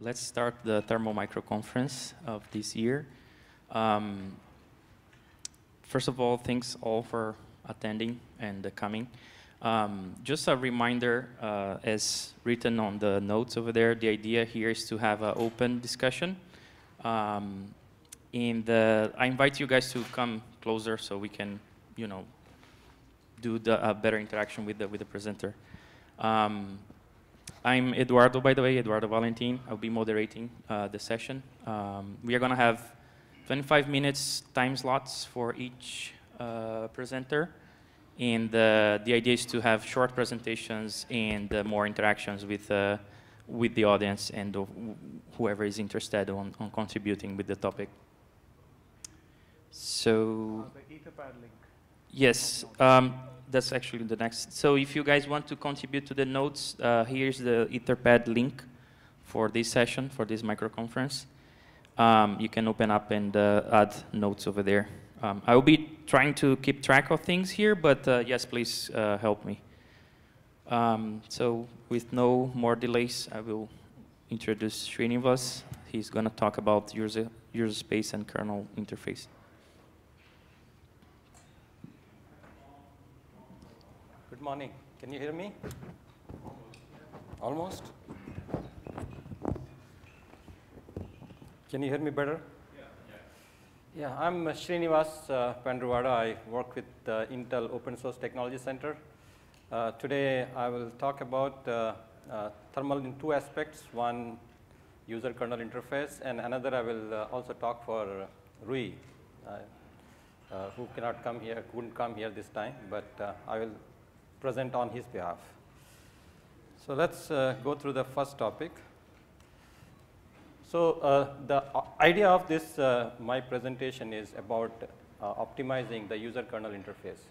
let's start the Thermal Micro Conference of this year. Um, first of all, thanks all for attending and coming. Um, just a reminder, uh, as written on the notes over there, the idea here is to have an open discussion. Um, and I invite you guys to come closer so we can, you know, do the better interaction with the with the presenter. Um, I'm Eduardo, by the way, Eduardo Valentin. I'll be moderating uh, the session. Um, we are going to have 25 minutes time slots for each uh, presenter. And uh, the idea is to have short presentations and uh, more interactions with, uh, with the audience and whoever is interested on, on contributing with the topic. So, yes. Um, that's actually the next. So if you guys want to contribute to the notes, uh, here's the Etherpad link for this session, for this microconference. Um, you can open up and uh, add notes over there. Um, I will be trying to keep track of things here, but uh, yes, please uh, help me. Um, so with no more delays, I will introduce Srinivas. He's going to talk about user, user space and kernel interface. Morning. Can you hear me? Almost? Can you hear me better? Yeah, yeah. I'm Srinivas uh. I work with uh, Intel Open Source Technology Center. Uh, today I will talk about uh, uh, thermal in two aspects. One, user kernel interface, and another I will uh, also talk for Rui, who cannot come here, couldn't come here this time, but I will present on his behalf. So let's uh, go through the first topic. So uh, the idea of this, uh, my presentation is about uh, optimizing the user kernel interface.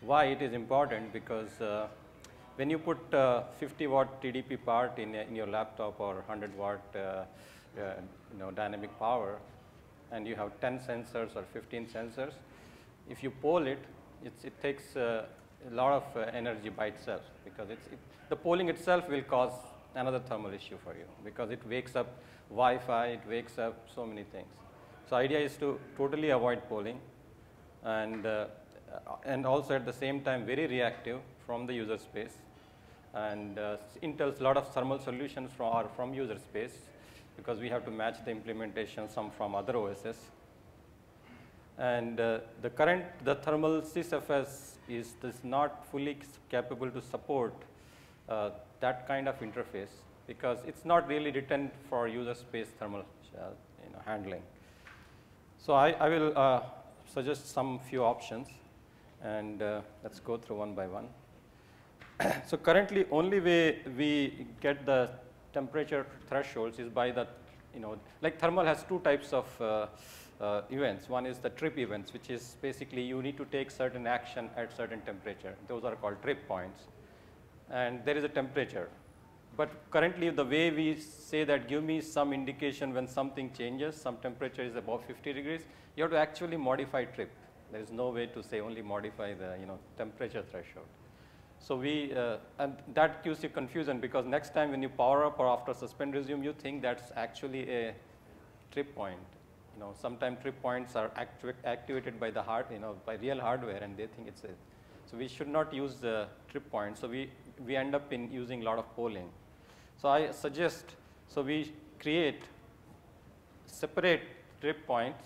Why it is important? Because uh, when you put uh, 50 watt TDP part in, in your laptop or 100 watt you know, dynamic power, and you have 10 sensors or 15 sensors, if you poll it, it takes a lot of uh, energy by itself because it's, it, the polling itself will cause another thermal issue for you because it wakes up Wi-Fi, it wakes up so many things. So idea is to totally avoid polling and, uh, and also at the same time very reactive from the user space. And uh, Intel's lot of thermal solutions from, are from user space because we have to match the implementation some from other OSs. And uh, the current, the thermal sysfs is this not fully capable to support uh, that kind of interface because it's not really written for user space thermal uh, you know, handling. So I, I will uh, suggest some few options and uh, let's go through one by one. so currently only way we get the temperature thresholds is by the, you know, like thermal has two types of uh, events. One is the trip events, which is basically you need to take certain action at certain temperature. Those are called trip points. And there is a temperature. But currently, the way we say that give me some indication when something changes, some temperature is above 50 degrees, you have to actually modify trip. There is no way to say only modify the you know, temperature threshold. So we, uh, and that gives you confusion because next time when you power up or after suspend resume, you think that's actually a trip point you know, sometimes trip points are activated by the hard, you know, by real hardware and they think it's a, so we should not use the trip points. So we, we end up in using a lot of polling. So I suggest, so we create separate trip points,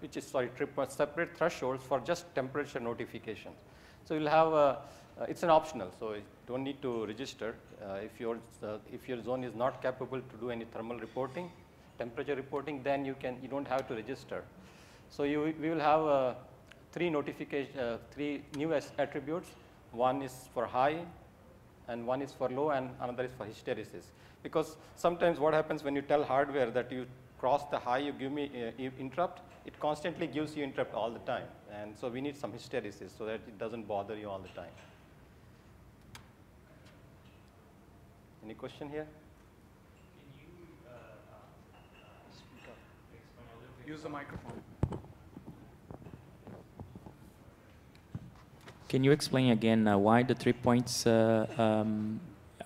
which is, sorry, trip points, separate thresholds for just temperature notifications. So you'll have a, uh, it's an optional, so you don't need to register. Uh, if, your, uh, if your zone is not capable to do any thermal reporting, temperature reporting, then you can you don't have to register. So you we will have uh, three notification uh, three new attributes. One is for high, and one is for low, and another is for hysteresis. Because sometimes what happens when you tell hardware that you cross the high, you give me uh, interrupt, it constantly gives you interrupt all the time. And so we need some hysteresis so that it doesn't bother you all the time. Any question here? Use the microphone. Can you explain again uh, why the trip points uh, um,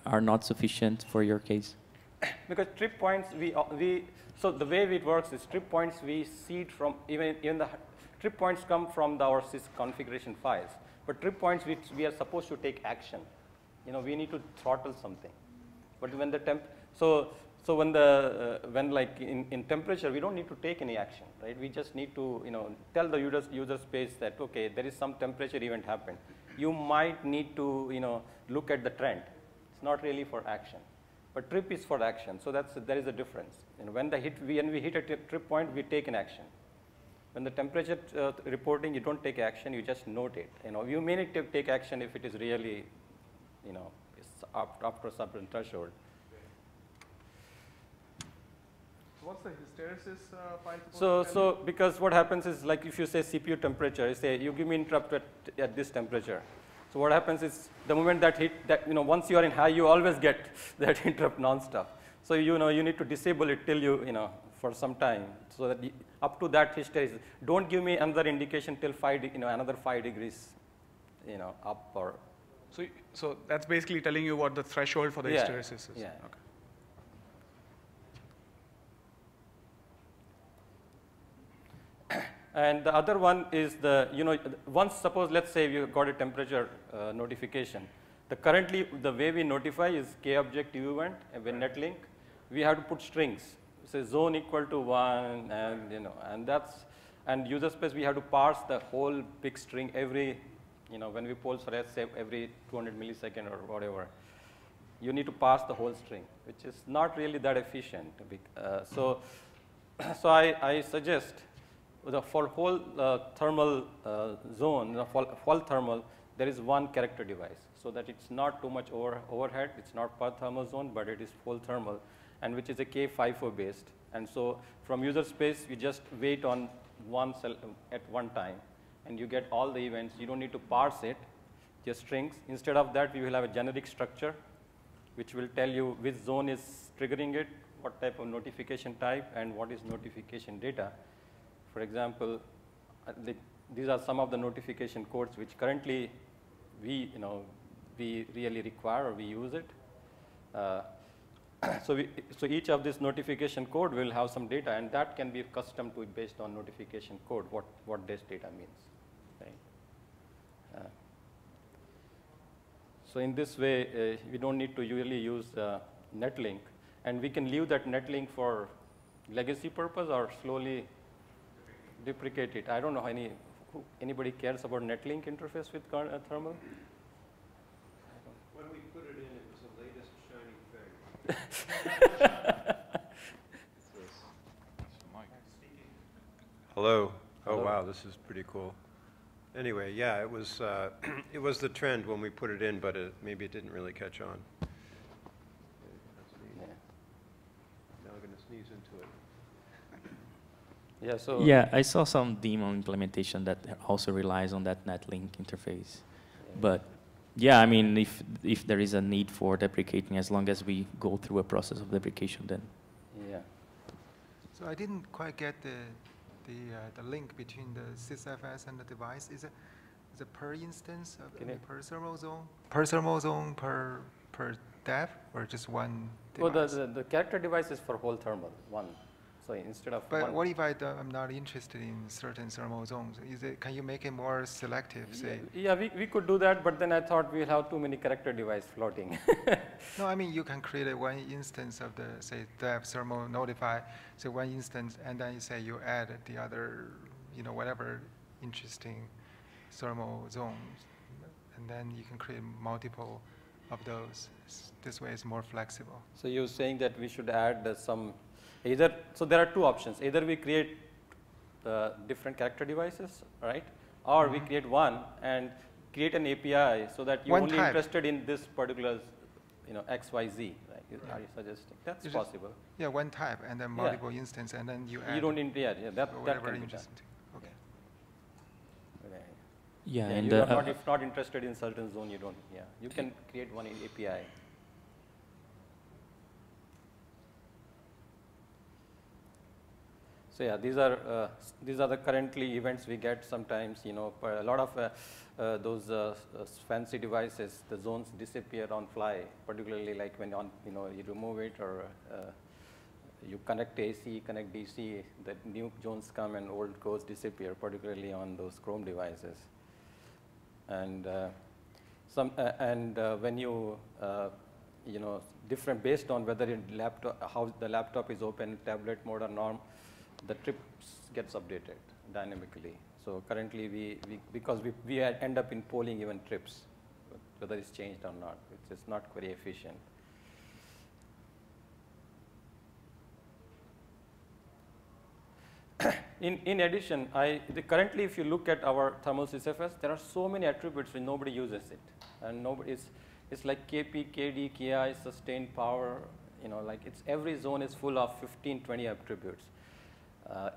are not sufficient for your case? because trip points, we, uh, we, so the way it works is trip points we seed from, even, even the trip points come from the, our sys configuration files. But trip points, which we are supposed to take action. You know, we need to throttle something. But when the temp, so, so when the, uh, when like in, in temperature, we don't need to take any action, right? We just need to, you know, tell the user, user space that, okay, there is some temperature event happened. You might need to, you know, look at the trend. It's not really for action. But trip is for action, so that's, there is a difference. And when, the hit, when we hit a trip point, we take an action. When the temperature uh, reporting, you don't take action, you just note it. You know, you may need to take action if it is really, you know, after a certain threshold. So what's the hysteresis uh, file? So, so because what happens is like if you say CPU temperature, you say you give me interrupt at, at this temperature. So what happens is the moment that hit that you know once you are in high, you always get that interrupt nonstop. So you know you need to disable it till you you know for some time so that you, up to that hysteresis. Don't give me another indication till five you know another five degrees you know up or So, so that's basically telling you what the threshold for the Yeah, hysteresis is. yeah. Okay. And the other one is the, you know, once suppose let's say you got a temperature uh, notification. The currently, the way we notify is kobject event and when netlink, we have to put strings. Say zone equal to one and, you know, and that's, and user space we have to parse the whole big string every, you know, when we poll for S say every 200 millisecond or whatever. You need to parse the whole string, which is not really that efficient. Uh, so, so I, I suggest the for whole uh, thermal uh, zone, the whole thermal, there is one character device, so that it's not too much over, overhead. It's not per thermal zone, but it is full thermal, and which is a K FIFO based. And so from user space, you just wait on one cell at one time, and you get all the events. You don't need to parse it, just strings. Instead of that, we will have a generic structure, which will tell you which zone is triggering it, what type of notification type, and what is notification data. For example, uh, the, these are some of the notification codes which currently we, you know, we really require or we use it. Uh, so, we, so each of this notification code will have some data, and that can be custom to it based on notification code, what, what this data means. Uh, so in this way, uh, we don't need to really use uh, netlink, and we can leave that netlink for legacy purpose or slowly deprecate it. I don't know any who, anybody cares about netlink interface with uh, thermal. When we put it in, it was the latest shiny thing. Hello. Oh, Hello. wow, this is pretty cool. Anyway, yeah, it was, uh, it was the trend when we put it in, but it, maybe it didn't really catch on. Okay, that's neat. Yeah. Now I'm going to sneeze into it. Yeah. So Yeah, I saw some demo implementation that also relies on that NetLink interface. But yeah, I mean, if if there is a need for deprecating, as long as we go through a process of deprecation, then Yeah. So I didn't quite get the, the, uh, the link between the sysfs and the device. Is it, is it per instance, of, Can per thermal zone? Per thermal zone, per, per dev, or just one Oh, the, the, the character device is for whole thermal, one. So instead of But what if I do, I'm not interested in certain thermal zones? Is it, can you make it more selective, say? Yeah, we, we could do that, but then I thought we'll have too many character device floating. No, I mean, you can create a one instance of the, say, dev thermal notify, so one instance, and then you say you add the other, you know, whatever interesting thermal zones, and then you can create multiple of those. This way it's more flexible. so you're saying that we should add uh, some, either, so there are two options. Either we create uh, different character devices, right? Or we create one and create an API so that you're One only type. interested in this particular, you know, X, Y, Z, right? You- Are you suggesting? That's You just- possible. Yeah, one type, and then Yeah. multiple instance, and then you add. You don't need, yeah, yeah, that, that can be done. Okay. Okay. yeah, Yeah, and you uh, are not, uh, if not interested in certain zone, you don't, yeah. You can create one in API. So yeah, these are, uh, these are the currently events we get sometimes, you know, a lot of uh, uh, those uh, fancy devices, the zones disappear on fly, particularly like when on, you know, you remove it or uh, you connect AC, connect DC, the new zones come and old codes disappear, particularly on those Chrome devices. And uh, some, and when you, you know, different based on whether in laptop, how the laptop is open, tablet mode or norm, the trips gets updated dynamically. So currently we, we because we, we end up in polling even trips, whether it's changed or not. It's just not very efficient. In, in addition, I, currently if you look at our thermal sysfs, there are so many attributes which nobody uses it. And nobody, it's, it's like KP, KD, KI, sustained power, you know, like it's every zone is full of 15, 20 attributes. Uh,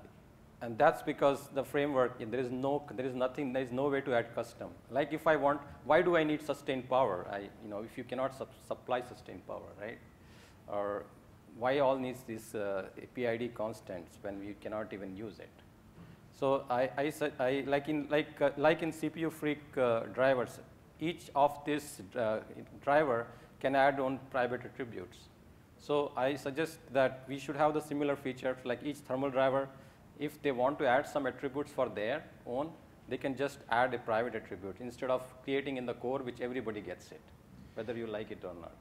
and that's because the framework, there is no, there is nothing, there is no way to add custom. Like if I want, why do I need sustained power? I, you know, if you cannot sup supply sustained power, right? Or why all needs these uh, PID constants when we cannot even use it? So I, I, I like in like uh, like in CPUfreq uh, drivers, each of this uh, driver can add on private attributes. So I suggest that we should have the similar features like each thermal driver. If they want to add some attributes for their own, they can just add a private attribute instead of creating in the core which everybody gets it, whether you like it or not.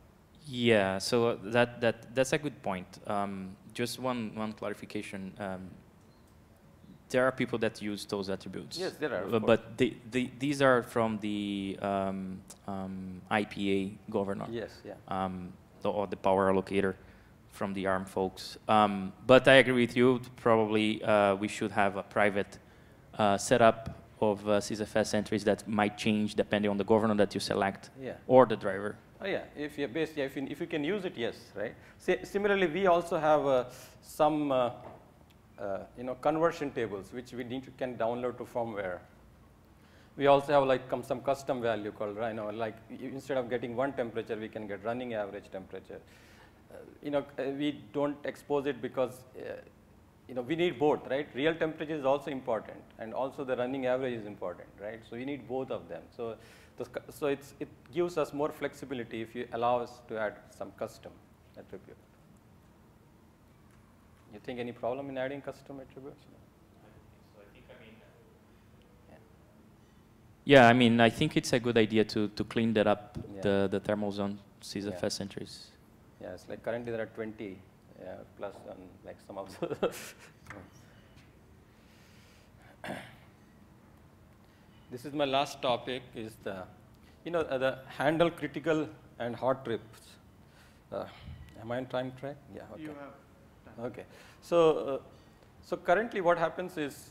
Yeah, so that, that, that's a good point. Um, just one, one clarification. Um, there are people that use those attributes. Yes, there are, Uh. But they, they, these are from the um, um, IPA governor. Yes, yeah. The, or the power allocator from the ARM folks. Um, but I agree with you. Probably uh, we should have a private uh, setup of uh, sysfs entries that might change depending on the governor that you select Yeah. or the driver. Oh yeah, if you based, yeah, if you, if you can use it, yes, right. Si similarly, we also have uh, some, uh, uh, you know, conversion tables which we need to can download to firmware. We also have like some custom value called, you know, like instead of getting one temperature, we can get running average temperature. Uh, you know, uh, we don't expose it because, uh, you know, we need both, right? Real temperature is also important, and also the running average is important, right? So we need both of them. So, so it's, it gives us more flexibility if you allow us to add some custom attribute. You think any problem in adding custom attributes? Yeah, I mean, I think it's a good idea to, to clean that up, Yeah. the, the thermal zone sysfs entries. Yeah, it's like currently there are 20 yeah, plus on like some of the. this is my last topic is the, you know, uh, the handle critical and hot trips. Uh, am I on time track? Yeah, okay. You have Okay. So, uh, so currently what happens is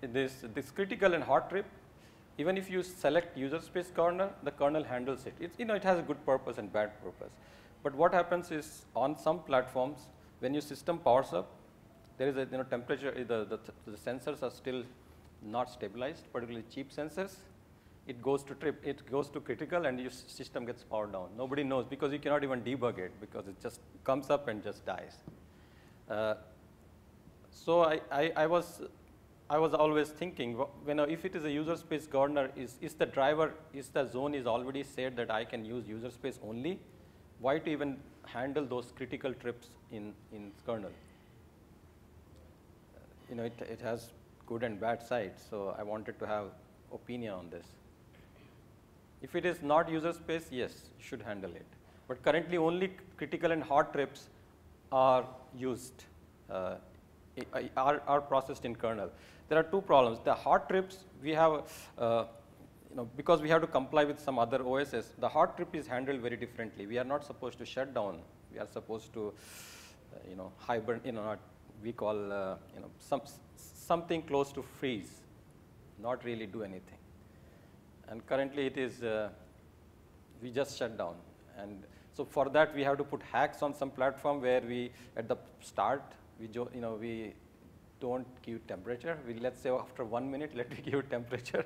this, this critical and hot trip, even if you select user space kernel, the kernel handles it. It's, you know, it has a good purpose and bad purpose. But what happens is on some platforms, when your system powers up, there is a you know, temperature, the, the, the sensors are still not stabilized, particularly cheap sensors. It goes to trip, it goes to critical and your system gets powered down. Nobody knows because you cannot even debug it because it just comes up and just dies. Uh, so I, I, I was I was always thinking wh- when if it is a user space governor is is the driver is the zone is already said that I can use user space only why to even handle those critical trips in in kernel you know it, it has good and bad sides so I wanted to have opinion on this if it is not user space, yes, should handle it. But currently only critical and hot trips are used, uh, are, are processed in kernel. There are two problems. The hot trips, we have, uh, you know, because we have to comply with some other OSs, the hot trip is handled very differently. We are not supposed to shut down. We are supposed to, uh, you know, hibernate, you know, we call, uh, you know, some, something close to freeze, not really do anything. And currently it is, uh, we just shut down. And so for that we have to put hacks on some platform where we, at the start, we, jo- you know, we don't give temperature. We let's say after one minute, let me give temperature.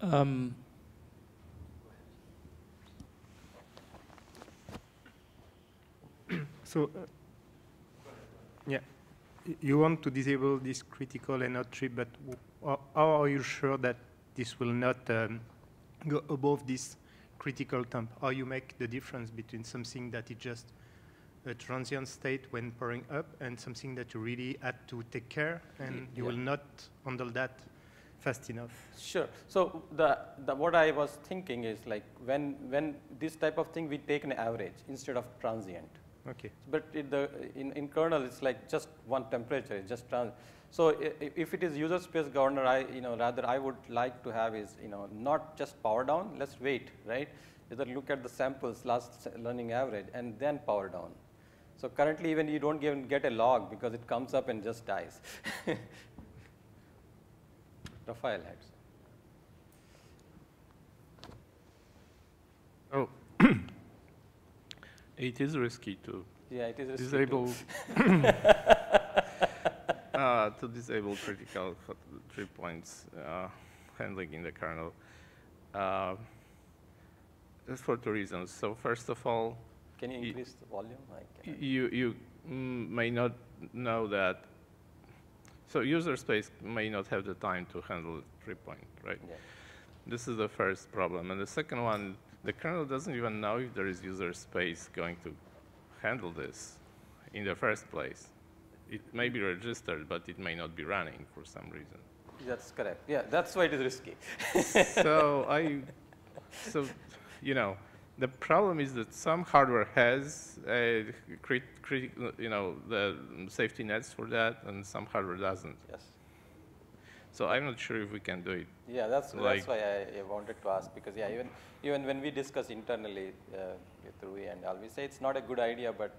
Um, So, uh, yeah. you want to disable this critical and not trip, but how how are you sure that this will not um, go above this critical temp? How you make the difference between something that is just a transient state when powering up and something that you really had to take care and you yeah. will not handle that fast enough? Sure. So the, the what I was thinking is like when when this type of thing we take an average instead of transient. Okay. But it, the in, in kernel it's like just one temperature, it's just trans. So if it is user space governor, I you know rather I would like to have is you know not just power down. Let's wait, right? Either look at the samples last learning average and then power down. So currently even you don't even get a log because it comes up and just dies. Rafael some. Oh, it is risky to Yeah, it is risky disable uh, to disable critical trip points uh, handling in the kernel. Uh, for two reasons. So first of all, Can you increase the volume? Can. you you may not know that. So user space may not have the time to handle trip point, right? Yeah. This is the first problem. And the second one, the kernel doesn't even know if there is user space going to handle this in the first place. It may be registered, but it may not be running for some reason. That's correct. Yeah, that's why it is risky. so I, so, you know, the problem is that some hardware has a crit, crit, you know, the safety nets for that, and some hardware doesn't. yes. So I'm not sure if we can do it. Yeah, that's Like- that's why I, I wanted to ask because yeah, even even when we discuss internally uh, with Rui and all, we say it's not a good idea, but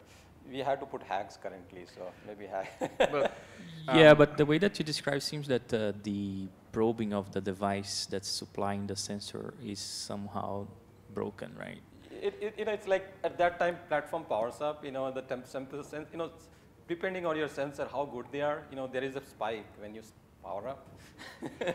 we have to put hacks currently, so maybe hack. But yeah, Um, but the way that you describe seems that uh, the probing of the device that's supplying the sensor is somehow broken, right? it, it, you know, it's like at that time platform powers up, you know, the temp sample sense, you know, depending on your sensor, how good they are, you know, there is a spike when you power up.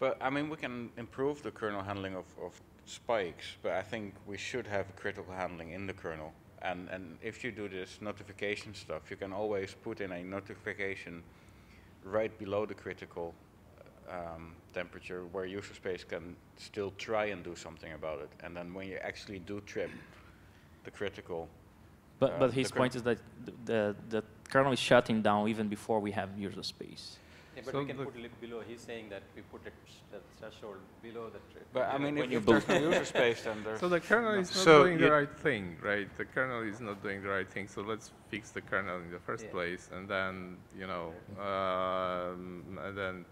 But I mean, we can improve the kernel handling of, of spikes, but I think we should have critical handling in the kernel. And, and if you do this notification stuff, you can always put in a notification right below the critical um, temperature where user space can still try and do something about it. And then when you actually do trip the critical, But, Uh, but his point is that th- the, the kernel is shutting down even before we have user space. Yeah, but So we can the- put it below. He's saying that we put it sh- the threshold below the. Tri- but I mean, when if, you if there's no build- user space, then there's So the kernel is not So doing the right thing, right? The kernel is not doing the right thing. So let's fix the kernel in the first Yeah. place, and then you know, um, and then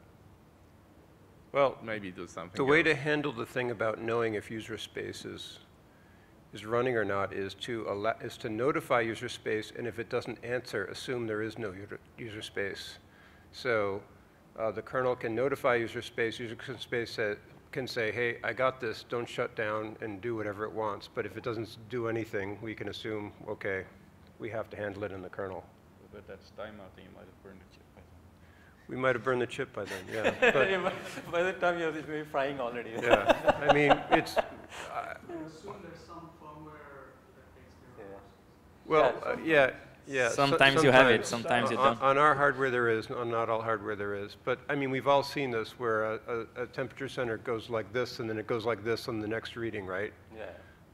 Well, maybe do something. The way to handle the thing about knowing if user space is, is running or not is to allow, is to notify user space, and if it doesn't answer, assume there is no user, user space. So uh, the kernel can notify user space, user space sa- can say, hey, I got this, don't shut down and do whatever it wants. But if it doesn't do anything, we can assume, okay, we have to handle it in the kernel. But that's timeout, and you might have burned the chip. We might have burned the chip by then, yeah. But, by- By the time you're maybe frying already. yeah, I mean, it's, Yeah. Well, Yeah. uh, yeah, yeah. so- Sometimes you have it, sometimes you On- don't. On our hardware there is, on not all hardware there is. But, I mean, we've all seen this where a, a- a temperature sensor goes like this and then it goes like this on the next reading, right? Yeah.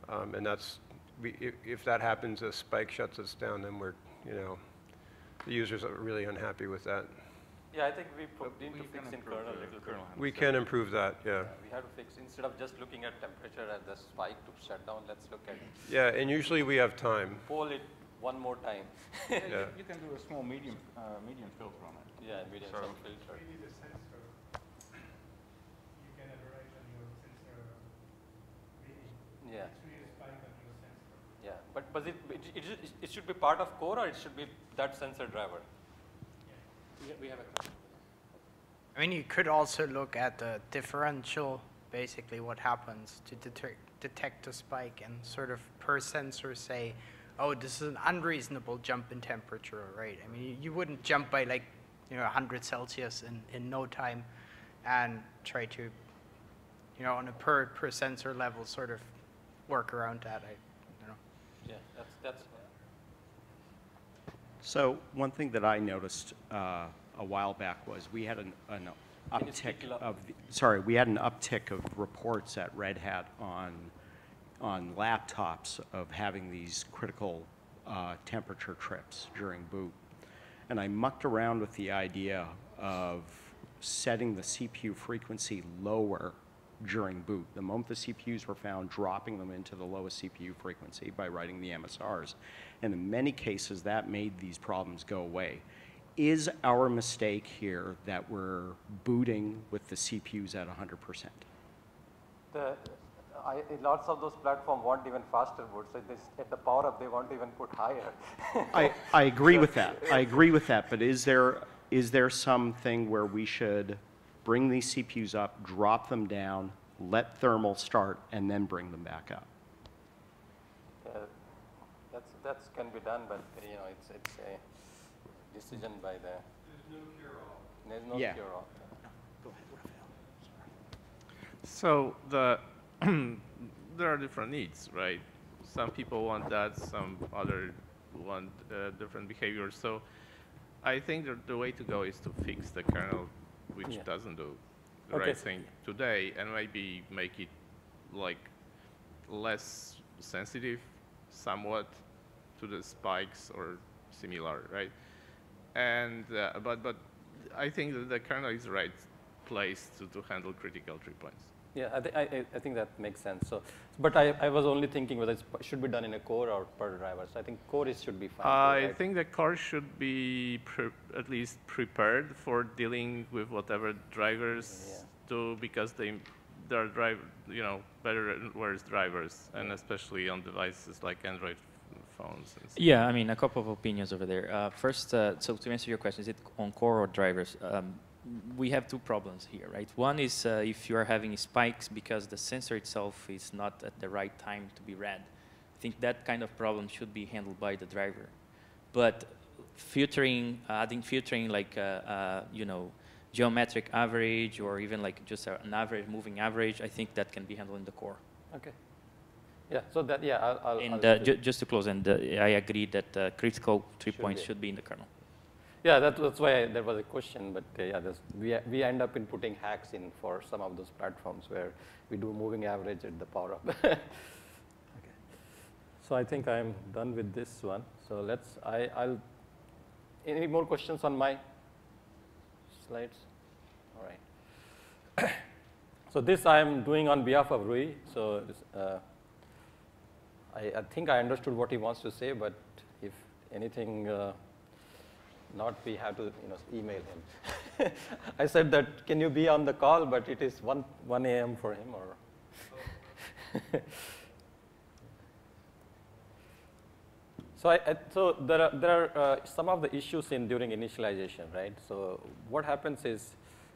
Um, And that's, we- if, if that happens, a spike shuts us down, then we're, you know, the users are really unhappy with that. Yeah, I think we pro- But need we to can fix in improve kernel a the little bit. We can improve that, yeah. We have to fix, instead of just looking at temperature and the spike to shut down, let's look at, Yeah, and usually we have time, poll it one more time. Yeah, Yeah. you, you can do a small medium, uh, medium filter on it. Yeah, medium So- some filter. Yeah. Yeah, but, but it, it, it, it should be part of core or it should be that sensor driver? We have a. I mean, you could also look at the differential, basically what happens to detect, detect a spike and sort of per sensor say, oh, this is an unreasonable jump in temperature, right? I mean, you, you wouldn't jump by like, you know, 100 Celsius in, in no time and try to, you know, on a per, per sensor level sort of work around that. I, you know. Yeah, that's, that's, So one thing that I noticed uh, a while back was we had an, an Can you speak uptick of, the- sorry, we had an uptick of reports at Red Hat on, on laptops of having these critical uh, temperature trips during boot. And I mucked around with the idea of setting the CPU frequency lower during boot. The moment the CPUs were found, dropping them into the lowest CPU frequency by writing the MSRs. And in many cases, that made these problems go away. Is our mistake here that we're booting with the CPUs at 100%? The, I, lots of those platforms want even faster boot, so this, at the power up, they want to even put higher. I, I agree with that. I agree with that. But is there, is there something where we should bring these CPUs up, drop them down, let thermal start, and then bring them back up? Uh, That's, that's can be done, but, you know, it's, it's a decision by the. There's no cure-all. There's no Yeah. cure-all. Go ahead, Rafael. So the there are different needs, right? Some people want that, some other want uh, different behavior. So I think that the way to go is to fix the kernel which Yeah. doesn't do the Okay. right thing today and maybe make it like less sensitive somewhat to the spikes or similar, right? And uh, but but I think that the kernel is the right place to, to handle critical trip points. Yeah, I, thi- I, I- I think that makes sense. So, but I, I was only thinking whether it should be done in a core or per driver. So I think core is should be fine. too, I right? think the core should be pre- at least prepared for dealing with whatever drivers Yeah. do because they they are drive you know better and worse drivers and especially on devices like Android phones. And stuff. Yeah, I mean, a couple of opinions over there. Uh, first, uh, so to answer your question, is it on core or drivers? Um, we have two problems here, right? One is uh, if you are having spikes because the sensor itself is not at the right time to be read. I think that kind of problem should be handled by the driver. But filtering, adding filtering like, uh, uh, you know, geometric average or even like just an average, moving average, I think that can be handled in the core. Okay. Yeah, so that, yeah, I'll, I'll. And I'll uh, ju- just to close, and uh, I agree that uh, critical three Should points be. should be in the kernel. Yeah, that, that's why I, there was a question, but uh, yeah, we, we end up in putting hacks in for some of those platforms where we do moving average at the power up. okay. So I think I'm done with this one. So let's, I, I'll, any more questions on my slides? All right. so this I'm doing on behalf of Rui. So uh, I, I think I understood what he wants to say, but if anything uh, not, we have to you know, email him. I said that, can you be on the call, but it is 1, 1 a.m. for him or? So, I, I- so there are, there are uh, some of the issues in during initialization, right? So what happens is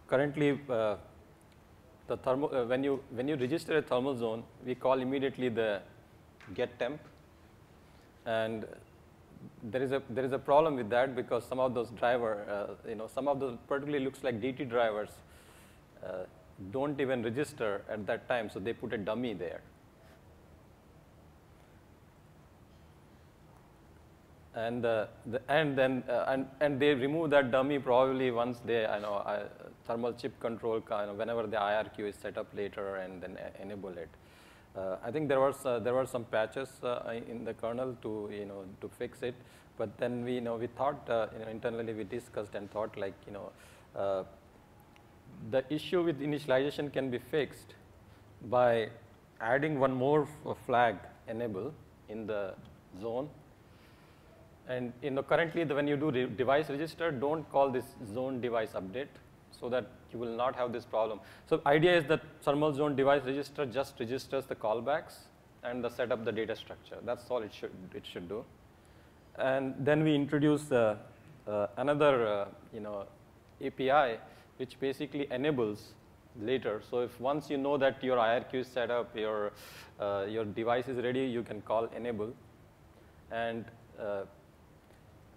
currently uh, the thermal, uh, when, you, when you register a thermal zone, we call immediately the get temp. And there is a, there is a problem with that because some of those driver, uh, you know, some of those particularly looks like DT drivers uh, don't even register at that time, so they put a dummy there. and uh, the, and then uh, and and they remove that dummy probably once they I know uh, thermal chip control kind of whenever the IRQ is set up later and then enable it. Uh, I think there was uh, there were some patches uh, in the kernel to you know to fix it, but then we you know we thought you know internally we discussed and thought like you know the issue with initialization can be fixed by adding one more flag enable in the zone. And you know, currently, the, when you do device register, don't call this zone device update so that you will not have this problem. So idea is that thermal zone device register just registers the callbacks and the set up the data structure. That's all it should, it should do. And then we introduce uh, uh, another uh, you know, API which basically enables later. So if once you know that your IRQ is set up, your, uh, your device is ready, you can call enable. And uh,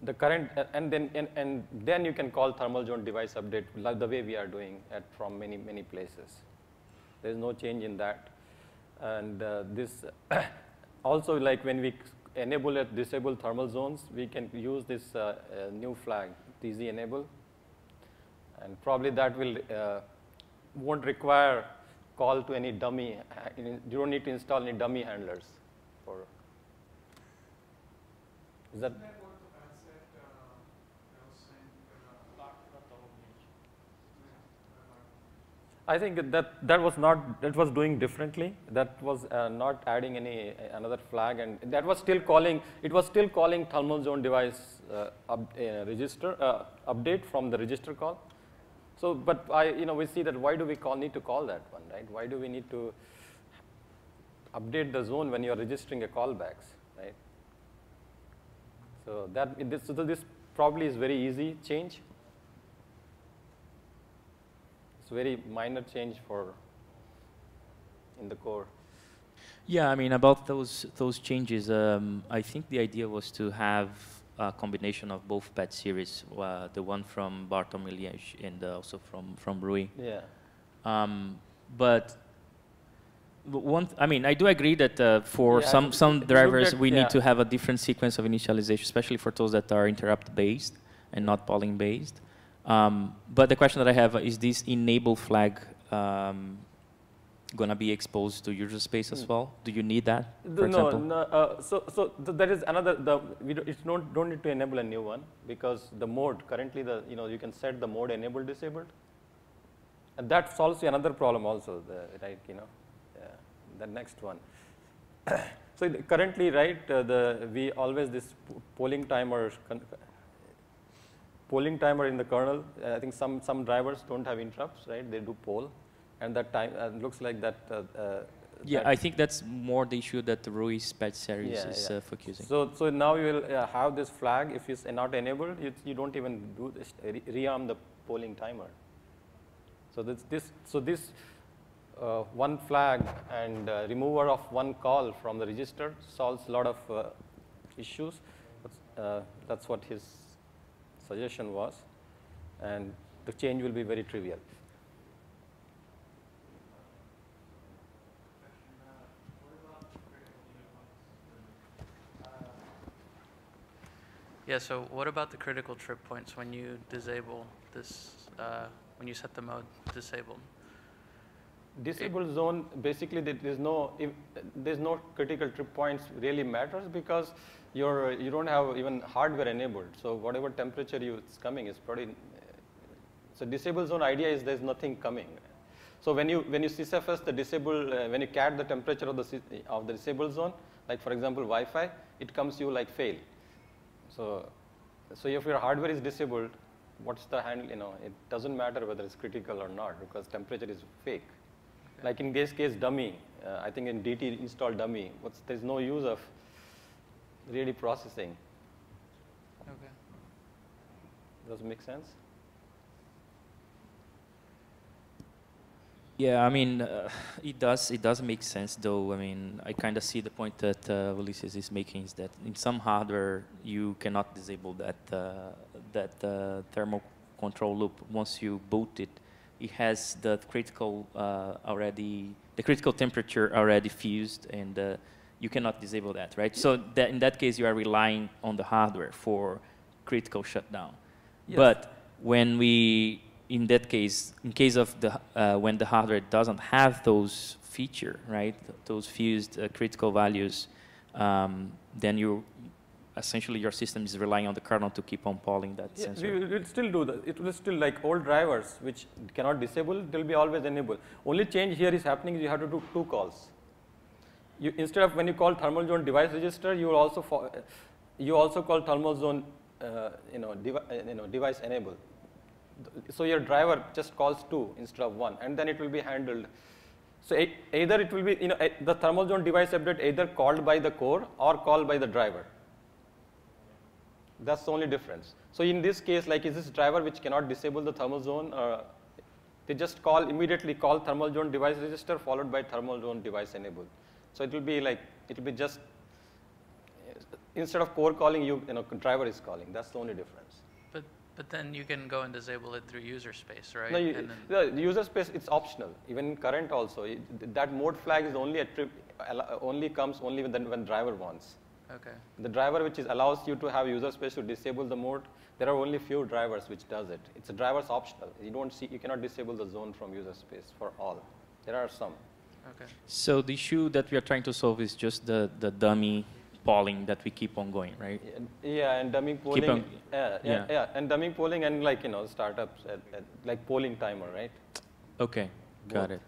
the current, and then and, and then you can call thermal zone device update like the way we are doing at from many many places. There is no change in that, and uh, this also like when we enable or disable thermal zones, we can use this uh, uh, new flag, TZ enable. And probably that will, uh, won't require call to any dummy, uh, you don't need to install any dummy handlers for, is that? I think that that was not that was doing differently. That was uh, not adding any uh, another flag, and that was still calling. It was still calling thermal zone device uh, up, uh, register uh, update from the register call. So, but I you know we see that why do we call need to call that one right? Why do we need to update the zone when you are registering a callbacks right? So that this so this probably is very easy change. It's very minor change for in the core. Yeah, I mean about those those changes. Um, I think the idea was to have a combination of both pet series, uh, the one from Liège and also from from Rui. Yeah. Um, but one, I mean, I do agree that uh, for Yeah, some some if you look drivers we yeah. need to have a different sequence of initialization, especially for those that are interrupt based and not polling based. Um, but the question that I have is this enable flag um, gonna be exposed to user space as Hmm. well? Do you need that, for The- no, no, uh, so so th- there is another. The we do, it's not don't need to enable a new one because the mode currently the you know you can set the mode enabled disabled, and that solves another problem also. The right you know, yeah, the next one. so currently right uh, the we always this polling timer con- polling timer in the kernel. Uh, I think some some drivers don't have interrupts right. They do poll, and that time uh, looks like that. Uh, uh, Yeah, that I think that's more the issue that the Rui's patch series Yeah, is yeah. Uh, focusing. So, so now you will uh, have this flag. If it's not enabled, you, you don't even do this, re- rearm the polling timer. So this, this so this uh, one flag and uh, remover of one call from the register solves a lot of uh, issues. That's, uh, that's what his suggestion was, and the change will be very trivial. Yeah, so what about the critical trip points when you disable this, uh, when you set the mode disabled? Disabled zone, basically there is no, if, there's no critical trip points really matters because you're, you don't have even hardware enabled. So whatever temperature you, it's coming is probably, so disable zone idea is there's nothing coming. So when you, when you sysfs the disable, uh, when you cat the temperature of the, of the disabled zone, like for example Wi-Fi, it comes you like fail. So, so if your hardware is disabled, what's the handle, you know, it doesn't matter whether it's critical or not because temperature is fake. Like in this case, dummy, uh, I think in DT install dummy, what's, there's no use of really processing. Okay. Does it make sense? Yeah, I mean, uh, it does. It does make sense, though. I mean, I kind of see the point that uh, Ulysses is making is that in some hardware you cannot disable that uh, that uh, thermal control loop once you boot it. It has the critical uh, already, the critical temperature already fused, and uh, you cannot disable that, right? So that in that case, you are relying on the hardware for critical shutdown. Yes. But when we, in that case, in case of the, uh, when the hardware doesn't have those feature, right, th- those fused uh, critical values, um, then you, essentially your system is relying on the kernel to keep on polling that Yeah, sensor. we will still do that. It will still like old drivers which cannot disable, they'll be always enable. Only change here is happening is you have to do two calls. You, instead of when you call thermal zone device register, you also you also call thermal zone uh, you know uh, you know device enable. So your driver just calls two instead of one, and then it will be handled. So either it will be you know the thermal zone device update either called by the core or called by the driver. That's the only difference. So in this case, like is this driver which cannot disable the thermal zone, uh, they just call immediately call thermal zone device register followed by thermal zone device enable. So it will be like it will be just instead of core calling, you you know driver is calling. That's the only difference. But, but then you can go and disable it through user space, right? No, you, And then- the user space it's optional. Even current also, it, that mode flag is only a trip, only comes only when, when driver wants. Okay. The driver which is allows you to have user space to disable the mode, there are only few drivers which does it. It's a driver's optional. You don't see, you cannot disable the zone from user space for all. There are some. Okay. So the issue that we are trying to solve is just the, the dummy polling that we keep on going, right? Yeah, and dummy polling. on- yeah, yeah, yeah. yeah, and dummy polling and like you know startups at, at, like polling timer, right? Okay, got Both. it.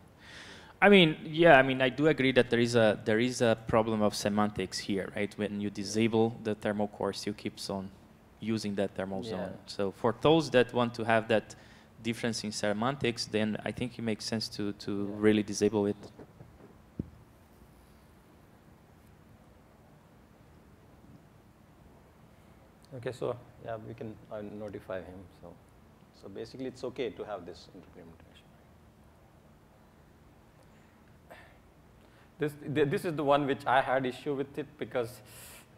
I mean, yeah, I mean, I do agree that there is a there is a problem of semantics here, right? When you disable the thermal core, still keeps on using that thermal Yeah. zone. So for those that want to have that difference in semantics, then I think it makes sense to to really disable it. Okay, so yeah, we can uh, notify him. So, so basically, it's okay to have this implementation. This th- this is the one which I had issue with it because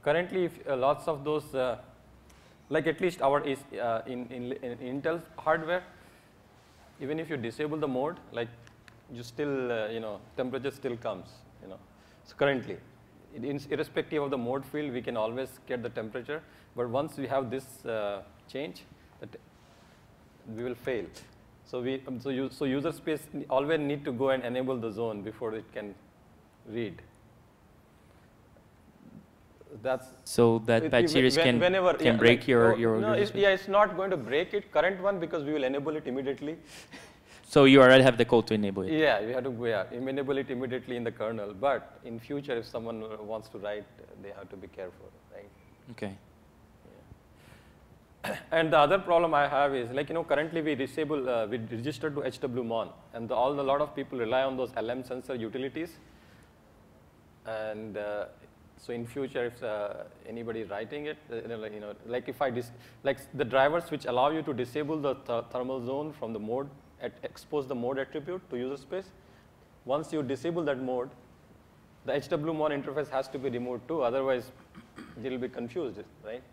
currently, if, uh, lots of those, uh, like at least our is uh, in, in in Intel hardware, even if you disable the mode, like you still uh, you know temperature still comes. You know, so currently, is irrespective of the mode field, we can always get the temperature. But once we have this uh, change, that we will fail. So we um, so you, so user space always need to go and enable the zone before it can read. That's So that it- series when- can whenever, can yeah, break like, your oh, your. no, it's, yeah, it's not going to break it current one because we will enable it immediately. So you already have the code to enable it. Yeah, we have to yeah, enable it immediately in the kernel. But in future, if someone uh, wants to write, they have to be careful, right? Okay. And the other problem I have is like, you know, currently we disable, uh, we register to HWMON and the, all, the lot of people rely on those LM sensor utilities. And uh, so in future, if uh, anybody is writing it, uh, you know, like, you know, like if I, dis like the drivers which allow you to disable the th thermal zone from the mode, at expose the mode attribute to user space, once you disable that mode, the HWMON interface has to be removed too, otherwise it will be confused, right?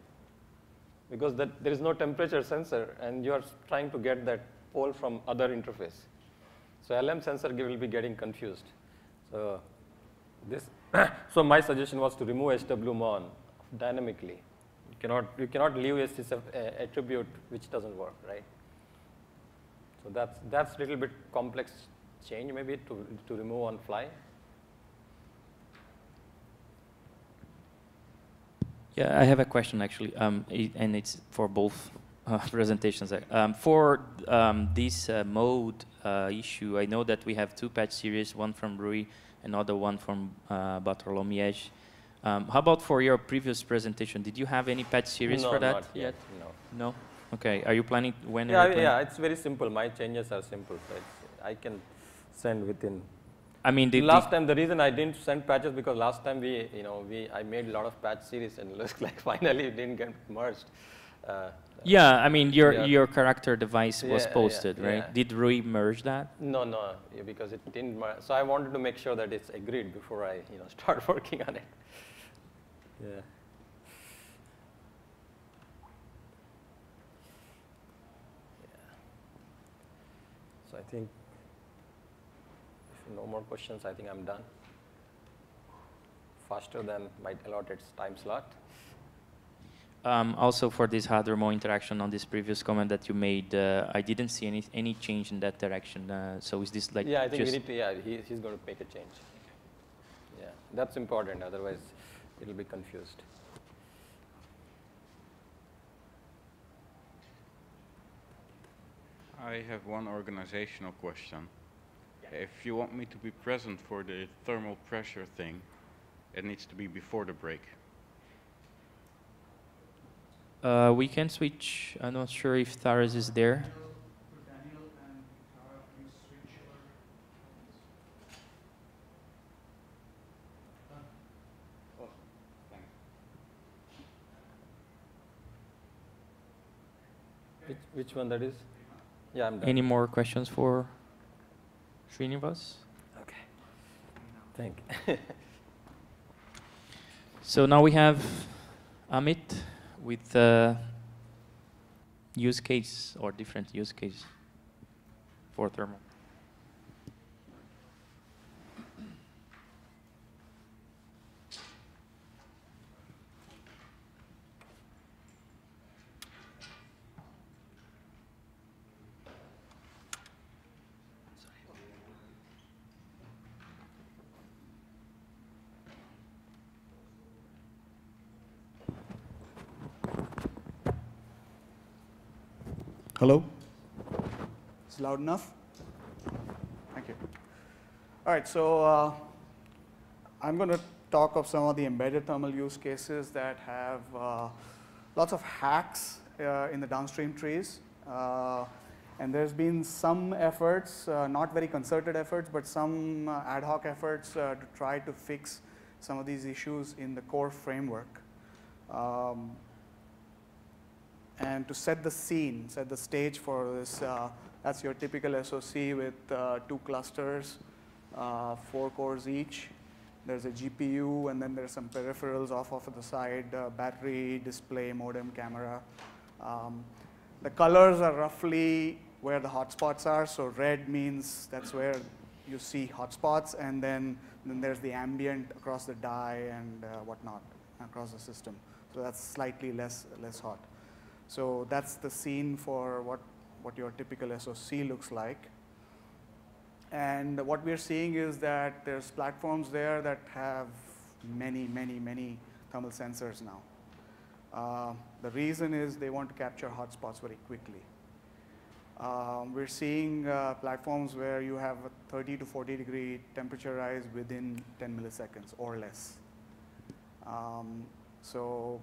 Because that there is no temperature sensor and you are trying to get that pole from other interface. So LM sensor will be getting confused. So this, so my suggestion was to remove HWMON dynamically. You cannot, you cannot leave a a eh, attribute which doesn't work, right? So that's, that's little bit complex change maybe to, to remove on fly. Yeah, I have a question actually, um, and it's for both uh, presentations. Um, for um, this uh, mode uh, issue, I know that we have two patch series, one from Rui, another one from uh. Um, how about for your previous presentation? Did you have any patch series no, for that not yet. No. No. Okay. Are you planning when? Yeah, you planning? yeah, it's very simple. My changes are simple. So it's, I can send within. I mean, the, last the, time the reason I didn't send patches because last time we, you know, we I made a lot of patch series and it looks like finally it didn't get merged. Uh, yeah, I mean, your Yeah. your character device was Yeah, yeah, posted, right? yeah. Did Rui merge that? no, no, yeah, because it didn't. Merge. So I wanted to make sure that it's agreed before I, you know, start working on it. Yeah. So I think no more questions, I think I'm done. Faster than my allotted time slot. Um, also, for this hardware more interaction on this previous comment that you made, uh, I didn't see any any change in that direction. Uh, so is this like yeah, I think we need to. Yeah, he, he's going to make a change. Yeah, that's important. Otherwise, it'll be confused. I have one organizational question. If you want me to be present for the thermal pressure thing, it needs to be before the break. Uh, we can switch. I'm not sure if Tharas is there. Which, which one that is? Yeah, I'm done. Any more questions for Srinivas? Okay. Thank. So now we have Amit with uh, use case or different use case for thermal. Hello? It's loud enough? Thank you. All right, so uh, I'm going to talk of some of the embedded thermal use cases that have uh, lots of hacks uh, in the downstream trees. Uh, and there's been some efforts, uh, not very concerted efforts, but some uh, ad hoc efforts to try to fix some of these issues in the core framework. Um, and to set the scene, set the stage for this, uh, that's your typical SOC with uh, two clusters, uh, four cores each. There's a GPU, and then there's some peripherals off off to the side, uh, battery, display, modem, camera. Um, the colors are roughly where the hotspots are. So red means that's where you see hotspots, and then, then there's the ambient across the die and uh, whatnot across the system. So that's slightly less, less hot. So that's the scene for what, what your typical SOC looks like. And what we're seeing is that there's platforms there that have many, many, many thermal sensors now. Uh, the reason is they want to capture hotspots very quickly. Um, we're seeing uh, platforms where you have a 30 to 40 degree temperature rise within 10 milliseconds or less. Um, so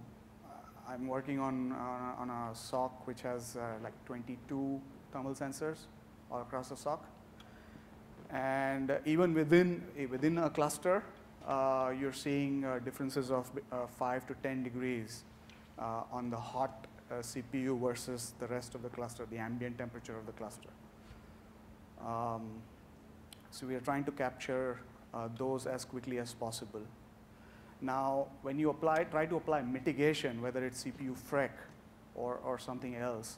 I'm working on, uh, on a SOC which has uh, like 22 thermal sensors all across the SOC. And even within, within a cluster, uh, you're seeing uh, differences of 5 to 10 degrees on the hot uh, CPU versus the rest of the cluster, the ambient temperature of the cluster. Um, so we are trying to capture uh, those as quickly as possible. Now, when you apply, try to apply mitigation, whether it's CPUfreq or, or something else,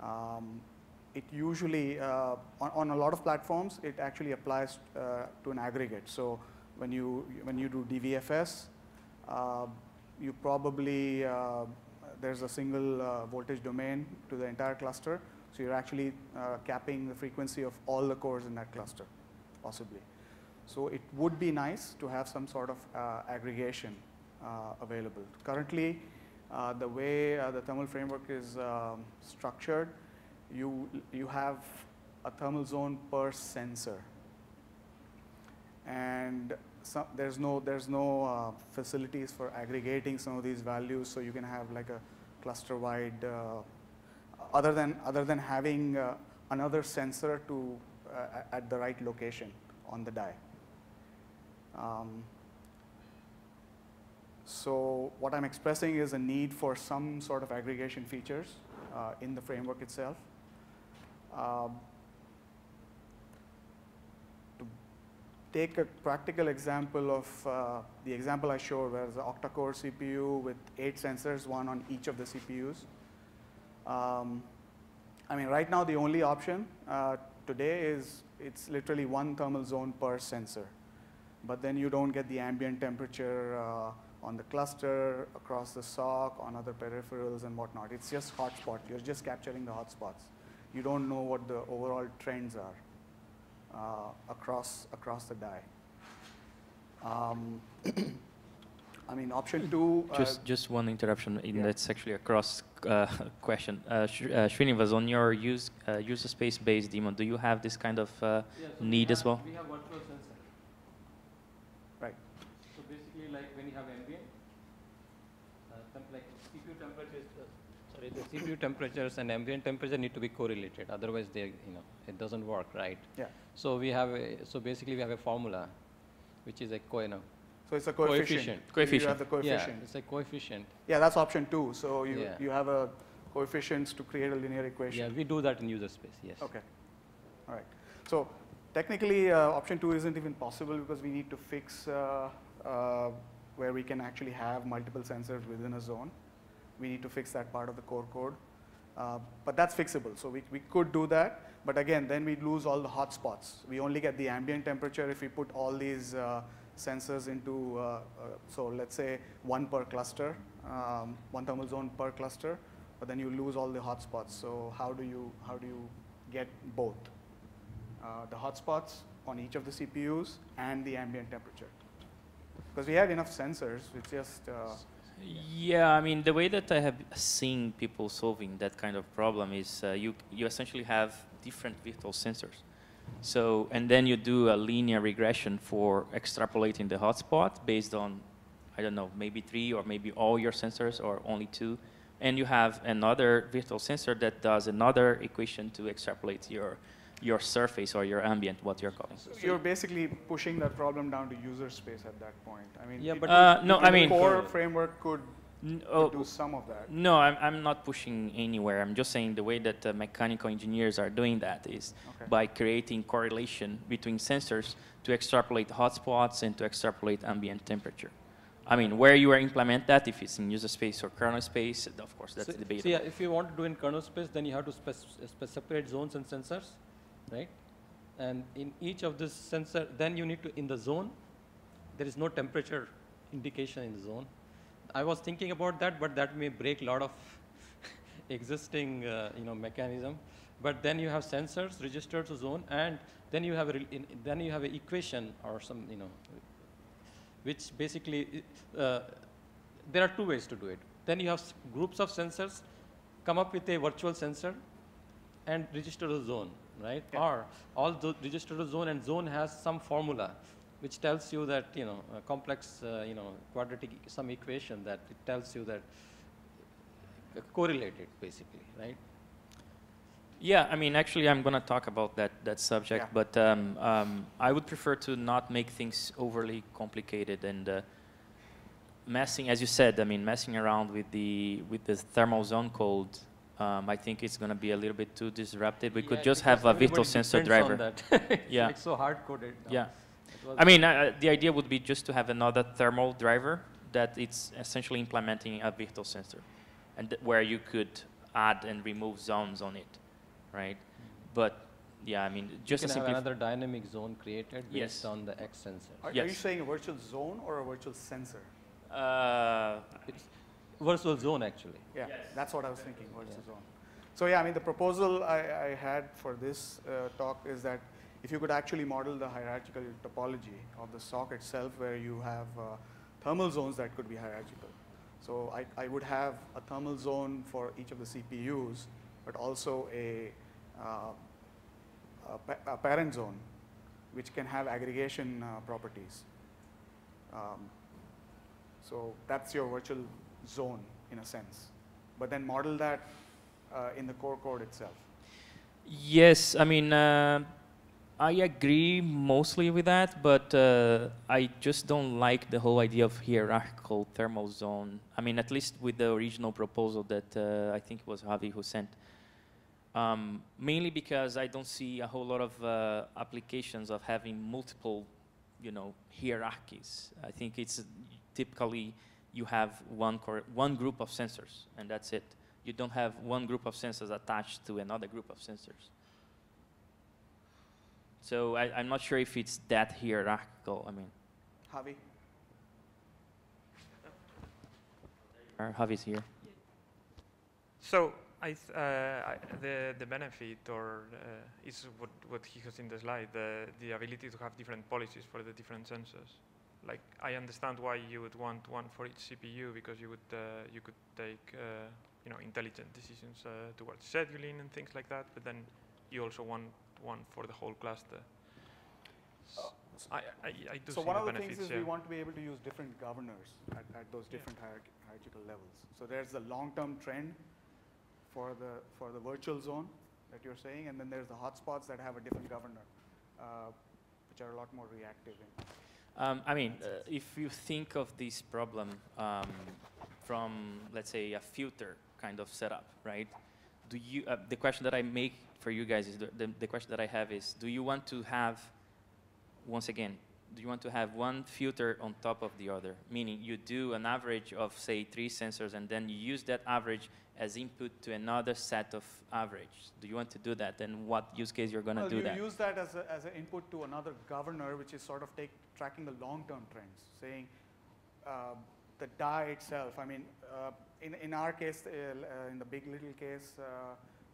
um, it usually, uh, on, on, a lot of platforms, it actually applies uh, to an aggregate. So when you, when you do DVFS, uh, you probably uh, there's a single uh, voltage domain to the entire cluster. So you're actually uh, capping the frequency of all the cores in that cluster, possibly. So it would be nice to have some sort of uh, aggregation uh, available. Currently, uh, the way uh, the thermal framework is um, structured, you, you have a thermal zone per sensor. And some, there's no, there's no facilities for aggregating some of these values, so you can have like a cluster-wide, other, than, other than having uh, another sensor to, uh, at the right location on the die. Um, so what I'm expressing is a need for some sort of aggregation features uh, in the framework itself. Um, to take a practical example of uh, the example I showed, where an octa-core CPU with eight sensors, one on each of the CPUs. Um, I mean, right now the only option uh, today is it's literally one thermal zone per sensor. But then you don't get the ambient temperature uh, on the cluster, across the SOC, on other peripherals and whatnot. It's just hotspot. You're just capturing the hotspots. You don't know what the overall trends are. Uh, across, across the die. Um, I mean, option two. Uh, just, just one interruption. In yeah. That's actually a cross uh, question. Uh, Sh uh, Srinivas, on your use uh, user space based demo, do you have this kind of uh, yeah, so need we as well? We have virtual sensor. Right. So basically, like when you have ambient, like CPU temperature sorry, the CPU temperatures and ambient temperature need to be correlated. Otherwise, they, you know, it doesn't work, right? Yeah. So we have a, so basically we have a formula, which is a co, you know, so it's a coefficient. Coefficient. You have the coefficient. Yeah, it's a coefficient. Yeah, that's option two. So you, yeah. you have a coefficients to create a linear equation. Yeah, we do that in user space, yes. Okay. All right. So technically, uh, option two isn't even possible because we need to fix uh, uh, where we can actually have multiple sensors within a zone. We need to fix that part of the core code. Uh, but that's fixable. So we, we could do that. But again, then we lose all the hot spots. We only get the ambient temperature if we put all these uh, sensors into, uh, uh so let's say one per cluster, um, one thermal zone per cluster, but then you lose all the hot spots. So how do you, how do you get both? Uh, the hotspots on each of the CPUs and the ambient temperature. Because we have enough sensors, it's just, uh, Yeah, I mean, the way that I have seen people solving that kind of problem is uh, you, you essentially have different virtual sensors. So, and then you do a linear regression for extrapolating the hotspot based on, I don't know, maybe three or maybe all your sensors or only two. And you have another virtual sensor that does another equation to extrapolate your, your surface or your ambient, what you're calling. So you're basically pushing that problem down to user space at that point. I mean, Yeah, but Uh, the- no, I mean- the core framework could, N- could oh, do some of that. No, I'm, I'm not pushing anywhere. I'm just saying the way that uh, mechanical engineers are doing that is Okay. by creating correlation between sensors to extrapolate hotspots and to extrapolate ambient temperature. I mean, where you are implement that, if it's in user space or kernel space, of course, that's so, debatable. so yeah, if you want to do in kernel space, then you have to spec spec separate zones and sensors, right? And in each of this sensor, then you need to, in the zone, there is no temperature indication in the zone. I was thinking about that, but that may break a lot of existing, uh, you know, mechanism. But then you have sensors registered to zone, and then you have a, in, then you have an equation or some, you know, which basically, uh, there are two ways to do it. Then you have groups of sensors come up with a virtual sensor and register a zone, right? Or all the register a zone and zone has some formula which tells you that, you know, a complex, uh, you know, quadratic, some equation that it tells you that uh, correlated basically, right? Yeah, I mean, actually, I'm going to talk about that, that subject, Yeah. but um, um, I would prefer to not make things overly complicated and uh, messing, as you said, I mean, messing around with the, with the thermal zone code, um, I think it's going to be a little bit too disruptive. We could just have a virtual everybody sensor depends driver. on that. It's Yeah. like so hard coded. now. Yeah. I mean, uh, the idea would be just to have another thermal driver that it's essentially implementing a virtual sensor, and th- where you could add and remove zones on it, right? But yeah, I mean, you just can a have another dynamic zone created Yes. based on the X sensor. Are, are you saying a virtual zone or a virtual sensor? Uh, It's virtual zone actually. Yeah, that's what I was thinking, virtual zone. So yeah, I mean, the proposal I, I had for this uh, talk is that if you could actually model the hierarchical topology of the SOC itself, where you have uh, thermal zones that could be hierarchical. So I, I would have a thermal zone for each of the CPUs, but also a, uh, a, pa- a parent zone, which can have aggregation uh, properties. Um, so that's your virtual zone in a sense. But then model that uh, in the core code itself. Yes, I mean, uh, I agree mostly with that, but uh, I just don't like the whole idea of hierarchical thermal zone. I mean, at least with the original proposal that uh, I think was Javi who sent. Um, mainly because I don't see a whole lot of uh, applications of having multiple, you know, hierarchies. I think it's typically you have one, cor- one group of sensors, and that's it. You don't have one group of sensors attached to another group of sensors. So I, I'm not sure if it's that hierarchical. I mean, Javi? or Javi's here. So I th- uh, I, the the benefit or uh, is what what he has in the slide the the ability to have different policies for the different sensors. Like I understand why you would want one for each CPU because you would uh, you could take uh, you know intelligent decisions uh, towards scheduling and things like that. But then you also want one for the whole cluster. S- I, I, I do So one of the things is yeah. we want to be able to use different governors at, at those different hierarch- hierarchical levels. So there's the long-term trend for the, for the virtual zone that you're saying, and then there's the hotspots that have a different governor, uh, which are a lot more reactive. In. Um, I mean, uh, if you think of this problem um, from, let's say, a filter kind of setup, right? Do you? Uh, the question that I make for you guys is the, the, the question that I have is: Do you want to have, once again, you want to have one filter on top of the other? Meaning, you do an average of say three sensors, and then you use that average as input to another set of average. Do you want to do that? And what use case you're going to well, do you that? use that as, a, as an input to another governor, which is sort of take, tracking the long-term trends, saying uh, the die itself. I mean, uh, in, in our case, uh, uh, in the big.LITTLE case, uh,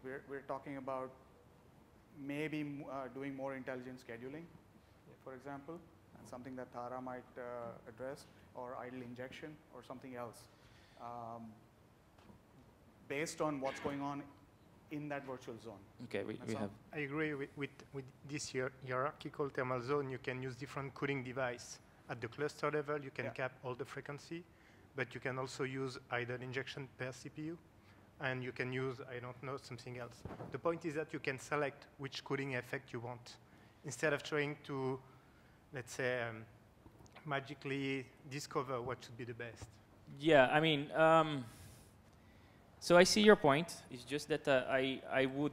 we're, we're talking about maybe uh, doing more intelligent scheduling, for example, something that Thara might uh, address, or idle injection, or something else. um, based on what's going on in that virtual zone. Okay, we, we have. I agree with, with, with this hier- hierarchical thermal zone. You can use different cooling device. At the cluster level, you can Yeah. cap all the frequency, but you can also use idle injection per CPU, and you can use, I don't know, something else. The point is that you can select which cooling effect you want, instead of trying to, let's say, um, magically discover what should be the best. Yeah, I mean, um, so I see your point. It's just that uh, I, I would,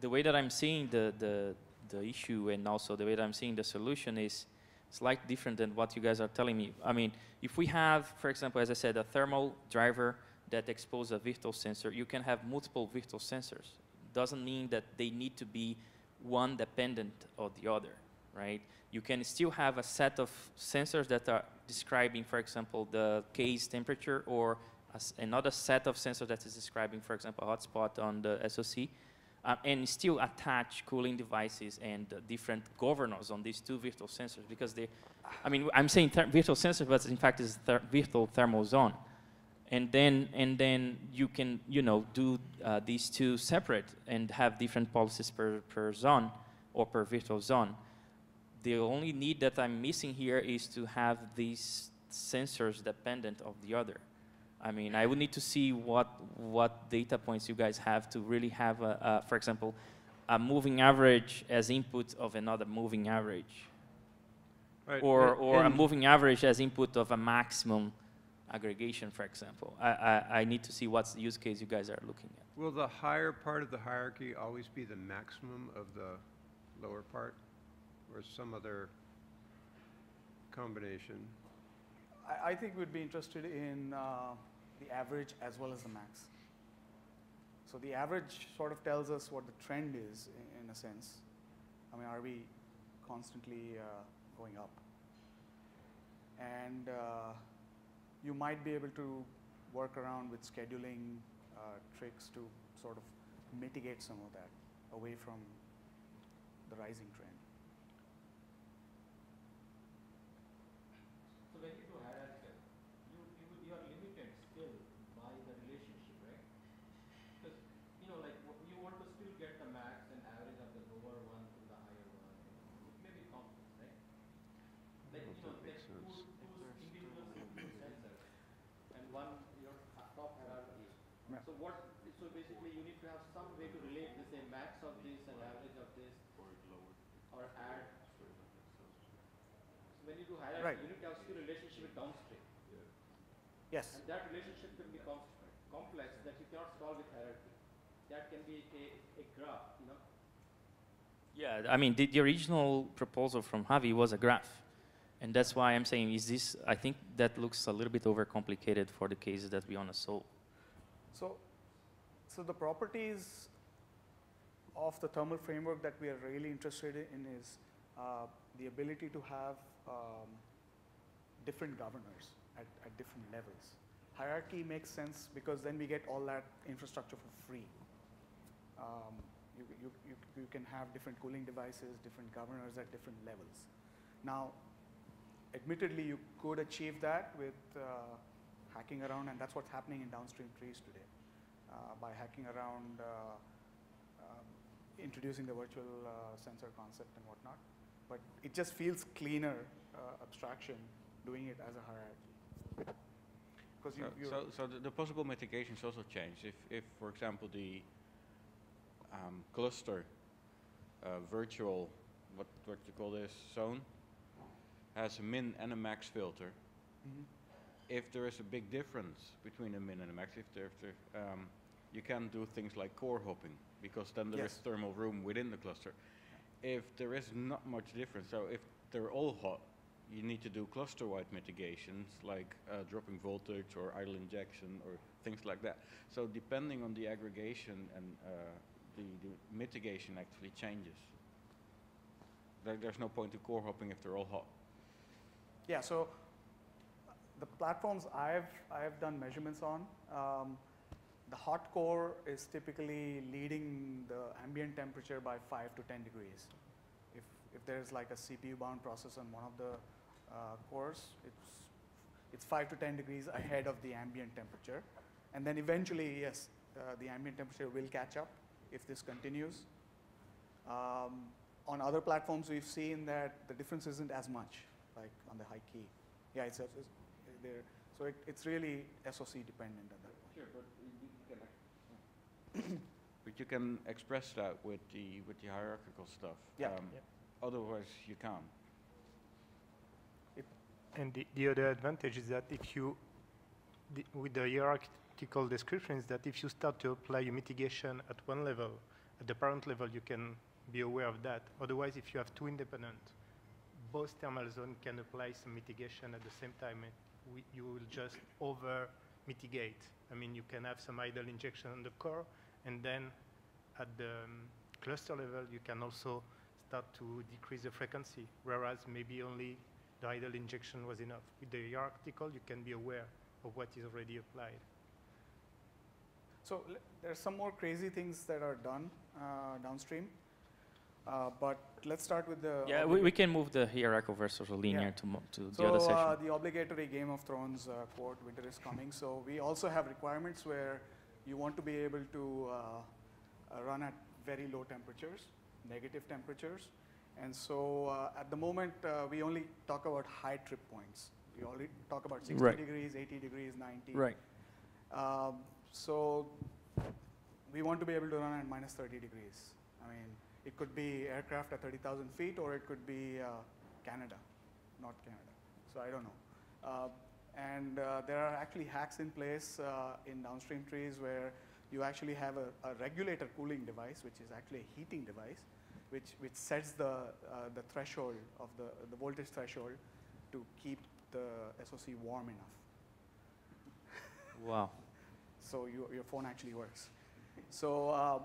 the way that I'm seeing the, the, the issue and also the way that I'm seeing the solution is slightly different than what you guys are telling me. I mean, if we have, for example, as I said, a thermal driver that exposes a virtual sensor, you can have multiple virtual sensors. Doesn't mean that they need to be one dependent of the other, right? You can still have a set of sensors that are describing, for example, the case temperature or another set of sensors that is describing, for example, a hotspot on the SoC, uh, and still attach cooling devices and uh, different governors on these two virtual sensors because they, I mean, I'm saying virtual sensor, but in fact it's ther- virtual thermal zone. And then, and then you can, you know, do uh, these two separate and have different policies per, per zone or per virtual zone. The only need that I'm missing here is to have these sensors dependent of the other. I mean, I would need to see what, what data points you guys have to really have, a, a, for example, a moving average as input of another moving average. Right, Or, and- or a moving average as input of a maximum aggregation, for example. I, I, I need to see what's the use case you guys are looking at. Will the higher part of the hierarchy always be the maximum of the lower part? Or some other combination? I, I think we'd be interested in uh, the average as well as the max. So the average sort of tells us what the trend is in, in a sense. I mean, are we constantly uh, going up? And uh, you might be able to work around with scheduling uh, tricks to sort of mitigate some of that away from the rising trend. So when you do hierarchical, you, you, you are limited still by the relationship, right? Because, you know, like, w- you want to still get the max and average of the lower one to the higher one. It may be complex, right? Like, you know, there's two, two individual two sensors, and one your ha- top hierarchy. Yeah. So what, so basically you need to have some way to relate the same max of this and average of this. Or add. So when you do Right. hierarchy, you need to have still relationship with downstream. Yes. And that relationship can be com- complex that you cannot solve with hierarchy. That can be a, a graph, you know. Yeah, I mean, the, the original proposal from Javi was a graph. And that's why I'm saying, is this, I think that looks a little bit overcomplicated for the cases that we want to solve. So, so the properties of the thermal framework that we are really interested in is uh, the ability to have um, different governors at, at different levels. Hierarchy makes sense because then we get all that infrastructure for free. Um, you, you, you, you can have different cooling devices, different governors at different levels. Now, admittedly, you could achieve that with uh, hacking around, and that's what's happening in downstream trees today, uh, by hacking around, uh, um, introducing the virtual uh, sensor concept and whatnot. But it just feels cleaner uh, abstraction doing it as a hierarchy. Because you, So, so, so the, the possible mitigations also change. If, if, for example, the um, cluster uh, virtual, what, what you call this, zone, has a min and a max filter, Mhm. if there is a big difference between a min and a max, if there, if there, um, you can do things like core hopping, because then there is Yes. thermal room within the cluster. If there is not much difference, so if they're all hot, you need to do cluster-wide mitigations, like uh, dropping voltage or idle injection or things like that. So depending on the aggregation and uh, the, the mitigation actually changes. There, there's no point to core hopping if they're all hot. Yeah, so the platforms I've, I've done measurements on, um, the hot core is typically leading the ambient temperature by 5 to 10 degrees. If, if there's like a CPU bound process on one of the uh, cores, it's, it's 5 to 10 degrees ahead of the ambient temperature. And then eventually, yes, uh, the ambient temperature will catch up if this continues. Um, on other platforms, we've seen that the difference isn't as much, like on the high key. Yeah, it's, it's there. So it, it's really SOC dependent at that point. Sure, but you can, but you can express that with the with the hierarchical stuff. Yeah. Um, Otherwise, you can't. And the, the other advantage is that if you, the, with the hierarchical description, is that if you start to apply mitigation at one level, at the parent level, you can be aware of that. Otherwise, if you have two independent, both thermal zones can apply some mitigation at the same time. we, you will just over mitigate. I mean, you can have some idle injection on the core, and then at the um, cluster level, you can also start to decrease the frequency, whereas maybe only the idle injection was enough. With the hierarchical, you can be aware of what is already applied. So there are some more crazy things that are done uh, downstream. Uh, but let's start with the. Yeah, we, we can move the hierarchical versus linear to, mo- to the so, other section. uh, the obligatory Game of Thrones uh, quote, winter is coming. So we also have requirements where you want to be able to uh, uh, run at very low temperatures, negative temperatures. And so uh, at the moment, uh, we only talk about high trip points. We only talk about 60 Right. degrees, 80 degrees, 90. Right. Um, so we want to be able to run at minus 30 degrees. I mean, it could be aircraft at 30,000 feet, or it could be uh, Canada, not Canada. So I don't know. Uh, and uh, there are actually hacks in place uh, in downstream trees where you actually have a, a regulator cooling device, which is actually a heating device, which, which sets the, uh, the threshold of the, the voltage threshold to keep the SOC warm enough. Wow. So you, your phone actually works. So, uh,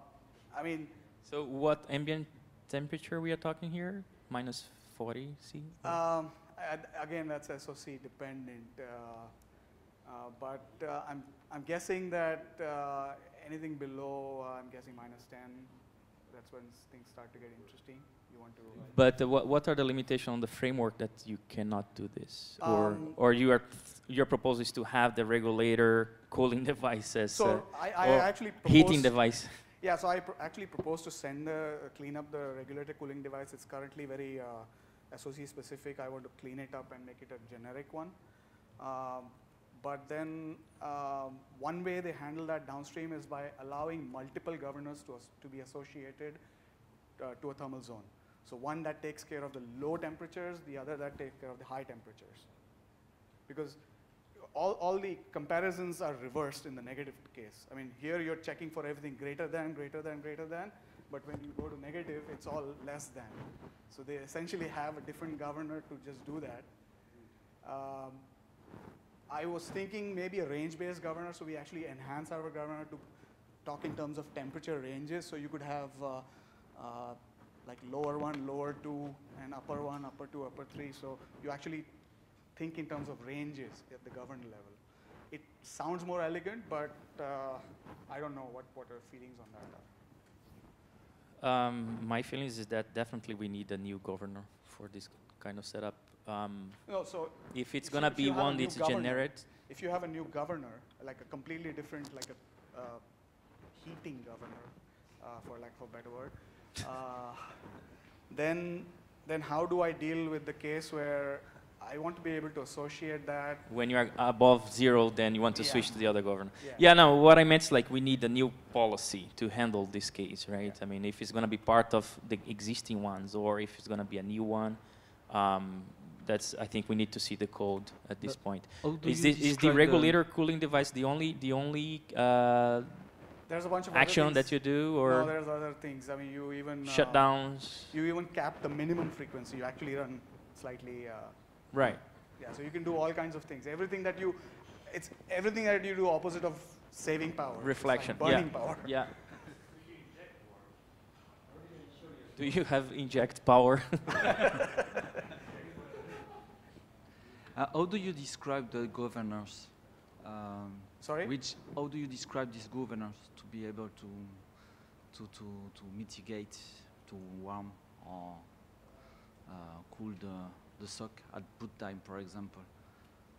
I mean, So what ambient temperature we are talking here? Minus 40 C? um, again, that's SOC dependent. Uh, uh, but uh, I'm, I'm guessing that uh, anything below, uh, I'm guessing minus 10, that's when things start to get interesting. You want to. But uh, what, what are the limitations on the framework that you cannot do this? or, Um, or you are, your proposal is to have the regulator cooling devices, So uh, I, I or actually heating device. Yeah, so I pr- actually proposed to send the, clean up the regulator cooling device. It's currently very uh, SOC specific. I want to clean it up and make it a generic one. Um, but then um, one way they handle that downstream is by allowing multiple governors to, to be associated uh, to a thermal zone. So one that takes care of the low temperatures, the other that takes care of the high temperatures. Because all, all the comparisons are reversed in the negative case. I mean, here you're checking for everything greater than, greater than, greater than, but when you go to negative, it's all less than. So they essentially have a different governor to just do that. Um, I was thinking maybe a range-based governor, so we actually enhance our governor to talk in terms of temperature ranges. So you could have uh, uh, like lower one, lower two, and upper one, upper two, upper three. So you actually think in terms of ranges at the governor level. It sounds more elegant, but uh, I don't know what, what our feelings on that are. Um, my feelings is that definitely we need a new governor for this kind of setup. Um, No, so if it's gonna be you have a one that's governor- generate, If you have a new governor, like a completely different, like a uh, heating governor, uh, for lack of a better word, uh, then then how do I deal with the case where I want to be able to associate that when you are above zero, then you want to Yeah. switch to the other governor. Yeah. Yeah, no, what I meant is like we need a new policy to handle this case, right? I mean, if it's going to be part of the existing ones or if it's going to be a new one, um, that's, I think we need to see the code at this But point. Is, this, is the describe the- regulator cooling device the only, the only uh, There's a bunch of other action that you do No, or there's other things. I mean, you even uh, shutdowns? You even cap the minimum frequency. You actually run slightly. Uh, Right. Yeah, so you can do all kinds of things. Everything that you, it's everything that you do opposite of saving power. It's like Reflection, yeah. burning power. Yeah. Do you have inject power? Uh, how do you describe the governors? Um, Sorry? Which, how do you describe these governors to be able to, to, to, to mitigate, to warm or uh, cool the, the SOC at boot time, for example?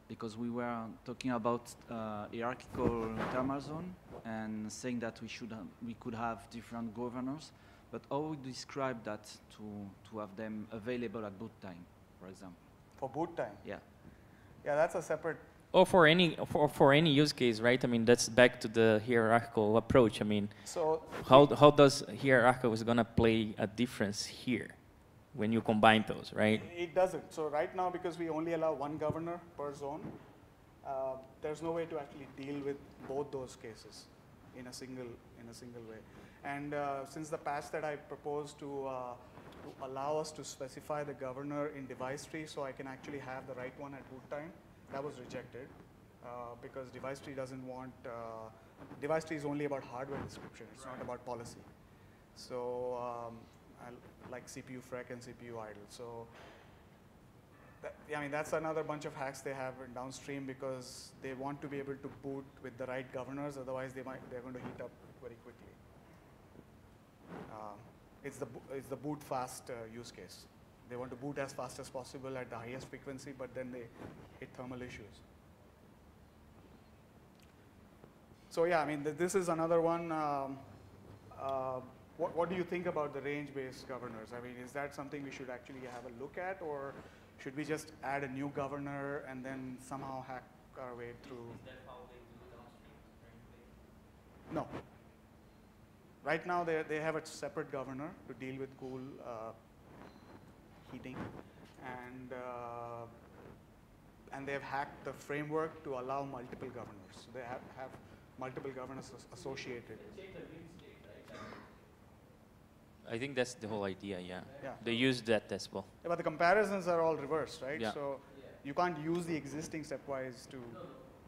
because we were talking about uh, hierarchical thermal zone and saying that we should we could have different governors, but how would you describe that to to have them available at boot time, for example? For boot time? Yeah. Yeah, that's a separate Or for any for, for any use case, right? I mean, that's back to the hierarchical approach. I mean, So- how how does hierarchical is gonna play a difference here when you combine those, right? It doesn't. So right now, because we only allow one governor per zone, uh, there's no way to actually deal with both those cases in a single in a single way. And uh, since the patch that I proposed to, uh, to allow us to specify the governor in device tree, so I can actually have the right one at boot time, that was rejected uh, because device tree doesn't want. Uh, device tree is only about hardware description. It's not about policy. So um, I like CPUfreq and CPU idle. So that, I mean, that's another bunch of hacks they have downstream because they want to be able to boot with the right governors. Otherwise, they might they're going to heat up very quickly. Um, it's the it's the boot fast uh, use case. They want to boot as fast as possible at the highest frequency, but then they hit thermal issues. So yeah, I mean, th- this is another one. Um, uh, what, what do you think about the range-based governors? I mean, is that something we should actually have a look at, or should we just add a new governor and then somehow hack our way through? No. Right now, they, they have a separate governor to deal with cool uh, heating, and uh, and they have hacked the framework to allow multiple governors. So they have, have multiple governors associated. I think that's the whole idea. Yeah. Yeah. They use that as well. Yeah, but the comparisons are all reversed, right? Yeah. So you can't use the existing stepwise to.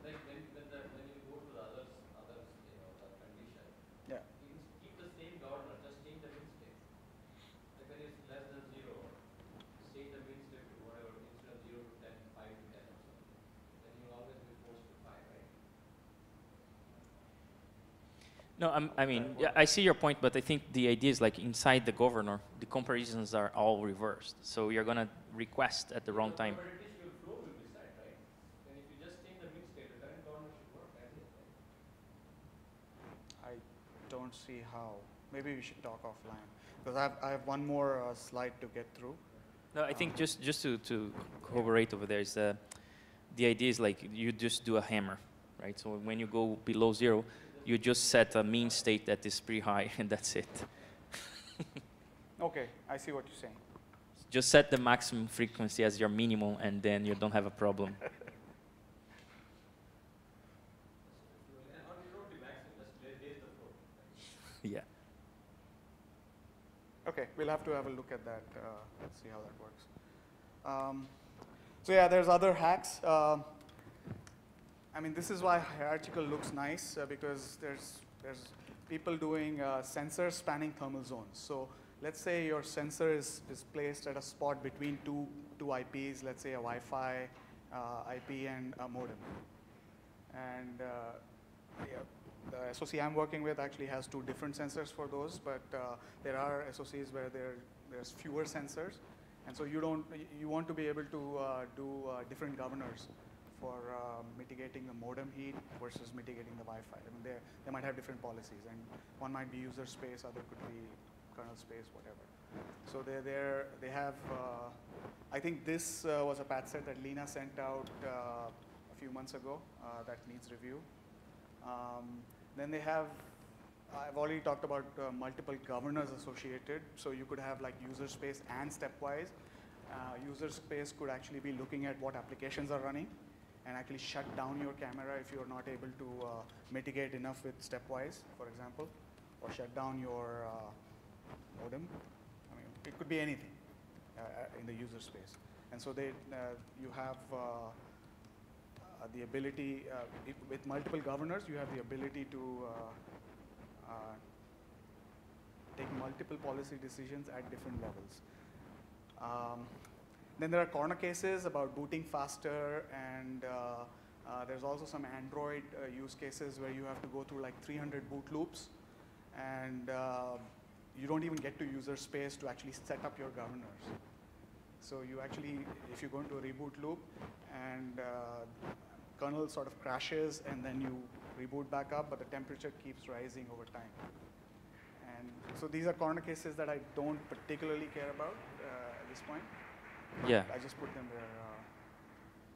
Like when, when, the, when you go to the others, others, you know, the condition, Yeah. you can keep the same governor, just change the min state. Like when it's less than zero, change the min state to whatever, instead of zero to 10, 5 to 10 or something. Then you'll always be forced to 5, right? No, I'm, I mean, yeah, I see your point, but I think the idea is like inside the governor, the comparisons are all reversed. So you're gonna request at the wrong time. But at least your flow will be set, right? And if you just change the min state, the current governor should work as is, right? I don't see how. Maybe we should talk offline because I have, I have one more uh, slide to get through. No, I think just just to to corroborate over there is uh, the idea is like you just do a hammer, right? So when you go below zero, you just set a mean state that is pretty high, and that's it. Okay, I see what you're saying. Just set the maximum frequency as your minimum, and then you don't have a problem. And on your road to maximum, just raise raise the flow. yeah. Okay, we'll have to have a look at that. Uh, see how that works. Um, so yeah, there's other hacks. Um, I mean, this is why hierarchical looks nice uh, because there's there's people doing uh, sensors spanning thermal zones. So let's say your sensor is, is placed at a spot between two two IPs. Let's say a Wi-Fi uh, IP and a modem. And uh, yeah, the SoC I'm working with actually has two different sensors for those, but uh, there are SoCs where there there's fewer sensors, and so you don't you want to be able to uh, do different governors for uh, mitigating the modem heat versus mitigating the Wi-Fi. I mean, they they might have different policies, and one might be user space, other could be kernel space, whatever. So they they they have. Uh, I think this uh, was a patch set that Lena sent out uh, a few months ago uh, that needs review. Um, then they have, I've already talked about uh, multiple governors associated. So you could have like user space and stepwise. Uh, user space could actually be looking at what applications are running and actually shut down your camera if you're not able to uh, mitigate enough with stepwise, for example, or shut down your uh, modem. I mean, it could be anything uh, in the user space. And so they, uh, you have uh, uh, the ability, uh, if, with multiple governors, you have the ability to uh, uh, take multiple policy decisions at different levels. Um, then there are corner cases about booting faster, and uh, uh, there's also some Android uh, use cases where you have to go through like 300 boot loops, and you don't even get to user space to actually set up your governors. So you actually, if you go into a reboot loop and uh, kernel sort of crashes and then you reboot back up, but the temperature keeps rising over time. And so these are corner cases that I don't particularly care about uh, at this point. Yeah. I just put them there. Uh,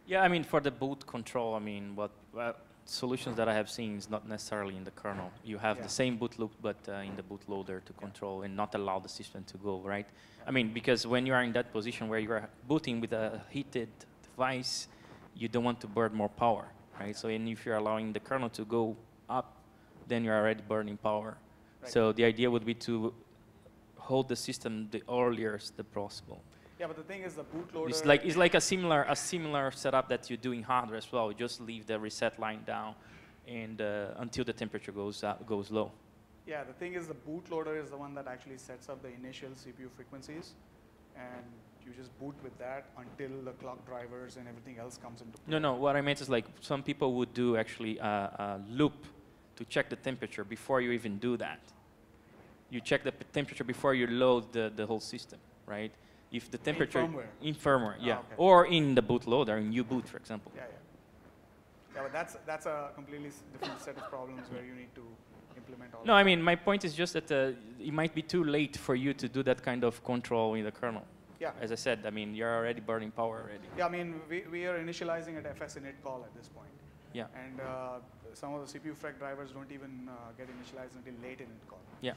Yeah, I mean, for the boot control, I mean, what solutions that I have seen is not necessarily in the kernel. You have Yeah. the same boot loop, but uh, in the bootloader to control and not allow the system to go, right? I mean, because when you are in that position where you are booting with a heated device, you don't want to burn more power, right? So, and if you're allowing the kernel to go up, then you're already burning power. Right. So the idea would be to hold the system the earliest the possible. Yeah, but the thing is, the bootloader. It's like it's like a similar a similar setup that you do in hardware as well. You just leave the reset line down, and uh, until the temperature goes up, goes low. Yeah, the thing is, the bootloader is the one that actually sets up the initial CPU frequencies, and you just boot with that until the clock drivers and everything else comes into play. No, no. What I meant is like some people would do actually a, a loop to check the temperature before you even do that. You check the p- temperature before you load the, the whole system, right? If the temperature firmware? in firmware, Ah, yeah, okay. or in the bootloader in U-boot, for example. Yeah, yeah. Yeah, but that's that's a completely different set of problems where you need to implement all. No, of I mean, my point is just that uh, it might be too late for you to do that kind of control in the kernel. Yeah. As I said, I mean, you're already burning power already. Yeah, I mean, we, we are initializing at FS init call at this point. Yeah. And uh, some of the CPUfreq drivers don't even uh, get initialized until late init call. Yeah.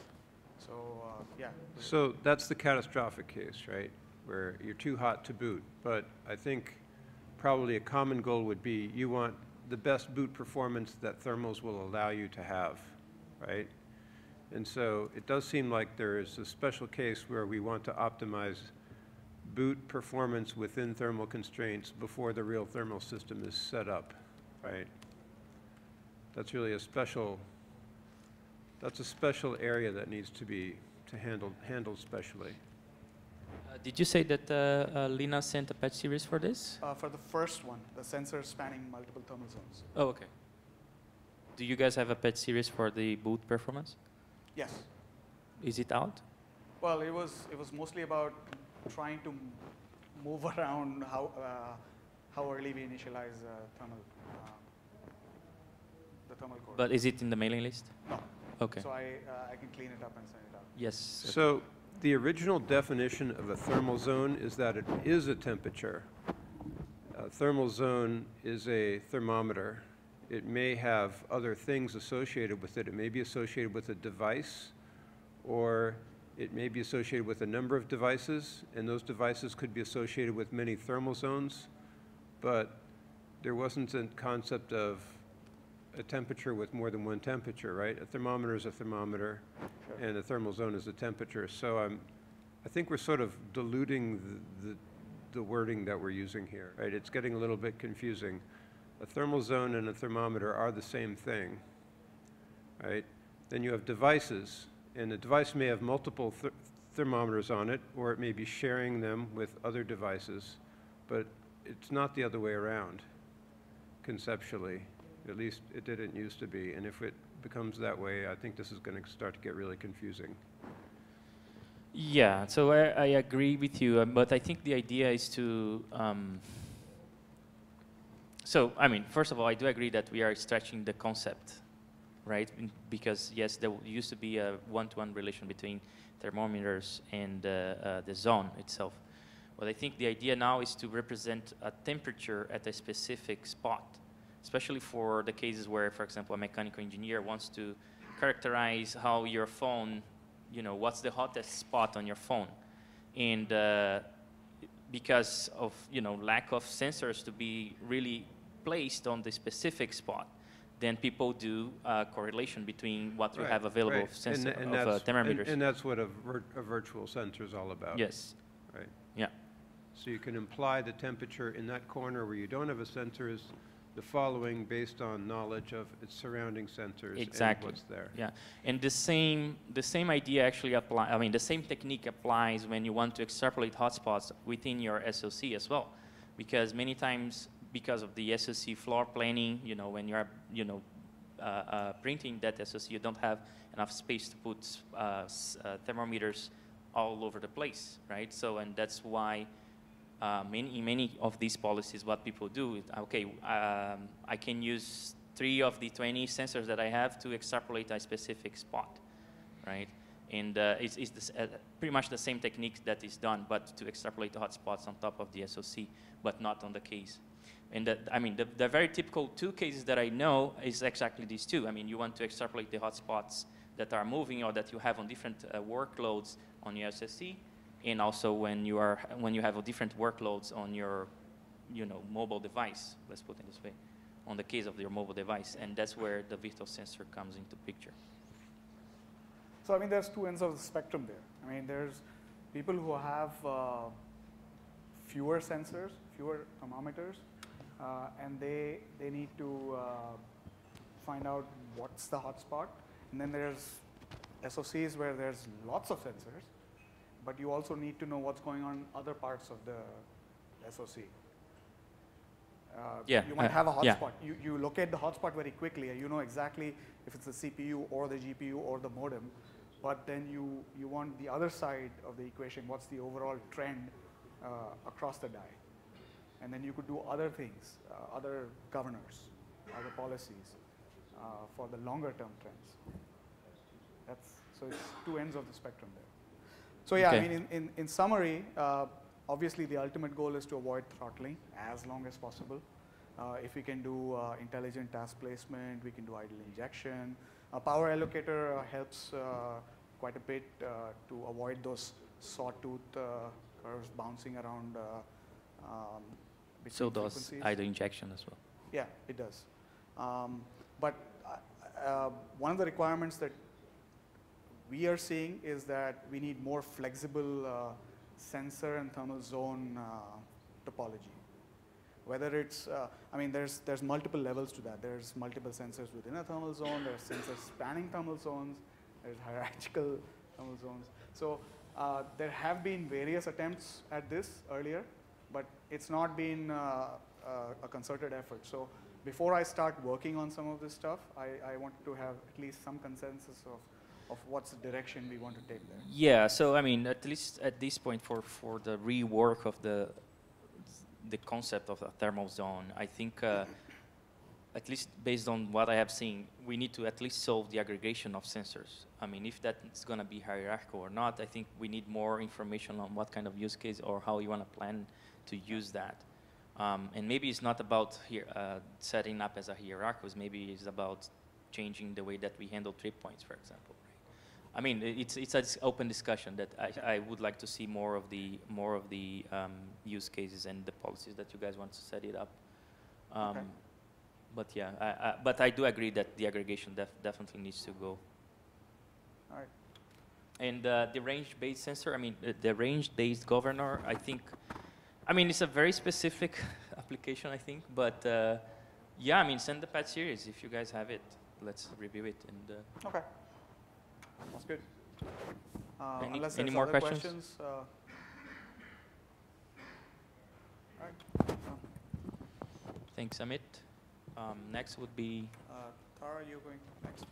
So, uh, yeah. So that's the catastrophic case, right? Where you're too hot to boot. But I think probably a common goal would be you want the best boot performance that thermals will allow you to have, right? And so it does seem like there is a special case where we want to optimize boot performance within thermal constraints before the real thermal system is set up, right? That's really a special, that's a special area that needs to be to handle, handled specially. Uh, did you say that uh, uh, Lina sent a patch series for this? Uh, for the first one, the sensor spanning multiple thermal zones. Oh, okay. Do you guys have a patch series for the boot performance? Yes. Is it out? Well, it was it was mostly about trying to move around how uh, how early we initialize uh, thermal uh, the thermal core. But is it in the mailing list? No. Okay. So I uh, I can clean it up and send it out. Yes. So the original definition of a thermal zone is that it is a temperature. A thermal zone is a thermometer. It may have other things associated with it. It may be associated with a device, or it may be associated with a number of devices, and those devices could be associated with many thermal zones. But there wasn't a concept of a temperature with more than one temperature, right? A thermometer is a thermometer, and a thermal zone is a temperature. So I'm, I think we're sort of diluting the, the, the wording that we're using here, right? It's getting a little bit confusing. A thermal zone and a thermometer are the same thing, right? Then you have devices, and the device may have multiple th thermometers on it, or it may be sharing them with other devices, but it's not the other way around, conceptually. At least it didn't used to be, and if it becomes that way, I think this is going to start to get really confusing. Yeah, so I, I agree with you, um, but I think the idea is to. Um, so, I mean, first of all, I do agree that we are stretching the concept, right? Because, yes, there used to be a one to one relation between thermometers and uh, uh, the zone itself. But I think the idea now is to represent a temperature at a specific spot, especially for the cases where, for example, a mechanical engineer wants to characterize how your phone, you know, what's the hottest spot on your phone. And uh, because of, you know, lack of sensors to be really placed on the specific spot, then people do a correlation between what you have available right. of, sensor, And and of uh, that's- and- thermometers. And that's what a vir- a virtual sensor is all about. Yes. Right. Yeah. So you can imply the temperature in that corner where you don't have a sensor is the following based on knowledge of its surrounding sensors and what's there. Yeah, and the same the same idea actually apply. I mean, the same technique applies when you want to extrapolate hotspots within your SoC as well, because many times because of the SoC floor planning, you know, when you are you know uh, uh, printing that SoC, you don't have enough space to put uh, uh, thermometers all over the place, right? So, and that's why uh, many, in many of these policies, what people do is, okay, um, I can use three of the 20 sensors that I have to extrapolate a specific spot, right? And uh, it's, it's this, uh, pretty much the same technique that is done, but to extrapolate the hotspots on top of the SOC, but not on the case. And the, I mean, the, the very typical two cases that I know is exactly these two. I mean, you want to extrapolate the hotspots that are moving or that you have on different uh, workloads on your SSC, and also when you are when you have different workloads on your, you know, mobile device. Let's put it this way, on the case of your mobile device, and that's where the virtual sensor comes into picture. So I mean, there's two ends of the spectrum there. I mean, there's people who have uh, fewer sensors, fewer thermometers, uh, and they they need to uh, find out what's the hotspot. And then there's SOCs where there's lots of sensors, but you also need to know what's going on in other parts of the SOC. Uh, Yeah, you might uh, have a yeah. hotspot. You, you locate the hotspot very quickly. and You know exactly if it's the CPU or the GPU or the modem. But then you, you want the other side of the equation. What's the overall trend uh, across the die? And then you could do other things, uh, other governors, other policies uh, for the longer term trends. That's, so it's two ends of the spectrum there. So yeah, I mean, in, in, in summary, uh, obviously the ultimate goal is to avoid throttling as long as possible. Uh, if we can do uh, intelligent task placement, we can do idle injection. A power allocator uh, helps uh, quite a bit uh, to avoid those sawtooth uh, curves bouncing around uh, um, So does idle injection as well. Yeah, it does. Um, but uh, uh, one of the requirements that we are seeing is that we need more flexible uh, sensor and thermal zone uh, topology. Whether it's, uh, I mean, there's, there's multiple levels to that. There's multiple sensors within a thermal zone, there's sensors spanning thermal zones, there's hierarchical thermal zones. So uh, there have been various attempts at this earlier, but it's not been uh, uh, a concerted effort. So before I start working on some of this stuff, I, I want to have at least some consensus of, of what's the direction we want to take there. Yeah, so I mean, at least at this point, for for the rework of the the concept of a thermal zone, I think, uh, at least based on what I have seen, we need to at least solve the aggregation of sensors. I mean, if that's going to be hierarchical or not, I think we need more information on what kind of use case or how you want to plan to use that. Um, and maybe it's not about here, uh, setting up as a hierarchical, maybe it's about changing the way that we handle trip points, for example. I mean, it's it's an open discussion that I, I would like to see more of the more of the um, use cases and the policies that you guys want to set it up. Um, Okay. But yeah, I, I, but I do agree that the aggregation def definitely needs to go. All right. And uh, the range-based sensor, I mean, uh, the range-based governor, I think, I mean, it's a very specific application, I think, but uh, yeah, I mean, send the patch series if you guys have it. Let's review it and. Uh, Okay. That's good. Uh, Any- unless any more other questions? uh, right. Thanks, Amit. Um, next would be Uh, Thara, you're going next?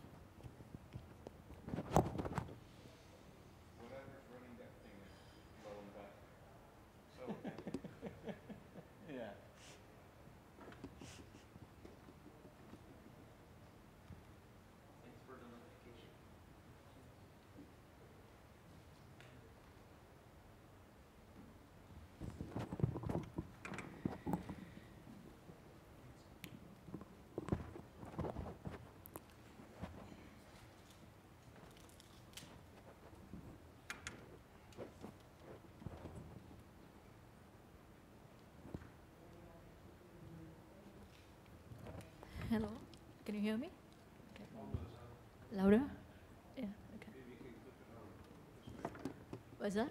Hello, can you hear me? Okay. Louder? Yeah, okay. What's that?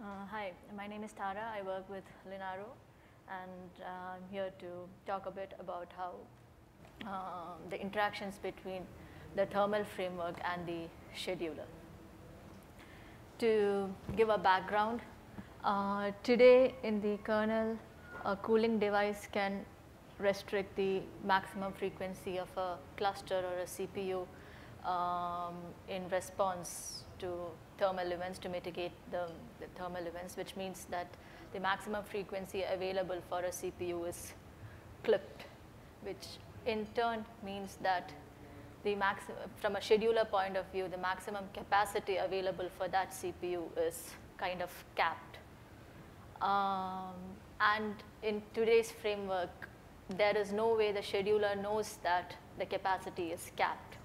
Uh, hi, my name is Thara. I work with Linaro, and uh, I'm here to talk a bit about how uh, the interactions between the thermal framework and the scheduler. to give a background, uh, today in the kernel, a cooling device can restrict the maximum frequency of a cluster or a CPU um, in response to thermal events to mitigate the, the, thermal events, which means that the maximum frequency available for a CPU is clipped, which in turn means that the maximum, from a scheduler point of view, the maximum capacity available for that CPU is kind of capped. Um, and in today's framework, there is no way the scheduler knows that the capacity is capped.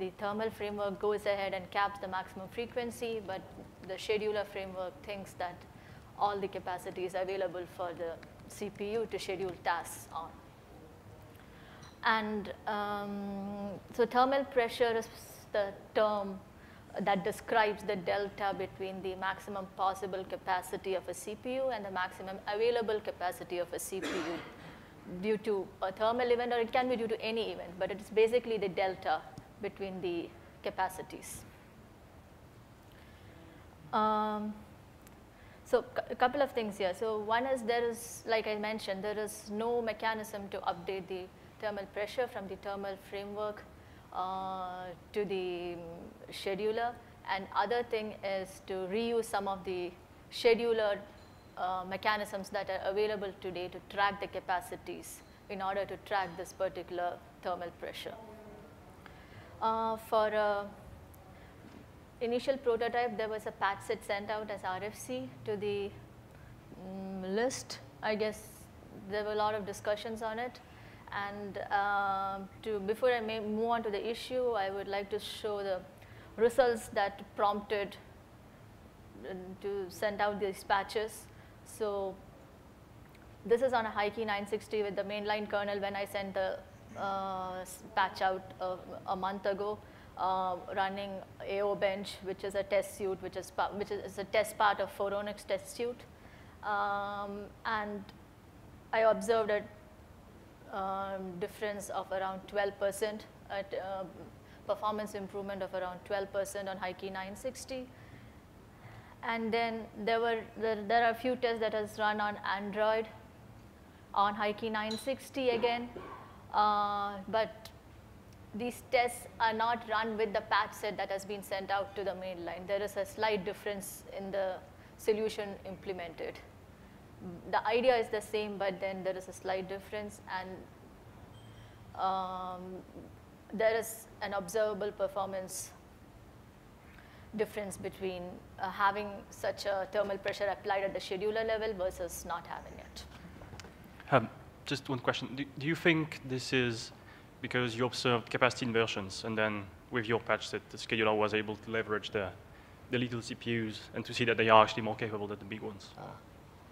The thermal framework goes ahead and caps the maximum frequency, but the scheduler framework thinks that all the capacity is available for the CPU to schedule tasks on. And um, so thermal pressure is the term that describes the delta between the maximum possible capacity of a CPU and the maximum available capacity of a CPU due to a thermal event or it can be due to any event, but it's basically the delta between the capacities. Um, so a couple of things here. So one is there is, like I mentioned, there is no mechanism to update the thermal pressure from the thermal framework uh, to the scheduler. And other thing is to reuse some of the scheduler uh, mechanisms that are available today to track the capacities in order to track this particular thermal pressure. Uh, for uh, initial prototype, there was a patch set sent out as RFC to the um, list. I guess there were a lot of discussions on it. And uh, to, before I may move on to the issue, I would like to show the results that prompted uh, to send out these patches. So this is on a HiKey 960 with the mainline kernel when I sent the patch out uh, a month ago. Uh, running AO bench, which is a test suite, which is which is a test part of Phoronix test suite, um, and I observed a um, difference of around 12% at uh, performance improvement of around 12% on HiKey 960. And then there were there, there are a few tests that has run on Android on HiKey 960 again, uh, but these tests are not run with the patch set that has been sent out to the mainline. There is a slight difference in the solution implemented. The idea is the same, but then there is a slight difference, and um, there is an observable performance difference between uh, having such a thermal pressure applied at the scheduler level versus not having it. Um, just one question. Do, do you think this is because you observed capacity inversions, and then with your patch set, the scheduler was able to leverage the, the little CPUs and to see that they are actually more capable than the big ones? Ah.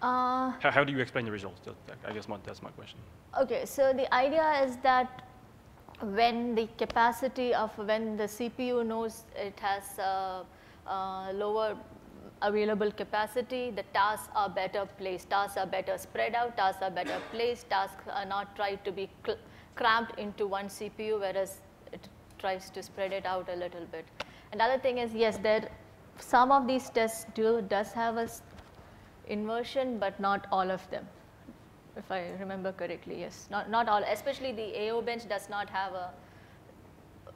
Uh, how, how, do you explain the results? I guess my, that's my question. Okay, so the idea is that when the capacity of when the CPU knows it has a, a lower available capacity, the tasks are better placed, tasks are better spread out, tasks are better placed, tasks are not tried to be cramped into one CPU, whereas it tries to spread it out a little bit. Another thing is, yes, there some of these tests do does have a inversion, but not all of them, if I remember correctly. Yes, not not all. Especially the AO bench does not have a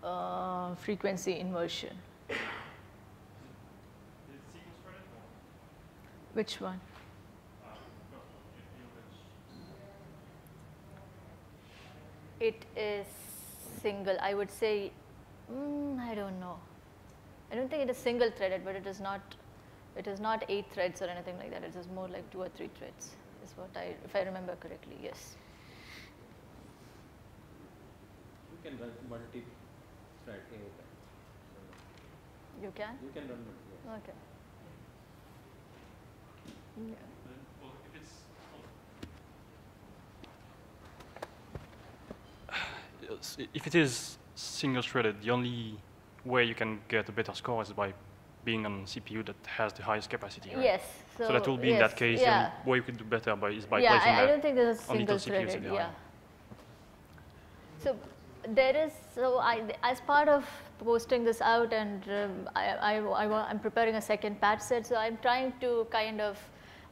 uh, frequency inversion. Which one? it is single. I would say, mm, I don't know. I don't think it is single threaded, but it is not, it is not eight threads or anything like that. It is more like two or three threads, is what I, if I remember correctly, yes. You can run multi-thread You can? You can run multi. Okay. Yeah. if it is single-threaded, the only way you can get a better score is by being on CPU that has the highest capacity. Right? Yes. So, so, that will be yes, in that case, yeah. the way you can do better by, is by yeah, placing I, I don't think there's a single-threaded, yeah. So there is, so I, as part of posting this out and um, I, I, I, I'm preparing a second patch set, so I'm trying to kind of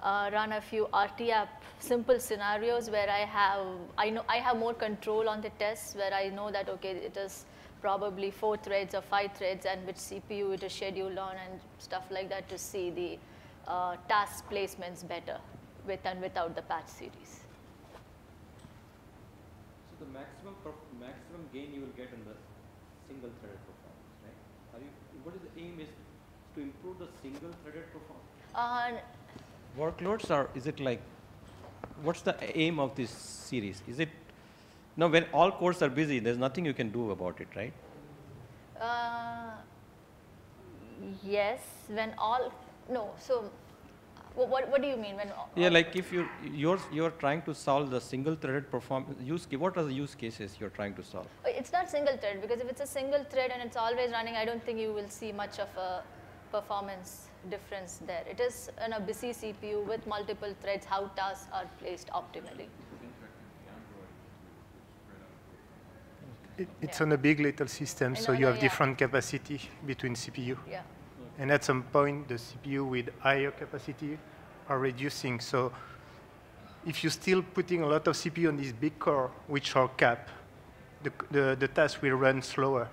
uh, run a few rt-app simple scenarios where I have, I know, I have more control on the tests where I know that, okay, it is probably four threads or five threads and which CPU it is scheduled on and stuff like that to see the uh, task placements better with and without the patch series. So the maximum maximum gain you will get in the single threaded performance, right? Are you, what is the aim is to improve the single threaded performance? Uh, Workloads or is it like, what's the aim of this series? Is it, now when all cores are busy, there's nothing you can do about it, right? Uh, yes, when all, no, so wh- what, what do you mean when? all- Yeah, like if you, you're, you're trying to solve the single threaded performance use, ca- what are the use cases you're trying to solve? Uh, It's not single thread because if it's a single thread and it's always running, I don't think you will see much of a performance difference there. It is in a busy CPU with multiple threads, how tasks are placed optimally. It, it's on a big little system, so you have yeah. different capacity between CPU. Yeah. And at some point, the CPU with higher capacity are reducing. So if you're still putting a lot of CPU on this big core, which are capped, the, the, the task will run slower.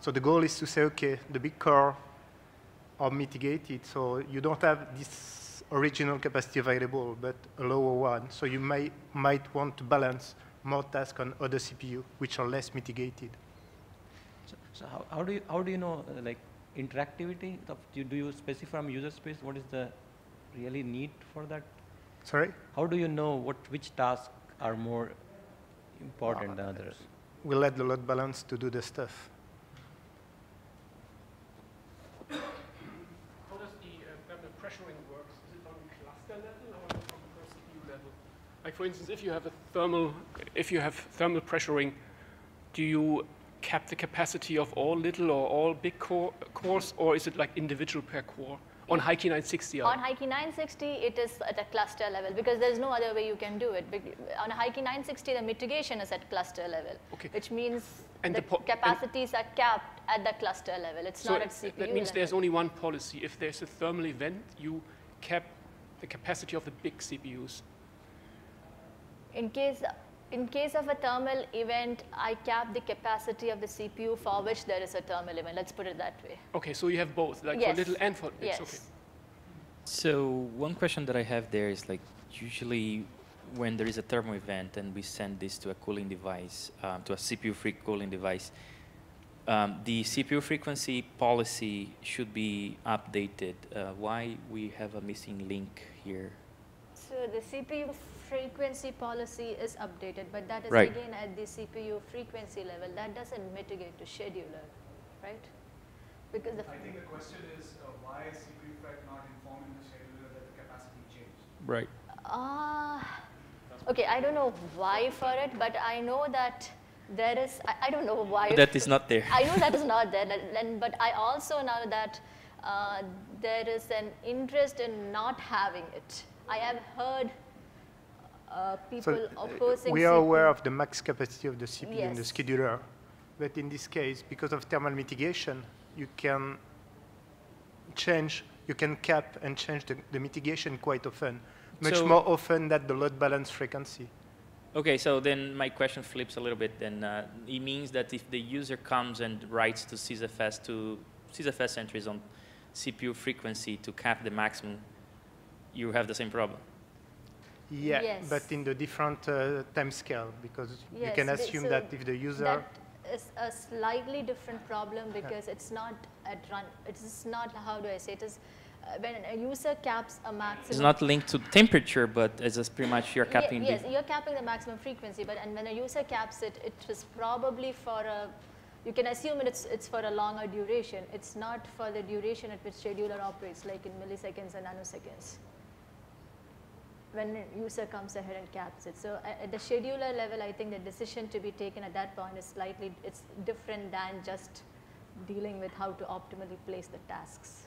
So the goal is to say, okay, the big core are mitigated, so you don't have this original capacity available, but a lower one. So you may, might want to balance more tasks on other CPU, which are less mitigated. So, so how, how do you, how do you know, uh, like, interactivity? Of, do, you, do you specify from user space what is the really need for that? Sorry? How do you know what, which tasks are more important than others? We let the load balance to do the stuff. How does the uh, thermal pressuring work? Is it on cluster level or on per CPU level? Like for instance, if you have a thermal, if you have thermal pressuring, do you cap the capacity of all little or all big core, cores, or is it like individual per core? On HiKey 960, uh, On HiKey 960, it is at a cluster level because there's no other way you can do it. On a HiKey 960, the mitigation is at cluster level, which means And the the capacities are capped at the cluster level. It's so not at CPU that means level. there's only one policy. If there's a thermal event, you cap the capacity of the big CPUs. In case, in case of a thermal event, I cap the capacity of the CPU for which there is a thermal event. Let's put it that way. Okay, so you have both, like Yes. for little and for. Yes. Okay. So one question that I have there is like usually when there is a thermal event and we send this to a cooling device, um, to a CPUfreq cooling device, um, the CPU frequency policy should be updated. Uh, why we have a missing link here? So the CPU frequency policy is updated, but that is Right. again at the CPU frequency level. That doesn't mitigate to scheduler, right? Because the I think the question is uh, why is CPUfreq not informing the scheduler that the capacity changed? Right. Uh, okay, I don't know why for it, but I know that there is, I, I don't know why. That is not there. I know that is not there, and- and- but I also know that uh, there is an interest in not having it. I have heard uh, people So uh, opposing we are CPU. aware of the max capacity of the CPU and the scheduler, but in this case, because of thermal mitigation, you can change, you can cap and change the, the mitigation quite often, much So- more often than the load balance frequency. Okay, so then my question flips a little bit. Then uh, it means that if the user comes and writes to sysfs to sysfs entries on CPU frequency to cap the maximum, you have the same problem. Yeah, Yes. but in the different uh, time scale, because you can assume so that if the user That is a slightly different problem because it's not at run, it is not, how do I say, it is, uh, when a user caps a maximum. It's not linked to temperature, but it's just pretty much you're Ye- capping Yes, the. you're capping the maximum frequency, but and when a user caps it, it is probably for a, you can assume it's, it's for a longer duration. It's not for the duration at which scheduler operates, like in milliseconds and nanoseconds. When a user comes ahead and caps it. So a- at the scheduler level, I think the decision to be taken at that point is slightly, it's different than just dealing with how to optimally place the tasks.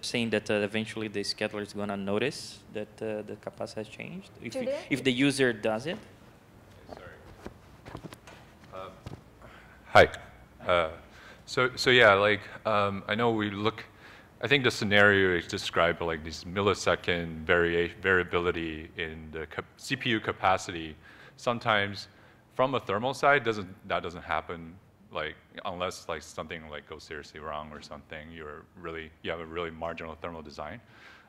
Saying that uh, eventually the scheduler is going to notice that uh, the capacity has changed? If, he- Today? if the user does it? Hi. Uh, so, so yeah, like um, I know we look. I think the scenario is described like this millisecond varia variability in the cap CPU capacity. Sometimes, from a thermal side, doesn't that doesn't happen like unless like something like goes seriously wrong or something. You're really you have a really marginal thermal design.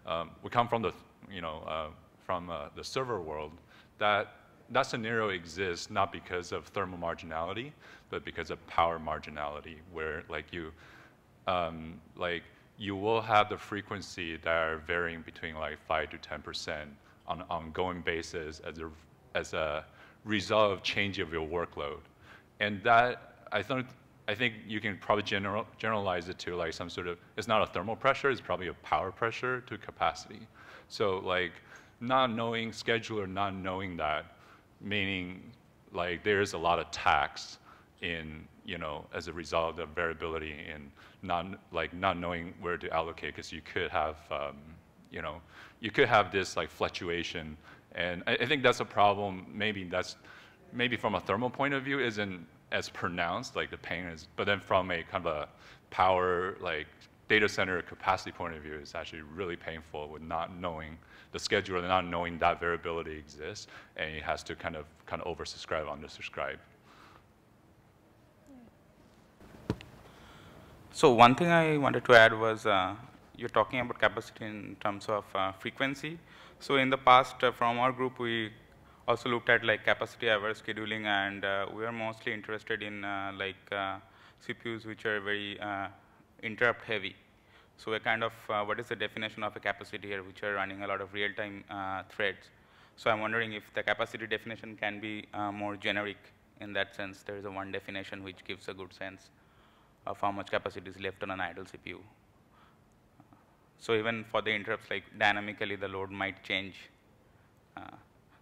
Um, we come from the you know uh, from uh, the server world that that scenario exists not because of thermal marginality, but because of power marginality, where like you, um, like you will have the frequency that are varying between like five to ten percent on an ongoing basis as a as a result of change of your workload, and that I think I think you can probably general, generalize it to like some sort of it's not a thermal pressure, it's probably a power pressure to capacity. So like not knowing scheduler, not knowing that meaning like there's a lot of tax in you know as a result of variability in not like not knowing where to allocate because you could have um, you know you could have this like fluctuation and I, I, think that's a problem maybe that's maybe from a thermal point of view isn't as pronounced like the pain is but then from a kind of a power like data center capacity point of view it's actually really painful with not knowing the scheduler not knowing that variability exists, and it has to kind of kind of oversubscribe, undersubscribe. So one thing I wanted to add was uh, you're talking about capacity in terms of uh, frequency. So in the past, uh, from our group, we also looked at like capacity average scheduling, and uh, we are mostly interested in uh, like uh, CPUs which are very interrupt heavy. So a kind of, what is the definition of a capacity here, which are running a lot of real-time threads. So I'm wondering if the capacity definition can be more generic in that sense. There is a one definition which gives a good sense of how much capacity is left on an idle CPU. So even for the interrupts, like dynamically the load might change. Uh,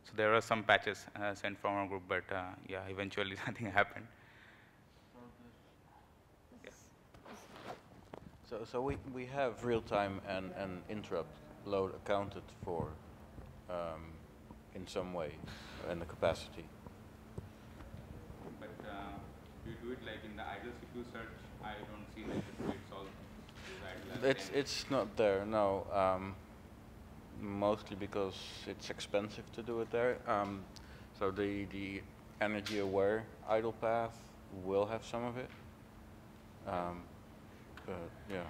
so there are some patches uh, sent from our group, but uh, yeah, eventually nothing happened. So, so we, we have real-time and, and interrupt load accounted for um, in some way in the capacity. But uh, you do it like in the idle CPU search, I don't see like all it's, it's not there, no. Um, mostly because it's expensive to do it there. Um, so the, the energy aware idle path will have some of it. Um, but yeah.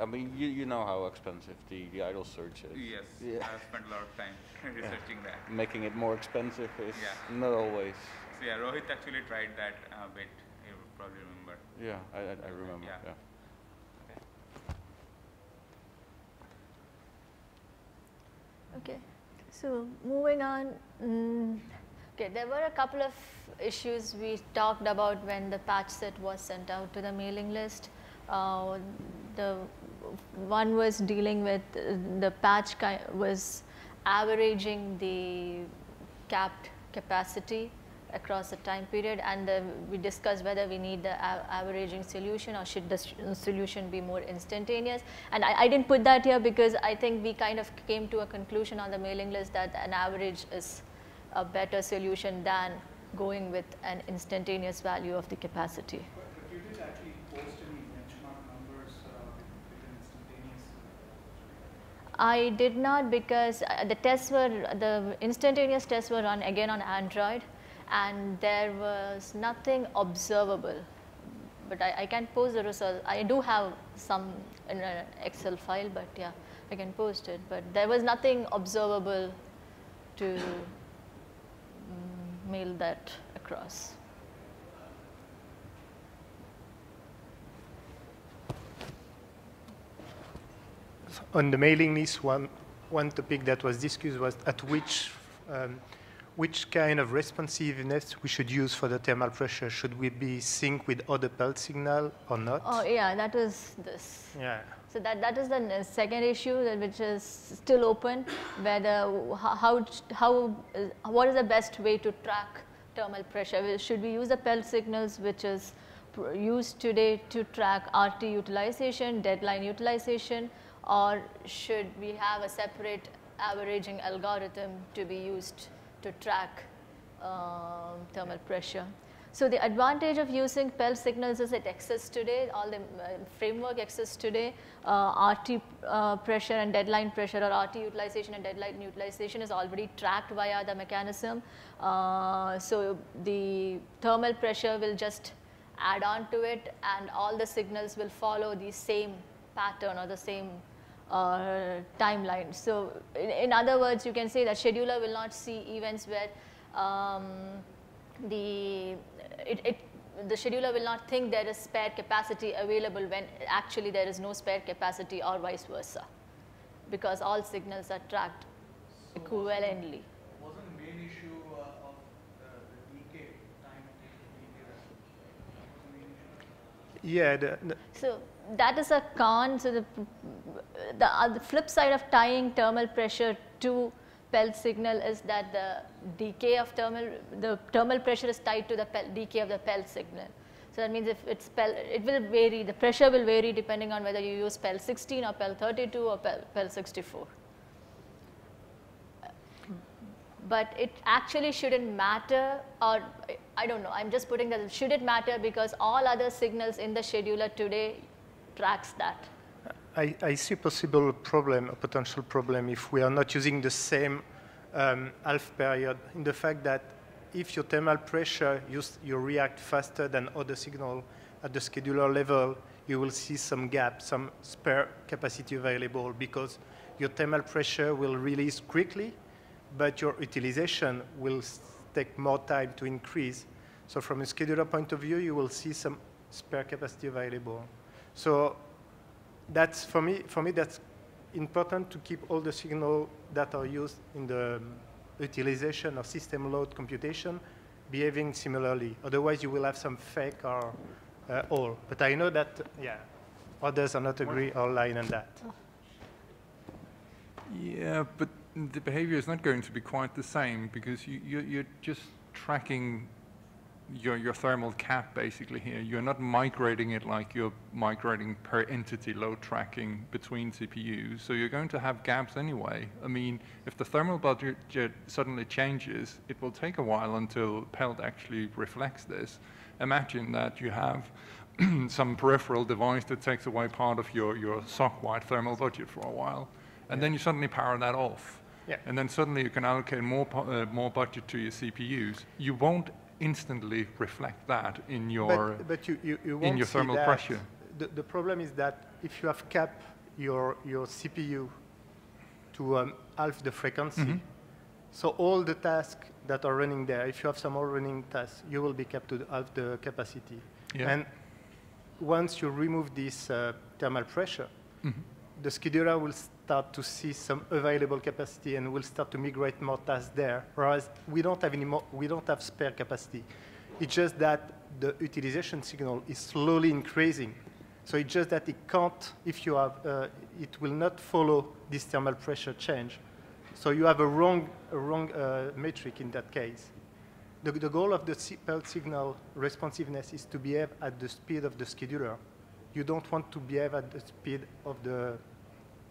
I mean, you, you know how expensive the, the idle search is. Yes, yeah. I've spent a lot of time researching yeah. that. Making it more expensive is yeah. not always. So yeah, Rohit actually tried that a bit, you probably remember. Yeah, I, I, I remember, yeah. yeah. Okay, so moving on. Mm, okay, there were a couple of issues we talked about when the patch set was sent out to the mailing list. Uh, the one was dealing with uh, the patch was averaging the capped capacity across the time period and uh, we discussed whether we need the averaging solution or should the solution be more instantaneous and I, I, didn't put that here because I think we kind of came to a conclusion on the mailing list that an average is a better solution than going with an instantaneous value of the capacity. I did not because uh, the tests were, the instantaneous tests were run again on Android and there was nothing observable. But I, I can post the result. I do have some in an Excel file, but yeah, I can post it. But there was nothing observable to mm, mail that across. on the mailing list, one, one topic that was discussed was at which, um, which kind of responsiveness we should use for the thermal pressure. Should we be sync with other pulse signal or not? Oh, yeah, that is this. Yeah. So that, that is the second issue that which is still open, whether how, how, what is the best way to track thermal pressure? Should we use the pulse signals which is used today to track RT utilization, deadline utilization, or should we have a separate averaging algorithm to be used to track um, thermal pressure? So the advantage of using PELT signals is it exists today, all the uh, framework exists today. Uh, RT uh, pressure and deadline pressure or RT utilization and deadline utilization is already tracked via the mechanism. Uh, so the thermal pressure will just add on to it and all the signals will follow the same pattern or the same uh, timeline. So in, in, other words, you can say that scheduler will not see events where um, the it, it, the scheduler will not think there is spare capacity available when actually there is no spare capacity or vice versa because all signals are tracked so equivalently. Wasn't the main issue uh, of the decay, time decay Yeah. The, the so that is a con. So the, the, uh, the flip side of tying thermal pressure to PELT signal is that the decay of thermal, the thermal pressure is tied to the decay of the PELT signal. So that means if it's PELT, it will vary, the pressure will vary depending on whether you use PELT 16 or PELT 32 or PELT, PELT 64. But it actually shouldn't matter or I don't know, I'm just putting that, should it matter because all other signals in the scheduler today tracks that. I, I, see a possible problem, a potential problem, if we are not using the same um, half period in the fact that if your thermal pressure, you, you react faster than other signal at the scheduler level, you will see some gap, some spare capacity available because your thermal pressure will release quickly, but your utilization will take more time to increase. So from a scheduler point of view, you will see some spare capacity available. So that's for me, for me that's important to keep all the signal that are used in the um, utilization of system load computation behaving similarly. Otherwise, you will have some fake or uh, all. But I know that, yeah, others are not agree or line on that. Yeah, but the behavior is not going to be quite the same because you, you, you're just tracking your, your thermal cap basically here. You're not migrating it like you're migrating per entity load tracking between CPUs. So you're going to have gaps anyway. I mean, if the thermal budget suddenly changes, it will take a while until PELT actually reflects this. Imagine that you have some peripheral device that takes away part of your, your SOC-wide thermal budget for a while. And yeah. then you suddenly power that off. Yeah. And then suddenly you can allocate more, uh, more budget to your CPUs. You won't instantly reflect that in your, but, but you, you, you in your thermal pressure. The, the problem is that if you have capped your, your CPU to um, half the frequency, mm -hmm. so all the tasks that are running there, if you have some all running tasks, you will be capped to half the capacity. Yeah. And once you remove this uh, thermal pressure, mm -hmm. the scheduler will start to see some available capacity and we'll start to migrate more tasks there. Whereas we don't have any more, we don't have spare capacity. It's just that the utilization signal is slowly increasing. So it's just that it can't, if you have, uh, it will not follow this thermal pressure change. So you have a wrong, a wrong uh, metric in that case. The, the goal of the PELT signal responsiveness is to behave at the speed of the scheduler. You don't want to behave at the speed of the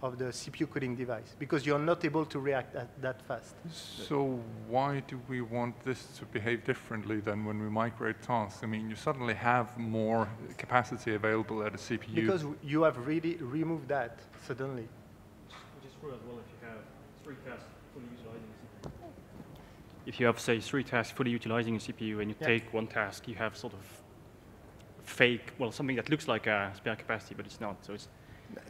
of the CPU cooling device because you're not able to react that, that fast. So why do we want this to behave differently than when we migrate tasks? I mean, you suddenly have more capacity available at a CPU. Because you have really removed that suddenly. Which is as well if you have three tasks fully utilizing the CPU. If you have, say, three tasks fully utilizing a CPU and you yeah. take one task, you have sort of fake, well, something that looks like a spare capacity, but it's not. So it's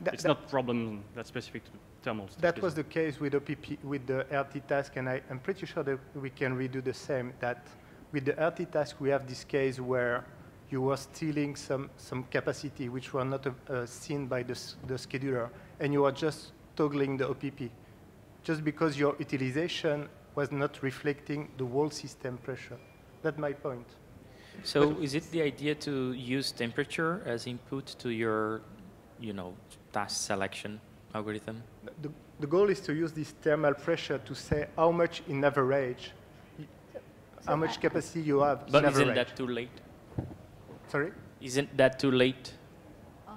that, it's that, not problem that's specific to thermals. That was the case with OPP, with the RT task, and I, am pretty sure that we can redo the same. That with the RT task, we have this case where you were stealing some, some capacity which were not uh, seen by the, the scheduler, and you are just toggling the OPP, just because your utilization was not reflecting the whole system pressure. That's my point. So but is it the idea to use temperature as input to your you know, task selection algorithm? The, the goal is to use this thermal pressure to say how much in average, how much capacity you have But isn't that too late? Sorry? Isn't that too late? Uh,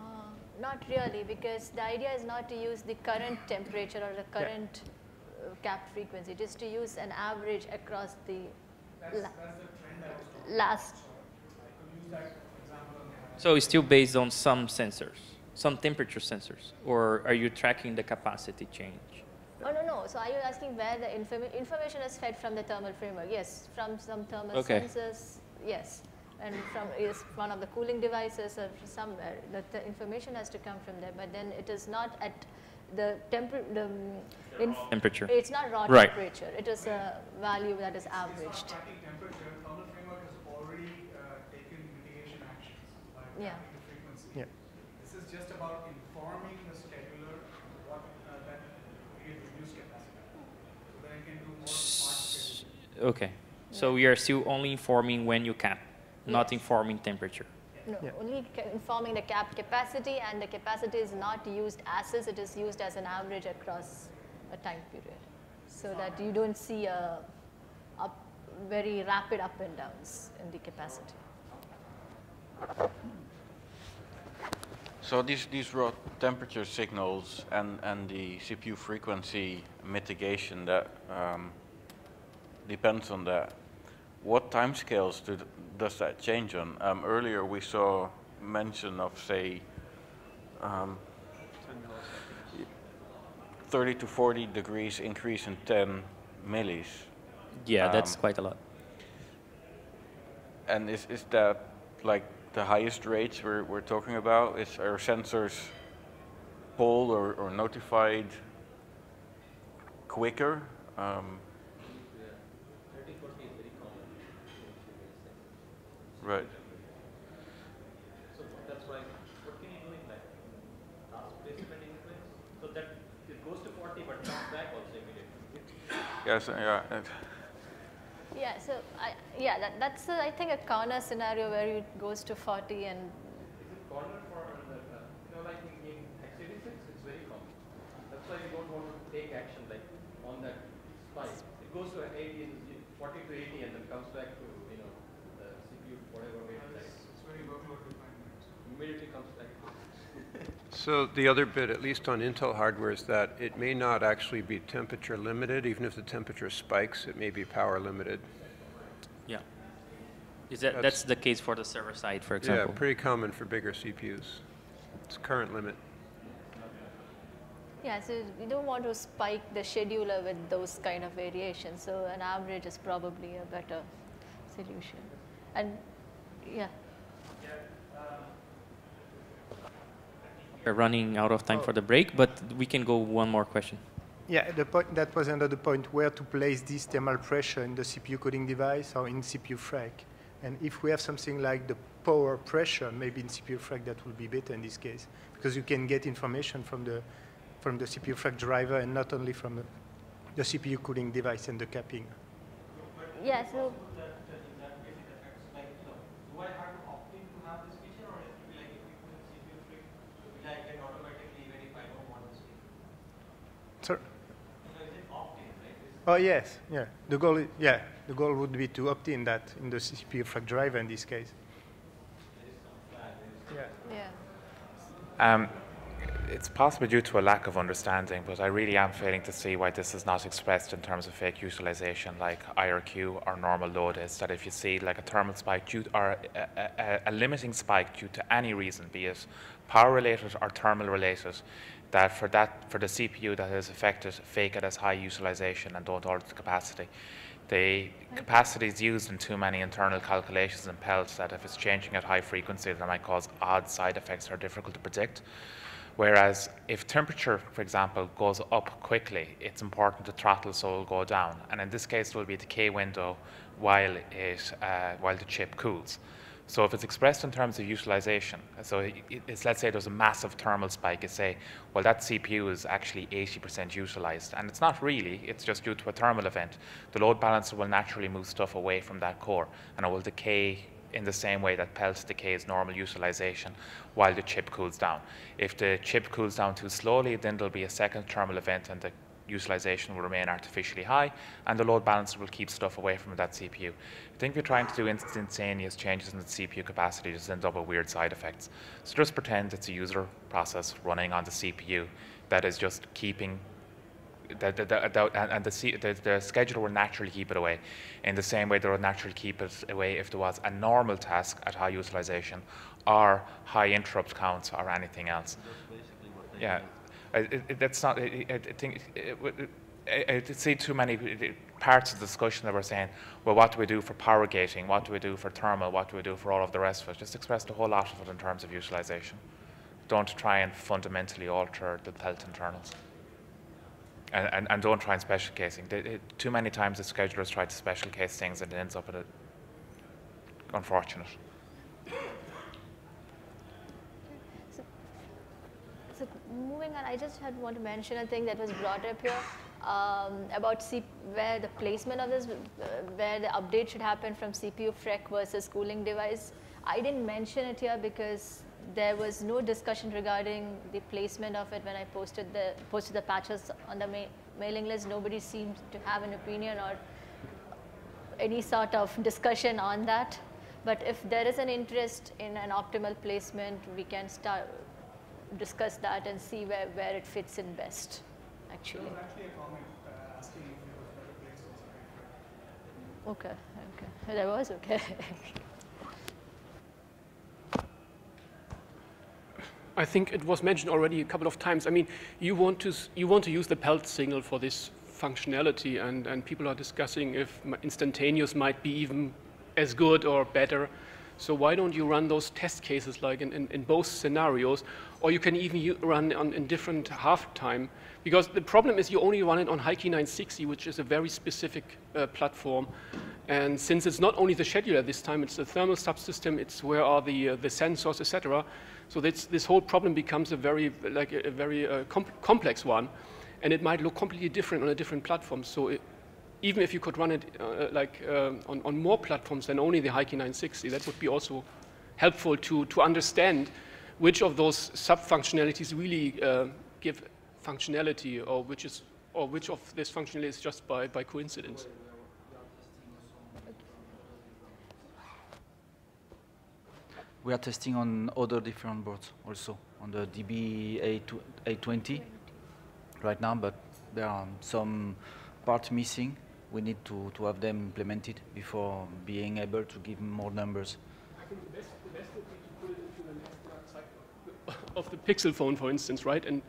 not really, because the idea is not to use the current temperature or the current yeah. uh, cap frequency, just to use an average across the, that's, la that's the last that example on So it's still based on some sensors, some temperature sensors, or are you tracking the capacity change? Oh, no, no. So are you asking where the informa information is fed from the thermal framework? Yes, from some thermal Okay. sensors, yes. And from is one of the cooling devices or somewhere, the, the information has to come from there, but then it is not at the temper, the um, Temperature. It's not raw Right. temperature. It is a value that is averaged. tracking temperature, thermal is just about informing the scheduler what uh, that it reduced capacity. So that it can do more smart scheduling. Okay. So we are still only informing when you cap, not informing temperature. No, only informing the cap capacity and the capacity is not used as is, it is used as an average across a time period. So that you don't see a up, very rapid up and downs in the capacity. So these, these raw temperature signals and, and the CPU frequency mitigation that um, depends on that. What timescales do, does that change on? Um, earlier we saw mention of say um, 30 to 40 degrees increase in 10 millis. Yeah, that's Um, quite a lot. And is, is that like the highest rates we're, we're talking about? Is our sensors pulled or, or notified quicker? Um, right. So that's why, what can you do in like task placement increments? So that it goes to 40 but comes back also immediately. Yes, yeah. It- Yeah, so I, yeah, that, that's uh, I think a corner scenario where it goes to 40 and Is it corner for, the, uh, you know, like in, in x86, it's very common. That's why you don't want to take action like on that spike. It goes to 80, and 40 to 80 and then comes back to, you know, the CPU, whatever way it is. It's very workload defined. Immediately comes back. So the other bit, at least on Intel hardware, is that it may not actually be temperature limited. Even if the temperature spikes, it may be power limited. Yeah. Is that, That's- that's the case for the server side, for example? Yeah, pretty common for bigger CPUs. It's current limit. yeah, so you don't want to spike the scheduler with those kind of variations. So an average is probably a better solution. And yeah. We're running out of time oh. for the break, but we can go one more question. Yeah, the point, that was another point, where to place this thermal pressure in the CPU cooling device or in CPUfreq. And if we have something like the power pressure, maybe in CPUfreq that will be better in this case, because you can get information from the, from the CPUfreq driver and not only from the, the CPU cooling device and the capping. Yeah, so That, that in that case it affects like, you know, do I have to opt in to have this feature or it will be like if you put in CPU free, will I get automatically even if I don't want this feature? Sir? So is it opt-in, right? Is Oh, yes, yeah. The goal, i- yeah, the goal would be to opt in that in the CPUfreq driver in this case. Yeah. Yeah. Um, it's possibly due to a lack of understanding, but I really am failing to see why this is not expressed in terms of fake utilization like IRQ or normal load is. That if you see like a thermal spike due or a, a, a limiting spike due to any reason, be it power related or thermal related, that for that for the CPU that is affected, fake it as high utilization and don't alter the capacity. The capacity is used in too many internal calculations and PELTs that if it's changing at high frequency, that might cause odd side effects that are difficult to predict. Whereas if temperature, for example, goes up quickly, it's important to throttle so it'll go down. And in this case, it will be a decay window while, it, uh, while the chip cools. So if it's expressed in terms of utilization, so it's, let's say there's a massive thermal spike, you say, well, that CPU is actually 80% utilized. And it's not really, it's just due to a thermal event. The load balancer will naturally move stuff away from that core, and it will decay in the same way that PELT decays normal utilization while the chip cools down. If the chip cools down too slowly, then there'll be a second thermal event and the utilization will remain artificially high and the load balancer will keep stuff away from that CPU. I think if you're trying to do instantaneous changes in the CPU capacity, just ends up with weird side effects. So just pretend it's a user process running on the CPU that is just keeping the, the, the, and, and the, the, the scheduler will naturally keep it away in the same way they would naturally keep it away if there was a normal task at high utilization or high interrupt counts or anything else. Yeah, it, it, that's not, I, I think, I, I see too many parts of the discussion that we're saying, well, what do we do for power gating? What do we do for thermal? What do we do for all of the rest of it? Just express the whole lot of it in terms of utilization. Don't try and fundamentally alter the PELT internals. And, and, and don't try and special casing. They, too many times the schedulers try to special case things and it ends up at a unfortunate. So moving on, I just had want to mention a thing that was brought up here um, about C where the placement of this, uh, where the update should happen from CPU FREC versus cooling device. I didn't mention it here because there was no discussion regarding the placement of it when I posted the posted the patches on the ma mailing list. Nobody seemed to have an opinion or any sort of discussion on that. But if there is an interest in an optimal placement, we can start discuss that and see where, where it fits in best, actually. There was actually a comment uh, asking if it was better placed Okay, okay. There was, okay. I think it was mentioned already a couple of times. I mean, you want to, you want to use the PELT signal for this functionality, and, and people are discussing if instantaneous might be even as good or better. So why don't you run those test cases like in, in, in both scenarios, or you can even run on, in different half time, because the problem is you only run it on HiKey 960, which is a very specific uh, platform. And since it's not only the scheduler this time, it's the thermal subsystem, it's where are the, uh, the sensors, etc. So this, this whole problem becomes a very, like a, a very uh, complex one, and it might look completely different on a different platform. So it, even if you could run it uh, like uh, on, on more platforms than only the HiKey 960, that would be also helpful to, to understand which of those sub-functionalities really uh, give functionality or which, is, or which of this functionality is just by, by coincidence. We are testing on other different boards also, on the DB A20 right now, but there are some parts missing. We need to, to have them implemented before being able to give more numbers. I think the best, would be to put it into the next cycle of the Pixel phone, for instance, right? And,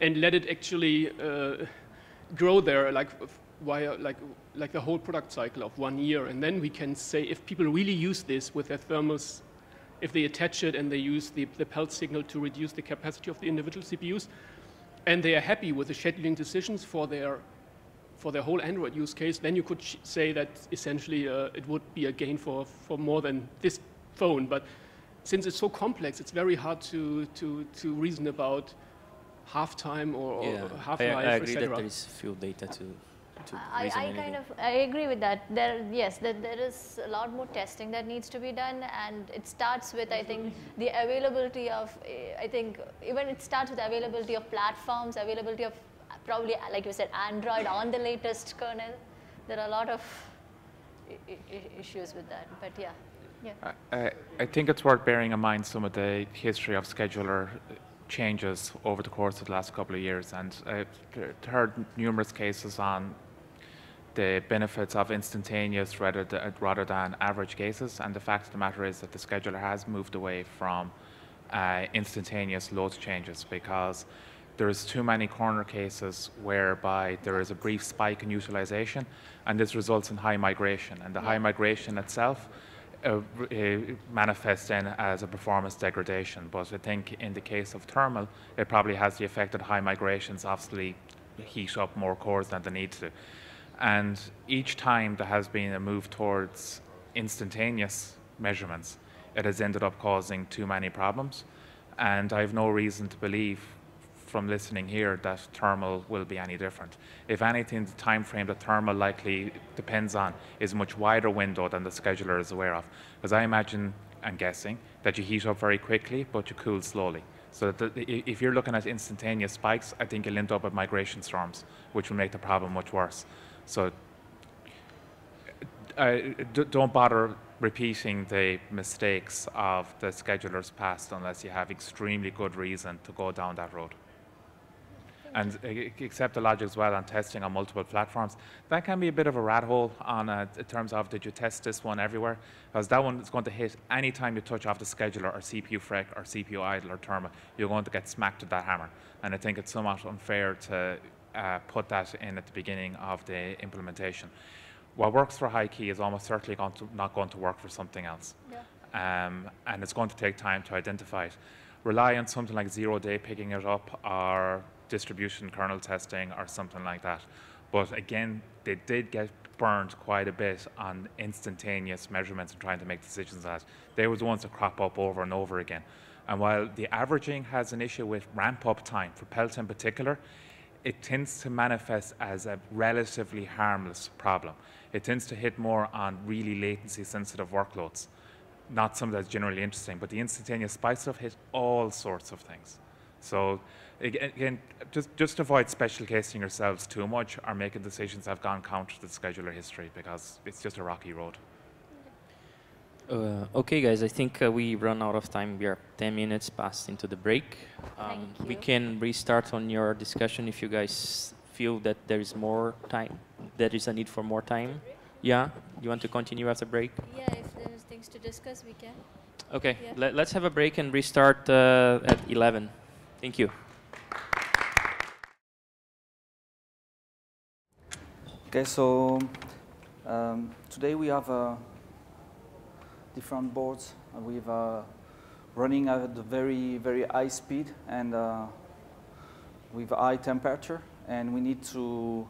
and let it actually uh, grow there, like via like like the whole product cycle of one year, and then we can say if people really use this with their thermals if they attach it and they use the, the PELT signal to reduce the capacity of the individual CPUs, and they are happy with the scheduling decisions for their, for their whole Android use case, then you could say that essentially uh, it would be a gain for, for more than this phone. But since it's so complex, it's very hard to, to, to reason about half time or, yeah, or half life, I, I agree that there is few data to I, I kind of I agree with that. There, yes, that there is a lot more testing that needs to be done, and it starts with I think the availability of I think even it starts with availability of platforms, availability of probably like you said Android on the latest kernel. There are a lot of issues with that, but yeah. Yeah. I, I think it's worth bearing in mind some of the history of scheduler changes over the course of the last couple of years, and I've heard numerous cases on the benefits of instantaneous rather, th rather than average cases. And the fact of the matter is that the scheduler has moved away from uh, instantaneous load changes because there's too many corner cases whereby there is a brief spike in utilization and this results in high migration. And the high migration itself uh, uh, manifests then as a performance degradation. But I think in the case of thermal, it probably has the effect that high migrations obviously heat up more cores than they need to. And each time there has been a move towards instantaneous measurements, it has ended up causing too many problems. And I have no reason to believe from listening here that thermal will be any different. If anything, the time frame that thermal likely depends on is a much wider window than the scheduler is aware of. Because I imagine, I'm guessing, that you heat up very quickly, but you cool slowly. So the, if you're looking at instantaneous spikes, I think you'll end up with migration storms, which will make the problem much worse. So uh, don't bother repeating the mistakes of the schedulers past unless you have extremely good reason to go down that road. And accept the logic as well on testing on multiple platforms. That can be a bit of a rat hole on uh, in terms of did you test this one everywhere? Because that one is going to hit any time you touch off the scheduler or CPUfreq or CPU idle or thermal, you're going to get smacked with that hammer. And I think it's somewhat unfair to uh, put that in at the beginning of the implementation. What works for HiKey is almost certainly going to, not going to work for something else. Yeah. Um, and it's going to take time to identify it. Rely on something like zero day picking it up or distribution kernel testing or something like that. But again, they did get burned quite a bit on instantaneous measurements and trying to make decisions on that. They were the ones that crop up over and over again. And while the averaging has an issue with ramp up time, for PELT in particular, it tends to manifest as a relatively harmless problem. It tends to hit more on really latency sensitive workloads, not something that's generally interesting, but the instantaneous spike stuff hits all sorts of things. So again, just, just avoid special casing yourselves too much or making decisions that have gone counter to the scheduler history because it's just a rocky road. Uh, okay, guys, I think uh, we run out of time. We are 10 minutes past into the break. Um, we can restart on your discussion if you guys feel that there is more time, there is a need for more time. Yeah? You want to continue after break? Yeah, if there's things to discuss, we can. Okay, Yeah. let, us have a break and restart uh, at 11. Thank you. Okay, so um, today we have uh, different boards uh, with uh, running at a very, very high speed and uh, with high temperature, and we need to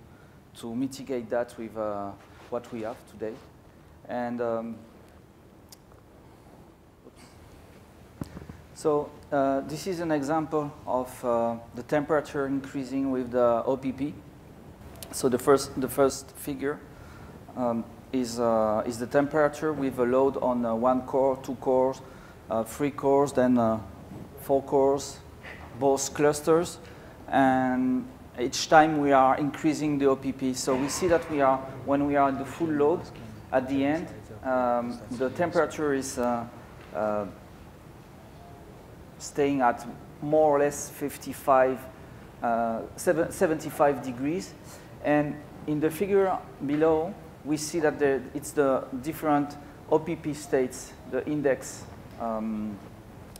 to mitigate that with uh, what we have today. And um, so uh, this is an example of uh, the temperature increasing with the OPP. So the first, the first figure um, is, uh, is the temperature with a load on uh, one core, two cores, uh, three cores, then uh, four cores, both clusters. And each time we are increasing the OPP. So we see that we are, when we are at the full load, at the end, um, the temperature is uh, uh, staying at more or less 55, uh, 75 degrees. And in the figure below, we see that the, it's the different OPP states, the index um,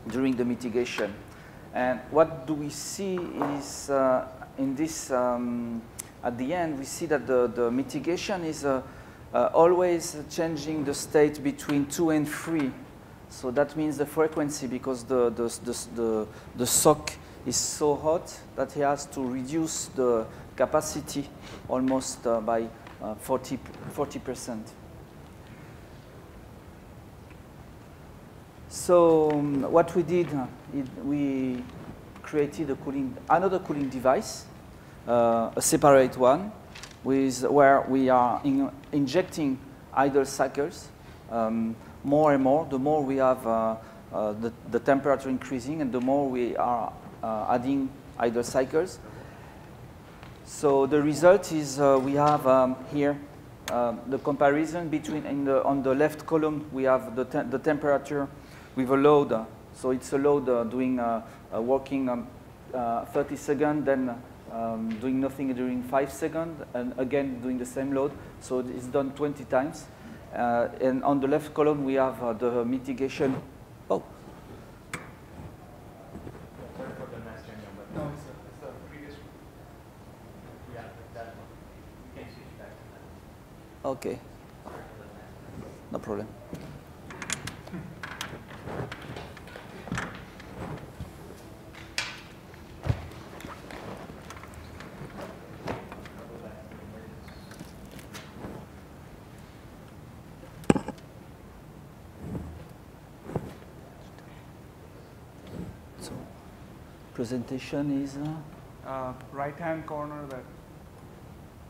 during the mitigation. And what do we see is uh, in this, um, at the end, we see that the, the mitigation is uh, uh, always changing the state between 2 and 3. So that means the frequency because the, the, the, the, the SOC is so hot that he has to reduce the capacity almost uh, by uh, 40, 40%. So um, what we did, uh, it, we created cooling, another cooling device, uh, a separate one, with where we are in, injecting idle cycles um, more and more. The more we have uh, uh, the, the temperature increasing, and the more we are adding idle cycles. So the result is uh, we have um, here uh, the comparison between the, on the left column we have the, te the temperature with a load. So it's a load uh, doing uh, working um, uh, 30 seconds, then um, doing nothing during five seconds, and again doing the same load. So it's done 20 times. Uh, and on the left column we have the mitigation. Oh, No, it's the, it's the previous one. Yeah, that one. You can switch back to that. Okay. No problem. So, presentation is. Uh, Uh, right-hand corner, that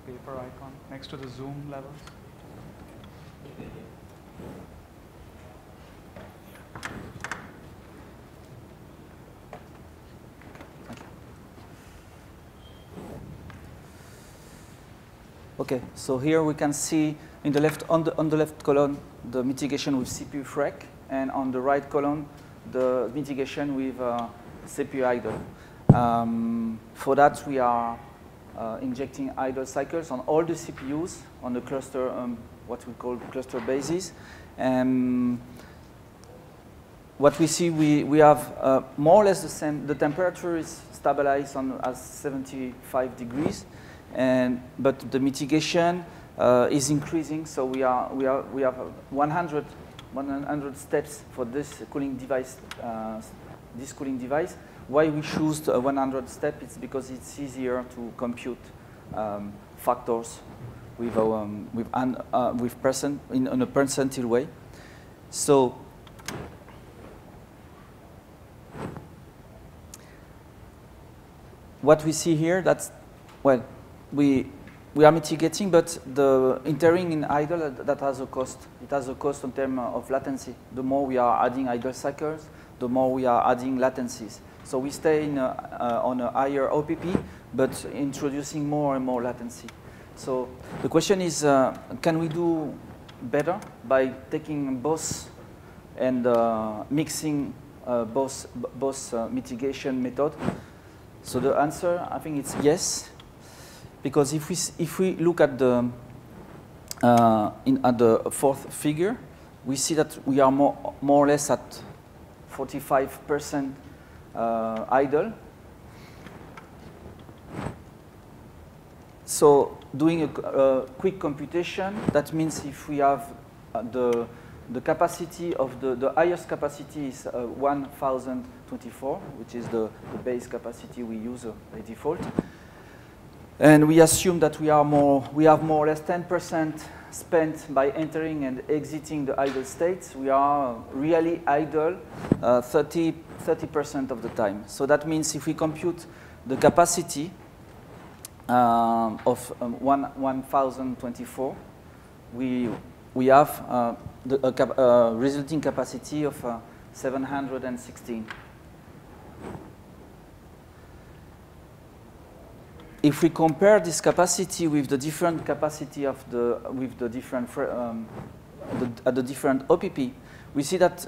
paper icon next to the zoom levels. Okay, so here we can see in the left on the on the left column the mitigation with CPUfreq, and on the right column the mitigation with uh, CPU idle. Um, for that, we are injecting idle cycles on all the CPUs on the cluster, um, what we call cluster basis. And what we see, we, we have uh, more or less the same, the temperature is stabilized on as 75 degrees, and, but the mitigation uh, is increasing, so we, are, we, are, we have 100, 100 steps for this cooling device, uh, this cooling device. Why we choose 100 step? It's because it's easier to compute um, factors with, um, with, an, uh, with percent, in, in a percentile way. So what we see here, that's, well, we, we are mitigating, but the entering in idle, that has a cost. It has a cost in terms of latency. The more we are adding idle cycles, the more we are adding latencies. So we stay in a, uh, on a higher OPP, but introducing more and more latency. So the question is, uh, can we do better by taking both and uh, mixing both, both mitigation method? So the answer, I think it's yes, because if we, if we look at the, uh, in, at the fourth figure, we see that we are more, more or less at 45% uh, idle. So doing a, a, quick computation, that means if we have uh, the, the capacity of the, the highest capacity is uh, 1024, which is the, the base capacity we use uh, by default. And we assume that we, are more, we have more or less 10% spent by entering and exiting the idle states. We are really idle uh, 30, 30% of the time. So that means if we compute the capacity um, of um, one, 1024, we, we have uh, the uh, cap resulting capacity of uh, 716. If we compare this capacity with the different capacity of the with the different um, the, at the different OPP, we see that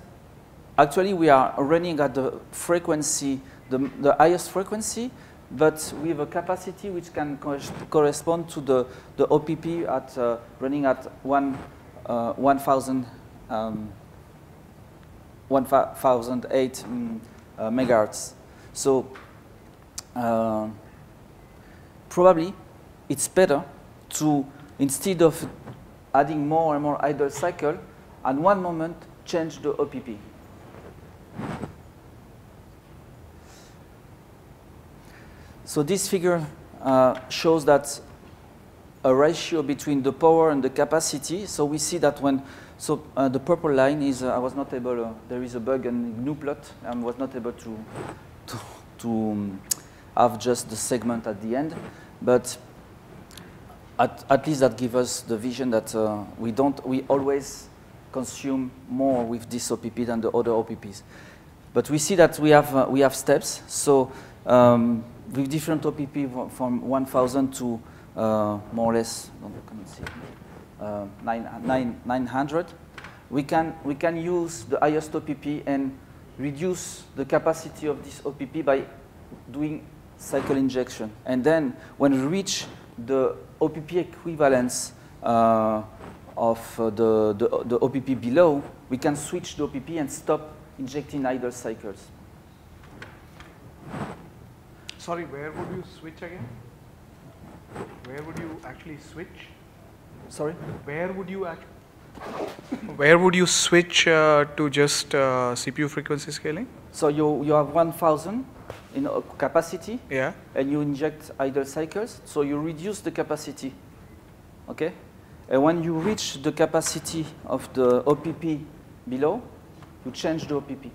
actually we are running at the frequency, the, the highest frequency, but with a capacity which can co correspond to the, the OPP at uh, running at one, uh, 1,000 um, 1,008 um, uh, megahertz. So uh, probably it's better to, instead of adding more and more idle cycle, at one moment change the OPP. So this figure uh, shows that a ratio between the power and the capacity. So we see that when, so uh, the purple line is, uh, I was not able, uh, there is a bug in gnuplot, I was not able to, to, to um, have just the segment at the end. But at, at least that gives us the vision that uh, we don't, we always consume more with this OPP than the other OPPs. But we see that we have, uh, we have steps. So um, with different OPP from 1,000 to uh, more or less, uh, 9, 9, 900, we can, we can use the highest OPP and reduce the capacity of this OPP by doing cycle injection. And then when we reach the OPP equivalence uh, of uh, the, the, the, OPP below, we can switch the OPP and stop injecting idle cycles. Sorry, where would you switch again? Where would you actually switch? Sorry? Where would you actually where would you switch uh, to just uh, CPU frequency scaling? So you, you have 1,000 in capacity. Yeah. And you inject idle cycles, so you reduce the capacity. Okay. And when you reach the capacity of the OPP below, you change the OPP.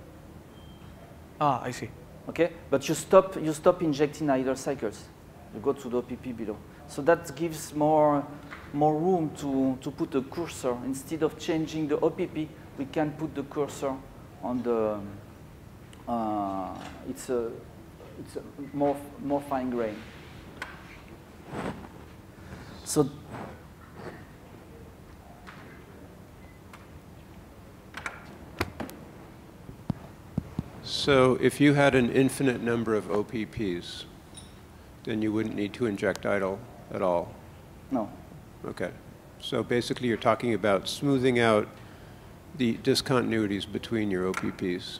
Ah, I see. Okay, but you stop you stop injecting idle cycles. You go to the OPP below. So that gives more more room to to put a cursor instead of changing the OPP. We can put the cursor on the. Uh, it's a it's more, more fine grain. So So if you had an infinite number of OPPs, then you wouldn't need to inject idle at all? No. Okay. So basically, you're talking about smoothing out the discontinuities between your OPPs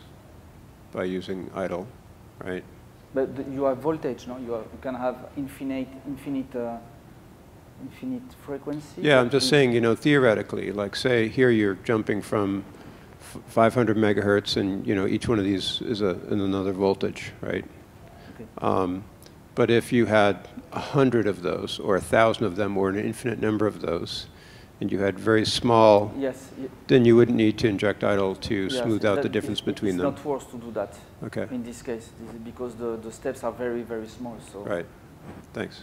by using idle, right? But you have voltage, no? You, are, you can have infinite, infinite, uh, infinite frequency. Yeah, I'm just saying, you know, theoretically, like say here you're jumping from f- 500 megahertz and, you know, each one of these is a, in another voltage, right? Okay. Um, but if you had a hundred of those or a thousand of them or an infinite number of those, and you had very small, Yes, then you wouldn't need to inject idle to Yes, smooth out the difference it- between it's them. not worth to do that. Okay. In this case, this is because the, the steps are very, very small. So. Right. Thanks.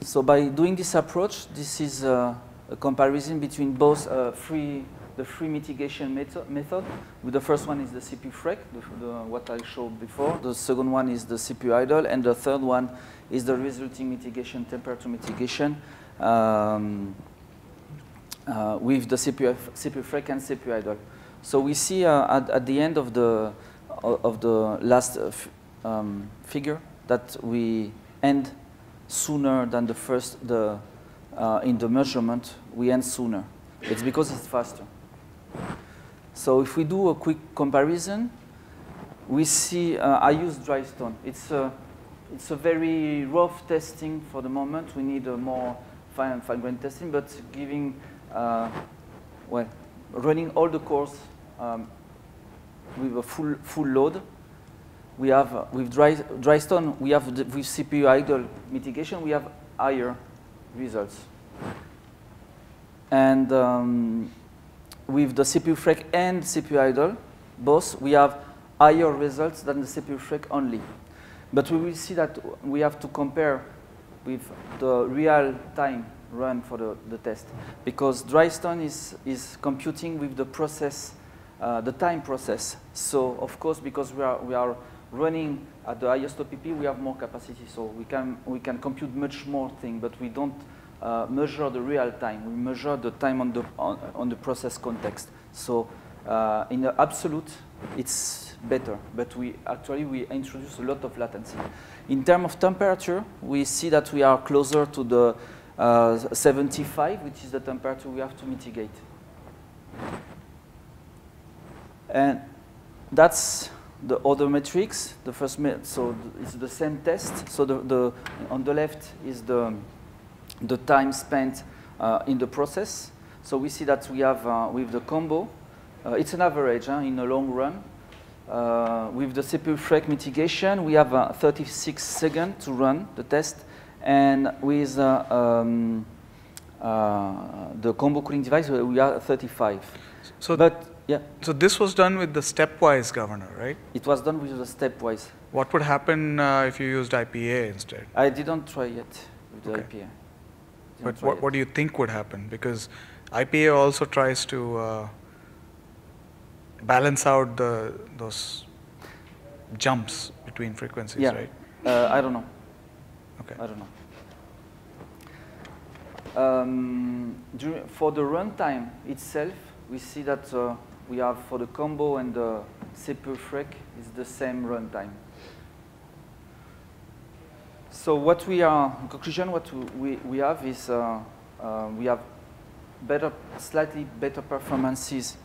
So by doing this approach, this is uh, a comparison between both uh, free, the free mitigation method, method. With the first one is the CPUfreq, the, the, what I showed before. The second one is the CPU idle, and the third one is the resulting mitigation, temperature mitigation, um, uh, with the CPU, CPUfreq and CPU idle. So we see uh, at, at the end of the of the last uh, um, figure that we end sooner than the first the uh, in the measurement we end sooner. It's because it's faster. So if we do a quick comparison, we see uh, I use Dhrystone. It's a it's a very rough testing for the moment. We need a more fine fine grained testing, but giving uh, well running all the cores um, with a full full load. We have uh, with dry, dry stone, we have the, with CPU idle mitigation we have higher results. And um, with the CPUfreq and CPU idle, both we have higher results than the CPUfreq only. But we will see that we have to compare with the real time run for the, the test because Dhrystone is, is computing with the process, uh, the time process. So of course, because we are, we are running at the highest OPP, we have more capacity. So we can, we can compute much more thing, but we don't uh, measure the real time. We measure the time on the, on, on the process context. So uh, in the absolute, it's better, but we actually we introduce a lot of latency. In terms of temperature, we see that we are closer to the uh, 75, which is the temperature we have to mitigate. And that's the other metrics. The first, so it's the same test. So the, the on the left is the the time spent uh, in the process. So we see that we have uh, with the combo, uh, it's an average huh, in the long run. Uh, with the CPUfreq mitigation, we have uh, 36 seconds to run the test, and with uh, um, uh, the combo cooling device, uh, we are 35. So, but yeah, so this was done with the stepwise governor, right? it was done with the stepwise. What would happen uh, if you used IPA instead? I didn't try yet with the Okay. IPA. But what, what do you think would happen? Because IPA also tries to uh, balance out the those jumps between frequencies, yeah. right? Uh, I don't know. Okay. I don't know. Um, for the runtime itself, we see that uh, we have for the combo and the CPUfreq is the same runtime. So what we are, in conclusion, what we, we have is uh, uh, we have better, slightly better performances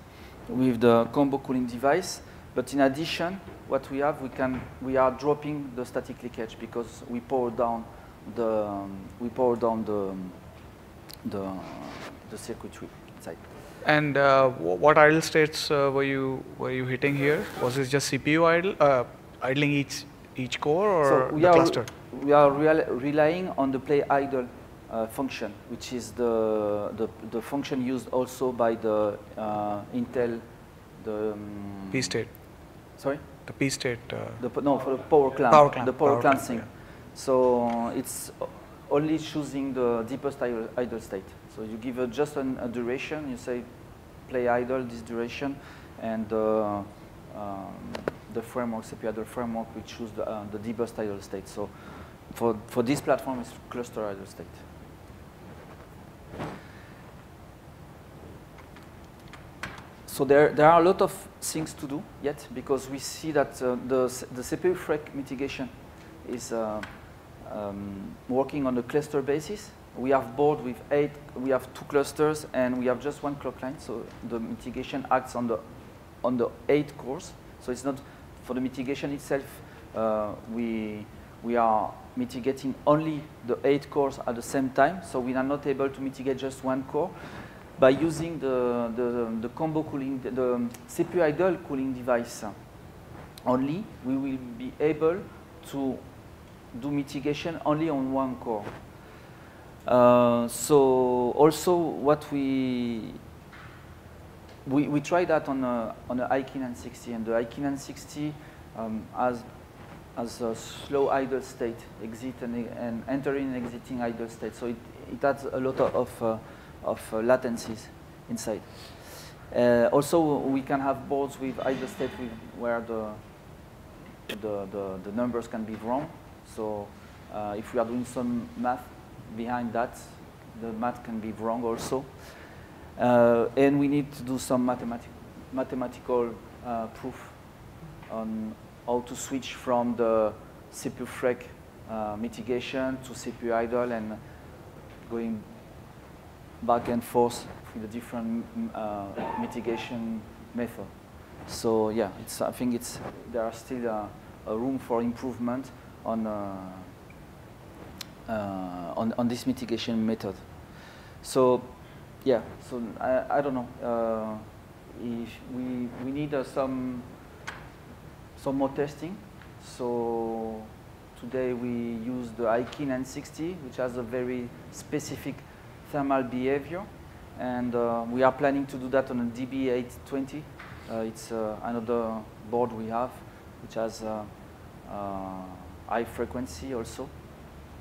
with the combo cooling device. But in addition, what we have, we can we are dropping the static leakage because we pour down the um, we pour down the the the circuitry inside. And uh, what idle states uh, were you were you hitting here? Was it just CPU idle, uh, idling each each core or so we the are cluster? we are relying on the play idle function, which is the, the the function used also by the uh, Intel the um, P state. Sorry. The P state. Uh, The, no, for the power clamp. Power clamp, The power, power clamp, cleansing. yeah. So uh, it's only choosing the deepest idle, idle state. So you give a, just an, a duration. You say play idle this duration, and uh, um, the framework, CPU idle framework, we choose the, uh, the deepest idle state. So for for this platform, it's cluster idle state. So there, there are a lot of things to do yet because we see that uh, the, the CPUfreq mitigation is uh, um, working on a cluster basis. We have board with eight, we have two clusters and we have just one clock line. So the mitigation acts on the, on the eight cores. So it's not, for the mitigation itself, uh, we, we are mitigating only the eight cores at the same time. So we are not able to mitigate just one core. By using the, the, the combo cooling, the, CPU idle cooling device only, we will be able to do mitigation only on one core. Uh, so also what we we, we tried that on a, on the HiKey 60 and the HiKey 60 um, has, has a slow idle state, exit and, and entering and exiting idle state. So it, it adds a lot of, uh, of uh, latencies inside. Uh, also, we can have boards with idle state with, where the, the, the, the, numbers can be wrong. So uh, if we are doing some math behind that, the math can be wrong also. Uh, and we need to do some mathematic mathematical uh, proof on how to switch from the CPUfreq uh, mitigation to CPU idle and going back and forth with the different uh, mitigation method. So yeah, it's, I think it's, there are still uh, a room for improvement on, uh, on, on this mitigation method. So yeah, so I, I don't know. Uh, if we, we need uh, some, some more testing. So today we use the HiKey 960, which has a very specific thermal behavior. And uh, we are planning to do that on a DB820. Uh, it's uh, another board we have, which has uh, high frequency also.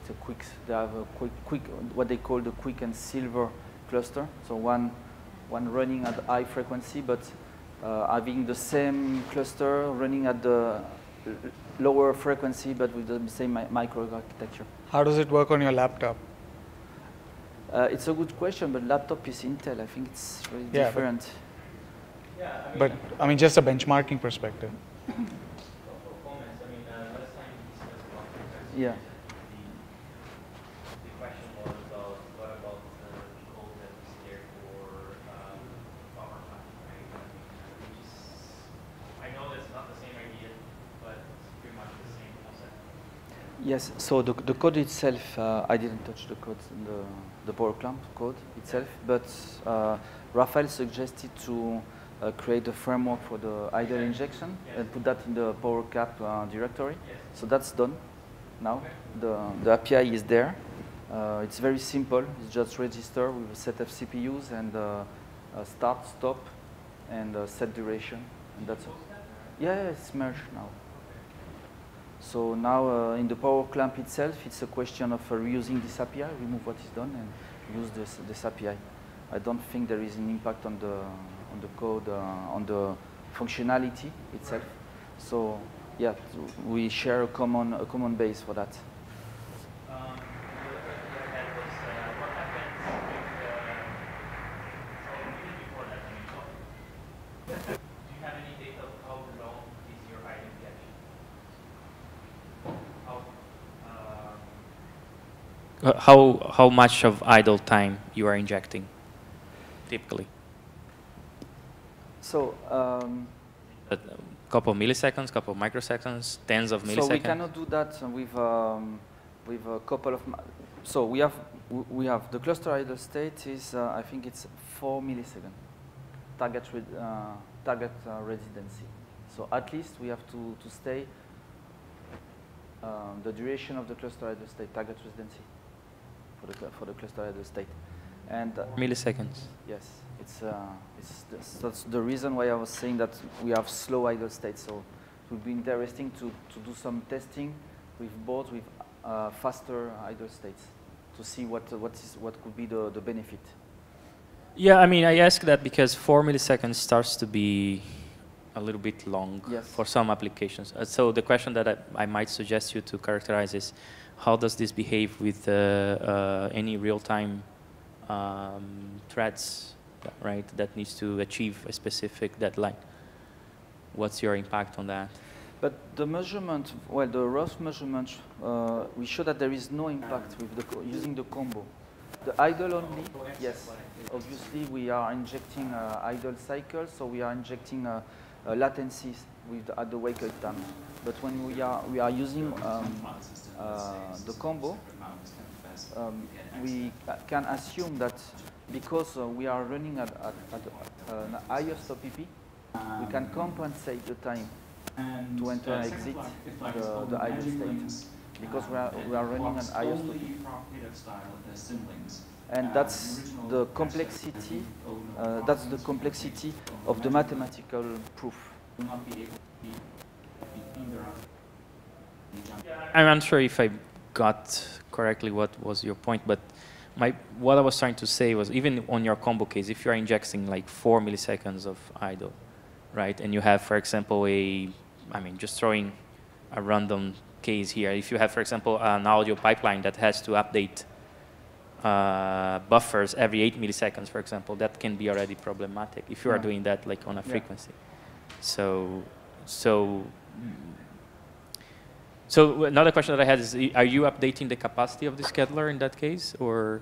It's a quick, they have a quick, quick, what they call the quick and silver cluster. So one, one running at high frequency, but uh, having the same cluster running at the lower frequency, but with the same mi microarchitecture. How does it work on your laptop? Uh, it's a good question, but laptop is Intel. I think it's really yeah, different. But, yeah, I mean, but I mean, just a benchmarking perspective. yeah. Yes, so the, the code itself, uh, I didn't touch the code, the, the Power Clamp code itself, but uh, Rafael suggested to uh, create a framework for the idle injection yes. and put that in the Power Cap uh, directory. Yes. So that's done now. The, the API is there. Uh, it's very simple. It's just register with a set of CPUs and uh, start, stop, and set duration. And that's it. Yeah, yeah, it's merged now. So now uh, in the power clamp itself, it's a question of uh, reusing this API, remove what is done, and use this, this API. I don't think there is an impact on the, on the code, uh, on the functionality itself. So yeah, we share a common, a common base for that. How how much of idle time you are injecting, typically? So. Um, a couple of milliseconds, couple of microseconds, tens of milliseconds. So we cannot do that with um, with a couple of. so we have we have the cluster idle state is uh, I think it's four milliseconds target uh, target uh, residency. So at least we have to to stay um, the duration of the cluster idle state target residency for the, for the cluster idle state. And uh, Milliseconds. Yes, it's, uh, it's that's the reason why I was saying that we have slow idle states. So it would be interesting to, to do some testing with boards with uh, faster idle states to see what, what, is, what could be the, the benefit. Yeah, I mean, I ask that because four milliseconds starts to be a little bit long yes. for some applications. Uh, so the question that I, I, might suggest you to characterize is, how does this behave with uh, uh, any real-time um, threads right? That needs to achieve a specific deadline. What's your impact on that? But the measurement, well, the rough measurement, uh, we show that there is no impact with the using the combo. The idle only, yes. Obviously, we are injecting uh, idle cycles, so we are injecting uh, uh latencies with at the wake up time. But when we are we are using um, the combo, um, we can assume that because uh, we are running at, at, at an higher stop PP, we can compensate the time to enter and exit the, the idle state because we are, we are running an higher stop and that's the complexity uh, that's the complexity of the mathematical proof I'm unsure if I got correctly what was your point, but my what I was trying to say was even on your combo case, if you are injecting like four milliseconds of idle, right, and you have, for example, a, I mean, just throwing a random case here. If you have, for example, an audio pipeline that has to update uh, buffers every eight milliseconds, for example, that can be already problematic if you are doing that like on a yeah. frequency. So, so so another question that I had is, are you updating the capacity of the scheduler in that case, or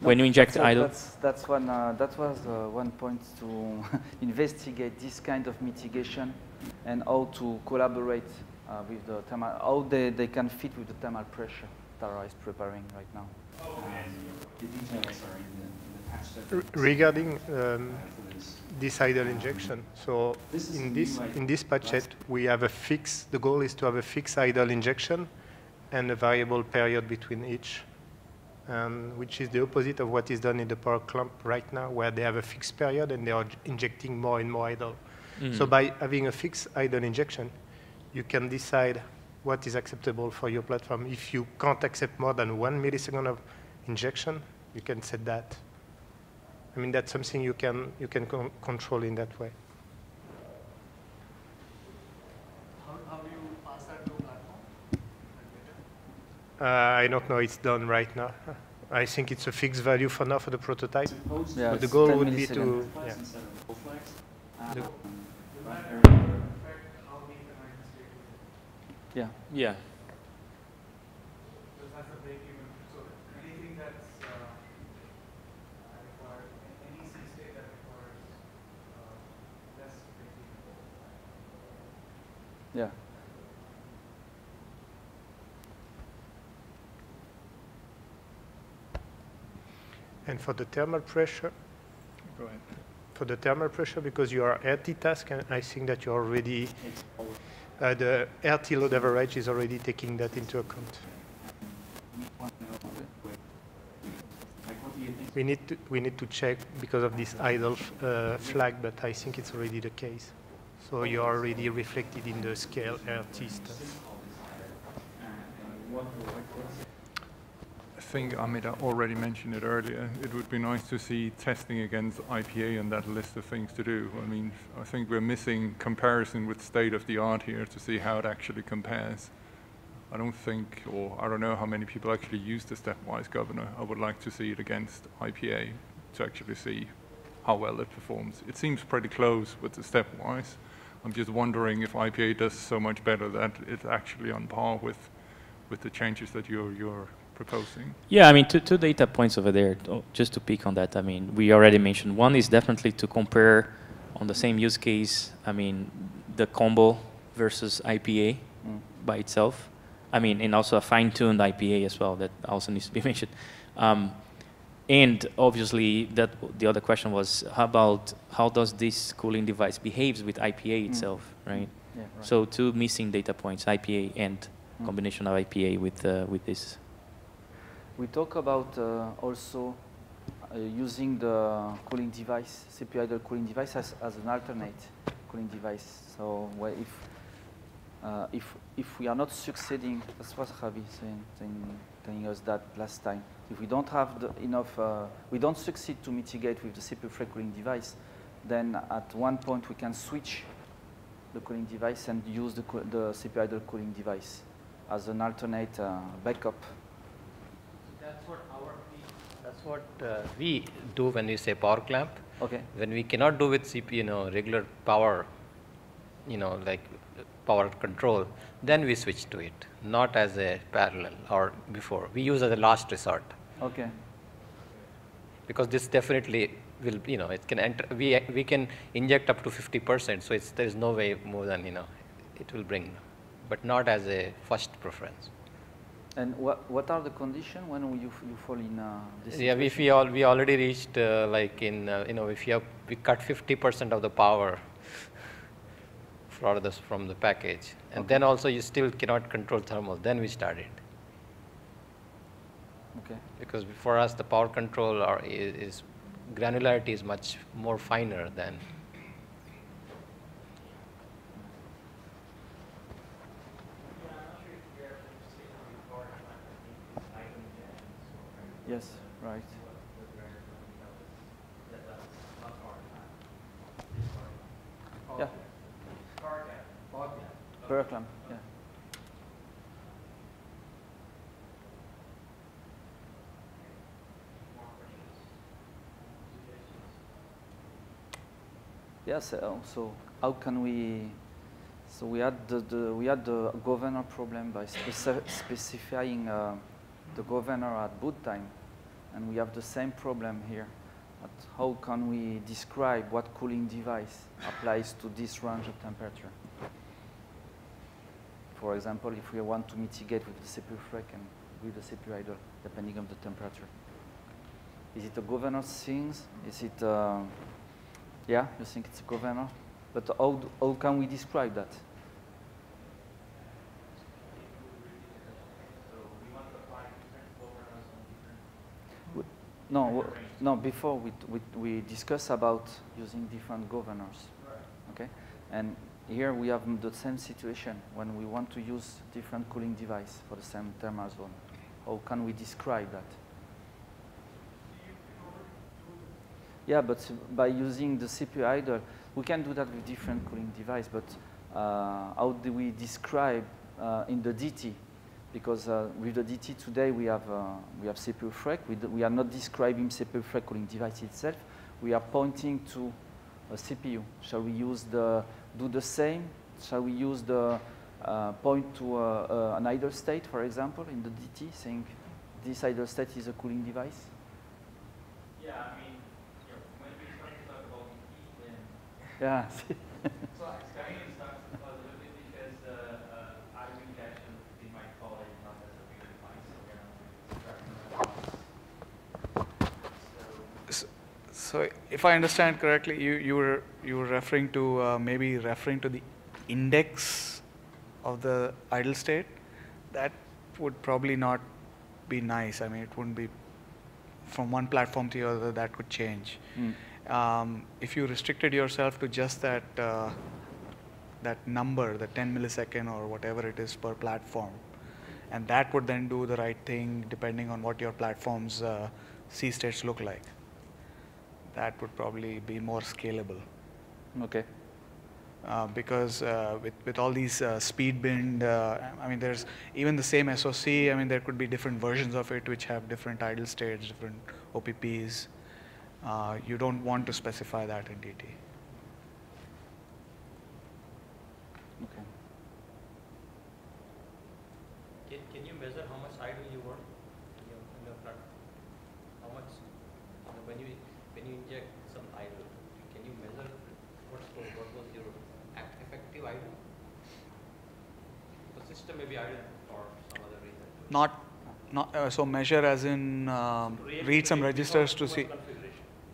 no, when you inject that's idle? That's, that's one, uh, that was uh, one point to investigate this kind of mitigation and how to collaborate uh, with the thermal, how they, they can fit with the thermal pressure Thara is preparing right now. Regarding um, this idle injection. So in this, in this patchset, we have a fix, the goal is to have a fixed idle injection and a variable period between each, um, which is the opposite of what is done in the power clamp right now, where they have a fixed period and they are injecting more and more idle. Mm -hmm. So by having a fixed idle injection, you can decide what is acceptable for your platform. If you can't accept more than one millisecond of injection, you can set that I mean, that's something you can, you can con control in that way. How, how do you pass that to platform? Uh, I don't know. It's done right now. I think it's a fixed value for now for the prototype. Yeah, but the goal would be to. Yeah. Yeah. Yeah. Yeah. And for the thermal pressure, go ahead. For the thermal pressure, because you are RT task, and I think that you already, uh, the RT load average is already taking that into account. We need to we need to check because of this idle uh, flag, but I think it's already the case. So you're already reflected in the scale RT stuff. I think Amida already mentioned it earlier. It would be nice to see testing against IPA and that list of things to do. I mean, I think we're missing comparison with state of the art here to see how it actually compares. I don't think, or I don't know how many people actually use the stepwise governor. I would like to see it against IPA to actually see how well it performs. It seems pretty close with the stepwise. I'm just wondering if IPA does so much better that it's actually on par with, with the changes that you're, you're proposing. Yeah, I mean, two, two data points over there, just to pick on that. I mean, we already mentioned one is definitely to compare on the same use case, I mean, the combo versus IPA mm. by itself. I mean, and also a fine-tuned IPA as well that also needs to be mentioned. Um, and obviously, that the other question was how about how does this cooling device behaves with IPA mm. itself, right? Yeah, right? So two missing data points: IPA and mm. combination of IPA with uh, with this. We talk about uh, also uh, using the cooling device, CPU idle cooling device, as, as an alternate cooling device. So if uh, if if we are not succeeding, that's what Javi saying, telling us that last time if we don't have enough, uh, we don't succeed to mitigate with the CPUfreq cooling device, then at one point we can switch the cooling device and use the, the CPU idle cooling device as an alternate uh, backup. That's what our That's what uh, we do when we say power clamp. Okay. When we cannot do with CPU, you know, regular power, you know, like power control, then we switch to it, not as a parallel or before. We use as a last resort. Okay. Because this definitely will, you know, it can enter, we, we can inject up to 50%, so it's, there's no way more than, you know, it will bring, but not as a first preference. And what, what are the conditions when you, you fall in uh, this Yeah, if we all we already reached uh, like in uh, you know if you have we cut 50% of the power for this from the package, and Okay. then also you still cannot control thermal. Then we started Okay. because for us the power control are, is, is granularity is much more finer than Yes, right. Yeah. power clamp, yeah. Yes, so how can we, so we had the, the we had the governor problem by speci specifying uh, the governor at boot time, and we have the same problem here. At how can we describe what cooling device applies to this range of temperature? For example, if we want to mitigate with the CPU frec and with the CPU idle, depending on the temperature. Is it a governor thing? Is it, uh, yeah, you think it's a governor? But how, how can we describe that? No, no. Before we, we we discuss about using different governors, okay? And here we have the same situation when we want to use different cooling device for the same thermal zone. How can we describe that? Yeah, but by using the CPU idle, we can do that with different cooling device. But uh, how do we describe uh, in the DT? Because uh, with the DT today we have uh, we have CPUfreq. We, we are not describing CPUfreq cooling device itself. We are pointing to a CPU. Shall we use the do the same? Shall we use the uh, point to uh, an idle state, for example, in the DT, saying this idle state is a cooling device? Yeah, I mean, you know, when we start to talk about heat and Yeah. so studying is not a little bit because uh, uh, I will actually we might call not as a real device, so we're not really S- So if I understand correctly, you, you were you were referring to uh, maybe referring to the index of the idle state. That would probably not be nice. I mean, it wouldn't be from one platform to the other. That could change. Mm. Um, if you restricted yourself to just that uh, that number, the 10 millisecond or whatever it is per platform, and that would then do the right thing depending on what your platform's uh, C states look like. That would probably be more scalable. Okay. Uh, because uh, with, with all these uh, speed bin, uh, I mean, there's even the same SOC, I mean, there could be different versions of it which have different idle states, different OPPs. Uh, you don't want to specify that in DT. Okay. Can, can you measure how much idle you want in your, in your platform? How much, you know, when you, when you inject some idle, can you measure what's, what was your act effective idle? The system may be idle for some other reason. Not, not uh, so measure as in um, read some registers to see.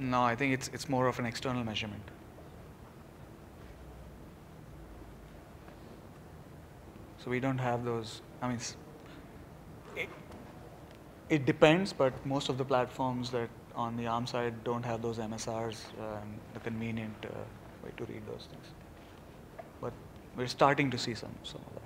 No, I think it's it's more of an external measurement. So we don't have those. I mean, it, it depends, but most of the platforms that on the ARM side don't have those MSRs and the convenient uh, way to read those things. But we're starting to see some some of that.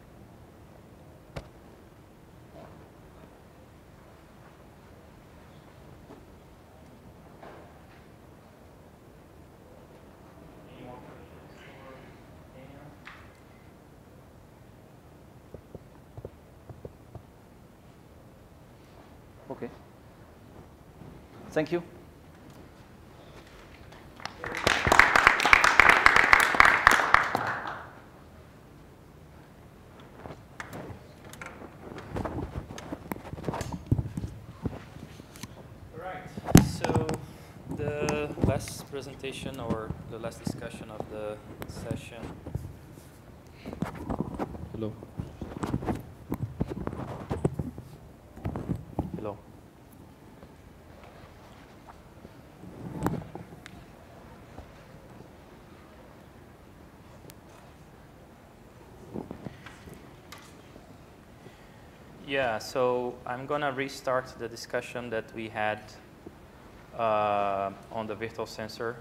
Okay. Thank you. So the last presentation or the last discussion of the session. Yeah, so I'm gonna restart the discussion that we had uh, on the virtual sensor.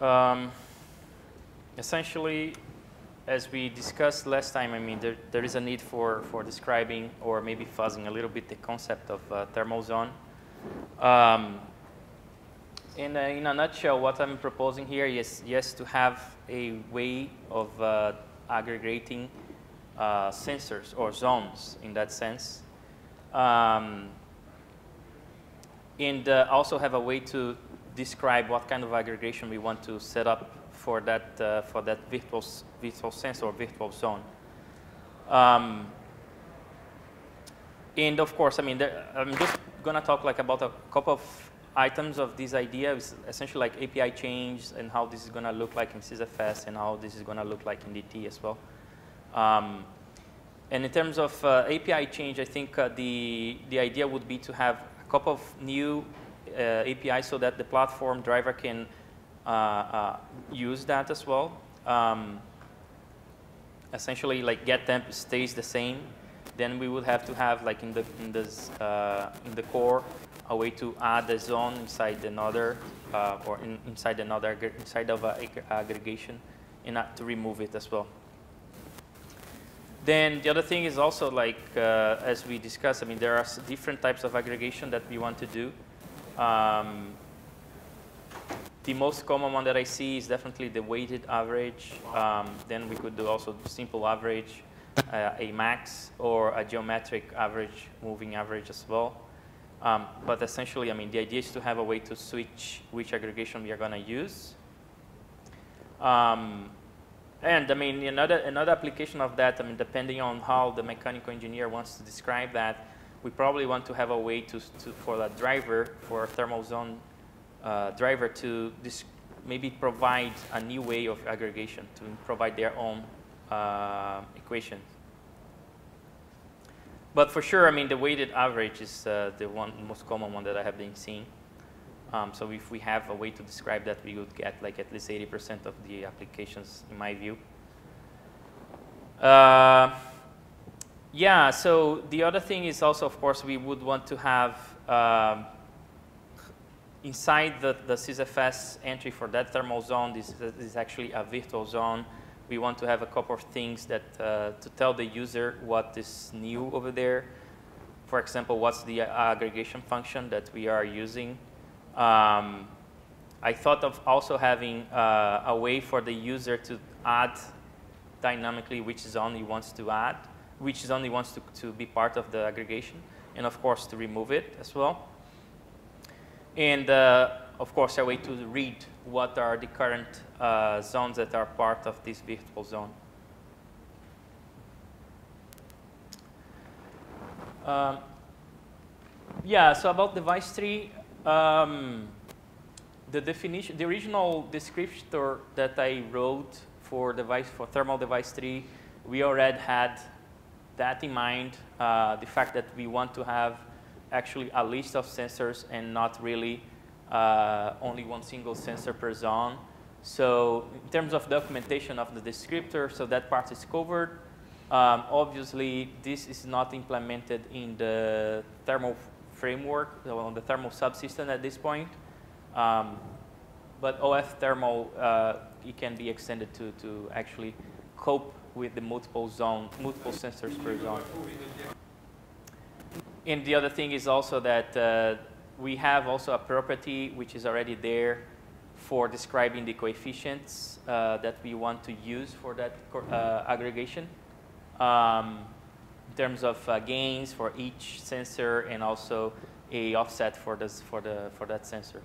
Um, essentially, as we discussed last time, I mean, there, there is a need for, for describing or maybe fuzzing a little bit the concept of uh, thermal zone. Um, in, a, in a nutshell, what I'm proposing here is yes to have a way of uh, aggregating uh, sensors or zones in that sense. Um, and uh, also have a way to describe what kind of aggregation we want to set up for that, uh, for that virtual, virtual sensor or virtual zone. Um, and of course, I mean, there, I'm just going to talk like about a couple of items of this idea, is essentially like API change and how this is going to look like in SysFS and how this is going to look like in DT as well. Um, and in terms of uh, API change, I think uh, the, the idea would be to have a couple of new uh, APIs so that the platform driver can uh, uh, use that as well. Um, essentially, like get temp stays the same. Then we would have to have like in the in this uh, in the core a way to add a zone inside another or in, inside another inside of a aggregation, and not to remove it as well. Then the other thing is also like, uh, as we discussed, I mean, there are different types of aggregation that we want to do. Um, the most common one that I see is definitely the weighted average. Um, then we could do also simple average, uh, a max, or a geometric average, moving average as well. Um, but essentially, I mean, the idea is to have a way to switch which aggregation we are going to use. Um, and I mean, another, another application of that, I mean, depending on how the mechanical engineer wants to describe that, we probably want to have a way to, to for that driver, for a thermal zone uh, driver to maybe provide a new way of aggregation, to provide their own uh, equation. But for sure, I mean, the weighted average is uh, the one most common one that I have been seeing. Um, so if we have a way to describe that, we would get like at least 80% of the applications, in my view. Uh, yeah, so the other thing is also, of course, we would want to have um, inside the, the SysFS entry for that thermal zone, this, this, is actually a virtual zone. We want to have a couple of things that uh, to tell the user what is new over there. For example, what's the aggregation function that we are using um, I thought of also having uh, a way for the user to add dynamically which zone he wants to add, which zone he wants to, to be part of the aggregation, and of course to remove it as well. And uh, of course a way to read what are the current uh, zones that are part of this virtual zone. Um, yeah, so about device tree, um, the definition, the original descriptor that I wrote for device for thermal device tree, we already had that in mind. Uh, the fact that we want to have actually a list of sensors and not really uh, only one single sensor per zone. So in terms of documentation of the descriptor, so that part is covered. Um, obviously, this is not implemented in the thermal framework on the thermal subsystem at this point. Um, but OF thermal, uh, it can be extended to, to actually cope with the multiple zone, multiple sensors per zone. And the other thing is also that uh, we have also a property which is already there for describing the coefficients uh, that we want to use for that uh, aggregation. um, in terms of uh, gains for each sensor and also a offset for this for the for that sensor.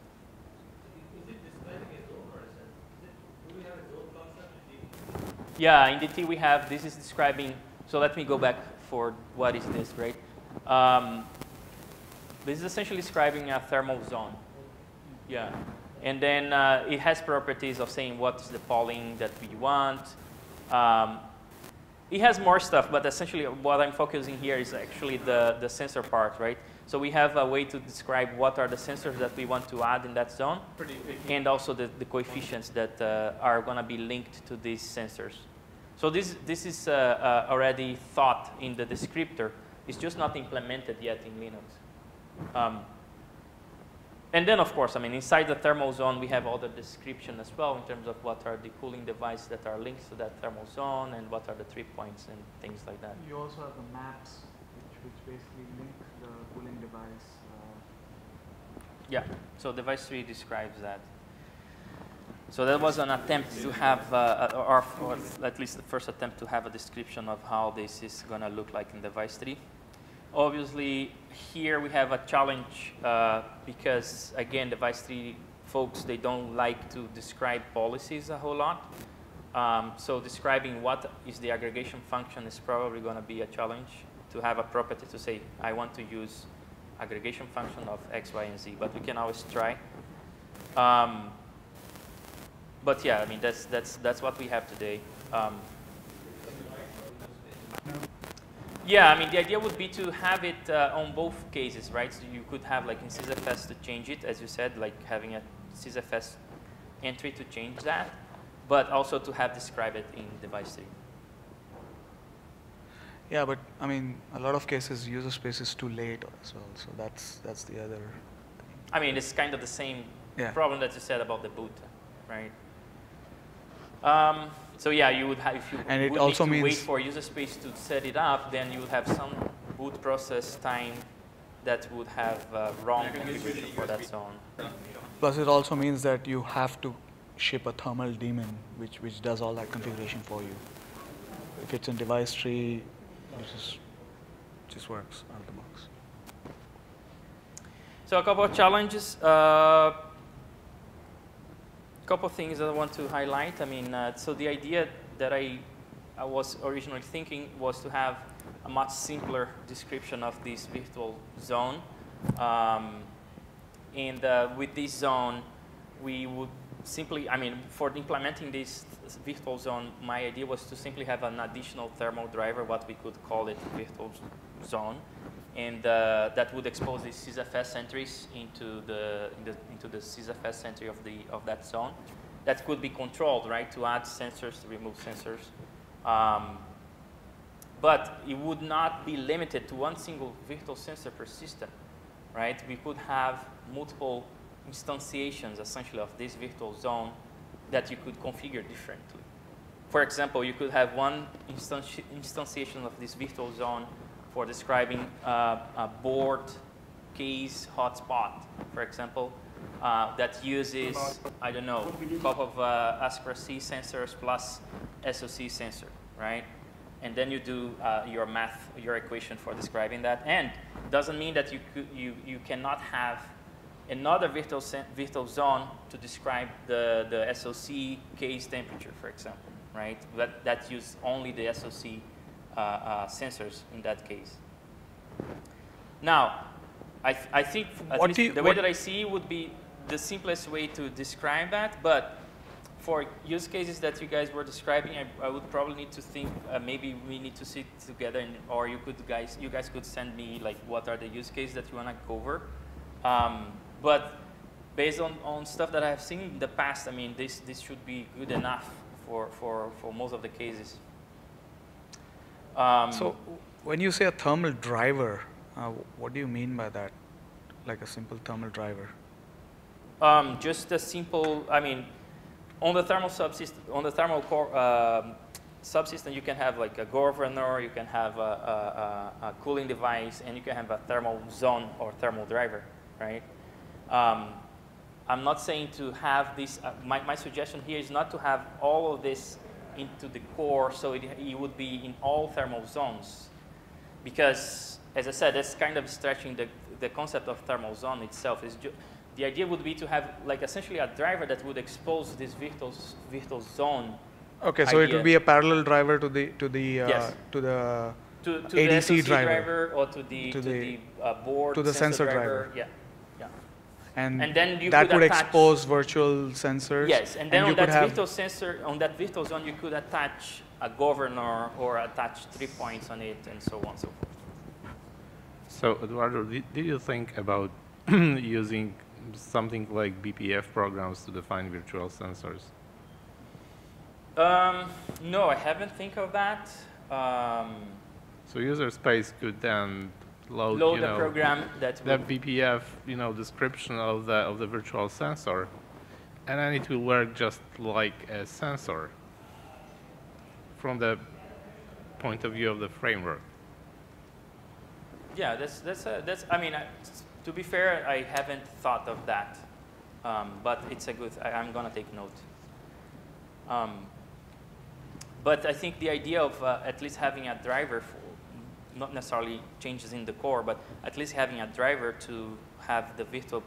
Yeah, in DT we have, this is describing, so let me go back for what is this, right? Um, this is essentially describing a thermal zone. Yeah. And then uh, it has properties of saying what is the polling that we want. Um, it has more stuff, but essentially what I'm focusing here is actually the, the sensor part, right? So we have a way to describe what are the sensors that we want to add in that zone, and also the, the coefficients that uh, are going to be linked to these sensors. So this, this is uh, uh, already thought in the descriptor. It's just not implemented yet in Linux. Um, and then, of course, I mean, inside the thermal zone, we have all the description as well in terms of what are the cooling devices that are linked to that thermal zone and what are the trip points and things like that. You also have the maps, which, which basically link the cooling device. Uh, yeah, so device tree describes that. So that was an attempt to have, uh, or, or, at least the first attempt to have a description of how this is going to look like in device tree. Obviously, here we have a challenge uh, because, again, device tree folks, they don't like to describe policies a whole lot. Um, so describing what is the aggregation function is probably going to be a challenge to have a property to say, I want to use aggregation function of x, y, and z, but we can always try. Um, but yeah, I mean, that's, that's, that's what we have today. Um, yeah, I mean, the idea would be to have it uh, on both cases, right? So you could have, like, in SysFS to change it, as you said, like having a SysFS entry to change that, but also to have describe it in device tree. Yeah, but I mean, a lot of cases user space is too late as well, so that's that's the other. I mean, it's kind of the same yeah. problem that you said about the boot, right? Um, so yeah, you would have, if you and it also need to means wait for user space to set it up, then you would have some boot process time that would have uh, wrong configuration for that zone. Plus, it also means that you have to ship a thermal daemon, which which does all that configuration for you. If it's in device tree, it just just works out of the box. So a couple of challenges. Uh, couple of things that I want to highlight. I mean, uh, so the idea that I, I was originally thinking was to have a much simpler description of this virtual zone. Um, and uh, with this zone, we would simply, I mean, for implementing this virtual zone, my idea was to simply have an additional thermal driver, what we could call it virtual zone. And uh, that would expose the SysFS entries into the, in the, into the SysFS entry of, the, of that zone. That could be controlled, right, to add sensors, to remove sensors. Um, but it would not be limited to one single virtual sensor per system, right? We could have multiple instantiations, essentially, of this virtual zone that you could configure differently. For example, you could have one instanti instantiation of this virtual zone for describing uh, a board case hotspot, for example, uh, that uses, I don't know, a couple of uh, ASIC sensors plus SOC sensor, right? And then you do uh, your math, your equation for describing that. And doesn't mean that you, you, you cannot have another virtual, virtual zone to describe the, the SOC case temperature, for example, right? That, that use only the SOC uh, uh, sensors in that case. Now, I, th I think what you, the way that I see would be the simplest way to describe that, but for use cases that you guys were describing, I, I would probably need to think, uh, maybe we need to sit together and, or you could guys, you guys could send me like what are the use cases that you want to cover. Um, but based on, on stuff that I have seen in the past, I mean, this, this should be good enough for, for, for most of the cases. Um, so when you say a thermal driver, uh, what do you mean by that? Like a simple thermal driver? Um, just a simple, I mean, on the thermal subsystem, on the thermal core, um, subsystem, you can have like a governor, you can have a, a, a, cooling device, and you can have a thermal zone or thermal driver, right? Um, I'm not saying to have this, uh, my, my suggestion here is not to have all of this into the core, so it, it would be in all thermal zones. Because, as I said, that's kind of stretching the, the concept of thermal zone itself. Is the idea would be to have like essentially a driver that would expose this virtual, virtual zone. Okay, so idea. it will be a parallel driver to the to the uh, Yes. to the to, to ADC the driver. driver or to the To to, the- the, uh, board to the sensor driver. Yeah, yeah. And, And then you that could would attach- expose virtual sensors. Yes, and then you on could that have virtual sensor, on that virtual zone, you could attach a governor or attach trip points on it, and so on and so forth. So, Eduardo, did, did you think about using something like BPF programs to define virtual sensors? Um, no, I haven't think of that. Um, So user space could then load, Load the know, program that would- BPF, you know, description of the of the virtual sensor, and then it will work just like a sensor from the point of view of the framework. yeah, that's that's a, that's. I mean, I, to be fair, I haven't thought of that, um, but it's a good. I, I'm gonna take note. Um, but I think the idea of uh, at least having a driver, for, not necessarily changes in the core, but at least having a driver to have the virtual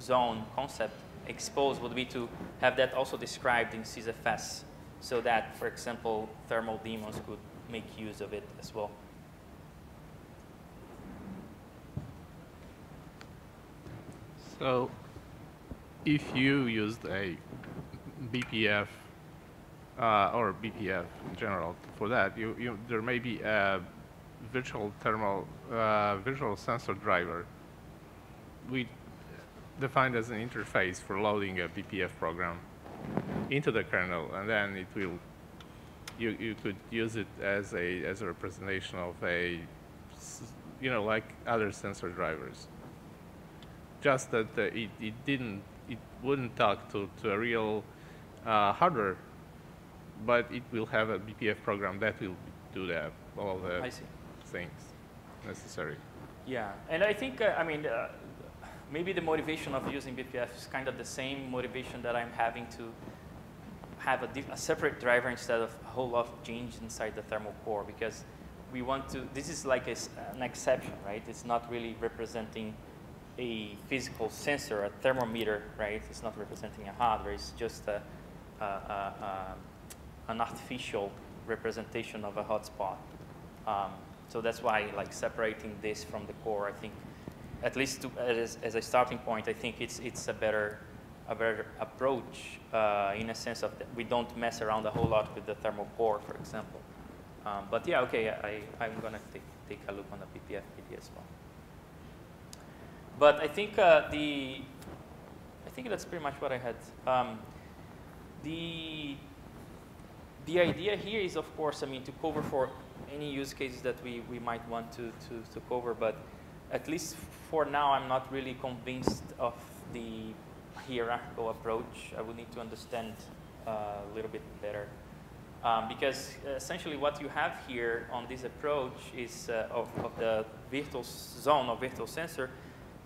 zone concept exposed would be to have that also described in SysFS, so that, for example, thermal daemons could make use of it as well. So, if you used a BPF uh, or BPF in general for that, you, you there may be a virtual thermal uh, visual sensor driver we defined as an interface for loading a BPF program into the kernel, and then it will you you could use it as a as a representation of a, you know like other sensor drivers just that uh, it, it didn't, it wouldn't talk to, to a real uh, hardware, but it will have a BPF program that will do that, all the I see. Things necessary. Yeah, and I think, uh, I mean, uh, maybe the motivation of using BPF is kind of the same motivation that I'm having to have a, a separate driver instead of a whole lot of change inside the thermal core because we want to, this is like a an exception, right? It's not really representing a physical sensor, a thermometer, right? It's not representing a hardware, it's just a, a, a, an artificial representation of a hotspot. Um, so that's why like separating this from the core, I think, at least to, as, as a starting point, I think it's, it's a better, a better approach uh, in a sense of that we don't mess around a whole lot with the thermal core, for example. Um, but yeah, okay, I, I'm gonna take, take a look on the PPF PD as well. But I think uh, the, I think that's pretty much what I had. Um, the, the idea here is, of course, I mean, to cover for any use cases that we, we might want to, to, to cover, but at least for now, I'm not really convinced of the hierarchical approach. I would need to understand uh, a little bit better. Um, because essentially what you have here on this approach is uh, of, of the virtual zone or virtual sensor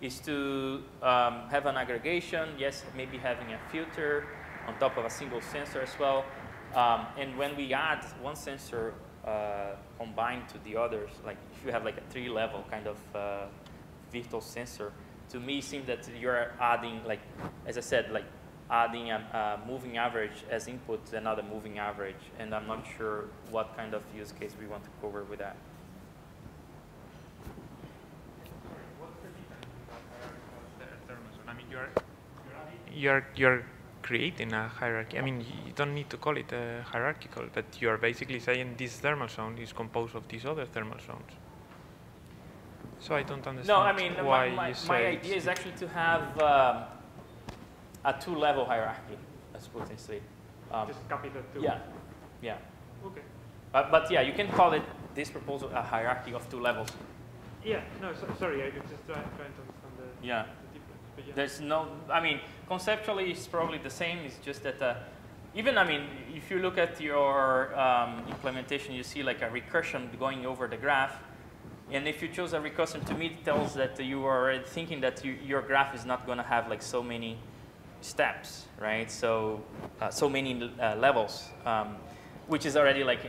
is to um, have an aggregation, yes, maybe having a filter on top of a single sensor as well. Um, and when we add one sensor uh, combined to the others, like if you have like a three-level kind of uh, virtual sensor, to me it seems that you're adding, like, as I said, like adding a, a moving average as input to another moving average, and I'm not sure what kind of use case we want to cover with that. I mean, you're you're you're creating a hierarchy. I mean, you don't need to call it a hierarchical, but you're basically saying this thermal zone is composed of these other thermal zones. So I don't understand No, I mean, why my, my, you my idea is actually to have um, a two-level hierarchy, let's put it this um, Just capital two. Yeah, yeah. Okay. But, but yeah, you can call it, this proposal, a hierarchy of two levels. Yeah, no, so, sorry, I was just trying, trying to understand the, Yeah. Yeah. There's no, I mean, conceptually it's probably the same, it's just that, uh, even, I mean, if you look at your um, implementation, you see like a recursion going over the graph, and if you choose a recursion, to me it tells that you are thinking that you, your graph is not going to have like so many steps, right? So, uh, so many uh, levels. Um, which is already like,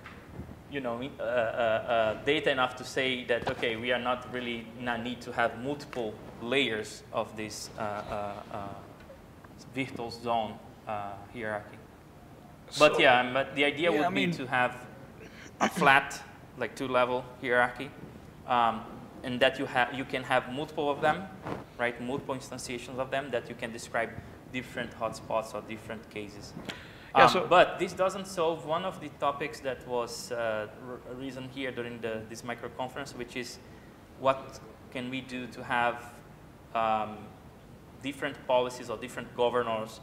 you know, uh, uh, uh, data enough to say that, okay, we are not really not need to have multiple layers of this uh, uh, uh, virtual zone hierarchy. But yeah, but the idea Yeah, would I be mean- to have a flat, like two-level hierarchy, um, and that you have you can have multiple of them, right? Multiple instantiations of them that you can describe different hotspots or different cases. Yeah, Um, so- but this doesn't solve one of the topics that was uh, r- reason here during the, this micro conference, which is what can we do to have um, different policies or different governors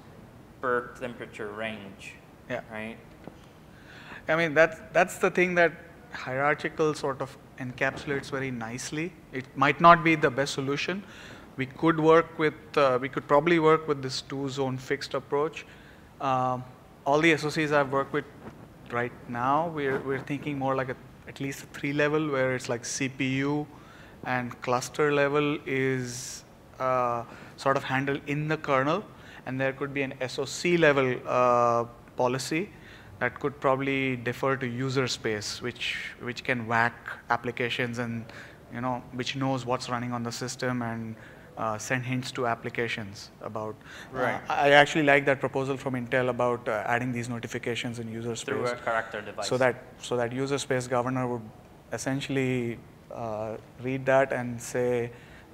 per temperature range, Yeah. right? I mean, that's, that's the thing that hierarchical sort of encapsulates very nicely. It might not be the best solution. We could work with, uh, we could probably work with this two-zone fixed approach. Um, all the SOCs I've worked with right now, we're, we're thinking more like a, at least a three level where it's like CPU and cluster level is uh, sort of handle in the kernel, and there could be an SOC level uh, policy that could probably defer to user space, which which can whack applications and you know which knows what's running on the system and uh, send hints to applications about. uh, Right. I I actually like that proposal from Intel about uh, adding these notifications in user space Through a character device. so that so that user space governor would essentially uh, read that and say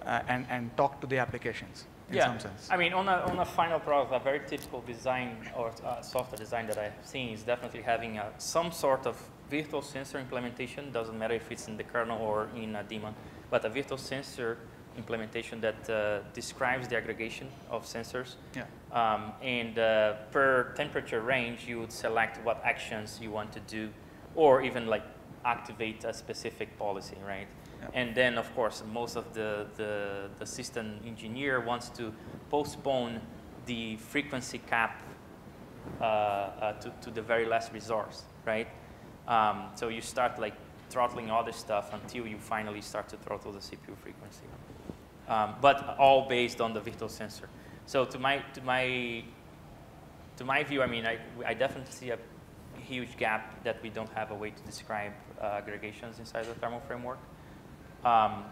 uh, and and talk to the applications in yeah. some sense. I mean, on a, on a final product, a very typical design or uh, software design that I've seen is definitely having a, some sort of virtual sensor implementation. Doesn't matter if it's in the kernel or in a daemon, but a virtual sensor implementation that uh, describes the aggregation of sensors. Yeah. Um, and uh, per temperature range, you would select what actions you want to do, or even like activate a specific policy, right? And then, of course, most of the, the, the system engineer wants to postpone the frequency cap uh, uh, to, to the very last resource, right? Um, so you start like throttling other stuff until you finally start to throttle the CPU frequency. Um, but all based on the virtual sensor. So to my, to my, to my view, I mean, I, I definitely see a huge gap that we don't have a way to describe uh, aggregations inside the thermal framework. Um,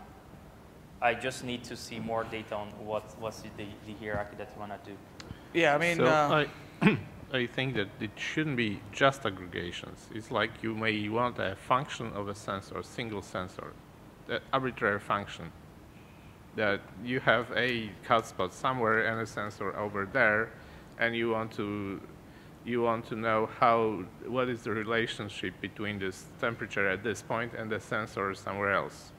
I just need to see more data on what, what's the, the hierarchy that you want to do. Yeah, I mean, So uh, I, I think that it shouldn't be just aggregations. It's like you may want a function of a sensor, a single sensor, that arbitrary function. That you have a cut hotspot somewhere and a sensor over there, and you want to you want to know how what is the relationship between this temperature at this point and the sensor somewhere else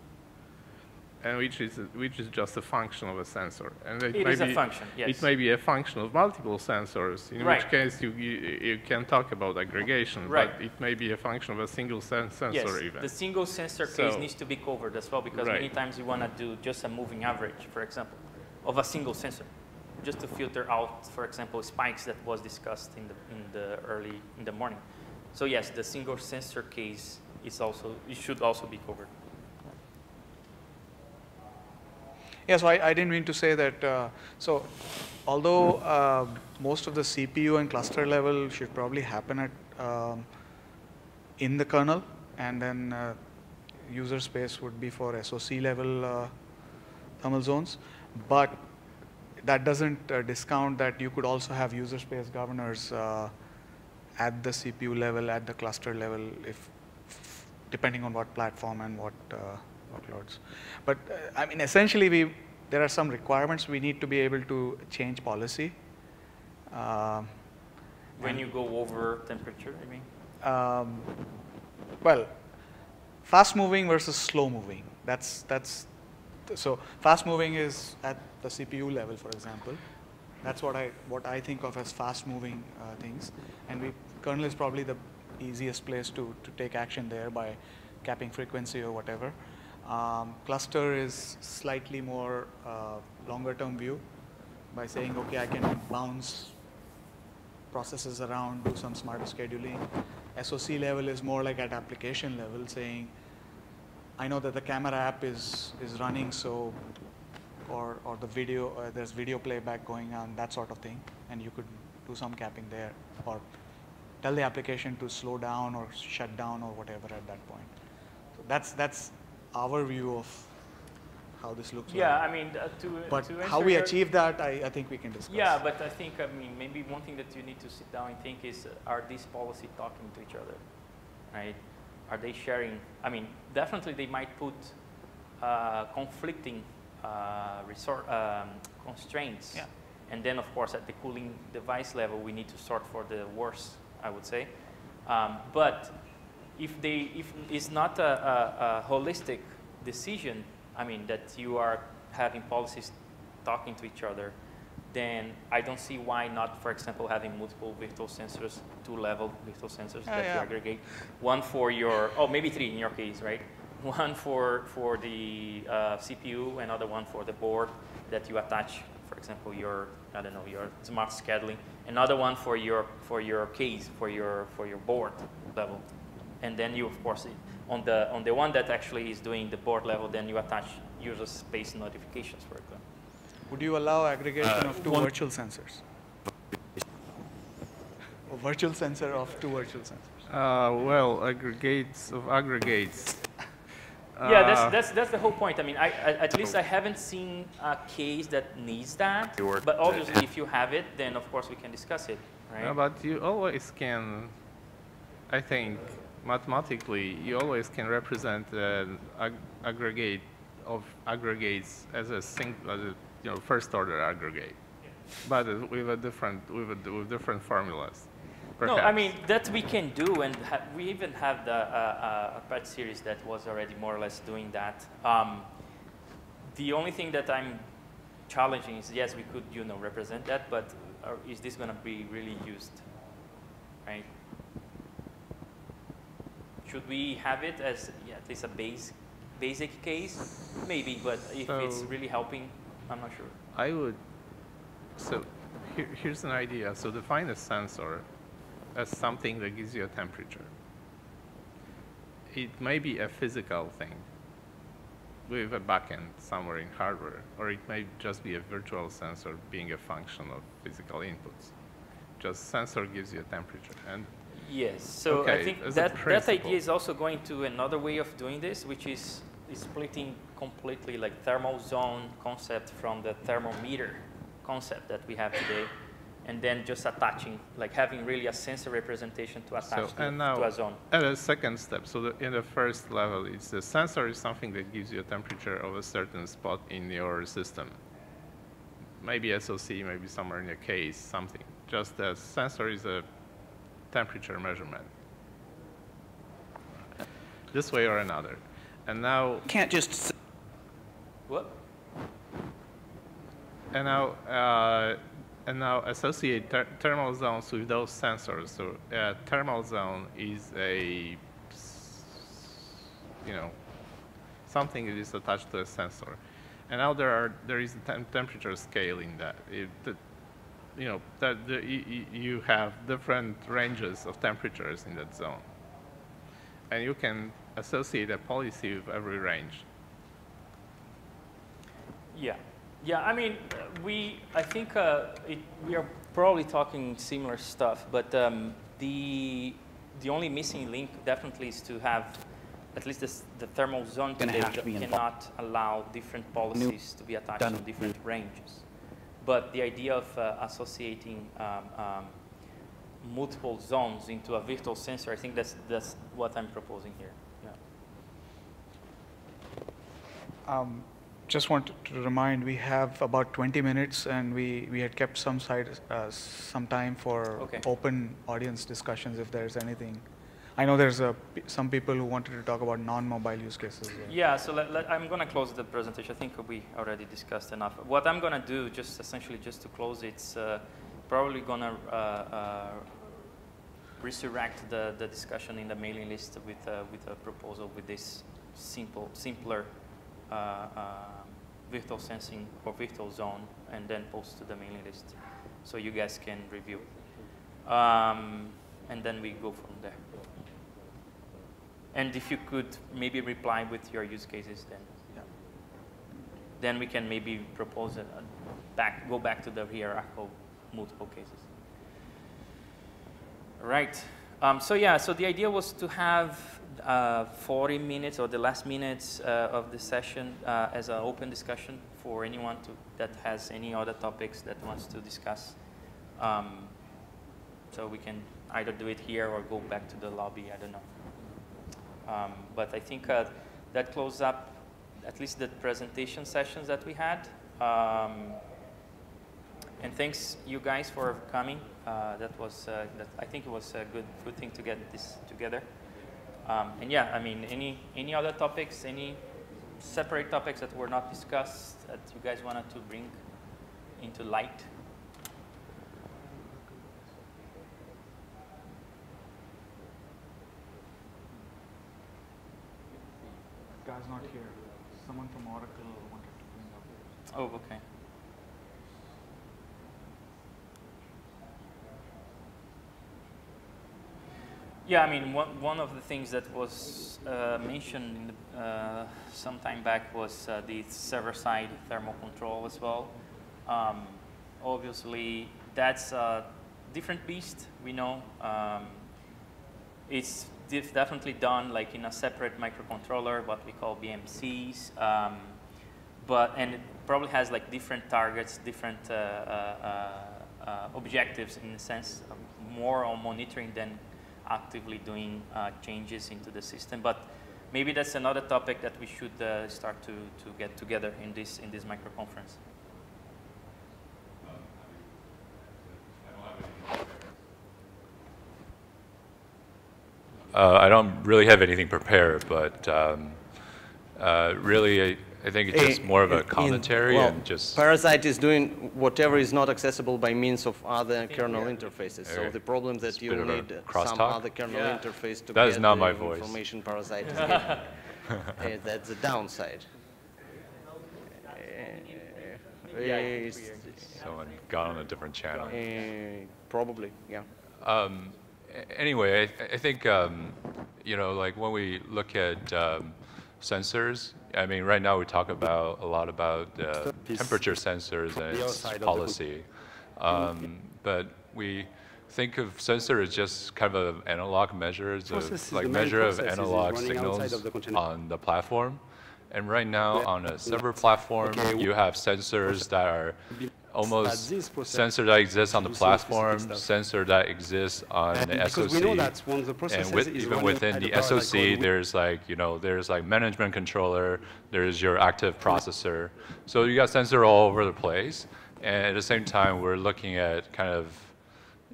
and which is which is just a function of a sensor. And it, It may is a be, function, yes. It may be a function of multiple sensors, in Right. which case you, you you can talk about aggregation, Right. but it may be a function of a single sen- sensor yes, even. the single sensor case needs to be covered as well because Right. many times you want to do just a moving average, for example, of a single sensor, just to filter out, for example, spikes that was discussed in the in the early in the morning. So yes, the single sensor case is also it should also be covered. Yeah, so I, I didn't mean to say that. Uh, so, although uh, most of the CPU and cluster level should probably happen at um, in the kernel, and then uh, user space would be for SOC level uh, thermal zones, but that doesn't uh, discount that you could also have user space governors uh, at the CPU level, at the cluster level, if depending on what platform and what uh, workloads. But uh, I mean, essentially, we there are some requirements we need to be able to change policy. Um, When you go over temperature, I mean. um, well, fast moving versus slow moving. That's that's so fast moving is at the CPU level, for example. That's what I what I think of as fast moving uh, things, and we kernel is probably the easiest place to to take action there by capping frequency or whatever. Um, cluster is slightly more uh, longer term view by saying, okay, I can bounce processes around, do some smarter scheduling. SOC level is more like at application level, saying, I know that the camera app is, is running, so, or, or the video, uh, there's video playback going on, that sort of thing, and you could do some capping there, or tell the application to slow down or shut down or whatever at that point. So that's that's our view of how this looks Yeah, like. I mean, uh, to But to how we achieve that, I, I think we can discuss. Yeah, but I think, I mean, maybe one thing that you need to sit down and think is, uh, are these policies talking to each other, right? Are they sharing? I mean, definitely they might put uh, conflicting uh, resort, um, constraints. Yeah. And then, of course, at the cooling device level, we need to sort for the worst, I would say. Um, but if they, if it's not a, a, a holistic decision, I mean, that you are having policies talking to each other, then I don't see why not, for example, having multiple virtual sensors, two-level virtual sensors Yeah, that yeah. you aggregate. One for your, oh, maybe three in your case, right? One for, for the uh, CPU, another one for the board that you attach, for example, your, I don't know, your smart scheduling. Another one for your, for your case, for your, for your board level. And then you, of course, on the, on the one that actually is doing the board level, then you attach user space notifications, for example. Would you allow aggregation Uh, of two virtual sensors? A virtual sensor of two virtual sensors. Uh, well, aggregates of aggregates. Yeah, Uh, that's, that's, that's the whole point. I mean, I, I, at least I haven't seen a case that needs that. But obviously, if you have it, then of course we can discuss it, right? Yeah, but you always can, I think, mathematically, you always can represent an ag aggregate of aggregates as a single, as a, you know, first order aggregate, but uh, with a different, with, a, with different formulas. No, I mean, that we can do, and ha we even have the, uh, uh, a patch series that was already more or less doing that. Um, the only thing that I'm challenging is, yes, we could, you know, represent that, but are, is this going to be really used, right? Should we have it as yeah, at least a base, basic case? Maybe, but if it's really helping, I'm not sure. I would, so here, here's an idea. So define a sensor as something that gives you a temperature. It may be a physical thing with a backend somewhere in hardware, or it may just be a virtual sensor being a function of physical inputs. Just sensor gives you a temperature. And Yes, so I think as that, that idea is also going to another way of doing this, which is, is splitting completely like thermal zone concept from the thermometer concept that we have today, and then just attaching, like having really a sensor representation to So, attach to, and now, to a zone. at a second step, so the, in the first level, it's the sensor is something that gives you a temperature of a certain spot in your system. Maybe SOC, maybe somewhere in your case, something. Just the sensor is a temperature measurement. This way or another. And now. Can't just. What? And now, uh, and now associate ther- thermal zones with those sensors. So a thermal zone is a, you know, something that is attached to a sensor. And now there are there is a tem- temperature scale in that. It, the, you know that the, y- y- you have different ranges of temperatures in that zone, and you can associate a policy with every range. Yeah, yeah. I mean, uh, we. I think uh, it, we are probably talking similar stuff, but um, the the only missing link definitely is to have at least this, the thermal zone Gonna today have to be that involved. cannot allow different policies to be attached Done. to different ranges. But the idea of uh, associating um, um, multiple zones into a virtual sensor, I think that's that's what I'm proposing here. Yeah. Um, just want to remind, we have about 20 minutes, and we, we had kept some side, uh, some time for Okay. open audience discussions if there's anything. I know there's a, some people who wanted to talk about non-mobile use cases. Yeah, so let, let- I'm going to close the presentation. I think we already discussed enough. What I'm going to do, just essentially just to close, it's uh, probably going to uh, uh, resurrect the, the discussion in the mailing list with, uh, with a proposal with this simple, simpler uh, uh, virtual sensing or virtual zone, and then post to the mailing list so you guys can review. Um, and then we go from there. And if you could maybe reply with your use cases, then then we can maybe propose a back, go back to the hierarchical multiple cases. Right. Um, so yeah, so the idea was to have uh, 40 minutes or the last minutes uh, of the session uh, as an open discussion for anyone to, that has any other topics that wants to discuss. Um, so we can either do it here or go back to the lobby, I don't know. Um, but I think uh, that closes up at least the presentation sessions that we had. Um, and thanks you guys for coming. Uh, that was, uh, that I think it was a good, good thing to get this together. Um, and yeah, I mean, any, any other topics, any separate topics that were not discussed that you guys wanted to bring into light? Guy's not here. Someone from Oracle wanted to bring up. Oh, okay. Yeah, I mean, one, one of the things that was uh, mentioned the, uh, some time back was uh, the server-side thermal control as well. Um, obviously, that's a different beast, we know. Um, it's definitely done like in a separate microcontroller, what we call BMCs. Um, but, and it probably has like different targets, different uh, uh, uh, objectives in the sense more on monitoring than actively doing uh, changes into the system. But maybe that's another topic that we should uh, start to, to get together in this, in this micro Uh, I don't really have anything prepared, but um, uh, really, I, I think it's just more of a commentary in, well, and just. Parasite is doing whatever is not accessible by means of other kernel interfaces. So the problem that you need some other kernel yeah. interface to that get is not the my voice. information Parasite is getting. uh, that's the downside. Uh, Someone got on a different channel. Uh, probably, yeah. Um, anyway, I, I think um, you know, like when we look at um, sensors, I mean, right now we talk about a lot about uh, temperature sensors and its policy, um, but we think of sensor as just kind of analog measures of like measure of analog signals on the platform. And right now on a server platform, you have sensors that are almost sensor that exists on the platform, sensor that exists on and the SoC. and with, even within the, SoC, there's like, you know, there's like management controller, there's your active processor. So you got sensor all over the place. And at the same time, we're looking at kind of,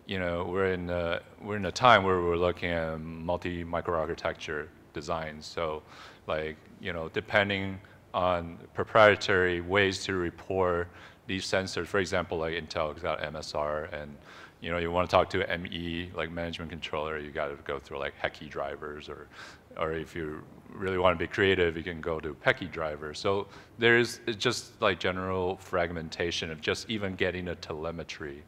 you know, we're in a, we're in a time where we're looking at multi-microarchitecture designs. So like, you know, depending on proprietary ways to report these sensors, for example, like Intel has got MSR, and you know, you want to talk to ME, like management controller, you got to go through like HECI drivers, or, or if you really want to be creative, you can go to PECI drivers. So there's just like general fragmentation of just even getting a telemetry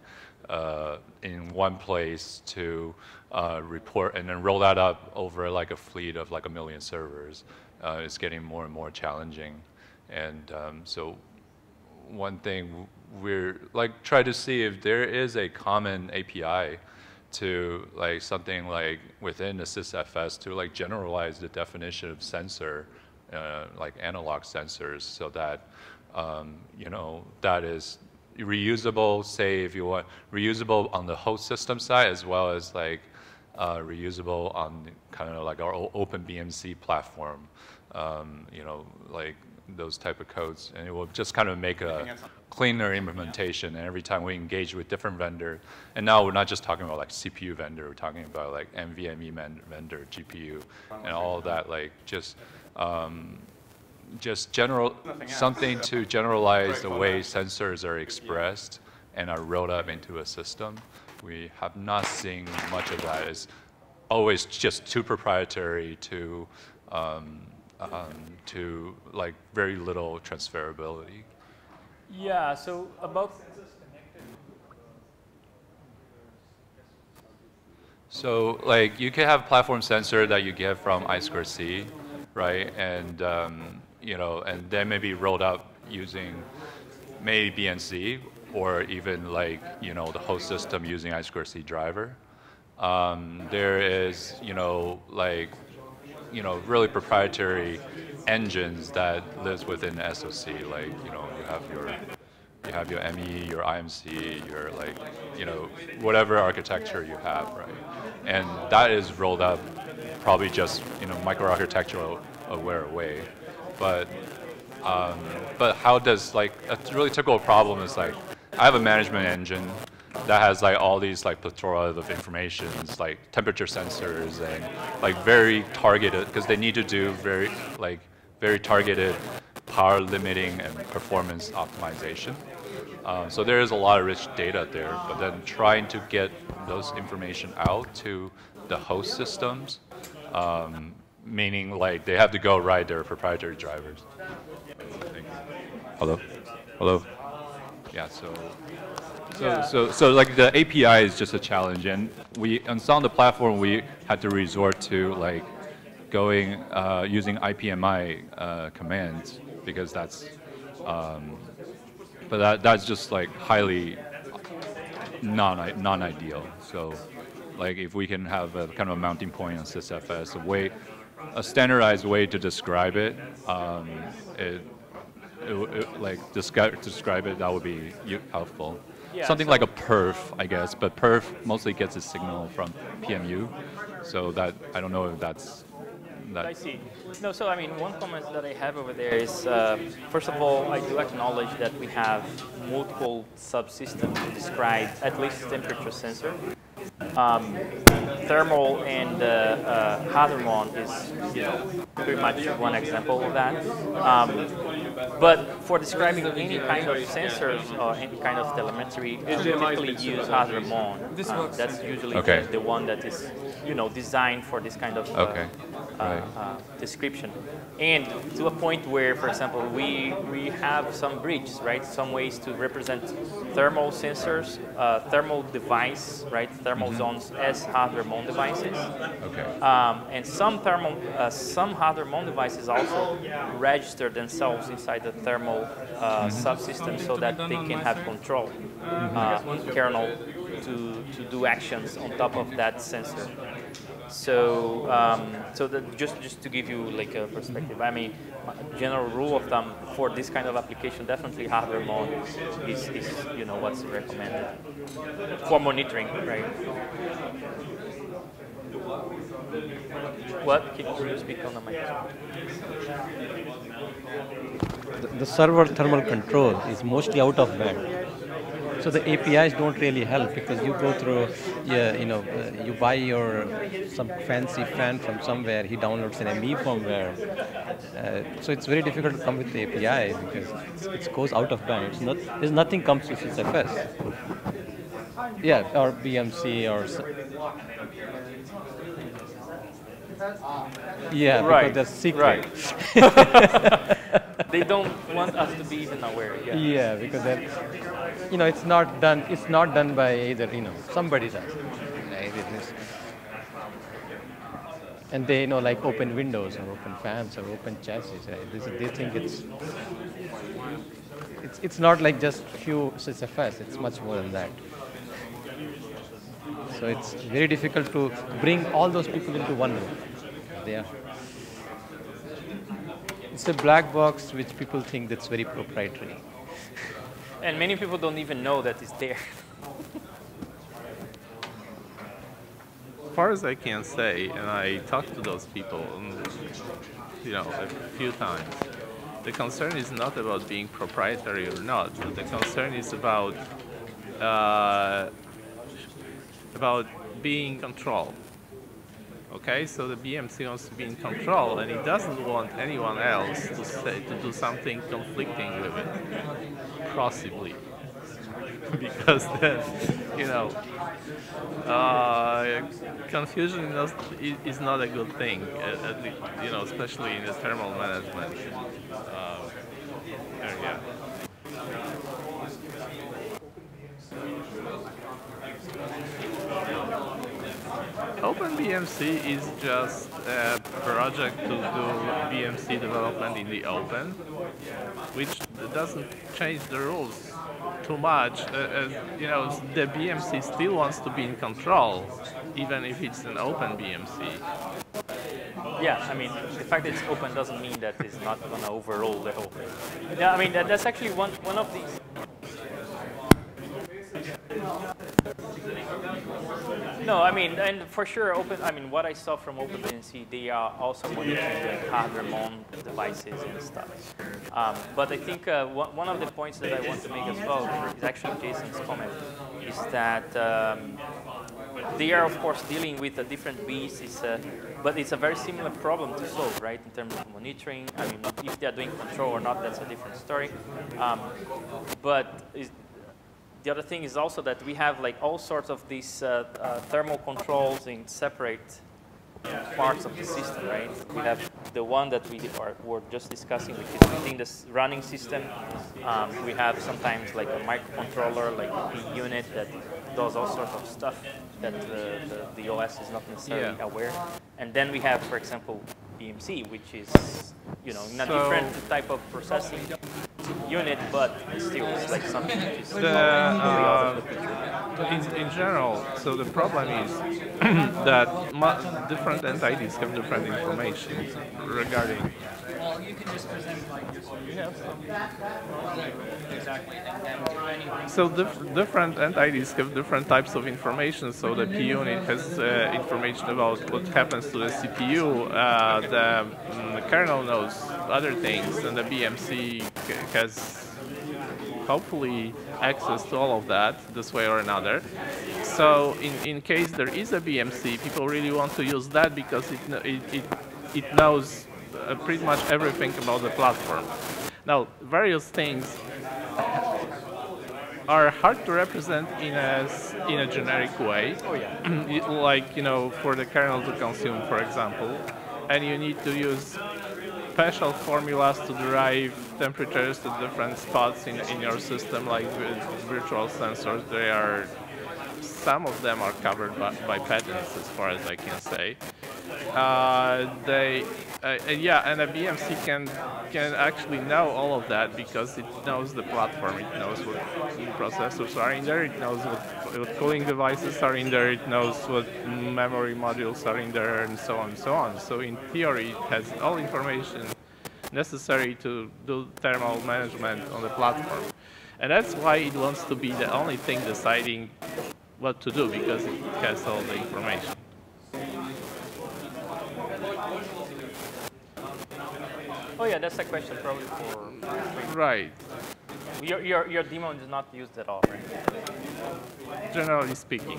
uh, in one place to uh, report and then roll that up over like a fleet of like a million servers. Uh, it's getting more and more challenging. And um, so one thing we're like try to see if there is a common API to like something like within the sysfs to like generalize the definition of sensor, uh, like analog sensors, so that um, you know that is reusable. Say if you want reusable on the host system side as well as like uh, reusable on kind of like our open BMC platform. Um, you know, like those type of codes, and it will just kind of make a cleaner implementation. And every time we engage with different vendor, and now we're not just talking about like CPU vendor, we're talking about like NVMe vendor, GPU, and all that. Like just um, just general something to generalize the way sensors are expressed and are rolled up into a system. We have not seen much of that. It's always just too proprietary to um, um, to like very little transferability. Yeah, so about So like you can have platform sensor that you get from I2C, right? And um, you know, and then maybe rolled up using maybe BMC or even like you know the host system using I2C driver. Um, there is, you know, like, you know, really proprietary engines that lives within the SOC. Like, you know, you have your you have your ME, your IMC, your like, you know, whatever architecture you have, right? And that is rolled up probably just, you know, microarchitectural aware way. But, um, but how does, like, a really typical problem is like, I have a management engine that has like all these like plethora of informations, like temperature sensors and like very targeted, because they need to do very, like, very targeted power limiting and performance optimization. Um, so there is a lot of rich data there, but then trying to get those information out to the host systems, um, meaning like they have to go write their proprietary drivers. Hello? Hello? Yeah, so so, yeah. so, so like the API is just a challenge, and we on some of the platform we had to resort to like going uh, using IPMI uh, commands because that's um, but that, that's just like highly non, non-ideal. So like if we can have a kind of a mounting point on sysfs, a way, a standardized way to describe it, um, it, it, it, like describe, describe it, that would be helpful. Yeah, Something so like a perf, I guess, but perf mostly gets its signal from PMU. So that, I don't know if that's that. I see. No, so I mean, one comment that I have over there is, uh, first of all, I do acknowledge that we have multiple subsystems to describe at least temperature sensor. Um, thermal and uh, uh, hwmon is, you know, pretty much one example of that. Um, but for describing any kind of sensors or any kind of telemetry, we typically use hwmon. Uh, that's usually okay. the, the, one that is, you know, designed for this kind of uh, okay. Uh, right. Uh, description. And to a point where, for example, we, we have some bridges, right? Some ways to represent thermal sensors, uh, thermal device, right? Thermal mm -hmm. zones as hwmon devices. Okay. Um, and some thermal, uh, some hwmon devices also register themselves inside the thermal uh, mm -hmm. subsystem so that they can have control uh, kernel to, to do actions on top of that sensor. So, um, so just just to give you like a perspective, I mean, general rule of thumb for this kind of application, definitely hwmon is, is you know what's recommended for monitoring, right? What? Can you speak on the microphone? The, the server thermal control is mostly out of band. So the APIs don't really help because you go through, yeah, you know, uh, you buy your some fancy fan from somewhere, he downloads an ME firmware. Uh, so it's very difficult to come with the API because it goes out of band. It's not, there's nothing comes with SFS. Yeah, or BMC or. Ah. Yeah, right. because that's secret. Right. they don't want us to be even aware. Yeah. Yeah, because then you know, it's not done, it's not done by either, you know, somebody does. And they you know like open windows or open fans or open chassis. Right? This, they think it's, it's it's not like just few SysFS. It's much more than that. So it's very difficult to bring all those people into one room. Yeah. It's a black box which people think that's very proprietary. And many people don't even know that it's there. as far as I can say, and I talked to those people, you know, a few times, the concern is not about being proprietary or not. The concern is about uh, about being controlled. Okay, so the BMC wants to be in control, and it doesn't want anyone else to say to do something conflicting with it, possibly, because then, you know, uh, confusion is, not a good thing, you know, especially in the thermal management uh, area. OpenBMC is just a project to do BMC development in the open, which doesn't change the rules too much. Uh, uh, you know, the BMC still wants to be in control, even if it's an open BMC. Yeah, I mean, the fact that it's open doesn't mean that it's not going to overrule the whole thing. Yeah, I mean, that, that's actually one, one of these. No, I mean, and for sure, open. I mean, what I saw from OpenBMC, they are also monitoring like hwmon devices and stuff. Um, but I think uh, one of the points that I want to make as well is actually Jason's comment, is that um, they are of course dealing with a different beast. It's a, but it's a very similar problem to solve, right? In terms of monitoring. I mean, if they are doing control or not, that's a different story. Um, but the other thing is also that we have like all sorts of these uh, uh, thermal controls in separate parts of the system, right? We have the one that we are, were just discussing, which is within the running system. Um, we have sometimes like a microcontroller, like a unit that does all sorts of stuff that the, the, the OS is not necessarily yeah. aware. And then we have, for example, BMC, which is you know in a so different type of processing unit, but still it's like something the, uh, in, in general, so the problem is that different entities have different information regarding well, you can just present So dif different entities have different types of information. So the P unit has uh, information about what happens to the CPU. Uh, the, um, the kernel knows other things, and the BMC has hopefully access to all of that this way or another. So in, in case there is a BMC, people really want to use that because it, it, it, it knows uh, pretty much everything about the platform. Now, various things are hard to represent in a, in a generic way. Oh, yeah. like, you know, for the kernel to consume, for example. And you need to use special formulas to derive temperatures to different spots in, in your system, like virtual sensors. They are, some of them are covered by, by patents, as far as I can say. Uh, they uh, yeah, and a BMC can can actually know all of that because it knows the platform, it knows what processors are in there, it knows what, what cooling devices are in there, it knows what memory modules are in there, and so on and so on. So in theory, it has all information necessary to do thermal management on the platform. And that's why it wants to be the only thing deciding what to do because it has all the information. Oh yeah, that's a question probably for. Right. Your, your, your daemon is not used at all, right? Generally speaking.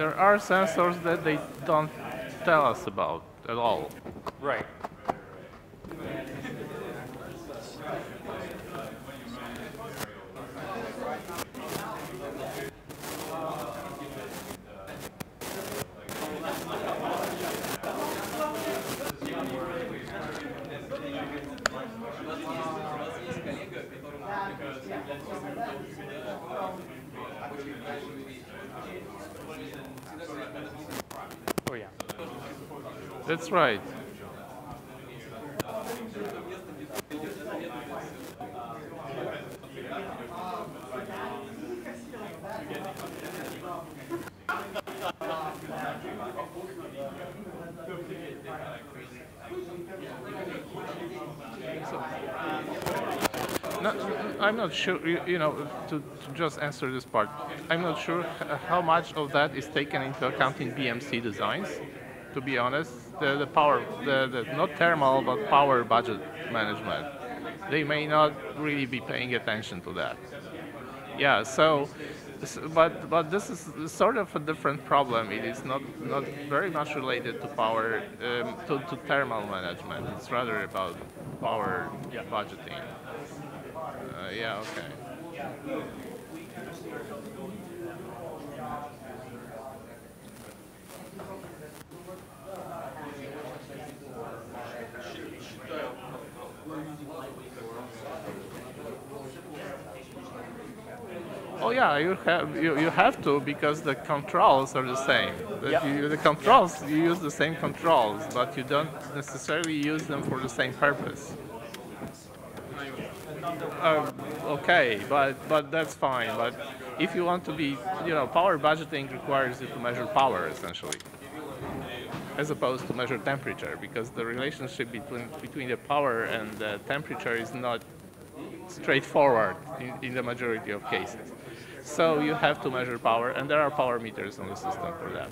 There are sensors that they don't tell us about at all. Right. Oh yeah. That's right. I'm not sure, you, you know, to, to, just answer this part, I'm not sure how much of that is taken into account in BMC designs, to be honest. The, the power, the, the, not thermal, but power budget management. They may not really be paying attention to that. Yeah, so, but, but this is sort of a different problem. It is not, not very much related to power, um, to, to thermal management. It's rather about power yeah. budgeting. Uh, yeah, okay. Oh yeah, you have you, you have to because the controls are the same. Yep. you, the controls you use the same controls, but you don't necessarily use them for the same purpose. Uh, okay, but but that's fine. But if you want to be, you know, power budgeting requires you to measure power essentially, as opposed to measure temperature, because the relationship between between the power and the temperature is not straightforward in, in the majority of cases. So you have to measure power, and there are power meters on the system for that.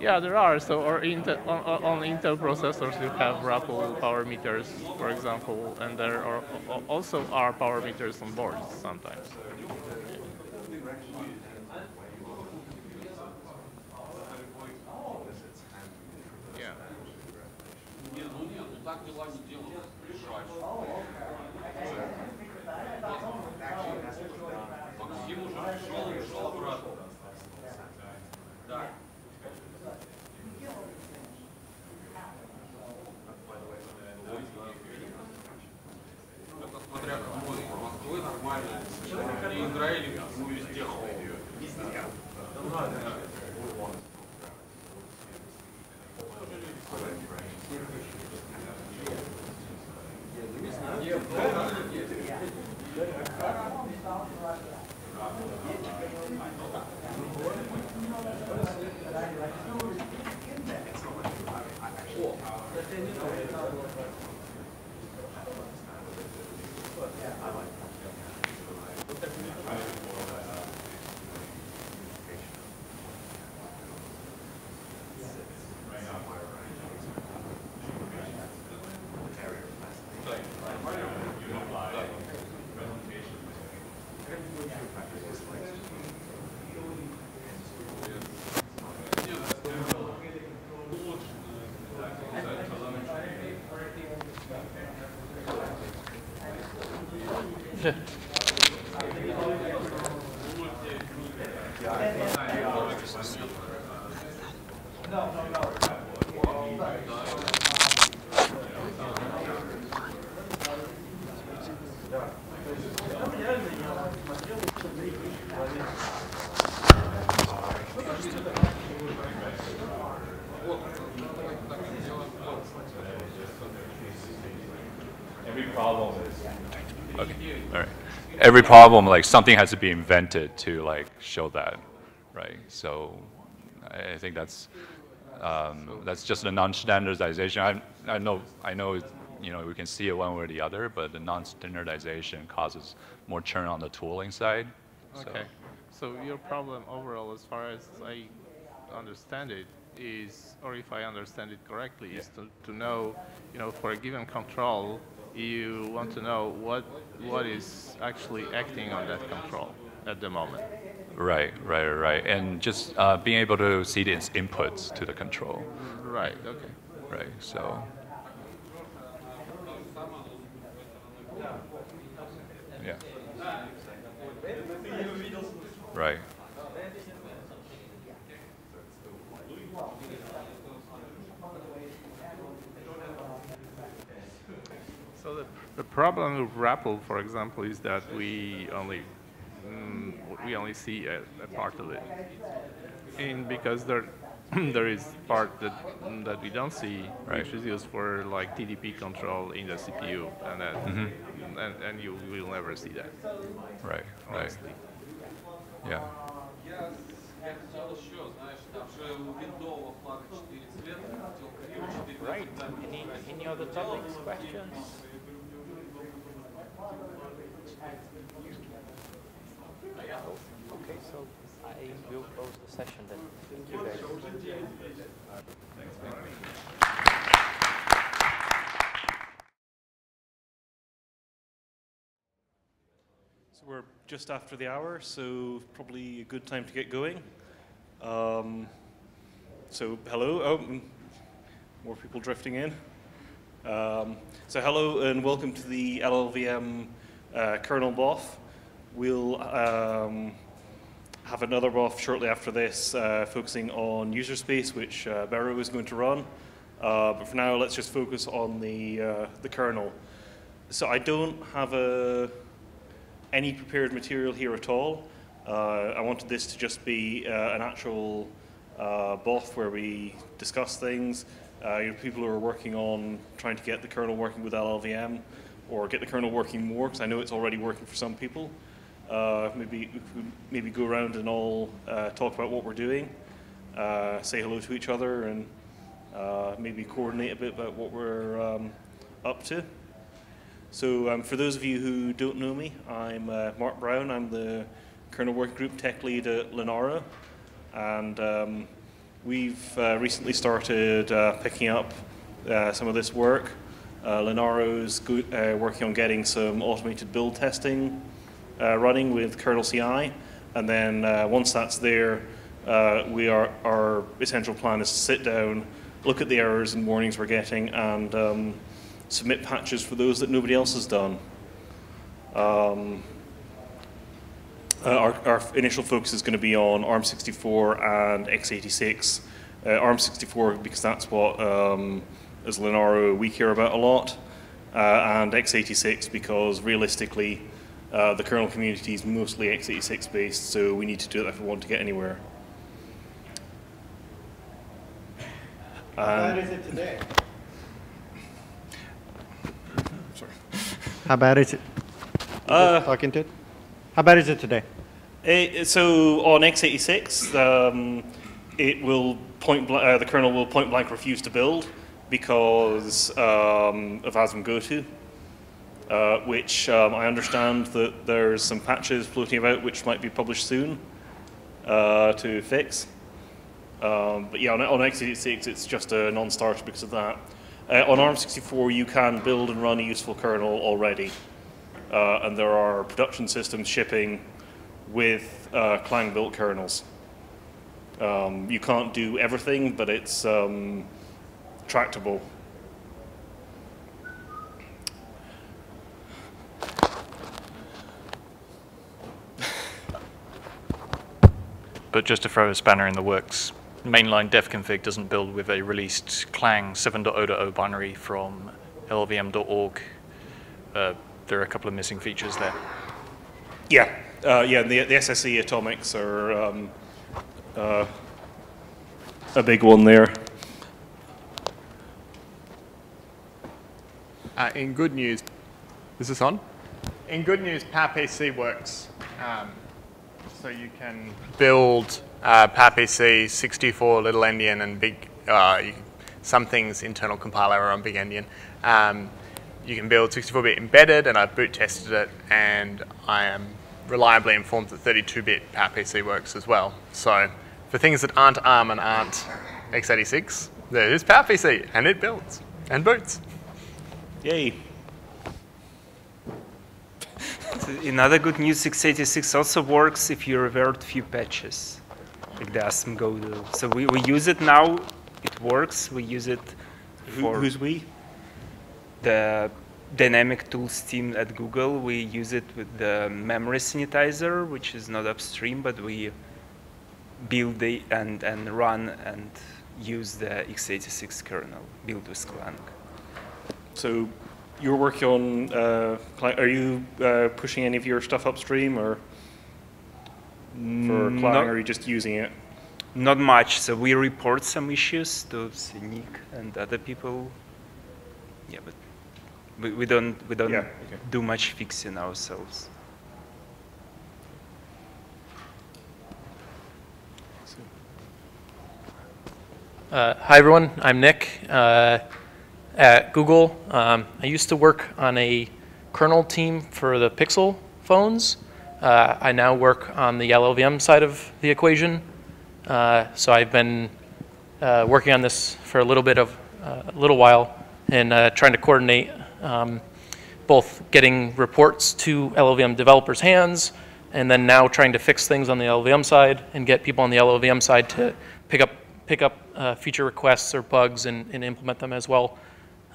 Yeah, there are. So or Intel, on, on, Intel processors, you have RAPL power meters, for example, and there are also are power meters on boards sometimes. Every problem, like something has to be invented to like show that, right? So I, think that's um, that's just a non-standardization. I, I know I know you know we can see it one way or the other, but the non-standardization causes more churn on the tooling side. Okay. So. so your problem overall, as far as I understand it, is, or if I understand it correctly, yeah. is to, to know, you know, for a given control, you want to know what what is actually acting on that control at the moment. Right, right, right, and just uh, being able to see its inputs to the control. Right. Okay. Right. So. Yeah. Right. So the, the problem with RAPL, for example, is that we only mm, we only see a, a, part of it, and because there there is part that that we don't see, right. which is used for like TDP control in the CPU, and that, mm -hmm. and, and you will never see that. Right. Honestly. Right. Yeah. Right. Any, any other topics, questions? Okay, so I will close the session then. Thank you guys. So we're just after the hour, so probably a good time to get going. Um, so hello, oh, mm, more people drifting in. Um, so hello and welcome to the LLVM uh, kernel BOF. We'll um, have another BOF shortly after this, uh, focusing on user space, which uh, Bero is going to run. Uh, but for now, let's just focus on the, uh, the kernel. So I don't have a, any prepared material here at all. Uh, I wanted this to just be uh, an actual uh, BOF where we discuss things. Uh, you know, people who are working on trying to get the kernel working with LLVM or get the kernel working more, because I know it's already working for some people. Maybe maybe go around and all talk about what we're doing, say hello to each other, and uh, maybe coordinate a bit about what we're um, up to. So um, for those of you who don't know me, I'm uh, Mark Brown. I'm the kernel working group tech lead at Linaro. And um, we've uh, recently started uh, picking up uh, some of this work. Uh, Linaro's uh, working on getting some automated build testing running with kernel CI. And then once that's there, we are, our essential plan is to sit down look at the errors and warnings we're getting and um, submit patches for those that nobody else has done. Um, uh, our, our, initial focus is going to be on ARM64 and x86. Uh, ARM64 because that's what, um, as Linaro, we care about a lot, uh, and x86 because realistically, uh, the kernel community is mostly x86 based, so we need to do that if we want to get anywhere. How bad is it today? Sorry. How bad is it? Uh, talking to it? How bad is it today? It, eh, so on x86, um, it will point uh, the kernel will point blank refuse to build because um, of ASM uh, which um, I understand that there's some patches floating about which might be published soon uh, to fix. Um, but yeah, on, on x86 it's just a non-starter because of that. Uh, on ARM64 you can build and run a useful kernel already. Uh, and there are production systems shipping with uh, Clang built kernels. Um, you can't do everything, but it's um, tractable. But just to throw a spanner in the works, mainline defconfig doesn't build with a released Clang 7.0.0 binary from llvm.org. Uh, there are a couple of missing features there. Yeah, uh, yeah. The, the LSE atomics are um, uh, a big one there. Uh, in good news, is this on? In good news, PowerPC works. Um, so you can build uh, PowerPC 64 little endian and big, uh, some things internal compiler on big endian. Um, you can build 64-bit embedded, and I've boot tested it, and I am reliably informed that 32-bit PowerPC works as well. So for things that aren't ARM and aren't x86, there is PowerPC, and it builds and boots. Yay. Another good news, x86 also works if you revert few patches like the ASM goto. So we, we use it now. It works. We use it for who's we? The dynamic tools team at Google. We use it with the memory sanitizer, which is not upstream, but we build the, and and run and use the x86 kernel built with Clang. So you're working on, uh, are you uh, pushing any of your stuff upstream or? for Clang, or are you just using it? Not much. So we report some issues to Nick and other people. Yeah, but we, we don't we don't yeah, okay. do much fixing ourselves. Uh, hi everyone, I'm Nick uh, at Google. Um, I used to work on a kernel team for the Pixel phones. Uh, I now work on the LLVM side of the equation. Uh, so I've been uh, working on this for a little bit of uh, a little while and uh, trying to coordinate um, both getting reports to LLVM developers' hands and then now trying to fix things on the LLVM side and get people on the LLVM side to pick up pick up uh, feature requests or bugs and, and implement them as well.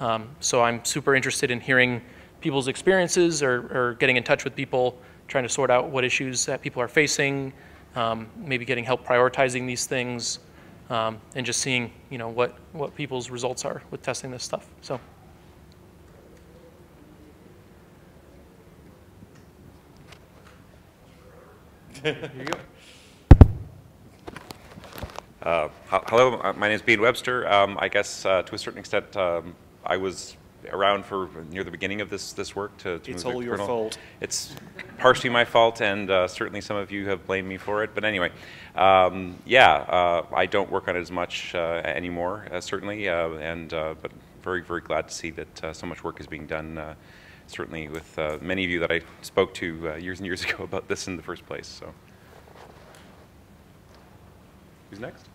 Um, so I'm super interested in hearing people's experiences or, or getting in touch with people trying to sort out what issues that people are facing, um, maybe getting help prioritizing these things, um, and just seeing you know what what people's results are with testing this stuff. So. Here you go. Uh, hello, uh, my name is Behan Webster. Um, I guess uh, to a certain extent, um, I was around for near the beginning of this this work to, to it's all your kernel. fault. It's partially my fault, and uh, certainly some of you have blamed me for it. But anyway, um, yeah, uh, I don't work on it as much uh, anymore, certainly, and but very very glad to see that so much work is being done. certainly, with many of you that I spoke to years and years ago about this in the first place. So, who's next?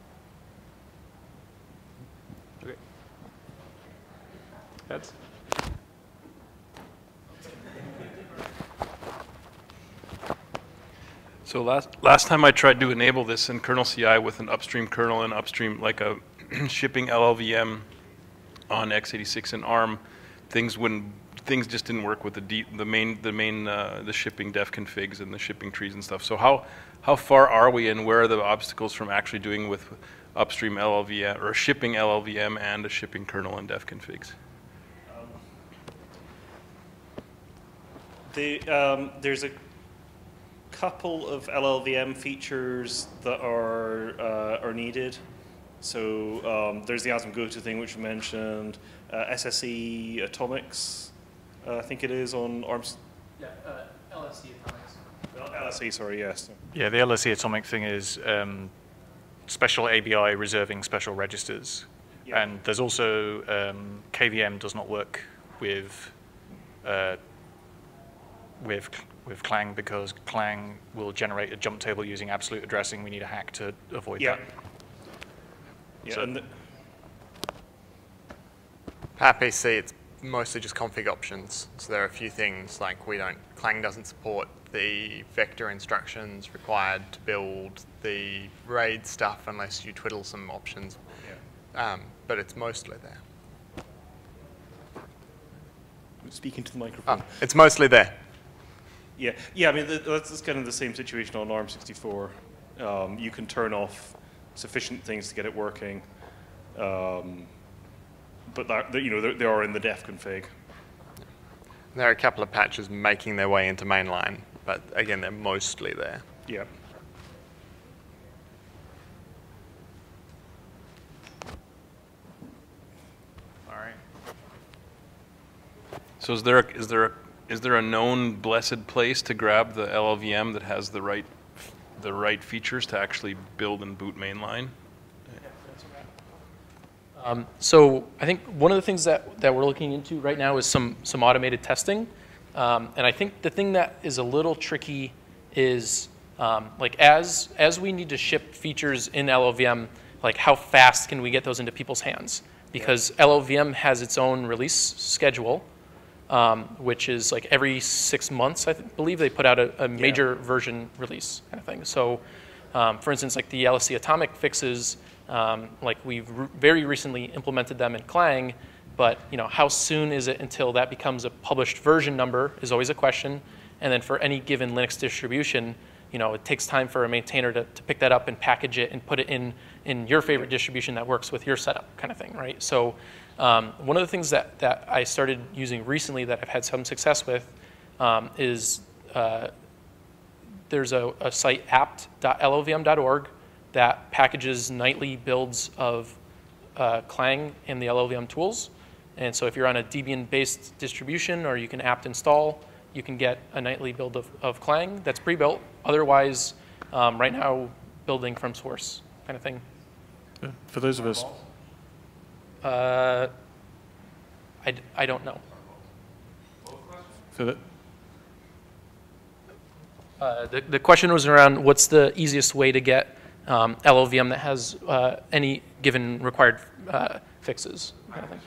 So last last time I tried to enable this in kernel CI with an upstream kernel and upstream like a shipping LLVM on x86 and ARM, things wouldn't things just didn't work with the the main the main uh, the shipping def configs and the shipping trees and stuff. So how how far are we and where are the obstacles from actually doing with upstream LLVM or shipping LLVM and a shipping kernel and def configs? The, um, there's a couple of LLVM features that are uh, are needed. So um, there's the ASM goto thing which you mentioned, uh, SSE Atomics, uh, I think it is on ARMS. Yeah, uh, LSE Atomics. LSE, sorry, yes. Yeah, the LSE Atomic thing is um, special ABI reserving special registers. Yeah. And there's also um, KVM does not work with uh, with with Clang because Clang will generate a jump table using absolute addressing. We need a hack to avoid Yeah. that. Yeah, So- and the, PowerPC, it's mostly just config options. So there are a few things like we don't, Clang doesn't support the vector instructions required to build the RAID stuff unless you twiddle some options. Um, but it's mostly there. speaking to the microphone. Oh, it's mostly there. Yeah, yeah. I mean, th- that's that's kind of the same situation on ARM64. Um, you can turn off sufficient things to get it working, um, but that, that, you know they they are in the def config. There are a couple of patches making their way into mainline, but again, they're mostly there. Yeah. All right. So is there a, is there a, is there a known blessed place to grab the LLVM that has the right the right features to actually build and boot mainline? Um, so I think one of the things that, that we're looking into right now is some, some automated testing. Um, and I think the thing that is a little tricky is um, like as, as we need to ship features in LLVM, like how fast can we get those into people's hands? Because LLVM has its own release schedule, um, which is like every six months, I believe they put out a, a major version release kind of thing. So um, for instance, like the LSE Atomic fixes, um, like we've re- very recently implemented them in Clang, but you know, how soon is it until that becomes a published version number is always a question. And then for any given Linux distribution, you know, it takes time for a maintainer to, to pick that up and package it and put it in, in your favorite distribution that works with your setup kind of thing, right? So um, one of the things that, that I started using recently that I've had some success with um, is uh, there's a, a site apt.llvm.org that packages nightly builds of uh, Clang and the LLVM tools. And so if you're on a Debian-based distribution or you can apt install, you can get a nightly build of, of Clang that's pre-built. Otherwise, um, right now, building from source kind of thing. For those of us, Uh, I, I don't know. for the, Uh, the, the question was around what's the easiest way to get um, LLVM that has uh, any given required uh, fixes kind of thing.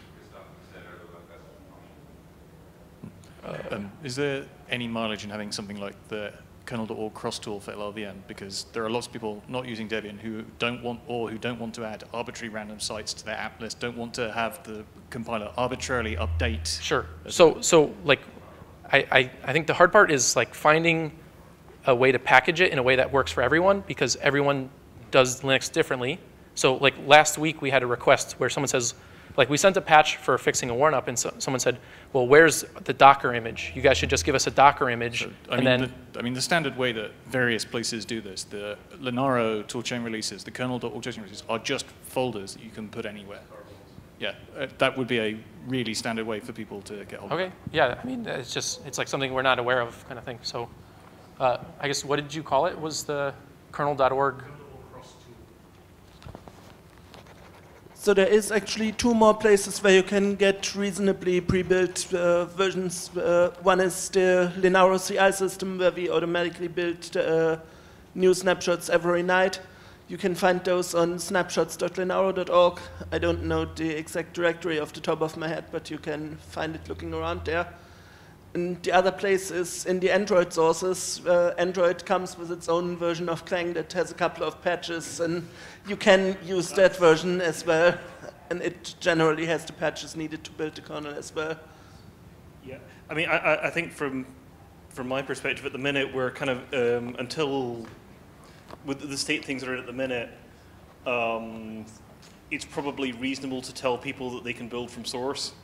um, is there any mileage in having something like the kernel.org cross tool for LLVM? Because there are lots of people not using Debian who don't want or who don't want to add arbitrary random sites to their app list, don't want to have the compiler arbitrarily update. Sure. So, so like, I, I, I think the hard part is like finding a way to package it in a way that works for everyone because everyone does Linux differently. So like last week we had a request where someone says, like we sent a patch for fixing a warn up and so, someone said, well, where's the Docker image? You guys should just give us a Docker image. So, I, and mean, then the, I mean, the standard way that various places do this, the Linaro toolchain releases, the kernel.org toolchain releases are just folders that you can put anywhere. Yeah, uh, that would be a really standard way for people to get hold okay. of it. Yeah, I mean, it's just, it's like something we're not aware of kind of thing. So uh, I guess, what did you call it? Was the kernel.org? So there is actually two more places where you can get reasonably pre-built uh, versions. Uh, one is the Linaro CI system where we automatically build uh, new snapshots every night. You can find those on snapshots.linaro.org. I don't know the exact directory off the top of my head, but you can find it looking around there. And the other place is in the Android sources. Uh, Android comes with its own version of Clang that has a couple of patches, and you can use that version as well. And it generally has the patches needed to build the kernel as well. Yeah, I mean, I, I think from from my perspective, at the minute, we're kind of um, until with the state things are at the minute. Um, it's probably reasonable to tell people that they can build from source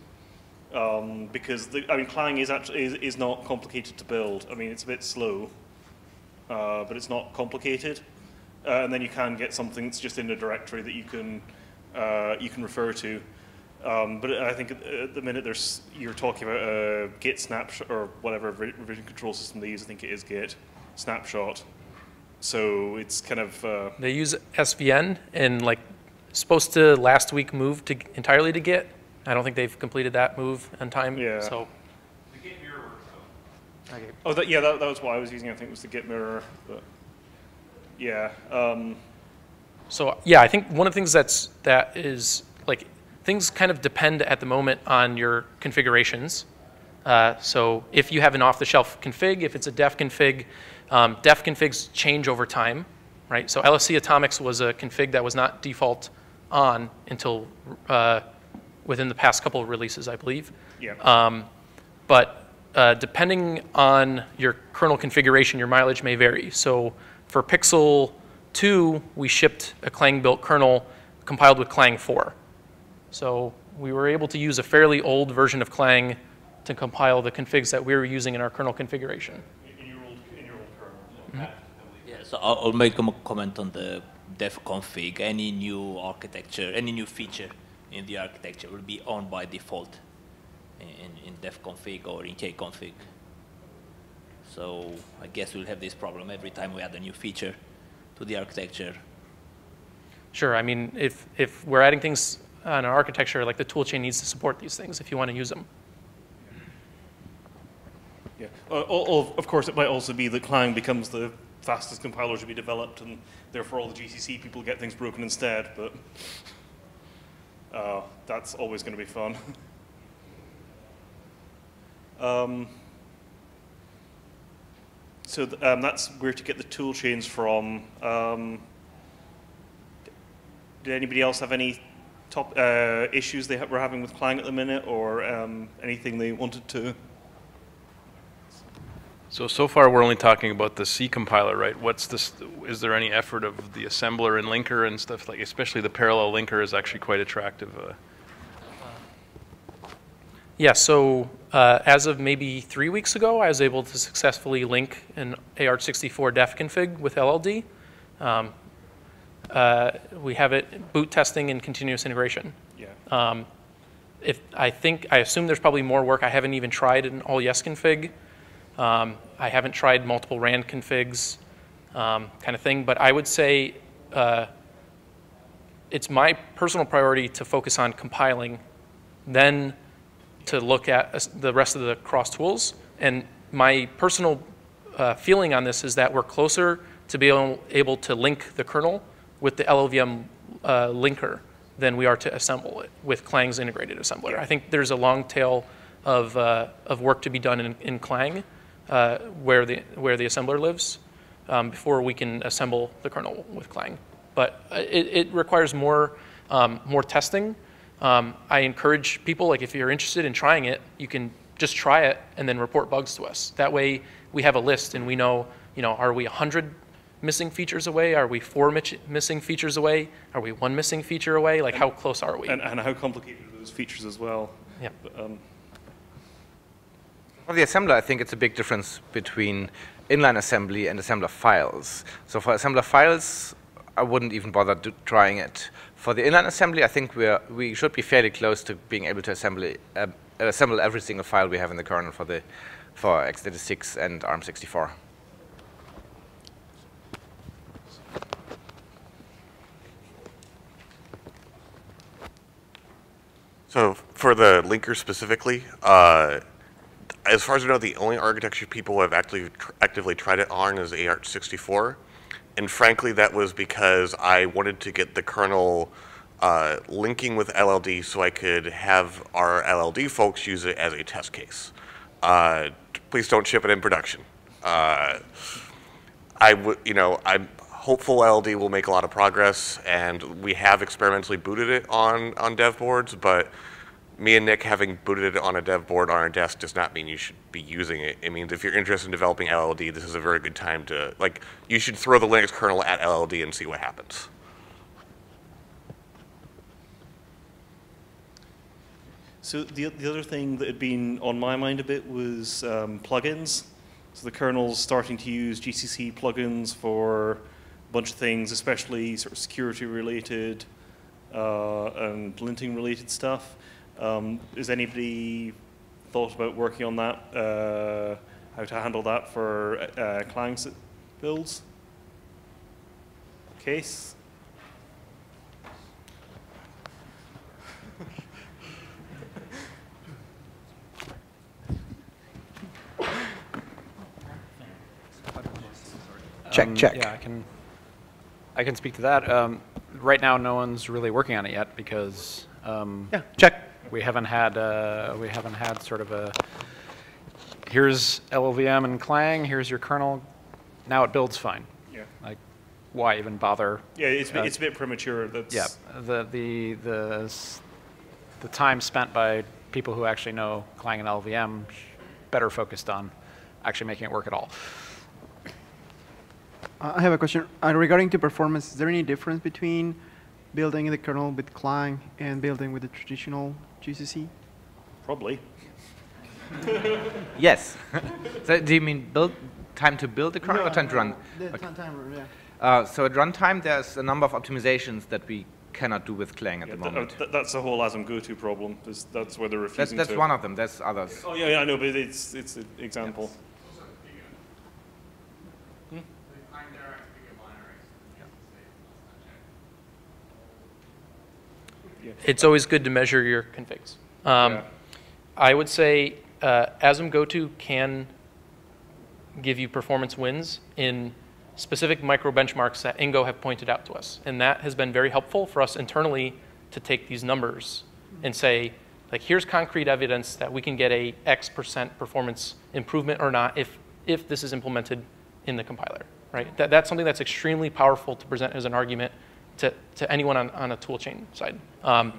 um, because the, I mean, Clang is actually is, is, not complicated to build. I mean, it's a bit slow, uh, but it's not complicated. Uh, and then you can get something that's just in a directory that you can uh, you can refer to. Um, but I think at the minute there's you're talking about a Git snapshot or whatever revision control system they use. I think it is Git snapshot. So it's kind of uh, they use SVN and like supposed to last week move to entirely to Git. I don't think they've completed that move on time. Yeah. So. The Git mirror works Okay. Oh, that, yeah, that, that, was what I was using. I think it was the Git mirror. But yeah. Um. So yeah, I think one of the things that's that is like things kind of depend at the moment on your configurations. Uh, so if you have an off-the-shelf config, if it's a def config, um, def configs change over time, right? So LSE Atomics was a config that was not default on until uh, within the past couple of releases, I believe. Yeah. Um, but uh, depending on your kernel configuration, your mileage may vary. So for Pixel 2, we shipped a Clang-built kernel compiled with Clang 4. So we were able to use a fairly old version of Clang to compile the configs that we were using in our kernel configuration. In your old, in your old kernel. Mm -hmm. Yeah, so I'll, I'll make a comment on the def config, any new architecture, any new feature in the architecture will be owned by default in, in def config or in kconfig. So I guess we'll have this problem every time we add a new feature to the architecture. Sure. I mean, if, if we're adding things on our architecture, like the toolchain needs to support these things if you want to use them. Yeah. Uh, of course, it might also be that Clang becomes the fastest compiler to be developed, and therefore all the GCC people get things broken instead. But uh, that's always going to be fun. um, so th um, that's where to get the tool chains from. Um, did anybody else have any top uh, issues they ha were having with Clang at the minute, or um, anything they wanted to? So, so far we're only talking about the C compiler, right? What's this, is there any effort of the assembler and linker and stuff like, especially the parallel linker is actually quite attractive. Uh. Yeah, so uh, as of maybe three weeks ago, I was able to successfully link an ARM64 def config with LLD. Um, uh, we have it boot testing and continuous integration. Yeah. Um, if I think, I assume there's probably more work. I haven't even tried an all yes config. Um, I haven't tried multiple RAND configs um, kind of thing, but I would say uh, it's my personal priority to focus on compiling, then to look at the rest of the cross tools. And my personal uh, feeling on this is that we're closer to be able, able to link the kernel with the LLVM uh, linker than we are to assemble it with Clang's integrated assembler. I think there's a long tail of, uh, of work to be done in, in Clang uh, where, the, where the assembler lives um, before we can assemble the kernel with Clang. But uh, it, it requires more, um, more testing. Um, I encourage people, like if you're interested in trying it, you can just try it and then report bugs to us. That way we have a list and we know, you know, are we 100 missing features away? Are we four missing features away? Are we one missing feature away? Like, and, how close are we? And, and, how complicated are those features as well? Yeah. Um, for the assembler, I think it's a big difference between inline assembly and assembler files. So for assembler files, I wouldn't even bother trying it. For the inline assembly, I think we we should be fairly close to being able to assemble, uh, assemble every single file we have in the kernel for the for x86 and ARM64. So for the linker specifically, uh, as far as I know, the only architecture people have actually tr actively tried it on is AArch64. And frankly, that was because I wanted to get the kernel uh, linking with LLD so I could have our LLD folks use it as a test case. Uh, please don't ship it in production. Uh, I would, you know, I'm hopeful LLD will make a lot of progress, and we have experimentally booted it on, on dev boards, but me and Nick having booted it on a dev board on our desk does not mean you should be using it. It means if you're interested in developing LLD, this is a very good time to, like, you should throw the Linux kernel at LLD and see what happens. So the, the other thing that had been on my mind a bit was um, plugins. So the kernel's starting to use GCC plugins for a bunch of things, especially sort of security related uh, and linting related stuff. Um, is anybody thought about working on that? Uh, how to handle that for uh, Clang builds? Kees? check, um, check. Yeah, I can. I can speak to that. Um, right now, no one's really working on it yet because. Um, yeah. Check we haven't had uh, we haven't had sort of a here's LLVM and Clang, here's your kernel, now it builds fine. Yeah. Like, why even bother? Yeah, it's, uh, it's a bit premature. That's yeah. The the the the time spent by people who actually know Clang and LLVM better focused on actually making it work at all. I have a question uh, regarding to performance. Is there any difference between building the kernel with Clang and building with the traditional GCC? Probably. yes. so do you mean build time to build the kernel no, or time to run? The okay. time, yeah. Uh, so at runtime, there's a number of optimizations that we cannot do with Clang at yeah, the moment. Th that's the whole ASM to problem. that's where they're refusing that's, that's to. one of them. There's others. Oh yeah, yeah, I know, but it's it's an example. Yes. It's always good to measure your configs. Um, yeah. I would say uh, ASM GoTo can give you performance wins in specific micro benchmarks that Ingo have pointed out to us. And that has been very helpful for us internally to take these numbers and say, like, here's concrete evidence that we can get a X percent performance improvement or not if, if this is implemented in the compiler, right? That, that's something that's extremely powerful to present as an argument to, to anyone on, on a toolchain side. Um,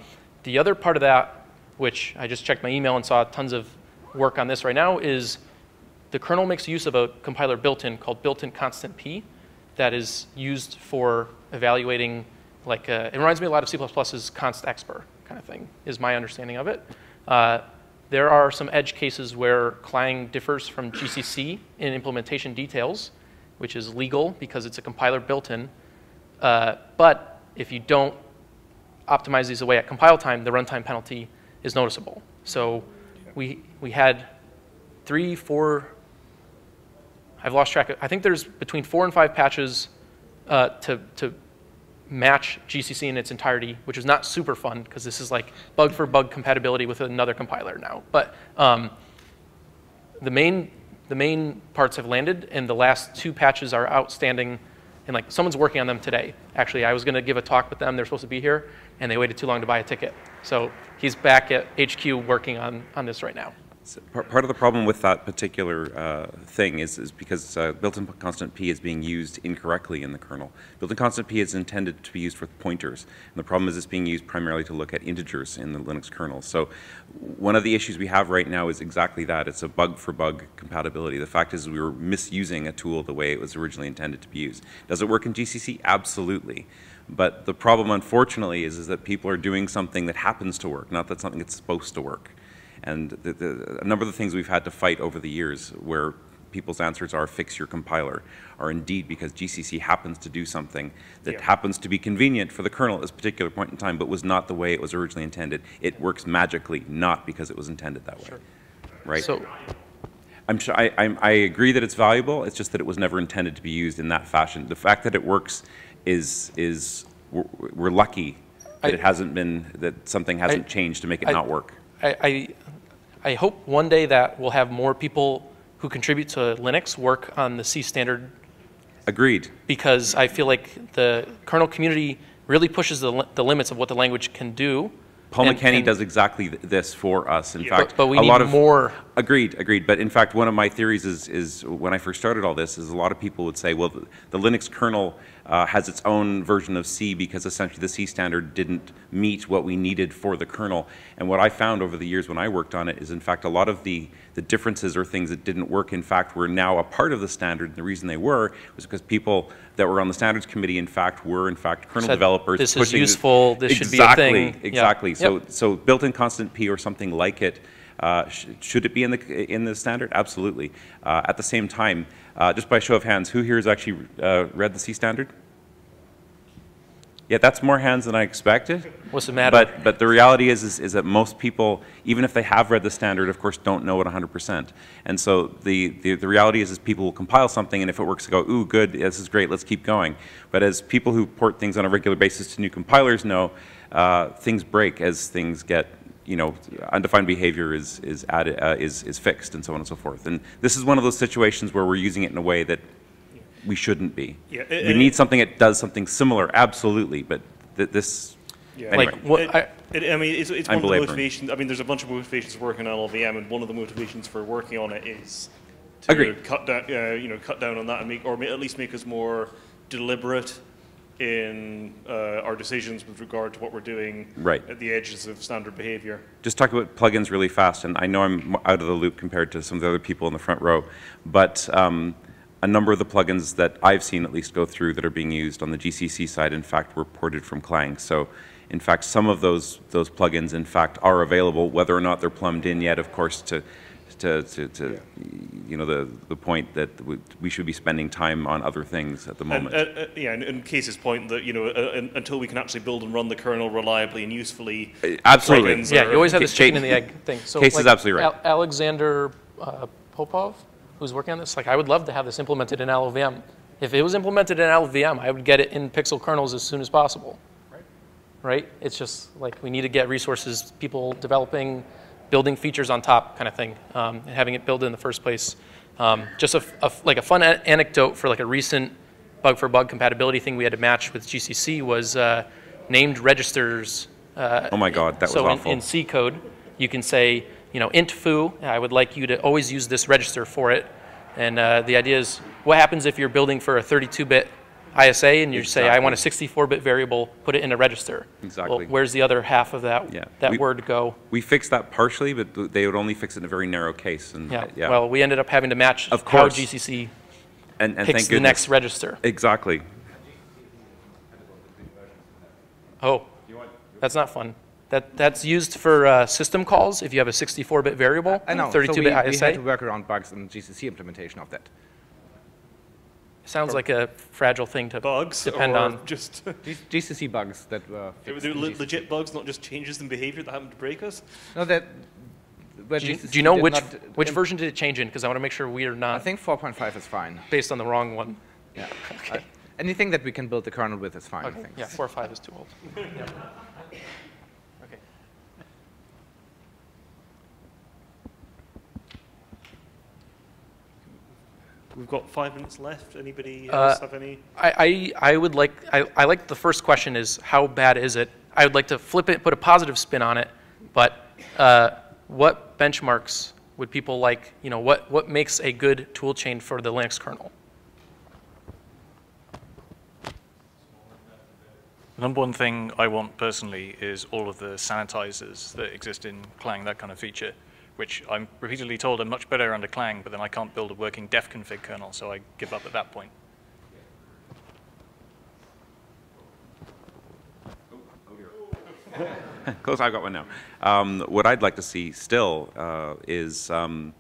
the other part of that, which I just checked my email and saw tons of work on this right now, is the kernel makes use of a compiler built-in called built-in constant p that is used for evaluating, like, uh, it reminds me a lot of C++'s const expr kind of thing, is my understanding of it. Uh, there are some edge cases where Clang differs from GCC in implementation details, which is legal because it's a compiler built-in. Uh, but if you don't optimize these away at compile time, the runtime penalty is noticeable. So we, we had three, four, I've lost track. Of, I think there's between four and five patches uh, to, to match GCC in its entirety, which is not super fun because this is like bug for bug compatibility with another compiler now. But um, the main the main parts have landed, and the last two patches are outstanding and like someone's working on them today. Actually, I was going to give a talk with them. They're supposed to be here, and they waited too long to buy a ticket. So he's back at HQ working on, on this right now. So part of the problem with that particular uh, thing is, is because uh, built-in constant p is being used incorrectly in the kernel. Built-in constant p is intended to be used for pointers, and the problem is it's being used primarily to look at integers in the Linux kernel. So one of the issues we have right now is exactly that. It's a bug-for-bug -bug compatibility. The fact is we were misusing a tool the way it was originally intended to be used. Does it work in GCC? Absolutely. But the problem, unfortunately, is, is that people are doing something that happens to work, not that something that's supposed to work. And the, the, a number of the things we've had to fight over the years where people's answers are fix your compiler are indeed because GCC happens to do something that yeah. happens to be convenient for the kernel at this particular point in time, but was not the way it was originally intended. It works magically, not because it was intended that way. Sure. Right? So, I'm sure I, I, I, agree that it's valuable. It's just that it was never intended to be used in that fashion. The fact that it works is is we're, we're lucky that I, it hasn't been that something hasn't changed to make it not work. I, I hope one day that we'll have more people who contribute to Linux work on the C standard. Agreed. Because I feel like the kernel community really pushes the, the limits of what the language can do. Paul and, McKenney and does exactly this for us. In yeah. fact, but, but we a need lot of more. Agreed, agreed. But in fact, one of my theories is, is when I first started all this, is a lot of people would say, well, the, the Linux kernel uh, has its own version of C because essentially the C standard didn't meet what we needed for the kernel. And what I found over the years when I worked on it is, in fact, a lot of the, the differences or things that didn't work, in fact, were now a part of the standard. And the reason they were was because people that were on the standards committee, in fact, were, in fact, kernel so developers. This is useful. This exactly, should be a thing. Exactly. Yeah. So, yep. so built-in constant P or something like it uh, sh should it be in the, in the standard? Absolutely. Uh, at the same time, uh, just by show of hands, who here has actually uh, read the C standard? Yeah, that's more hands than I expected. What's the matter? But, but the reality is, is, is, that most people, even if they have read the standard, of course, don't know it 100%. And so the, the, the reality is, is people will compile something, and if it works, they go, ooh, good, this is great, let's keep going. But as people who port things on a regular basis to new compilers know, uh, things break as things get you know, undefined behavior is, is, added, uh, is, is fixed and so on and so forth. And this is one of those situations where we're using it in a way that we shouldn't be. Yeah, it, we need something that does something similar, absolutely, but th this, yeah. Anyway. Like, what, I, it, I mean, it's, it's one of the motivations, I mean, there's a bunch of motivations working on LLVM, and one of the motivations for working on it is to Agreed. cut down, uh, you know, cut down on that and make, or at least make us more deliberate in uh, our decisions with regard to what we're doing right. at the edges of standard behavior. Just talk about plugins really fast, and I know I'm out of the loop compared to some of the other people in the front row, but um, a number of the plugins that I've seen at least go through that are being used on the GCC side, in fact, were ported from Clang. So, in fact, some of those those plugins, in fact, are available. Whether or not they're plumbed in yet, of course, to to, to, to yeah. you know, the, the point that we should be spending time on other things at the moment. And, uh, uh, yeah, and, and Kees's point that, you know, uh, until we can actually build and run the kernel reliably and usefully. Uh, absolutely. Yeah, you always have this chicken and the egg thing. So Case like, is absolutely right. Al Alexander uh, Popov, who's working on this, like, I would love to have this implemented in LLVM. If it was implemented in LLVM, I would get it in Pixel kernels as soon as possible. Right. Right? It's just like we need to get resources, people developing building features on top kind of thing, um, and having it built in the first place. Um, just a, a, like a fun anecdote for like a recent bug for bug compatibility thing we had to match with GCC was uh, named registers. Uh, oh my God, that so was awful. So in, in C code, you can say, you know, int foo, I would like you to always use this register for it. And uh, the idea is, what happens if you're building for a 32-bit ISA and you exactly. say, I want a 64-bit variable, put it in a register. Exactly. Well, where's the other half of that, yeah. that we, word go? We fixed that partially, but they would only fix it in a very narrow case. And, yeah. yeah. Well, we ended up having to match of course. how GCC and, and picks the next register. Exactly. Oh, that's not fun. That, that's used for uh, system calls if you have a 64-bit variable, 32-bit so we, ISA. we had to work around bugs in GCC implementation of that. Sounds like a fragile thing to bugs depend on. Just GCC bugs that were they le legit bugs, not just changes in behavior that happen to break us. No, that. Do you, do you, know which which version did it change in? Because I want to make sure we are not. I think 4.5 is fine. Based on the wrong one. Yeah. okay. Uh, anything that we can build the kernel with is fine. Okay. Yeah, 4.5 is too old. yeah. We've got five minutes left. Anybody else uh, have any? I, I, I would like, I, I like the first question is how bad is it? I would like to flip it, put a positive spin on it, but uh, what benchmarks would people like, you know, what, what makes a good tool chain for the Linux kernel? The number one thing I want personally is all of the sanitizers that exist in Clang, that kind of feature, which I'm repeatedly told are much better under Clang, but then I can't build a working defconfig kernel, so I give up at that point. Close, I've got one now. Um, what I'd like to see still uh, is um,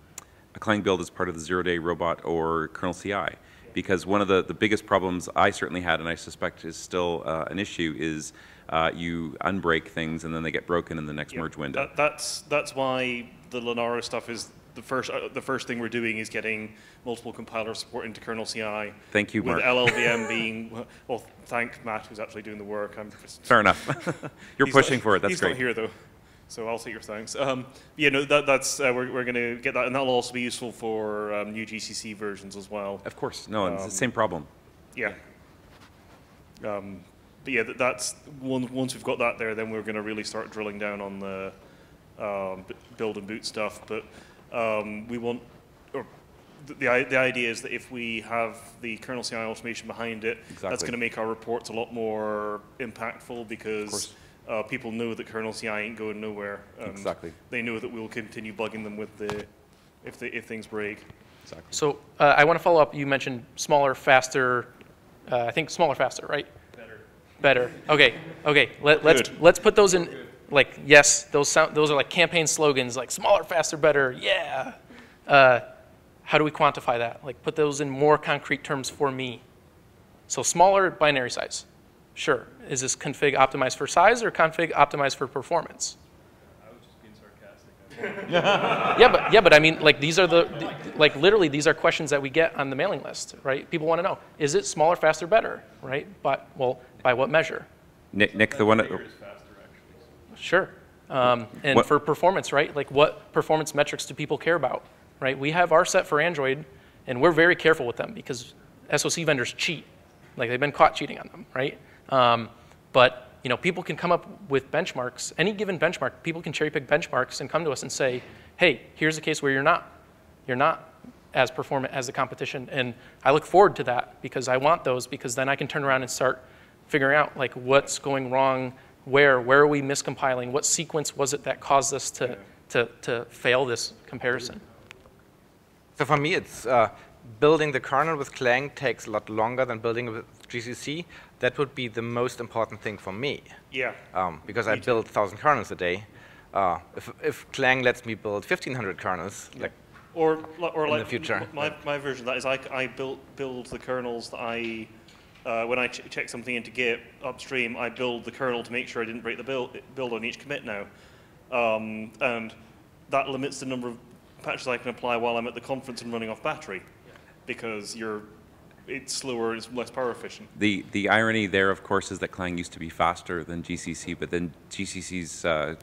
a Clang build as part of the zero-day robot or kernel CI. Because one of the, the biggest problems I certainly had, and I suspect is still uh, an issue, is uh, you unbreak things and then they get broken in the next merge window. That, that's, that's why the Linaro stuff is the first, uh, the first thing we're doing is getting multiple compiler support into kernel CI. Thank you, with Mark. LLVM being, well, thank Matt who's actually doing the work. I'm just, Fair enough. You're pushing not- for it. That's he's great. not here though, so I'll take your thanks. Um, yeah, no, that, that's uh, we're, we're going to get that, and that'll also be useful for um, new GCC versions as well. Of course, no, it's the Um, same problem. Yeah. Um, but yeah, that, that's one, once we've got that there, then we're going to really start drilling down on the um, build and boot stuff. But um, we want, or the, the idea is that if we have the kernel CI automation behind it, that's going to make our reports a lot more impactful because uh, people know that kernel CI ain't going nowhere. and Exactly. They know that we'll continue bugging them with the if they, if things break. Exactly. So uh, I want to follow up. You mentioned smaller, faster. Uh, I think smaller, faster, right? Better. Better. Okay. Okay. Let, let's let's put those in. Like yes, those sound. Those are like campaign slogans. Like smaller, faster, better. Yeah. Uh, how do we quantify that? Like put those in more concrete terms for me. So smaller binary size. Sure. Is this config optimized for size or config optimized for performance? I was just being sarcastic. yeah, but yeah, but I mean, like these are the, the- like literally these are questions that we get on the mailing list, right? People want to know: is it smaller, faster, better, right? But well, by what measure? Nick, Nick the one. Sure. Um, and What- for performance, right? Like what performance metrics do people care about, right? We have our set for Android, and we're very careful with them because SoC vendors cheat. Like they've been caught cheating on them, right? Um, but you know, people can come up with benchmarks. Any given benchmark, people can cherry pick benchmarks and come to us and say, "Hey, here's a case where you're not, you're not as performant as the competition." And I look forward to that because I want those because then I can turn around and start figuring out like what's going wrong, where, where are we miscompiling, what sequence was it that caused us to, to, to fail this comparison. So for me, it's uh, building the kernel with Clang takes a lot longer than building it with GCC. That would be the most important thing for me. Yeah. Um, because I build 1,000 kernels a day. Uh, if, if Clang lets me build 1,500 kernels, like Or, li- or in like the future. My, my version of that is I, I build build the kernels that I uh, when I ch- check something into Git upstream, I build the kernel to make sure I didn't break the build build on each commit now, um, and that limits the number of patches I can apply while I'm at the conference and running off battery, because you're it's slower, it's less power efficient. The the irony there, of course, is that Clang used to be faster than GCC, but then GCC's uh,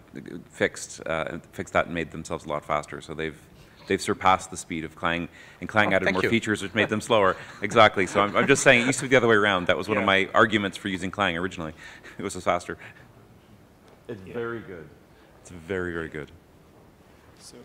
fixed uh, fixed that and made themselves a lot faster. So they've they've surpassed the speed of Clang, and Clang Oh, added more you. features, which made them slower. exactly. So I'm, I'm just saying it used to be the other way around. That was one of my arguments for using Clang originally. It was faster. It's very good. It's very very good. So,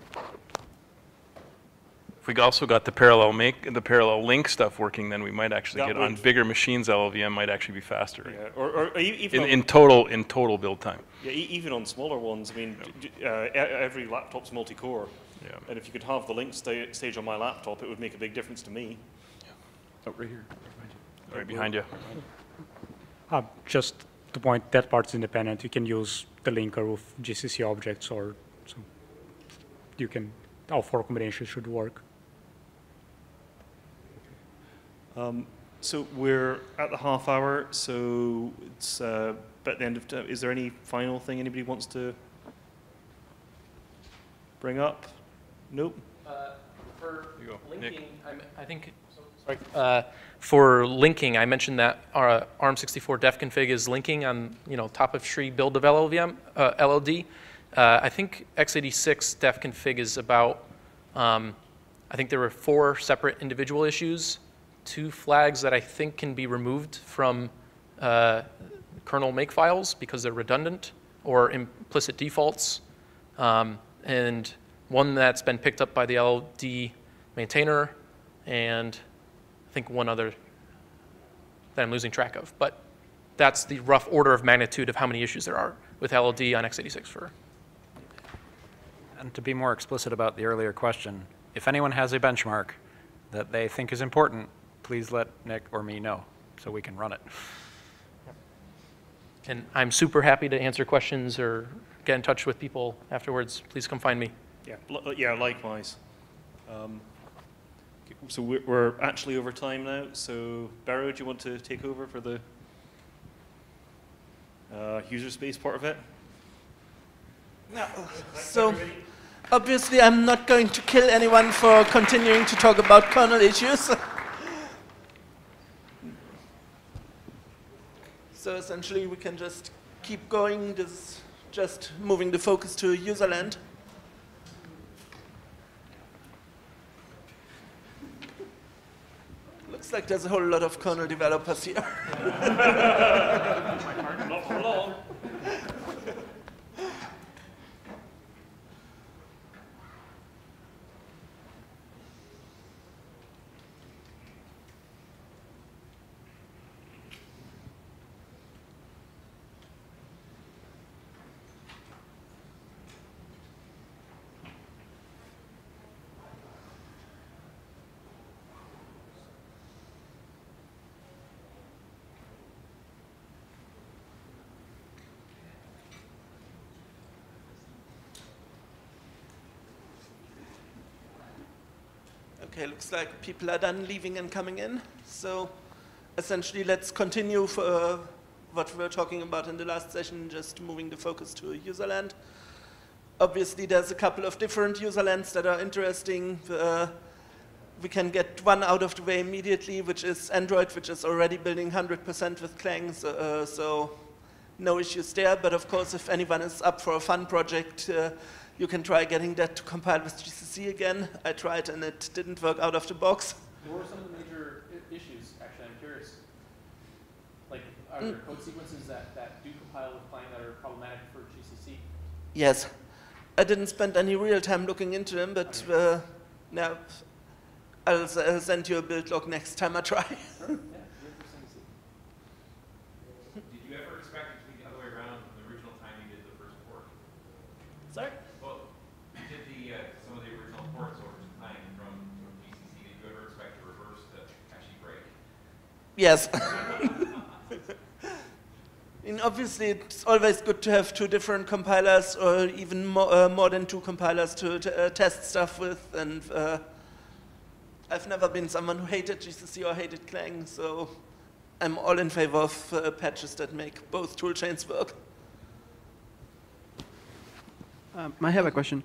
If we also got the parallel make, the parallel link stuff working, then we might actually That get on bigger machines, LLVM might actually be faster. yeah, or, or even In, in total, in total build time. Yeah, e- even on smaller ones, I mean, d- d- uh, every laptop's multi-core. Yeah. And if you could have the link sta- stage on my laptop, it would make a big difference to me. Oh, right here. Right behind you. Uh, just the point that part's independent. You can use the linker with GCC objects, or so you can all four combinations should work. Um, so we're at the half hour, so it's uh, at the end of. T- is there any final thing anybody wants to bring up? Nope. Uh, for You go. linking, I'm- I think, sorry. Uh, For linking, I mentioned that our ARM64 def config is linking on, you know, top of tree build of LLVM, uh, LLD. Uh, I think x86 def config is about, um, I think there were four separate individual issues, two flags that I think can be removed from uh, kernel makefiles because they're redundant or implicit defaults. Um, and one that's been picked up by the LD maintainer, and I think one other that I'm losing track of. But that's the rough order of magnitude of how many issues there are with LLD on x86 for. And to be more explicit about the earlier question, if anyone has a benchmark that they think is important, please let Nick or me know so we can run it. And I'm super happy to answer questions or get in touch with people afterwards. Please come find me. Yeah, li- yeah, likewise. Um, so we're, actually over time now. So Bero, do you want to take over for the uh, user space part of it? No. So, obviously, I'm not going to kill anyone for continuing to talk about kernel issues. so essentially, we can just keep going. Is just moving the focus to userland. Like there's a whole lot of kernel developers here. Okay, looks like people are done leaving and coming in. So essentially, let's continue for uh, what we were talking about in the last session, just moving the focus to userland. Obviously, there's a couple of different userlands that are interesting. Uh, we can get one out of the way immediately, which is Android, which is already building 100% with Clang, so, uh, so, no issues there. But of course, if anyone is up for a fun project, uh, you can try getting that to compile with GCC again. I tried and it didn't work out of the box. What are some of the major issues? Actually, I'm curious. Like, are there code sequences that, that do compile with Clang that are problematic for GCC? Yes. I didn't spend any real time looking into them, but uh, now I'll, I'll send you a build log next time I try. Did you ever expect it to be the other way around from the original time you did the first port? Sorry? Well, you did the, uh, some of the original ports over to Clang from, from GCC. Did you ever expect the reverse to actually break? Yes. And obviously, it's always good to have two different compilers or even more, uh, more than two compilers to, t- uh, test stuff with. And uh, I've never been someone who hated GCC or hated Clang, so I'm all in favor of uh, patches that make both toolchains work. Um, I have a question.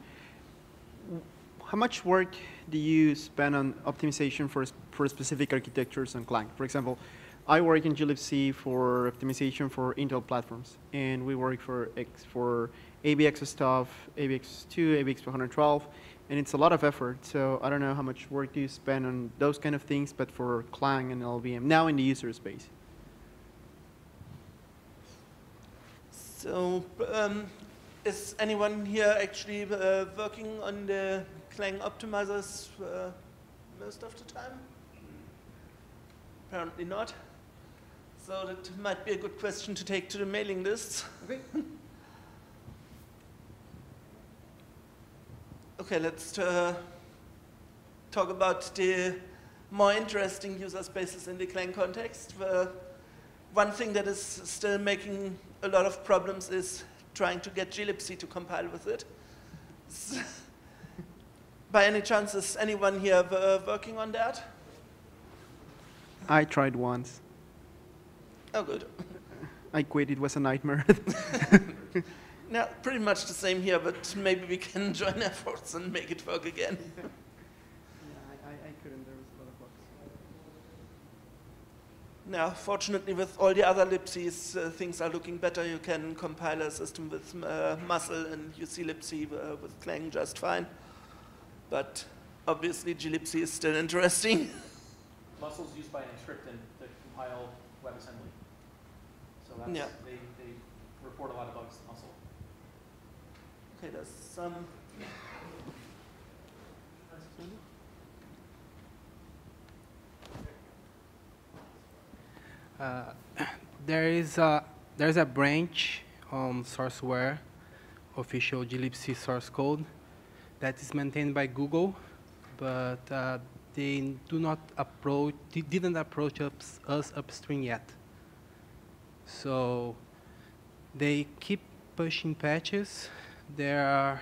How much work do you spend on optimization for, for specific architectures and Clang? For example, I work in glibc for optimization for Intel platforms, and we work for X, for AVX stuff, AVX2, ABX212, and it's a lot of effort. So I don't know how much work do you spend on those kind of things, but for Clang and LLVM, now in the user space. So, um, is anyone here actually uh, working on the Clang optimizers uh, most of the time? Apparently not. So that might be a good question to take to the mailing lists. Okay. okay, let's uh, talk about the more interesting user spaces in the Clang context. One thing that is still making a lot of problems is trying to get glibc to compile with it. By any chance, is anyone here uh, working on that? I tried once. Oh, good. I quit. It was a nightmare. Yeah, pretty much the same here, but maybe we can join efforts and make it work again. I, I couldn't. There was a lot of bugs. Now, fortunately, with all the other libcs, uh, things are looking better. You can compile a system with uh, musl, and uClibc uh, with Clang just fine. But obviously, glibc is still interesting musl's used by Emscripten to compile WebAssembly. So that's, yeah. they, they report a lot of bugs to musl. Okay, there's some. Uh, there is a there's a branch on sourceware, official glibc source code, that is maintained by Google, but uh, they do not approach di- didn't approach ups, us upstream yet. So they keep pushing patches. There are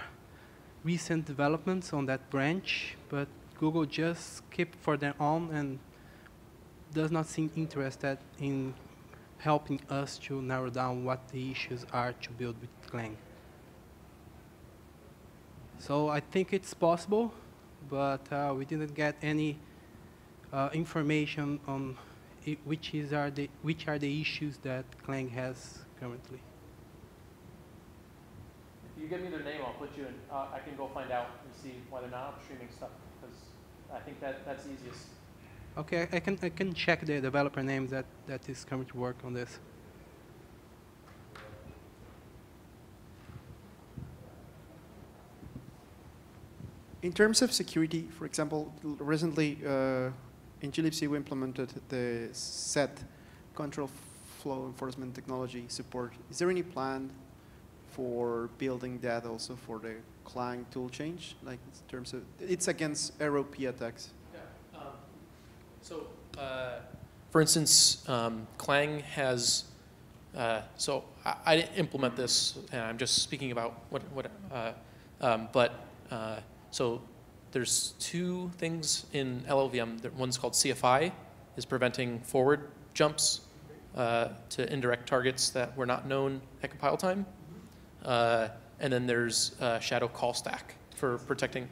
recent developments on that branch, but Google just keep for their own and does not seem interested in helping us to narrow down what the issues are to build with Clang. So I think it's possible, but uh, we didn't get any uh, information on which is are the which are the issues that Clang has currently. If you give me their name, I'll put you in, uh, I can go find out and see why they're not streaming stuff, because I think that, that's easiest. Okay, I can I can check the developer name that that is coming to work on this. In terms of security, for example, recently uh, in glibc we implemented the CET control flow enforcement technology support. Is there any plan for building that also for the Clang toolchain? Like in terms of, it's against ROP attacks. Yeah. Um, so, uh, for instance, um, Clang has. Uh, so I, I didn't implement this, and I'm just speaking about what what. Uh, um, but uh, so there's two things in LLVM. One's called CFI, is preventing forward jumps uh, to indirect targets that were not known at compile time. Uh, and then there's uh, shadow call stack for protecting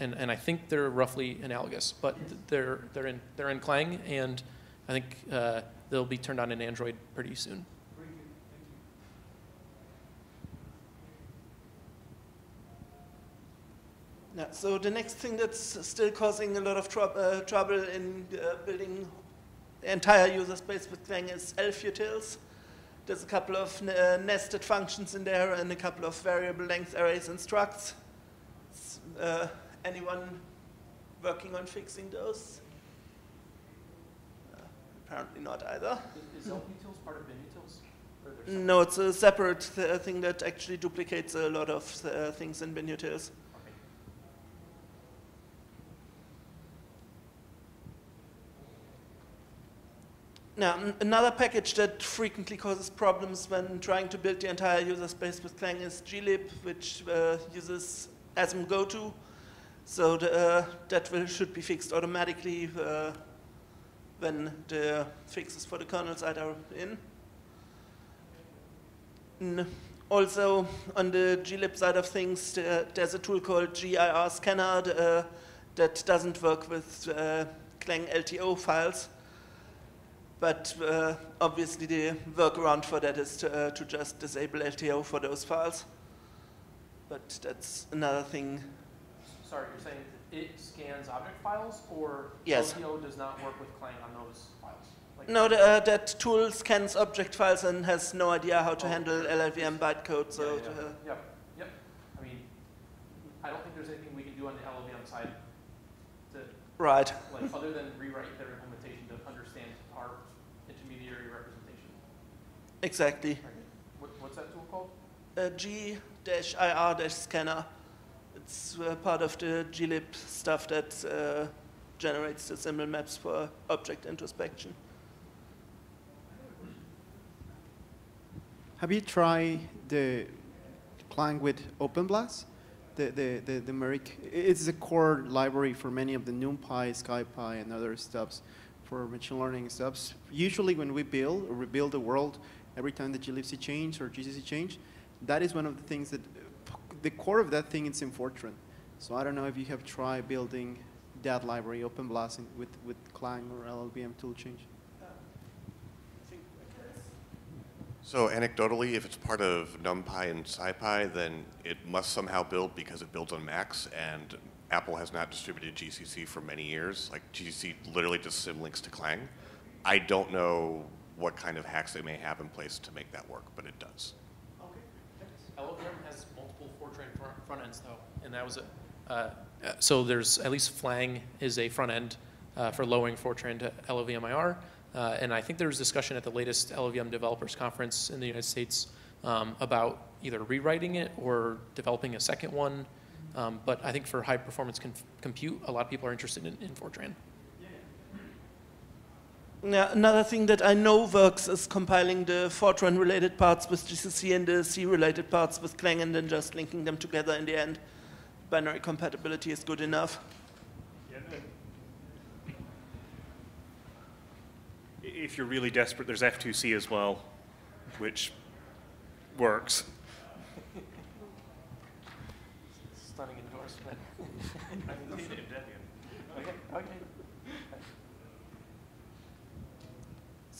and, and I think they're roughly analogous, but they're, they're, in, they're in Clang, and I think uh, they'll be turned on in Android pretty soon. Yeah, so the next thing that's still causing a lot of trou- uh, trouble in uh, building the entire user space with Clang is elfutils. There's a couple of uh, nested functions in there and a couple of variable length arrays and structs. Uh, anyone working on fixing those? Uh, apparently not either. Is, is elfutils part of BinUtils? No, it's a separate uh, thing that actually duplicates a lot of uh, things in BinUtils. Now, another package that frequently causes problems when trying to build the entire user space with Clang is glib, which uh, uses asm goto. So the, uh, that will, should be fixed automatically uh, when the fixes for the kernel side are in. N- Also, on the glib side of things, there's a tool called GIR Scanner uh, that doesn't work with uh, Clang LTO files. But uh, obviously, the workaround for that is to, uh, to just disable LTO for those files. But that's another thing. Sorry, you're saying it scans object files, or Yes. LTO does not work with Clang on those files? Like- No, the, uh, that tool scans object files and has no idea how to Oh, handle. LLVM bytecode. So, Yeah, yeah, uh, Yep, yep. I mean, I don't think there's anything we can do on the LLVM side to. Right. Like, other than rewrite their implementation to understand our intermediary representation. Exactly. What, what's that tool called? Uh, G-IR-scanner. It's uh, part of the glib stuff that uh, generates the symbol maps for object introspection. Have you tried the Clang with OpenBLAS? The, the, the, the Merrick, it's the core library for many of the NumPy, SciPy, and other stuffs for machine learning stuffs. Usually when we build or rebuild the world, every time the glibc change or GCC change, that is one of the things that, the core of that thing is in Fortran. So I don't know if you have tried building that library, OpenBLAS, with, with Clang or LLVM toolchain. So anecdotally, if it's part of NumPy and SciPy, then it must somehow build because it builds on Macs, and Apple has not distributed GCC for many years. Like GCC literally just symlinks to Clang. I don't know what kind of hacks they may have in place to make that work, but it does. OK. LLVM has multiple Fortran front, front ends though, and that was it. Uh, so there's at least Flang is a front end uh, for lowering Fortran to LLVM IR. Uh, and I think there was discussion at the latest LLVM developers conference in the United States um, about either rewriting it or developing a second one. Um, but I think for high performance compute, a lot of people are interested in, in Fortran. Yeah, another thing that I know works is compiling the Fortran related parts with GCC and the C related parts with Clang and then just linking them together in the end. Binary compatibility is good enough. If you're really desperate, there's F2C as well, which works. Stunning endorsement. okay, okay.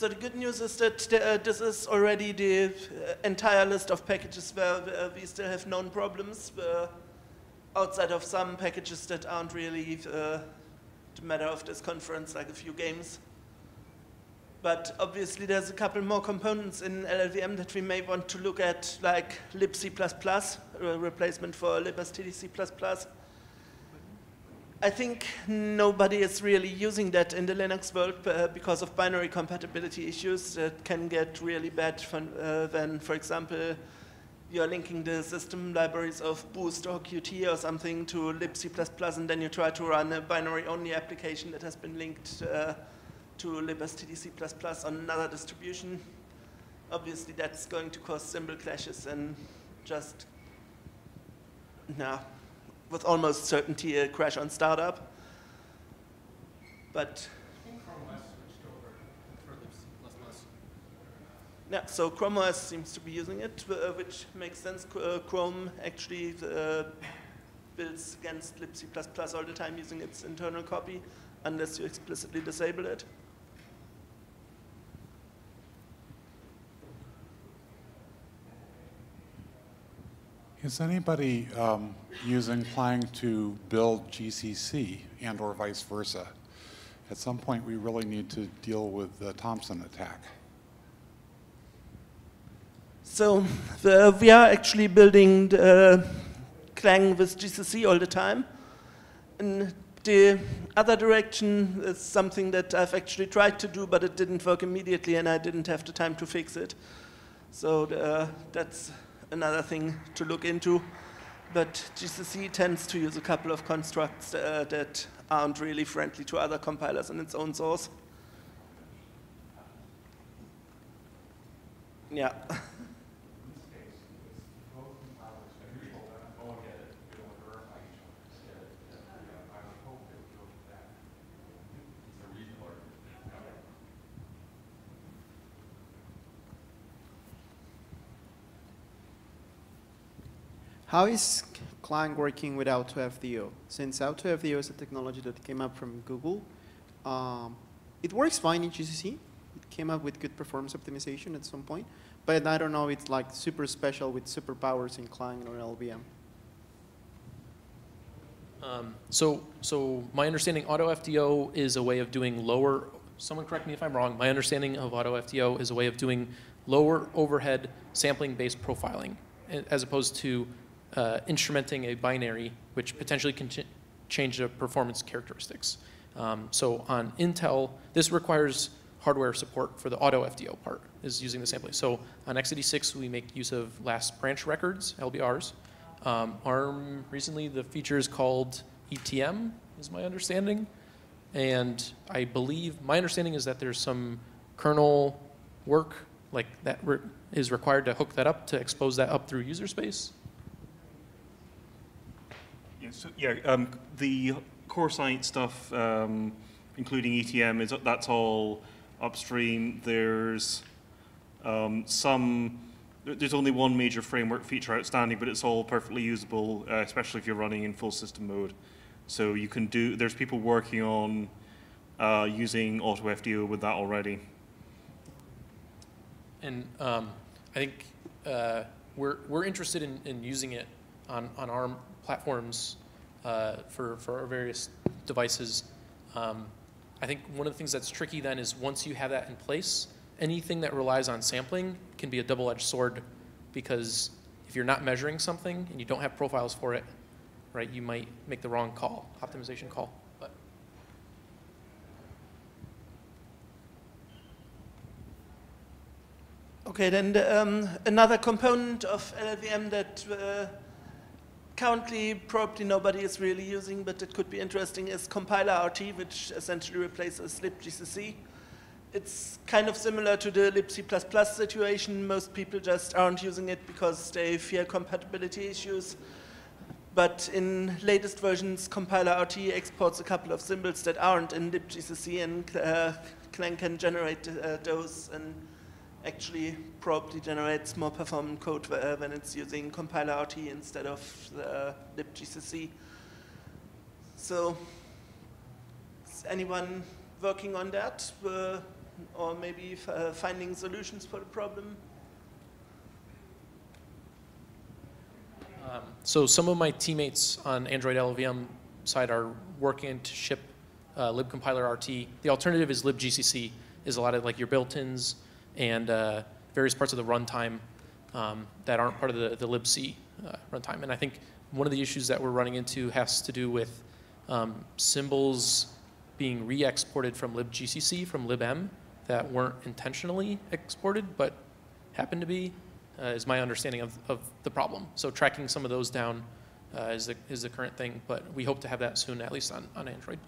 So the good news is that uh, this is already the uh, entire list of packages where uh, we still have known problems, outside of some packages that aren't really uh, the matter of this conference, like a few games. But obviously there's a couple more components in LLVM that we may want to look at, like libc++, a replacement for libstdc++, I think nobody is really using that in the Linux world uh, because of binary compatibility issues that can get really bad uh, when, for example, you're linking the system libraries of Boost or Qt or something to libc++ and then you try to run a binary-only application that has been linked uh, to libstdc++ on another distribution. Obviously, that's going to cause symbol clashes and just, no, with almost certainty a crash on startup. But yeah, so Chrome OS seems to be using it, uh, which makes sense. Uh, Chrome actually uh, builds against libc++ all the time using its internal copy, unless you explicitly disable it. Is anybody um, using Clang to build GCC and or vice versa? At some point, we really need to deal with the Thompson attack. So uh, we are actually building the, Clang with GCC all the time. And the other direction is something that I've actually tried to do, but it didn't work immediately, and I didn't have the time to fix it. So uh, that's another thing to look into. But GCC tends to use a couple of constructs uh, that aren't really friendly to other compilers in its own source. Yeah. How is Clang working with Auto-FDO? Since Auto-FDO is a technology that came up from Google, um, it works fine in GCC. It came up with good performance optimization at some point, but I don't know it's like super special with superpowers in Clang or LLVM. Um, so, so my understanding, AutoFDO is a way of doing lower. Someone correct me if I'm wrong. My understanding of AutoFDO is a way of doing lower overhead sampling-based profiling, as opposed to uh, instrumenting a binary, which potentially can ch change the performance characteristics. Um, so on Intel, this requires hardware support for the auto FDO part, is using the sampling. So on x86, we make use of last branch records, LBRs. Um, ARM, recently, the feature is called ETM, is my understanding. And I believe, my understanding is that there's some kernel work like that re is required to hook that up to expose that up through user space. So, yeah, um, the CoreSight stuff, um, including ETM, is that's all upstream. There's um, some. There's only one major framework feature outstanding, but it's all perfectly usable, uh, especially if you're running in full system mode. So you can do. There's people working on uh, using AutoFDO with that already. And um, I think uh, we're we're interested in, in using it on on ARM platforms uh, for, for our various devices. Um, I think one of the things that's tricky then is once you have that in place, anything that relies on sampling can be a double-edged sword because if you're not measuring something and you don't have profiles for it, right, you might make the wrong call, optimization call. Okay, then the, um, another component of LLVM that uh, currently probably nobody is really using, but it could be interesting, is compiler RT, which essentially replaces libgcc. It's kind of similar to the libc++ situation. Most people just aren't using it because they fear compatibility issues. But in latest versions, compiler RT exports a couple of symbols that aren't in libgcc, and uh, Clang can generate uh, those and actually probably generates more performant code uh, when it's using compiler RT instead of the libgcc. So, is anyone working on that? Uh, or maybe uh, finding solutions for the problem? Um, so some of my teammates on Android LLVM side are working to ship uh, libcompiler RT. The alternative is libgcc, is a lot of like your built-ins and uh, various parts of the runtime um, that aren't part of the, the libc uh, runtime. And I think one of the issues that we're running into has to do with um, symbols being re-exported from libgcc, from libm, that weren't intentionally exported, but happen to be, uh, is my understanding of, of the problem. So tracking some of those down uh, is, the, is the current thing, but we hope to have that soon, at least on, on Android.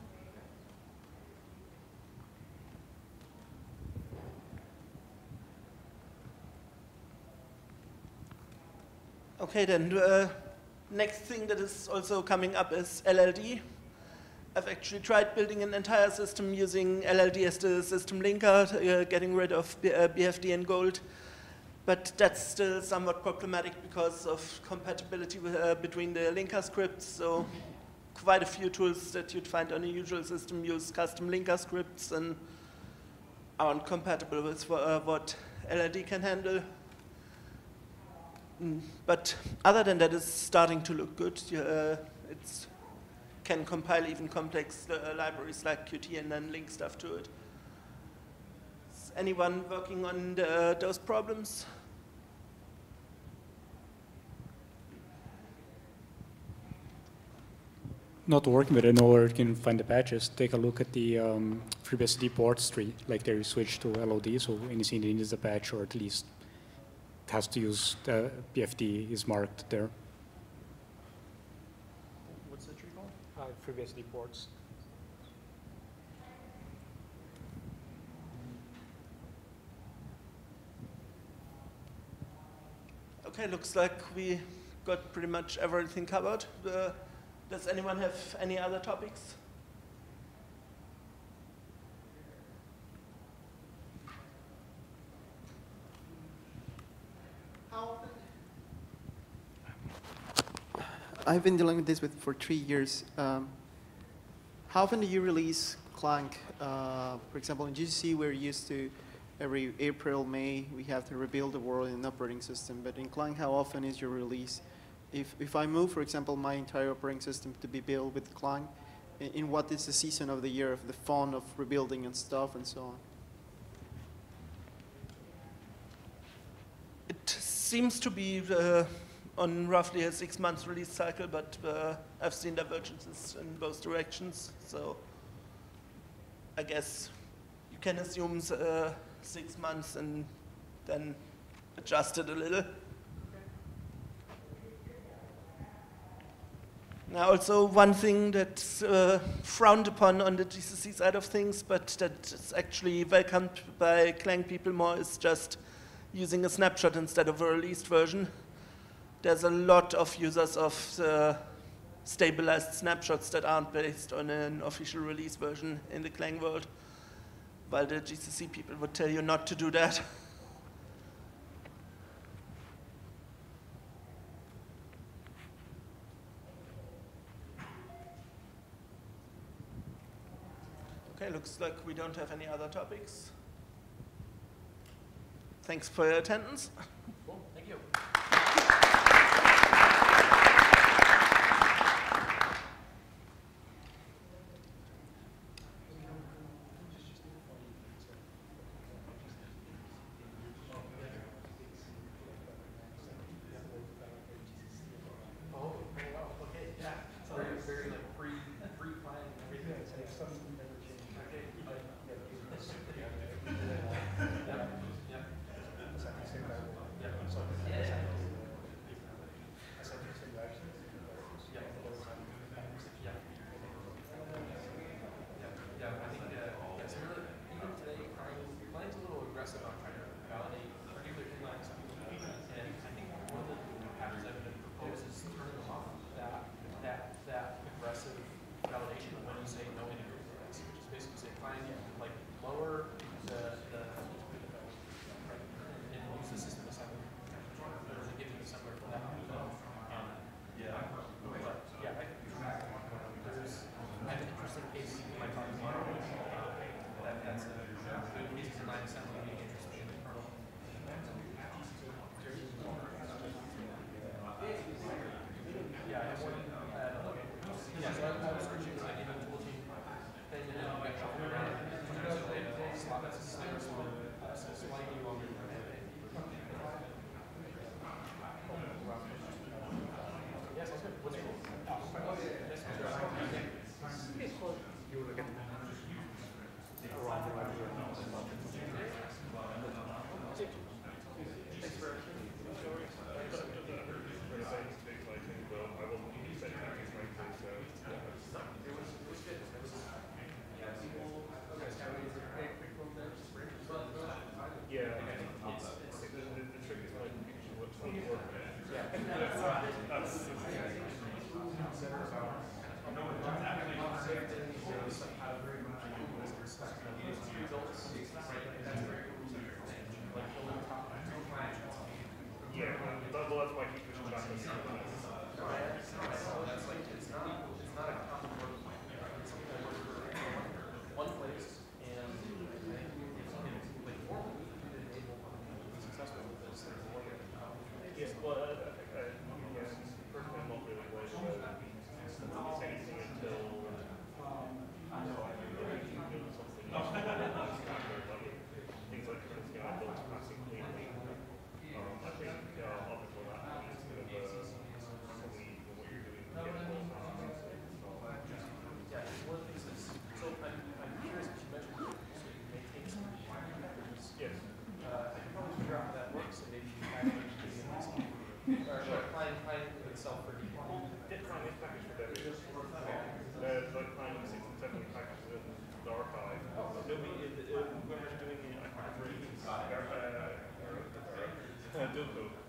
Okay, then uh, next thing that is also coming up is LLD. I've actually tried building an entire system using LLD as the system linker, uh, getting rid of B uh, BFD and gold. But that's still somewhat problematic because of compatibility with, uh, between the linker scripts. So quite a few tools that you'd find on a usual system use custom linker scripts and aren't compatible with uh, what LLD can handle. Mm, but other than that, it's starting to look good. Uh, it's can compile even complex uh, libraries like Qt and then link stuff to it. Is anyone working on the, those problems? Not working, but I know where you can find the patches. Take a look at the um, FreeBSD ports tree, like they switched to LLD, so anything that needs a patch or at least has to use the BFD is marked there. What's the tree called? Uh, FreeBSD ports. Okay, looks like we got pretty much everything covered. Uh, does anyone have any other topics? I've been dealing with this with for three years. Um, how often do you release Clang? Uh, for example, in GCC, we're used to every April, May, we have to rebuild the world in an operating system. But in Clang, how often is your release? If, if I move, for example, my entire operating system to be built with Clang, in, in what is the season of the year of the fun of rebuilding and stuff and so on? It seems to be uh, on roughly a six month release cycle, but uh, I've seen divergences in both directions. So I guess you can assume uh, six months and then adjust it a little. Now, also one thing that's uh, frowned upon on the GCC side of things, but that is actually welcomed by Clang people more, is just using a snapshot instead of a released version there's a lot of users of the stabilized snapshots that aren't based on an official release version in the Clang world, while the GCC people would tell you not to do that. Okay, looks like we don't have any other topics. Thanks for your attendance. Well, Dildo.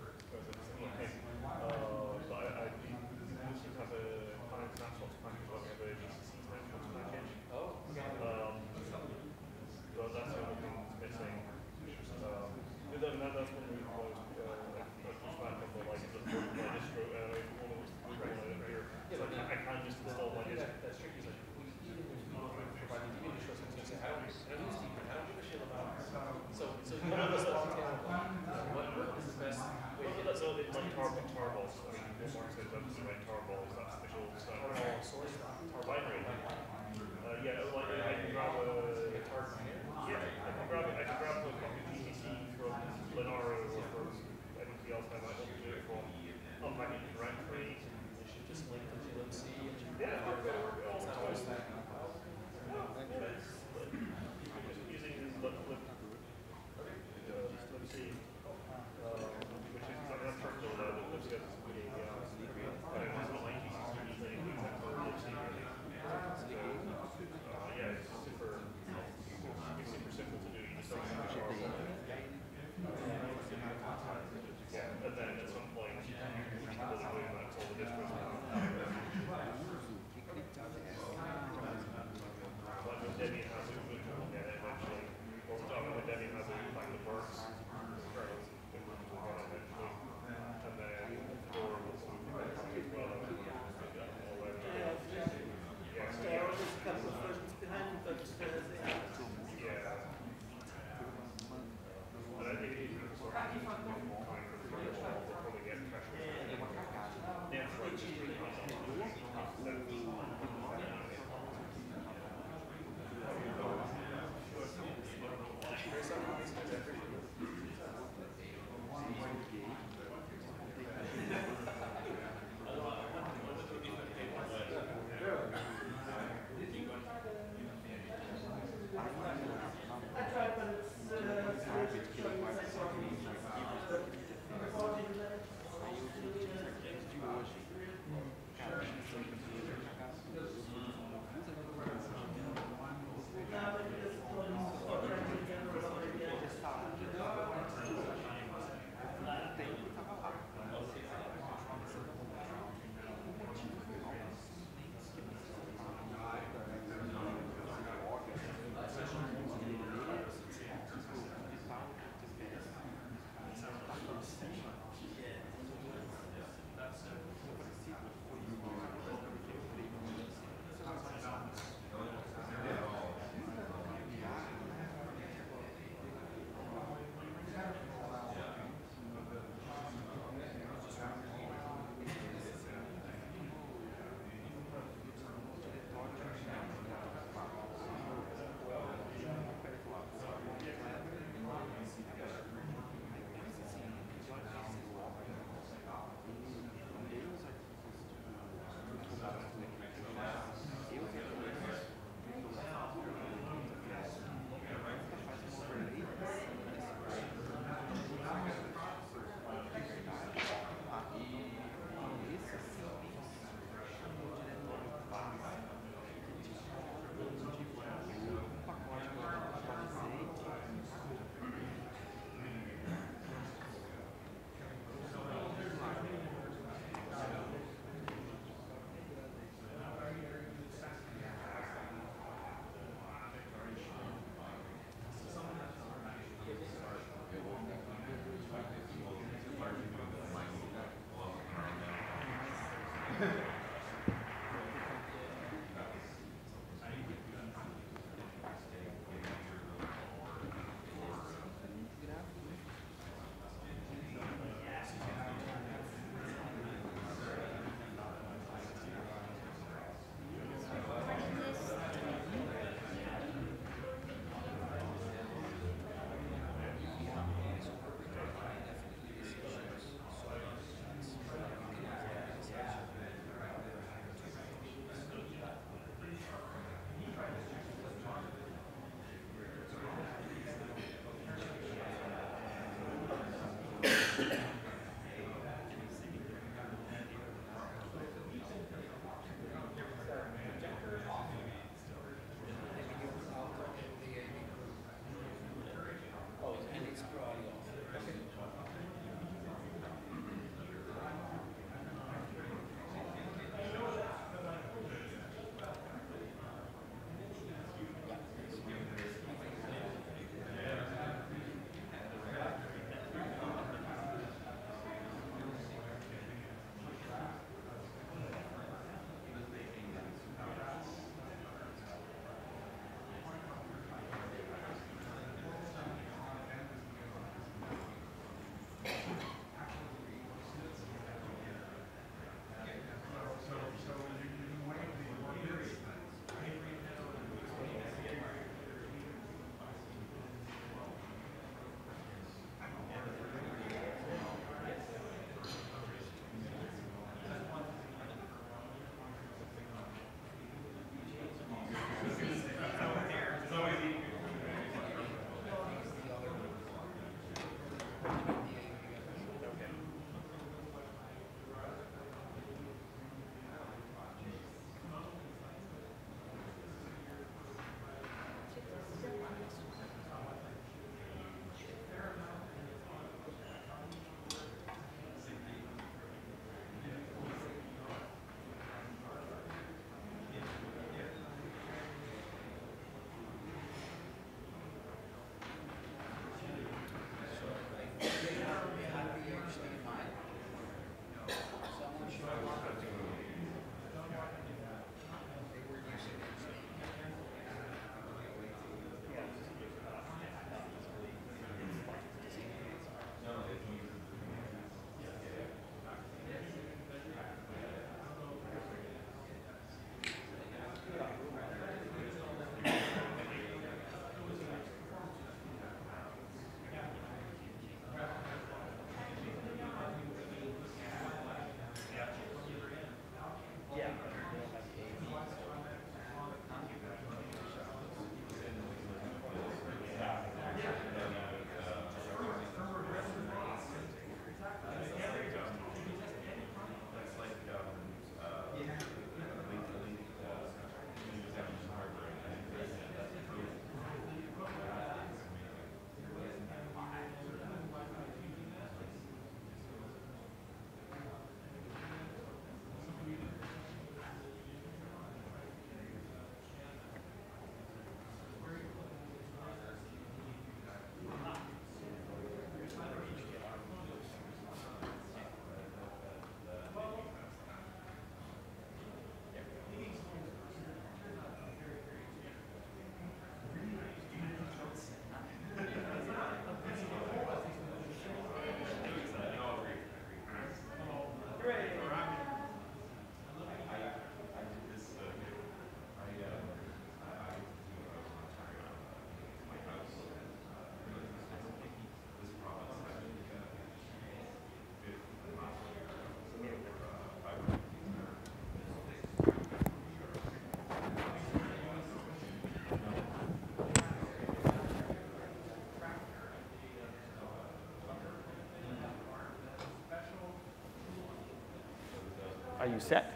You set?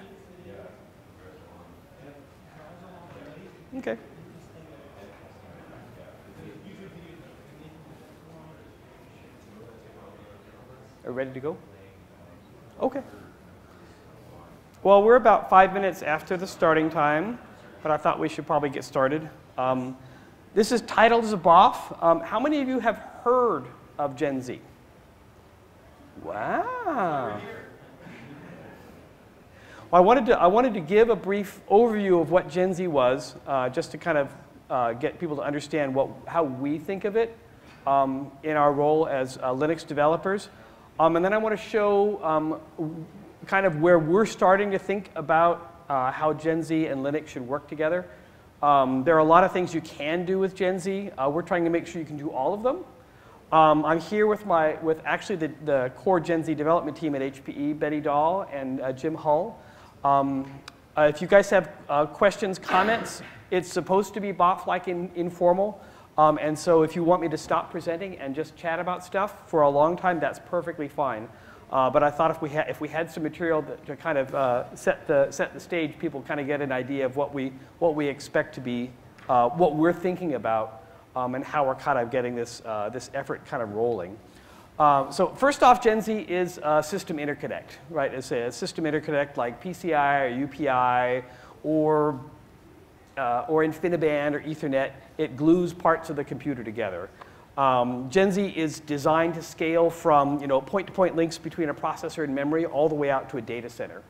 Okay. Are ready to go? Okay. Well, we're about five minutes after the starting time, but I thought we should probably get started. Um, this is titled as a BOF. Um, how many of you have heard of Gen Z? Well, I wanted to, I wanted to give a brief overview of what Gen Z was, uh, just to kind of uh, get people to understand what, how we think of it um, in our role as uh, Linux developers. Um, and then I want to show um, kind of where we're starting to think about uh, how Gen Z and Linux should work together. Um, there are a lot of things you can do with Gen Z. Uh, we're trying to make sure you can do all of them. Um, I'm here with my with actually the, the core Gen Z development team at HPE, Betty Dahl and uh, Jim Hull. Um, uh, if you guys have uh, questions, comments, it's supposed to be BOF-like in, informal. Um, and so if you want me to stop presenting and just chat about stuff for a long time, that's perfectly fine. Uh, but I thought if we, had, if we had some material that, to kind of uh, set, the, set the stage, people kind of get an idea of what we, what we expect to be, uh, what we're thinking about, um, and how we're kind of getting this, uh, this effort kind of rolling. Um, so first off, Gen Z is a system interconnect, right? It's a system interconnect like PCI or UPI or, uh, or InfiniBand or Ethernet. It glues parts of the computer together. Um, Gen Z is designed to scale from you know, point-to-point -point links between a processor and memory all the way out to a data center.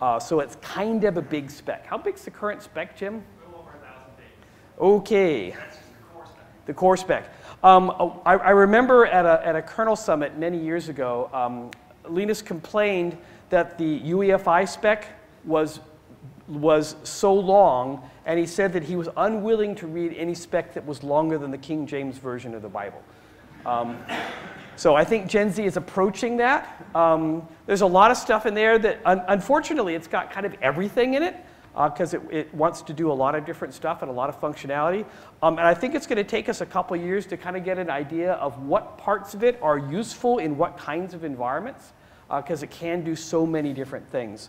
Uh, so it's kind of a big spec. How big's the current spec, Jim? A little over 1,000 days. Okay. The core spec. Um, I, I, remember at a, at a kernel summit many years ago, um, Linus complained that the UEFI spec was, was so long and he said that he was unwilling to read any spec that was longer than the King James Version of the Bible. Um, so I think Gen Z is approaching that. Um, there's a lot of stuff in there that, un unfortunately, it's got kind of everything in it because uh, it, it, wants to do a lot of different stuff and a lot of functionality. Um, and I think it's going to take us a couple years to kind of get an idea of what parts of it are useful in what kinds of environments because uh, it can do so many different things.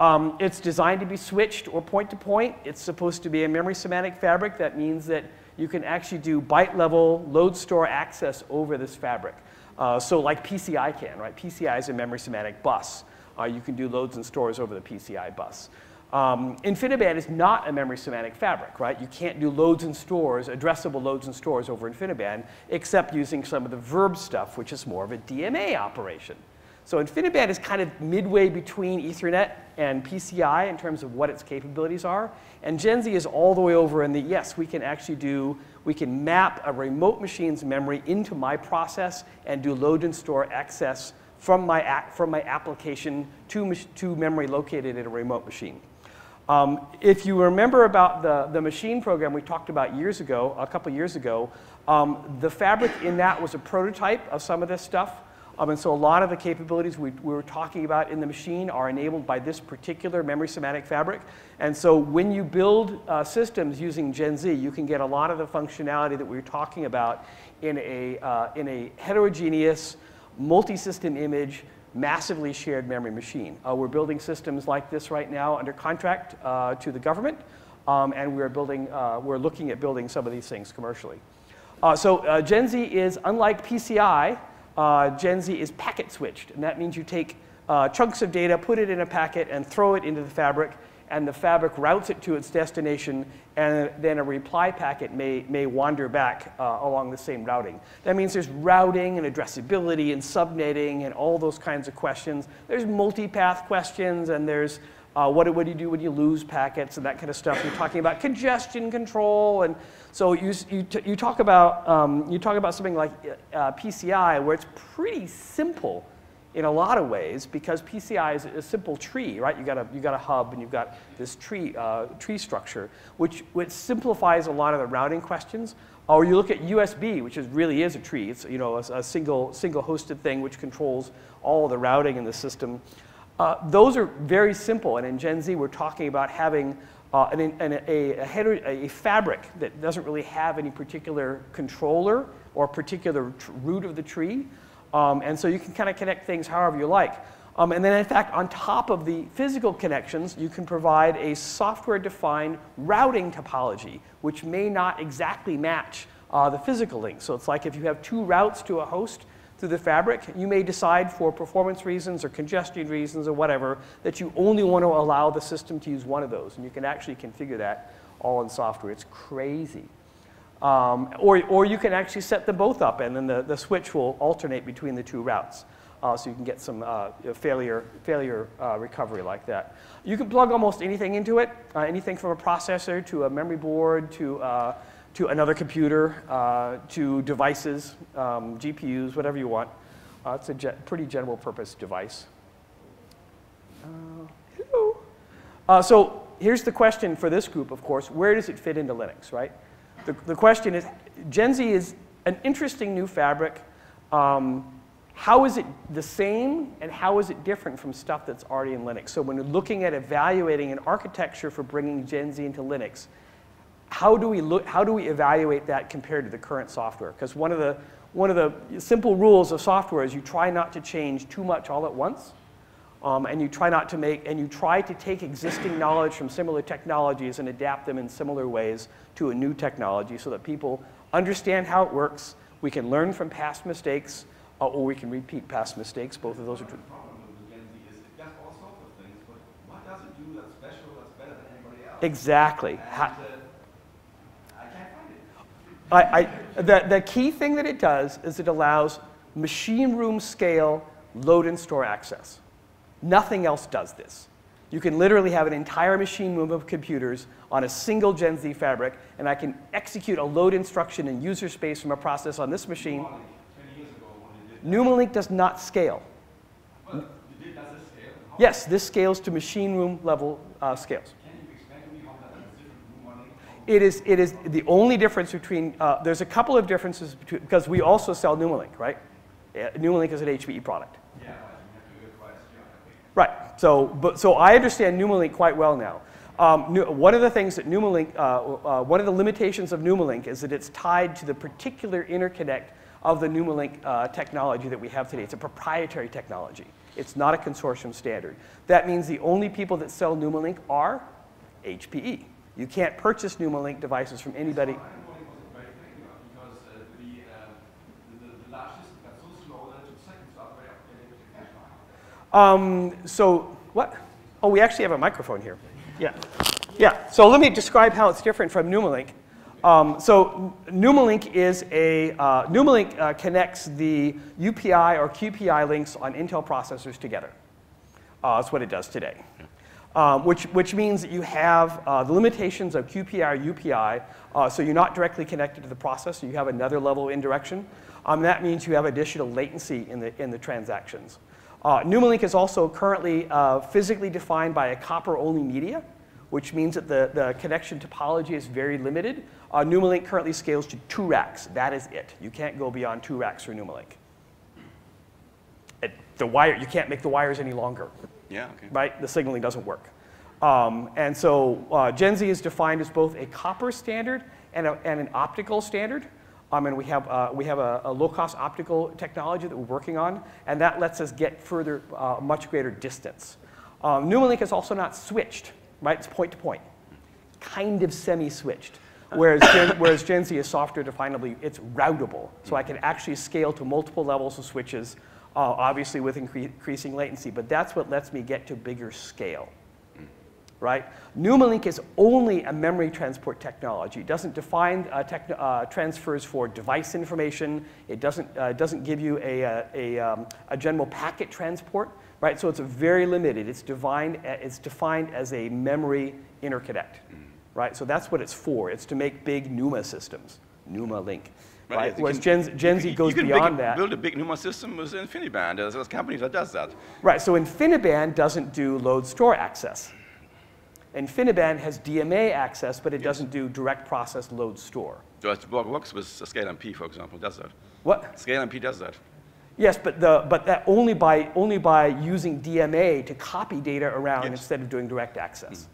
Um, it's designed to be switched or point to point. It's supposed to be a memory semantic fabric. That means that you can actually do byte level load store access over this fabric. Uh, so like PCI can, right? PCI is a memory semantic bus. Uh, you can do loads and stores over the PCI bus. Um, InfiniBand is not a memory semantic fabric, right? You can't do loads and stores, addressable loads and stores over InfiniBand, except using some of the verb stuff, which is more of a DMA operation. So InfiniBand is kind of midway between Ethernet and PCI in terms of what its capabilities are. And Gen Z is all the way over in the, yes, we can actually do, we can map a remote machine's memory into my process and do load and store access from my, from my application to, to memory located in a remote machine. Um, if you remember about the, the machine program we talked about years ago, a couple years ago, um, the fabric in that was a prototype of some of this stuff. Um, and so a lot of the capabilities we, we, were talking about in the machine are enabled by this particular memory semantic fabric. And so when you build uh, systems using Gen Z, you can get a lot of the functionality that we were talking about in a, uh, in a heterogeneous, multi-system image, massively shared memory machine. Uh, we're building systems like this right now under contract uh, to the government, um, and we're, building, uh, we're looking at building some of these things commercially. Uh, so Gen Z is, unlike PCI, uh, Gen Z is packet switched. And that means you take uh, chunks of data, put it in a packet, and throw it into the fabric, and the fabric routes it to its destination, and then a reply packet may, may wander back uh, along the same routing. That means there's routing and addressability and subnetting and all those kinds of questions. There's multipath questions, and there's uh, what, do you do when you lose packets and that kind of stuff. You're talking about congestion control. And so you, you, you, talk, about, um, you talk about something like uh, PCI where it's pretty simple in a lot of ways because PCI is a simple tree, right? You got a, you got a hub and you've got this tree, uh, tree structure, which, which simplifies a lot of the routing questions. Or you look at USB, which is, really is a tree. It's you know, a, a single, single hosted thing which controls all the routing in the system. Uh, those are very simple, and in Gen Z, we're talking about having uh, an, an, a, a, a, fabric that doesn't really have any particular controller or particular root of the tree. Um, and so you can kind of connect things however you like. Um, and then, in fact, on top of the physical connections, you can provide a software-defined routing topology, which may not exactly match uh, the physical link. So it's like if you have two routes to a host through the fabric, you may decide for performance reasons or congestion reasons or whatever that you only want to allow the system to use one of those. And you can actually configure that all in software. It's crazy. Um, or, or you can actually set them both up, and then the, the switch will alternate between the two routes. Uh, so you can get some uh, failure, failure uh, recovery like that. You can plug almost anything into it, uh, anything from a processor to a memory board to, uh, to another computer uh, to devices, um, GPUs, whatever you want. it's a ge pretty general purpose device. hello. so here's the question for this group, of course. Where does it fit into Linux, right? The, the question is, Gen Z is an interesting new fabric. Um, how is it the same and how is it different from stuff that's already in Linux? So when we're looking at evaluating an architecture for bringing Gen Z into Linux, how do we, look, how do we evaluate that compared to the current software? Because one, of the, one of the simple rules of software is you try not to change too much all at once. Um, and you try not to make, and you try to take existing knowledge from similar technologies and adapt them in similar ways to a new technology so that people understand how it works, we can learn from past mistakes, uh, or we can repeat past mistakes. Both of those are true. Exactly. I, I, the, the key thing that it does is it allows machine room scale load and store access. Nothing else does this. You can literally have an entire machine room of computers on a single Gen Z fabric, and I can execute a load instruction in user space from a process on this machine. Numalink does not scale. Yes, this scales to machine room level uh, scales. It is, it is the only difference between, uh, there's a couple of differences between, because we also sell Numalink, right? Yeah, Numalink is an HPE product. Right. So, but, so I understand Numalink quite well now. Um, one of the things that Numalink, uh, uh, one of the limitations of Numalink is that it's tied to the particular interconnect of the Numalink uh, technology that we have today. It's a proprietary technology. It's not a consortium standard. That means the only people that sell Numalink are HPE. You can't purchase Numalink devices from anybody. Um, so what? Oh, we actually have a microphone here. Yeah. Yeah. So let me describe how it's different from Numalink. Um, so Numalink is a uh, Numalink uh, connects the UPI or QPI links on Intel processors together. Uh, that's what it does today. Um, which, which means that you have uh, the limitations of QPI or UPI, uh, so you're not directly connected to the processor, you have another level of indirection. Um, that means you have additional latency in the, in the transactions. Uh, Numalink is also currently uh, physically defined by a copper-only media, which means that the, the connection topology is very limited. Uh, Numalink currently scales to two racks. That is it. You can't go beyond two racks for Numalink. It, the wire, you can't make the wires any longer. Yeah, okay. Right? The signaling doesn't work. Um, and so uh, Gen Z is defined as both a copper standard and, a, and an optical standard. Um, and we have, uh, we have a, a low-cost optical technology that we're working on, and that lets us get further, uh, much greater distance. Um, Numalink is also not switched, right? It's point-to-point, -point. kind of semi-switched. Whereas Gen, whereas Gen Z is software definably, it's routable. So I can actually scale to multiple levels of switches, uh, obviously with incre increasing latency, but that's what lets me get to bigger scale right? Numalink is only a memory transport technology. It doesn't define uh, uh, transfers for device information. It doesn't, uh, doesn't give you a, a, a, um, a, general packet transport, right? So it's very limited. It's defined, uh, it's defined as a memory interconnect, right? So that's what it's for. It's to make big NUMA systems, NumaLink. Right, right? Whereas Gen, Gen Z goes beyond big, that. build a big NUMA system with InfiniBand. There's a company that does that. Right, so InfiniBand doesn't do load store access. InfiniBand has DMA access, but it yes. doesn't do direct process load store. So it works with ScaleMP, for example, does that? What? ScaleMP does that. Yes, but, the, but that only by, only by using DMA to copy data around yes. instead of doing direct access. Mm.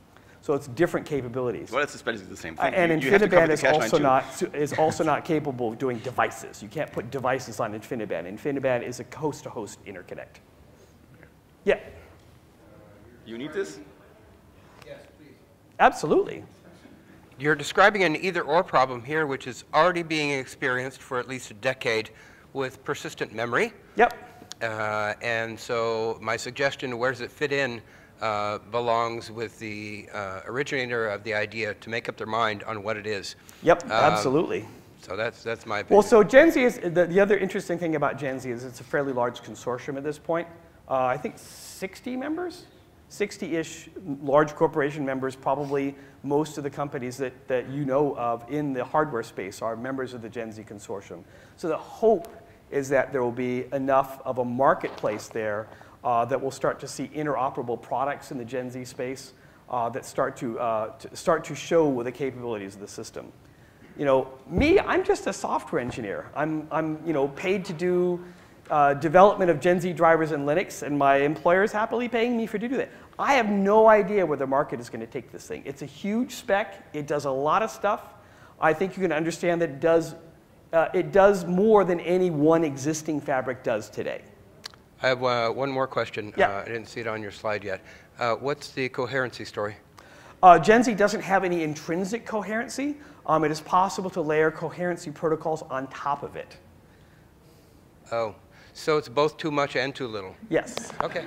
So it's different capabilities. Well, it's basically the same thing. Uh, and you, InfiniBand you is also not is also not capable of doing devices. You can't put devices on InfiniBand. InfiniBand is a host-to-host -host interconnect. Yeah. You need this? Absolutely. You're describing an either-or problem here, which is already being experienced for at least a decade with persistent memory. Yep. Uh, and so my suggestion, where does it fit in, uh, belongs with the uh, originator of the idea to make up their mind on what it is. Yep, Um, absolutely. So that's, that's my opinion. Well, so Gen Z is, the, the other interesting thing about Gen Z is it's a fairly large consortium at this point. Uh, I think 60 members? 60-ish large corporation members, probably most of the companies that, that you know of in the hardware space are members of the Gen Z consortium. So the hope is that there will be enough of a marketplace there uh, that will start to see interoperable products in the Gen Z space uh, that start to, uh, to, start to show the capabilities of the system. You know, me, I'm just a software engineer. I'm, I'm you know, paid to do uh, development of Gen Z drivers in Linux, and my employer is happily paying me for to do that. I have no idea where the market is going to take this thing. It's a huge spec. It does a lot of stuff. I think you can understand that it does, uh, it does more than any one existing fabric does today. I have uh, one more question. Yeah. Uh, I didn't see it on your slide yet. Uh, what's the coherency story? Uh, Gen Z doesn't have any intrinsic coherency. Um, it is possible to layer coherency protocols on top of it. Oh, so it's both too much and too little. Yes. Okay.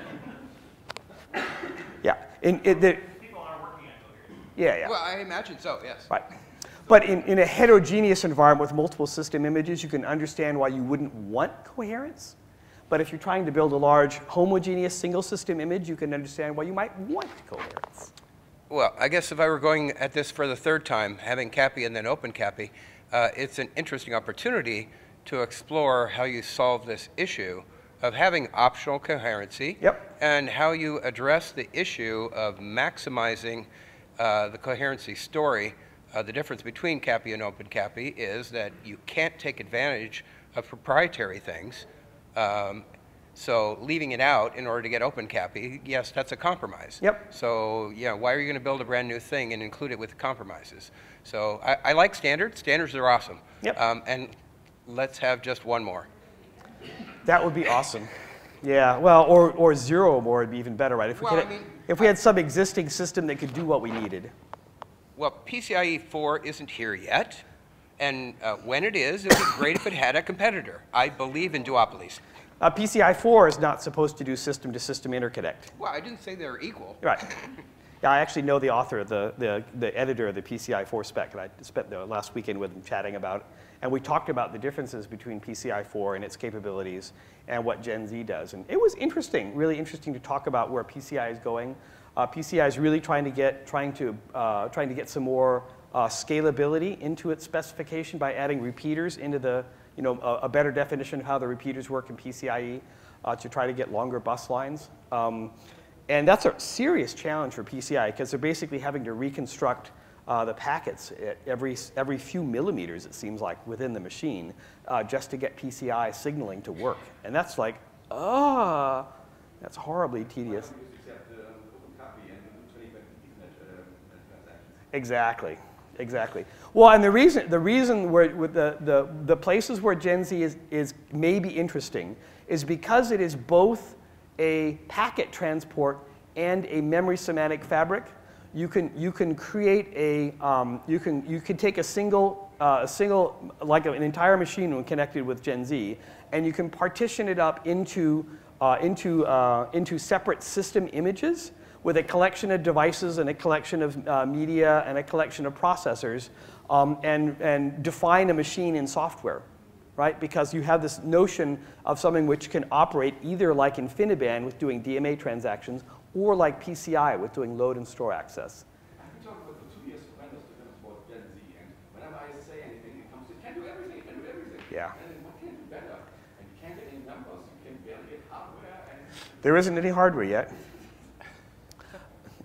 Yeah. In, in the, yeah, yeah. Well, I imagine so, yes. Right. But in, in a heterogeneous environment with multiple system images, you can understand why you wouldn't want coherence. But if you're trying to build a large homogeneous single system image, you can understand why you might want coherence. Well, I guess if I were going at this for the third time, having CAPI and then OpenCAPI, uh, it's an interesting opportunity to explore how you solve this issue of having optional coherency yep. and how you address the issue of maximizing uh, the coherency story. Uh, the difference between CAPI and OpenCAPI is that you can't take advantage of proprietary things. Um, so leaving it out in order to get Open CAPI, yes, that's a compromise. Yep. So yeah, why are you going to build a brand new thing and include it with compromises? So I, I like standards. Standards are awesome. Yep. Um, and let's have just one more. That would be awesome. Yeah, well, or, or zero more would be even better, right? If we, Well, could, I mean, if we had some existing system that could do what we needed. Well, PCIe 4 isn't here yet. And uh, when it is, it would be great if it had a competitor. I believe in duopolies. Uh, PCI 4 is not supposed to do system to system interconnect. Well, I didn't say they're equal. Right. Yeah, I actually know the author, the, the, the editor of the PCI 4 spec, and I spent the last weekend with him chatting about it. And we talked about the differences between PCI 4 and its capabilities and what Gen Z does. And it was interesting, really interesting to talk about where PCI is going. Uh, PCI is really trying to get, trying to, uh, trying to get some more uh, scalability into its specification by adding repeaters into the, you know, a, a better definition of how the repeaters work in PCIe uh, to try to get longer bus lines. Um, and that's a serious challenge for PCI because they're basically having to reconstruct uh, the packets every, every few millimeters, it seems like, within the machine uh, just to get PCI signaling to work. And that's like, ah, that's horribly tedious. Exactly, exactly. Well, and the reason, the reason where, with the, the, the places where Gen Z is, is maybe interesting is because it is both a packet transport and a memory semantic fabric. You can, you can create a, um, you, can, you can take a single, uh, a single, like an entire machine when connected with Gen Z, and you can partition it up into, uh, into, uh, into separate system images with a collection of devices and a collection of uh, media and a collection of processors um, and, and define a machine in software, right? Because you have this notion of something which can operate either like InfiniBand with doing DMA transactions or like PCI with doing load and store access. Yeah. There isn't any hardware yet.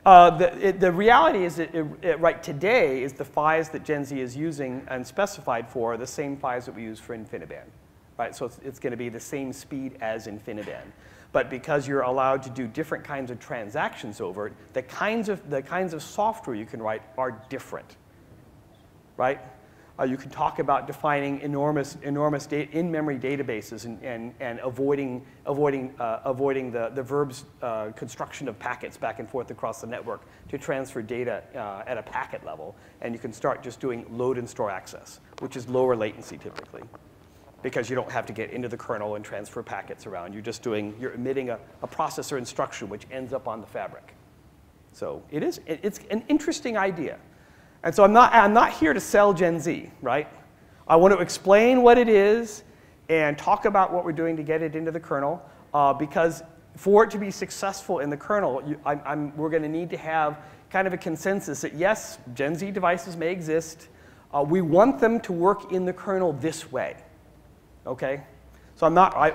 Uh, the, it, the reality is that it, it, right today is the PHYs that Gen Z is using and specified for are the same PHYs that we use for InfiniBand. Right? So it's, it's going to be the same speed as InfiniBand. But because you're allowed to do different kinds of transactions over it, the kinds of, the kinds of software you can write are different. Right? Uh, you can talk about defining enormous, enormous in-memory databases and, and, and avoiding, avoiding, uh, avoiding the, the verbs uh, construction of packets back and forth across the network to transfer data uh, at a packet level. And you can start just doing load and store access, which is lower latency typically because you don't have to get into the kernel and transfer packets around. You're just doing, you're emitting a, a processor instruction which ends up on the fabric. So it is, it, it's an interesting idea. And so I'm not, I'm not here to sell Gen Z, right? I want to explain what it is and talk about what we're doing to get it into the kernel uh, because for it to be successful in the kernel, you, I'm, I'm, we're going to need to have kind of a consensus that yes, Gen Z devices may exist. Uh, we want them to work in the kernel this way, okay? So I'm not, I,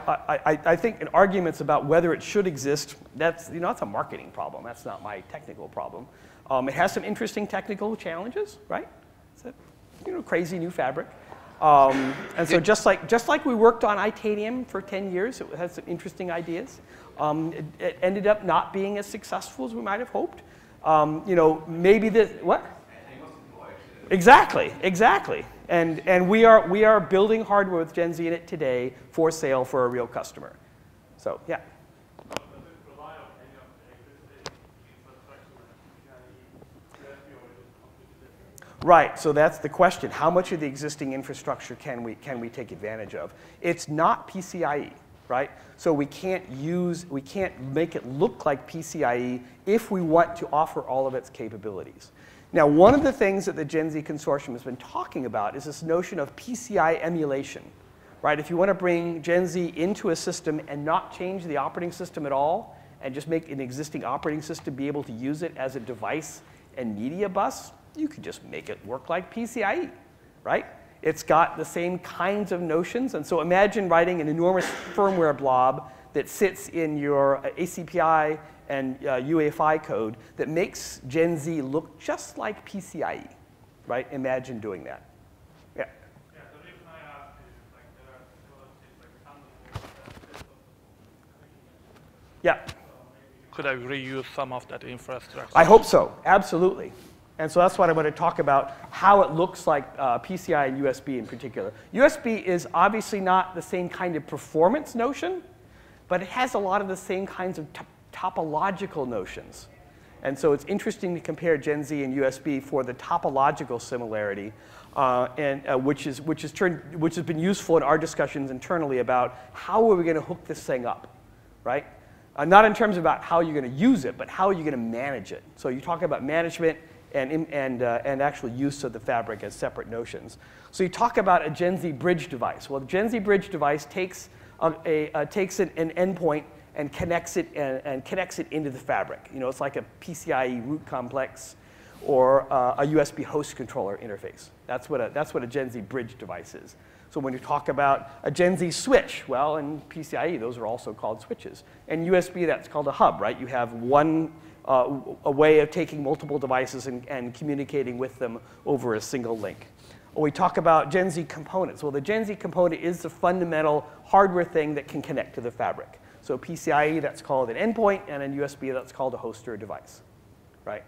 I, I think in arguments about whether it should exist, that's, you know, that's a marketing problem. That's not my technical problem. Um, it has some interesting technical challenges, right? It's a you know, crazy new fabric. Um, and so just like, just like we worked on Itanium for 10 years, it had some interesting ideas. Um, it, it, ended up not being as successful as we might have hoped. Um, you know, maybe this, what? Exactly, exactly. And, and we, are, we are building hardware with Gen Z in it today for sale for a real customer. So, yeah. Right, so that's the question. How much of the existing infrastructure can we, can we take advantage of? It's not PCIe, right? So we can't use, we can't make it look like PCIe if we want to offer all of its capabilities. Now, one of the things that the Gen Z consortium has been talking about is this notion of PCI emulation, right? If you want to bring Gen Z into a system and not change the operating system at all, and just make an existing operating system be able to use it as a device and media bus, you could just make it work like PCIe, right? It's got the same kinds of notions. And so imagine writing an enormous firmware blob that sits in your ACPI and uh, UEFI code that makes Gen Z look just like PCIe, right? Imagine doing that. Yeah. Yeah. Could I reuse some of that infrastructure? I hope so, absolutely. And so that's what I'm going to talk about, how it looks like uh, PCI and USB in particular. USB is obviously not the same kind of performance notion, but it has a lot of the same kinds of topological notions. And so it's interesting to compare Gen Z and USB for the topological similarity, uh, and, uh, which, is, which, turned, which has been useful in our discussions internally about how are we going to hook this thing up, right? Uh, not in terms about how you're going to use it, but how are you going to manage it. So you talk about management and, and, uh, and actual use of the fabric as separate notions. So you talk about a Gen Z bridge device. Well, the Gen Z bridge device takes, a, a, uh, takes an, an endpoint and connects it and, and, connects it into the fabric. You know, it's like a PCIe root complex or uh, a USB host controller interface. That's what, a, that's what a Gen Z bridge device is. So when you talk about a Gen Z switch, well, in PCIe, those are also called switches. And USB, that's called a hub, right? You have one uh, a way of taking multiple devices and, and communicating with them over a single link. We talk about Gen Z components, well, the Gen Z component is the fundamental hardware thing that can connect to the fabric. So PCIe, that's called an endpoint, and in USB, that's called a host or a device, right?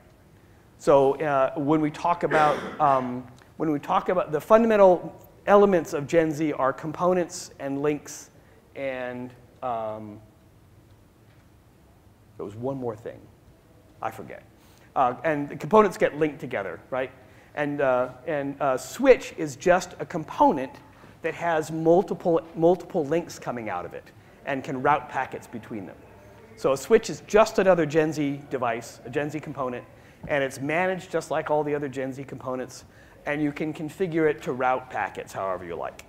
So uh, when we talk about um, when we talk about the fundamental elements of Gen Z are components and links, and um, there was one more thing, I forget. Uh, and the components get linked together, right? And uh, and uh, switch is just a component that has multiple multiple links coming out of it and can route packets between them. So a switch is just another Gen Z device, a Gen Z component, and it's managed just like all the other Gen Z components, and you can configure it to route packets however you like.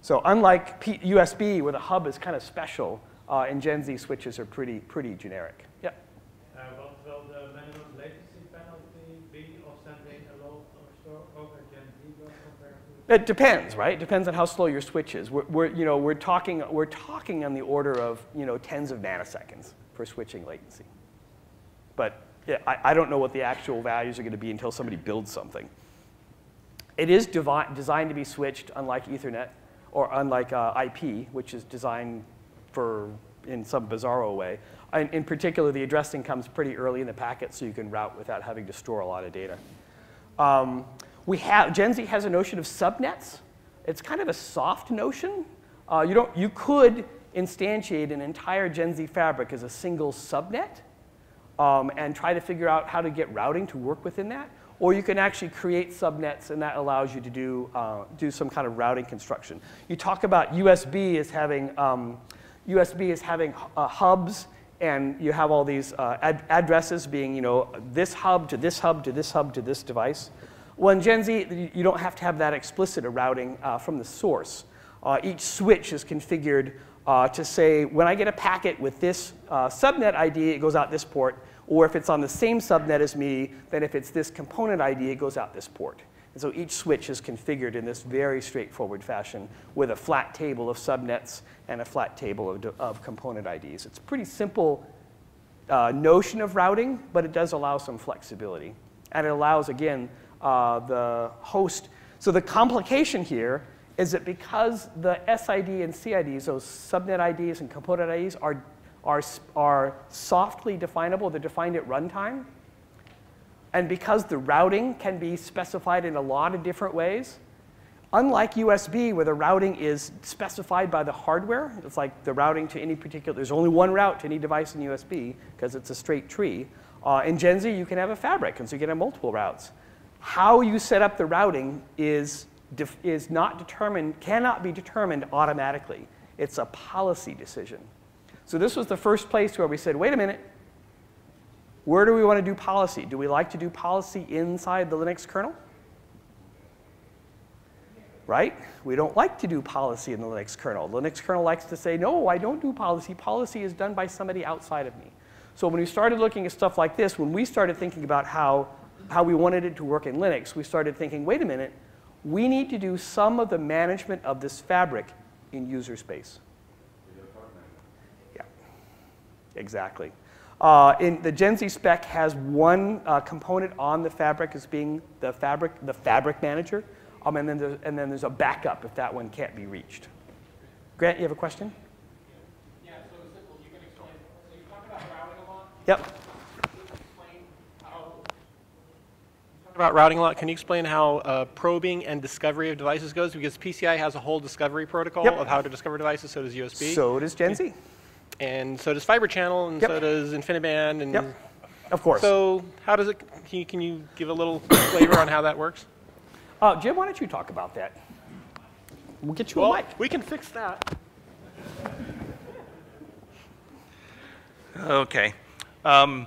So unlike P USB, where the hub is kind of special, uh, and Gen Z switches are pretty, pretty generic. Yeah? Uh, what will the minimum latency penalty be of sending a load or store over Gen Z compared to? It depends, right? It depends on how slow your switch is. We're, we're, you know, we're, talking, we're talking on the order of you know, tens of nanoseconds for switching latency. But yeah, I, I don't know what the actual values are going to be until somebody builds something. It is designed to be switched, unlike Ethernet or unlike uh, IP, which is designed for in some bizarro way. In, in, particular, the addressing comes pretty early in the packet, so you can route without having to store a lot of data. Um, We have, Gen Z has a notion of subnets. It's kind of a soft notion. Uh, you, don't, you could instantiate an entire Gen Z fabric as a single subnet um, and try to figure out how to get routing to work within that. Or you can actually create subnets, and that allows you to do, uh, do some kind of routing construction. You talk about USB as having, um, USB as having uh, hubs, and you have all these uh, ad addresses being, you know, this hub to this hub to this hub to this device. Well, in Gen Z, you don't have to have that explicit a routing uh, from the source. Uh, each switch is configured uh, to say, when I get a packet with this uh, subnet ID, it goes out this port. Or if it's on the same subnet as me, then if it's this component ID, it goes out this port. And so each switch is configured in this very straightforward fashion with a flat table of subnets and a flat table of, of component IDs. It's a pretty simple uh, notion of routing, but it does allow some flexibility. And it allows, again, uh, the host. So the complication here is that because the SID and CIDs, those subnet IDs and component IDs, are are, are softly definable. They're defined at runtime. And because the routing can be specified in a lot of different ways, unlike USB where the routing is specified by the hardware, it's like the routing to any particular, there's only one route to any device in USB because it's a straight tree. Uh, in Gen Z, you can have a fabric, and so you can have multiple routes. How you set up the routing is, is not determined, cannot be determined automatically. It's a policy decision. So this was the first place where we said, wait a minute, where do we want to do policy? Do we like to do policy inside the Linux kernel? Right? We don't like to do policy in the Linux kernel. The Linux kernel likes to say, no, I don't do policy. Policy is done by somebody outside of me. So when we started looking at stuff like this, when we started thinking about how, how we wanted it to work in Linux, we started thinking, wait a minute, we need to do some of the management of this fabric in user space. Yeah, exactly. Uh, in the Gen Z spec has one uh, component on the fabric as being the fabric, the fabric manager, um, and, then there's, and then there's a backup if that one can't be reached. Grant, you have a question? Yeah, so simple. You can explain. So you talk about routing a lot. Yep. About routing a lot. Can you explain how uh, probing and discovery of devices goes? Because PCI has a whole discovery protocol yep. of how to discover devices. So does USB. So does Gen Z. And so does Fiber Channel, and yep. so does InfiniBand, and yep. of course. So how does it? Can you, can you give a little flavor on how that works? Uh, Jim, why don't you talk about that? We'll get you well, a mic. We can fix that. Okay. Um,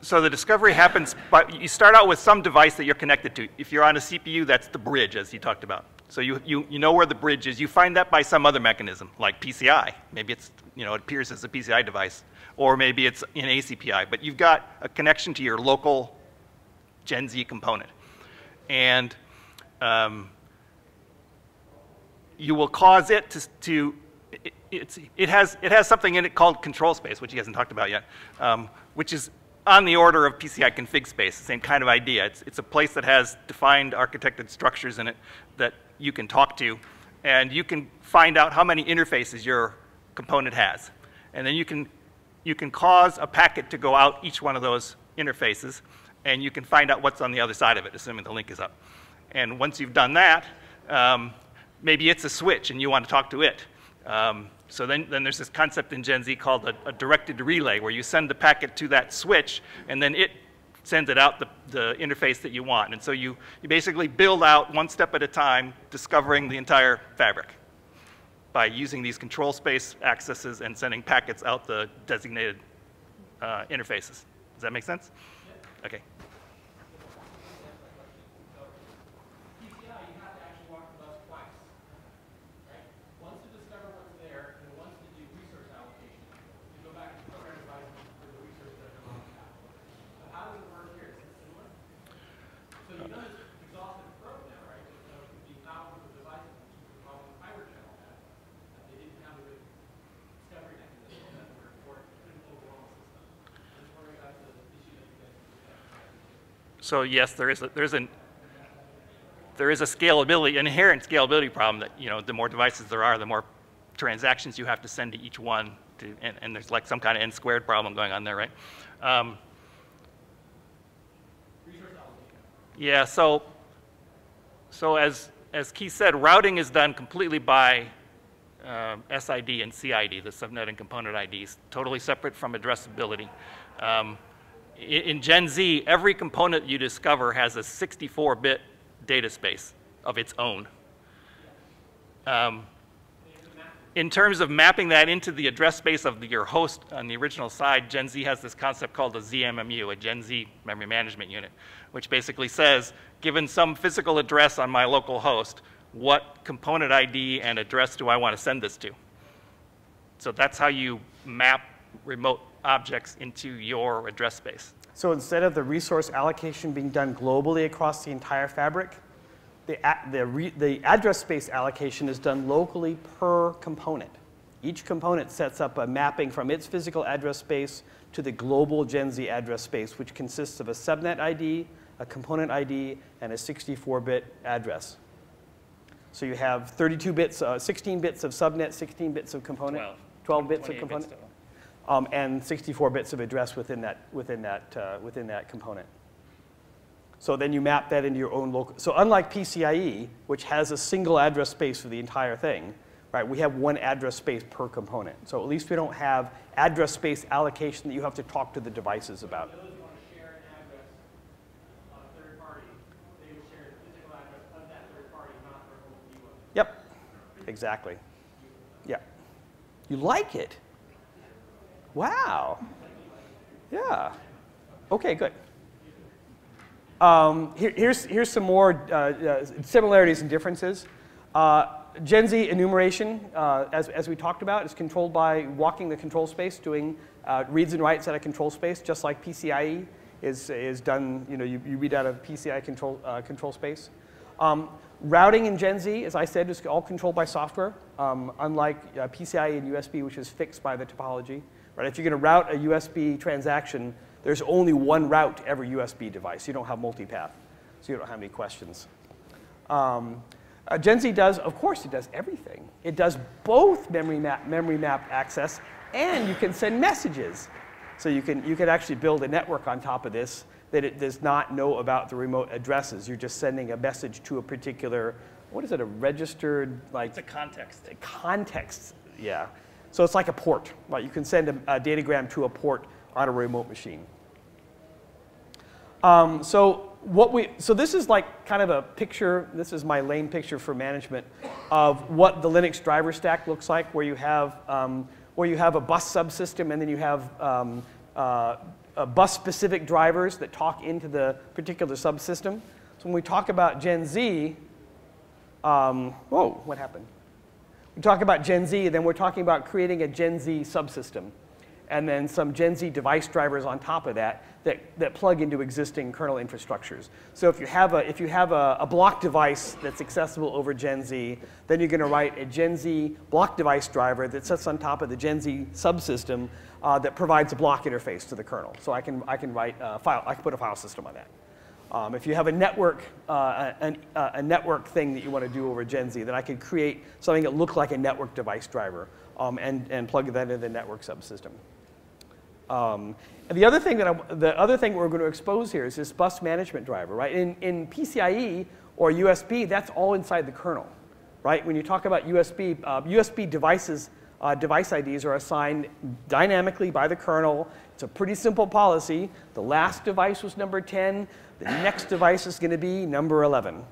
so the discovery happens, but you start out with some device that you're connected to. If you're on a CPU, that's the bridge, as you talked about. So you, you, you know where the bridge is. You find that by some other mechanism, like PCI. Maybe it's, you know, it appears as a PCI device, or maybe it's in ACPI. But you've got a connection to your local Gen Z component. And um, you will cause it to, to it, it, has, it has something in it called control space, which he hasn't talked about yet, um, which is on the order of PCI config space, the same kind of idea. It's, it's a place that has defined architected structures in it that you can talk to, and you can find out how many interfaces your component has. And then you can, you can cause a packet to go out each one of those interfaces, and you can find out what's on the other side of it, assuming the link is up. And once you've done that, um, maybe it's a switch and you want to talk to it. Um, so then, then there's this concept in Gen Z called a, a directed relay, where you send the packet to that switch, and then it sends it out the, the interface that you want. And so you, you basically build out one step at a time, discovering the entire fabric by using these control space accesses and sending packets out the designated uh, interfaces. Does that make sense? Okay. So yes, there is a, there's an there is a scalability, inherent scalability problem that you know the more devices there are, the more transactions you have to send to each one, to, and, and there's like some kind of n squared problem going on there, right? Um, yeah. So so as, as Keith said, routing is done completely by um, SID and CID, the subnet and component IDs, totally separate from addressability. Um, in Gen Z, every component you discover has a 64-bit data space of its own. Um, in terms of mapping that into the address space of the, your host on the original side, Gen Z has this concept called a ZMMU, a Gen Z Memory Management Unit, which basically says, given some physical address on my local host, what component ID and address do I want to send this to? So that's how you map remote objects into your address space. So instead of the resource allocation being done globally across the entire fabric, the, the, re, the address space allocation is done locally per component. Each component sets up a mapping from its physical address space to the global Gen Z address space, which consists of a subnet ID, a component ID, and a 64-bit address. So you have 32 bits, uh, 16 bits of subnet, 16 bits of component, 12, bits of 28 bits component, total. Um, and 64 bits of address within that within that uh, within that component. So then you map that into your own local. So unlike PCIe, which has a single address space for the entire thing, right? We have one address space per component. So at least we don't have address space allocation that you have to talk to the devices about. Yep, exactly. Yeah. You like it? Wow. Yeah. Okay, good. Um, here, here's, here's some more uh, uh, similarities and differences. Uh, Gen Z enumeration, uh, as, as we talked about, is controlled by walking the control space, doing uh, reads and writes out of control space, just like PCIe is, is done, you know, you, you read out of PCI control, control space. Um, routing in Gen Z, as I said, is all controlled by software, um, unlike PCIe and USB, which is fixed by the topology. Right? If you're going to route a USB transaction, there's only one route to every USB device. You don't have multipath, so you don't have any questions. Um, uh, Gen Z does, of course, it does everything. It does both memory map, memory map access, and you can send messages. So you can, you can actually build a network on top of this that it does not know about the remote addresses. You're just sending a message to a particular, what is it, a registered, like? It's a context. A context, yeah. So it's like a port, right? You can send a, a datagram to a port on a remote machine. Um, so what we, so this is like kind of a picture, this is my lane picture for management of what the Linux driver stack looks like, where you have, um, where you have a bus subsystem and then you have um, uh, uh, bus-specific drivers that talk into the particular subsystem. So when we talk about Gen Z, um, whoa, what happened? We talk about Gen Z, then we're talking about creating a Gen Z subsystem and then some Gen Z device drivers on top of that that, that plug into existing kernel infrastructures. So if you have, a, if you have a, a block device that's accessible over Gen Z, then you're going to write a Gen Z block device driver that sits on top of the Gen Z subsystem uh, that provides a block interface to the kernel. So I can, I can write a file, I can put a file system on that. Um, if you have a network, uh, an, uh, a network thing that you want to do over Gen Z, then I could create something that looked like a network device driver um, and, and plug that into the network subsystem. Um, and the other thing that I, the other thing we're going to expose here is this bus management driver, right? In, in PCIe or USB, that's all inside the kernel, right? When you talk about USB, uh, USB devices, uh, device IDs are assigned dynamically by the kernel. It's a pretty simple policy. The last device was number 10. The next device is going to be number 11.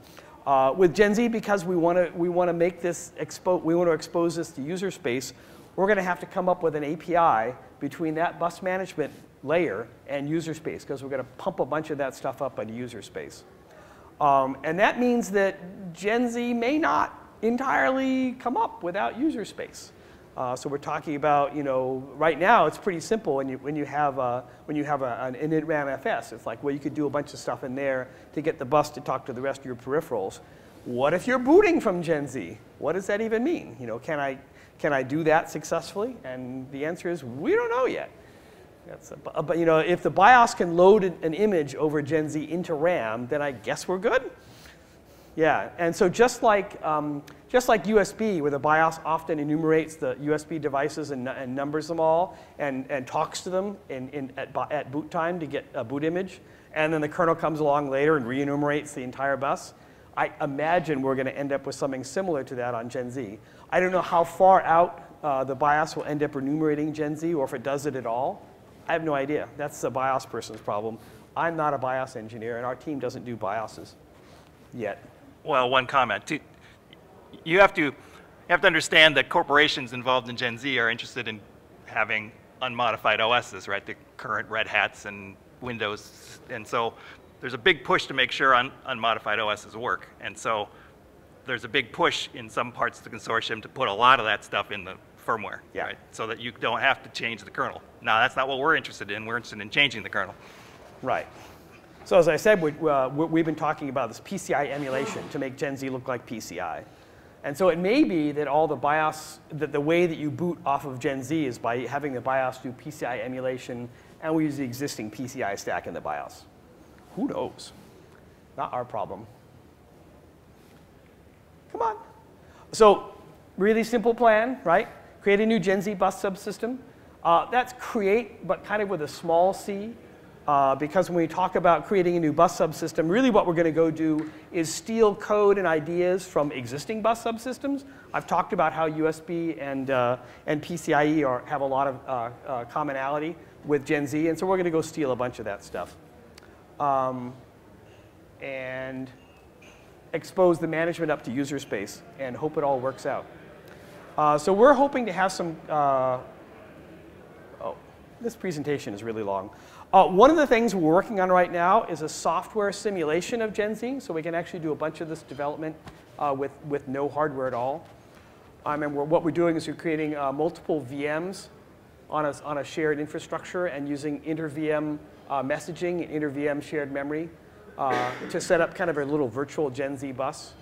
Uh, with Gen Z, because we want to we want to make this expo we want to expose this to user space, we're going to have to come up with an API between that bus management layer and user space because we're going to pump a bunch of that stuff up into user space. Um, and that means that Gen Z may not entirely come up without user space. Uh, so we're talking about, you know, right now it's pretty simple when you, when you have, a, when you have a, an initram FS. It's like, well, you could do a bunch of stuff in there to get the bus to talk to the rest of your peripherals. What if you're booting from Gen Z? What does that even mean? You know, can I, can I do that successfully? And the answer is, we don't know yet. That's a, but you know, if the BIOS can load an image over Gen Z into RAM, then I guess we're good. Yeah, and so just like, um, just like USB, where the BIOS often enumerates the USB devices and, and numbers them all and, and talks to them in, in, at, at boot time to get a boot image, and then the kernel comes along later and re-enumerates the entire bus. I imagine we're going to end up with something similar to that on Gen Z. I don't know how far out uh, the BIOS will end up enumerating Gen Z or if it does it at all. I have no idea. That's the BIOS person's problem. I'm not a BIOS engineer, and our team doesn't do BIOSes yet. Well, one comment. You have to, you have to understand that corporations involved in Gen Z are interested in having unmodified OSs, right? The current Red Hats and Windows. And so there's a big push to make sure un- unmodified OSs work. And so there's a big push in some parts of the consortium to put a lot of that stuff in the firmware, right? So that you don't have to change the kernel. Now, that's not what we're interested in. We're interested in changing the kernel. Right. So as I said, we, uh, we- we've been talking about this PCI emulation to make Gen Z look like PCI. And so it may be that all the BIOS, that the way that you boot off of Gen Z is by having the BIOS do PCI emulation, and we use the existing PCI stack in the BIOS. Who knows? Not our problem. Come on. So really simple plan, right? Create a new Gen Z bus subsystem. Uh, that's create, but kind of with a small c. Uh, because when we talk about creating a new bus subsystem, really what we're going to go do is steal code and ideas from existing bus subsystems. I've talked about how USB and, uh, and PCIe are, have a lot of uh, uh, commonality with Gen Z, and so we're going to go steal a bunch of that stuff. Um, and expose the management up to user space and hope it all works out. Uh, so we're hoping to have some, uh, oh, this presentation is really long. Uh, one of the things we're working on right now is a software simulation of Gen Z, so we can actually do a bunch of this development uh, with, with no hardware at all. Um, and we're, what we're doing is we're creating uh, multiple VMs on a, on a shared infrastructure and using inter-VM uh, messaging and inter-VM shared memory uh, to set up kind of a little virtual Gen Z bus.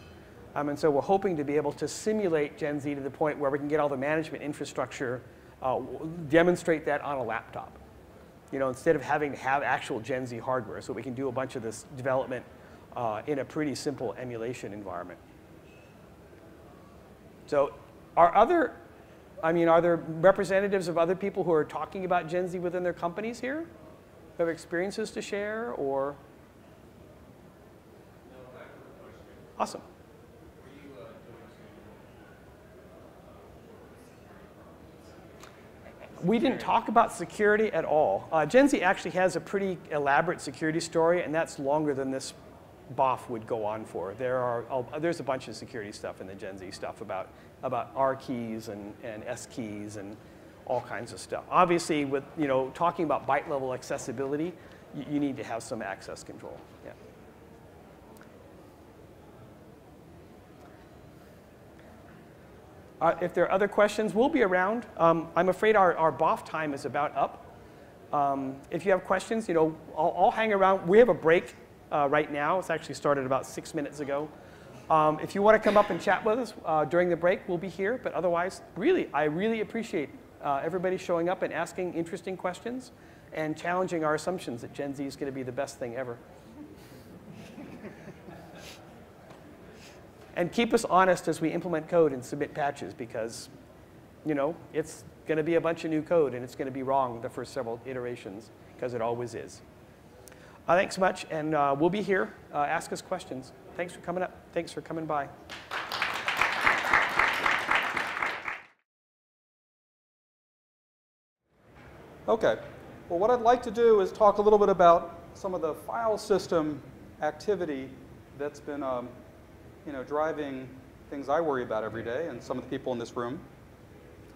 Um, and so we're hoping to be able to simulate Gen Z to the point where we can get all the management infrastructure, uh, demonstrate that on a laptop. You know, instead of having to have actual Gen Z hardware, so we can do a bunch of this development uh, in a pretty simple emulation environment. So are other, I mean, are there representatives of other people who are talking about Gen Z within their companies here? Who have experiences to share or? Awesome. We didn't talk about security at all. Uh, Gen Z actually has a pretty elaborate security story, and that's longer than this BOF would go on for. There are, uh, there's a bunch of security stuff in the Gen Z stuff about, about R keys and, and S keys and all kinds of stuff. Obviously, with you know talking about byte level accessibility, you, you need to have some access control. Yeah. Uh, if there are other questions, we'll be around. Um, I'm afraid our, our BOF time is about up. Um, if you have questions, you know, I'll, I'll hang around. We have a break uh, right now. It's actually started about six minutes ago. Um, if you want to come up and chat with us uh, during the break, we'll be here. But otherwise, really, I really appreciate uh, everybody showing up and asking interesting questions and challenging our assumptions that Gen Z is going to be the best thing ever. And keep us honest as we implement code and submit patches because, you know, it's going to be a bunch of new code and it's going to be wrong the first several iterations because it always is. Uh, thanks so much, and uh, we'll be here. Uh, ask us questions. Thanks for coming up. Thanks for coming by. Okay. Well, what I'd like to do is talk a little bit about some of the file system activity that's been, um, you know, driving things I worry about every day, and some of the people in this room,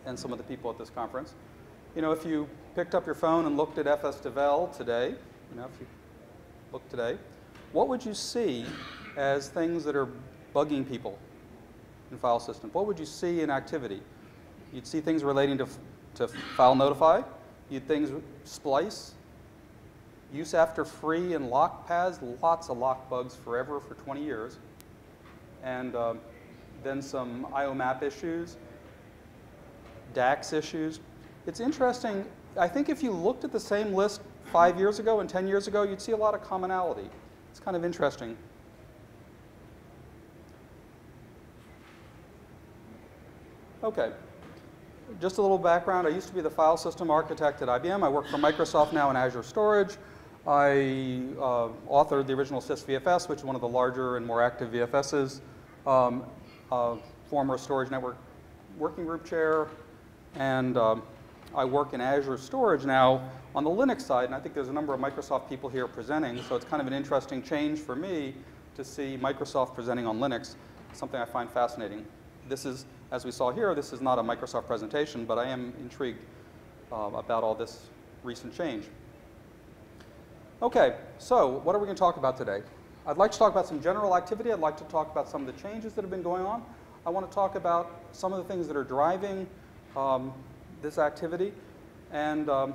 and some of the people at this conference. You know, if you picked up your phone and looked at FSDevel today, you know, if you look today, what would you see as things that are bugging people in file systems? What would you see in activity? You'd see things relating to, to file notify. You'd things splice, use after free and lock paths, lots of lock bugs forever for 20 years. And um, then some IO map issues, DAX issues. It's interesting. I think if you looked at the same list five years ago and 10 years ago, you'd see a lot of commonality. It's kind of interesting. Okay. Just a little background. I used to be the file system architect at IBM. I work for Microsoft now in Azure Storage. I uh, authored the original CIFS VFS, which is one of the larger and more active VFSs. Um, former storage network working group chair, and um, I work in Azure storage now on the Linux side, and I think there's a number of Microsoft people here presenting, so it's kind of an interesting change for me to see Microsoft presenting on Linux, something I find fascinating. This is, as we saw here, this is not a Microsoft presentation, but I am intrigued uh, about all this recent change. Okay, so what are we going to talk about today? I'd like to talk about some general activity. I'd like to talk about some of the changes that have been going on. I want to talk about some of the things that are driving um, this activity. And, um,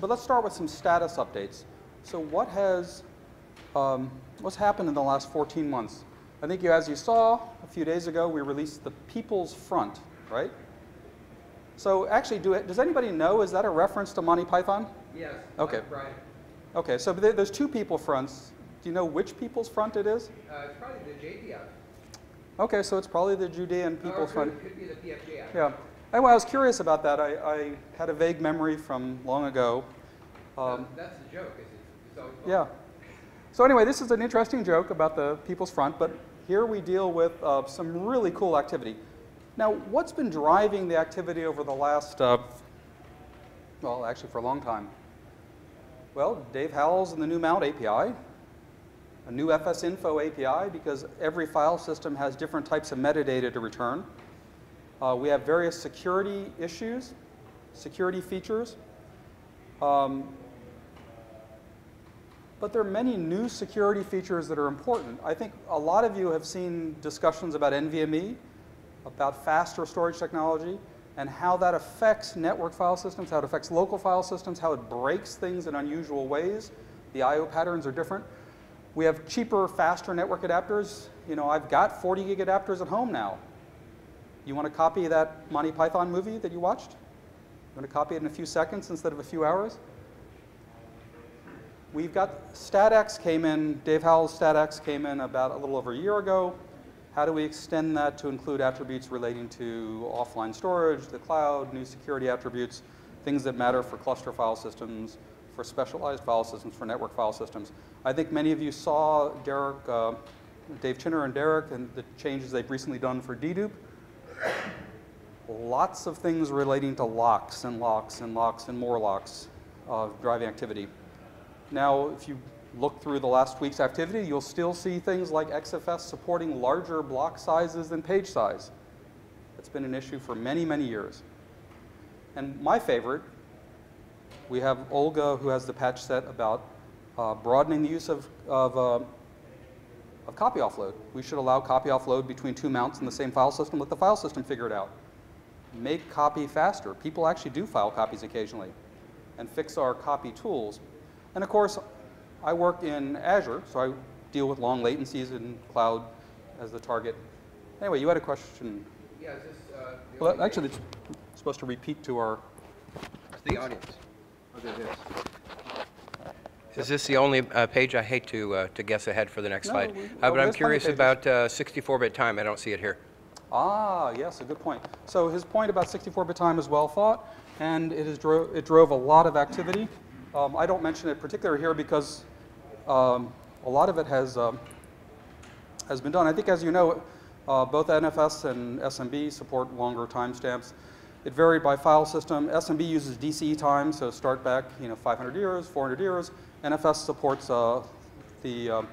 but let's start with some status updates. So what has, um, what's happened in the last 14 months? I think you, as you saw a few days ago, we released the People's Front, right? So actually, do it, does anybody know, is that a reference to Monty Python? Yes. Okay. Right. Okay, so there's two people fronts. Do you know which People's Front it is? Uh, it's probably the JPF. Okay, so it's probably the Judean People's Front. Could, could be the PFJ. Yeah. Anyway, I was curious about that. I, I had a vague memory from long ago. Um, That's the joke, is it? It's always yeah. So anyway, this is an interesting joke about the People's Front, but here we deal with uh, some really cool activity. Now, what's been driving the activity over the last, uh, well, actually for a long time? Well, Dave Howells and the new Mount API, a new FSInfo API, because every file system has different types of metadata to return. Uh, we have various security issues, security features. Um, but there are many new security features that are important. I think a lot of you have seen discussions about NVMe, about faster storage technology, and how that affects network file systems, how it affects local file systems, how it breaks things in unusual ways. The I.O. patterns are different. We have cheaper, faster network adapters. You know, I've got 40 gig adapters at home now. You want to copy that Monty Python movie that you watched? You want to copy it in a few seconds instead of a few hours? We've got StatX came in, Dave Howells' StatX came in about a little over a year ago. How do we extend that to include attributes relating to offline storage, the cloud, new security attributes, things that matter for cluster file systems, for specialized file systems, for network file systems. I think many of you saw Darrick, uh, Dave Chinner and Darrick and the changes they've recently done for dedupe. Lots of things relating to locks and locks and locks and more locks of driving activity. Now, if you look through the last week's activity, you'll still see things like XFS supporting larger block sizes than page size. It's been an issue for many, many years. And my favorite, we have Olga who has the patch set about uh, broadening the use of, of, uh, of copy offload. We should allow copy offload between two mounts in the same file system. Let the file system figure it out. Make copy faster. People actually do file copies occasionally. And fix our copy tools. And of course, I work in Azure, so I deal with long latencies in cloud as the target. Anyway, you had a question. Yeah, is this, uh, Well, actually, it's supposed to repeat to our. The audience. Is this the only uh, page? I hate to, uh, to guess ahead for the next No, slide. we- Uh, but I'm there's plenty curious of about uh, 64-bit time. I don't see it here. Ah, yes, a good point. So his point about 64-bit time is well thought, and it, is dro it drove a lot of activity. Um, I don't mention it particularly here because um, a lot of it has, um, has been done. I think, as you know, uh, both NFS and SMB support longer timestamps. It varied by file system. SMB uses DCE time, so start back you know, 500 years, 400 years. NFS supports uh, the, um,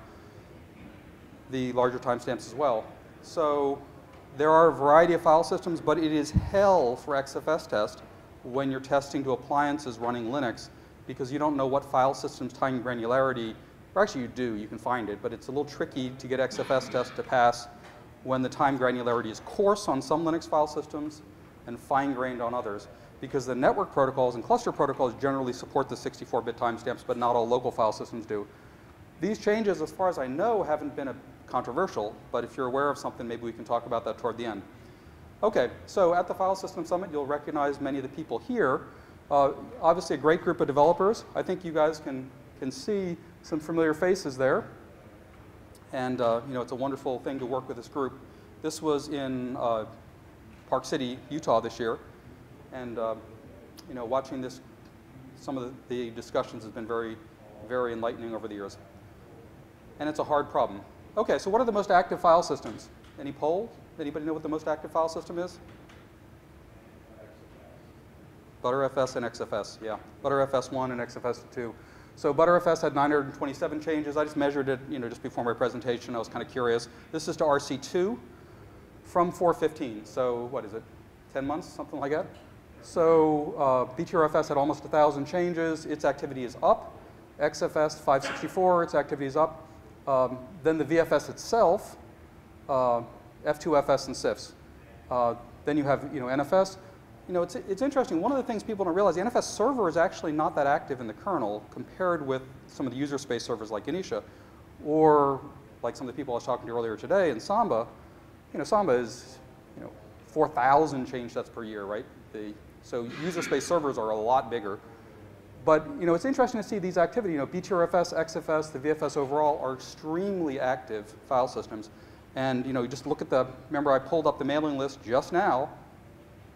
the larger timestamps as well. So there are a variety of file systems, but it is hell for XFS test when you're testing to appliances running Linux because you don't know what file system's time granularity, or actually you do, you can find it, but it's a little tricky to get XFS test to pass when the time granularity is coarse on some Linux file systems and fine-grained on others because the network protocols and cluster protocols generally support the 64-bit timestamps, but not all local file systems do. These changes, as far as I know, haven't been a controversial, but if you're aware of something, maybe we can talk about that toward the end. Okay, so at the File System Summit, you'll recognize many of the people here. Uh, obviously, a great group of developers. I think you guys can, can see some familiar faces there. And uh, you know, it's a wonderful thing to work with this group. This was in uh, Park City, Utah this year. And uh, you know, watching this, some of the, the discussions has been very very enlightening over the years. And it's a hard problem. Okay, so what are the most active file systems? Any polls? Anybody know what the most active file system is? ButterFS and XFS, yeah. ButterFS 1 and XFS 2. So ButterFS had 927 changes. I just measured it, you know, just before my presentation. I was kind of curious. This is to RC2 from 415. So what is it, 10 months, something like that? So uh, BTRFS had almost 1,000 changes. Its activity is up. XFS 564, its activity is up. Um, then the VFS itself, uh, F2FS and CIFS. Uh, then you have, you know, NFS you know, it's, it's interesting. One of the things people don't realize, the NFS server is actually not that active in the kernel compared with some of the user space servers like Ganesha or like some of the people I was talking to earlier today in Samba. You know, Samba is, you know, 4,000 change sets per year, right? The, so user space servers are a lot bigger. But, you know, it's interesting to see these activity. You know, BTRFS, XFS, the VFS overall are extremely active file systems. And, you know, you just look at the, remember I pulled up the mailing list just now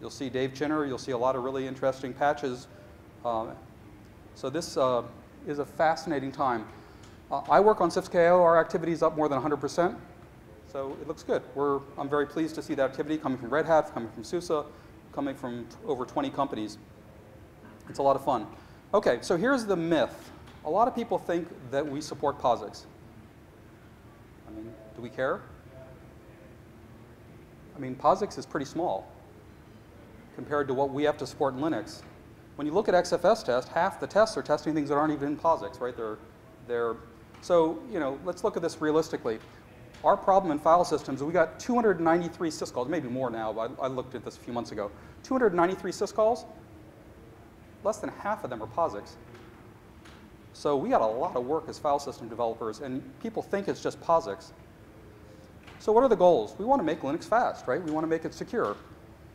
You'll see Dave Chinner. You'll see a lot of really interesting patches. Uh, so this uh, is a fascinating time. Uh, I work on CIFS-KO. Our activity is up more than 100%. So it looks good. We're, I'm very pleased to see that activity coming from Red Hat, coming from SUSE, coming from over 20 companies. It's a lot of fun. Okay, so here's the myth. A lot of people think that we support POSIX. I mean, do we care? I mean, POSIX is pretty small compared to what we have to support in Linux. When you look at XFS test, half the tests are testing things that aren't even in POSIX, right? They're, they're, so, you know, let's look at this realistically. Our problem in file systems, we got 293 syscalls, maybe more now, but I, looked at this a few months ago. 293 syscalls, less than half of them are POSIX. So we got a lot of work as file system developers, and people think it's just POSIX. So what are the goals? We want to make Linux fast, right? We want to make it secure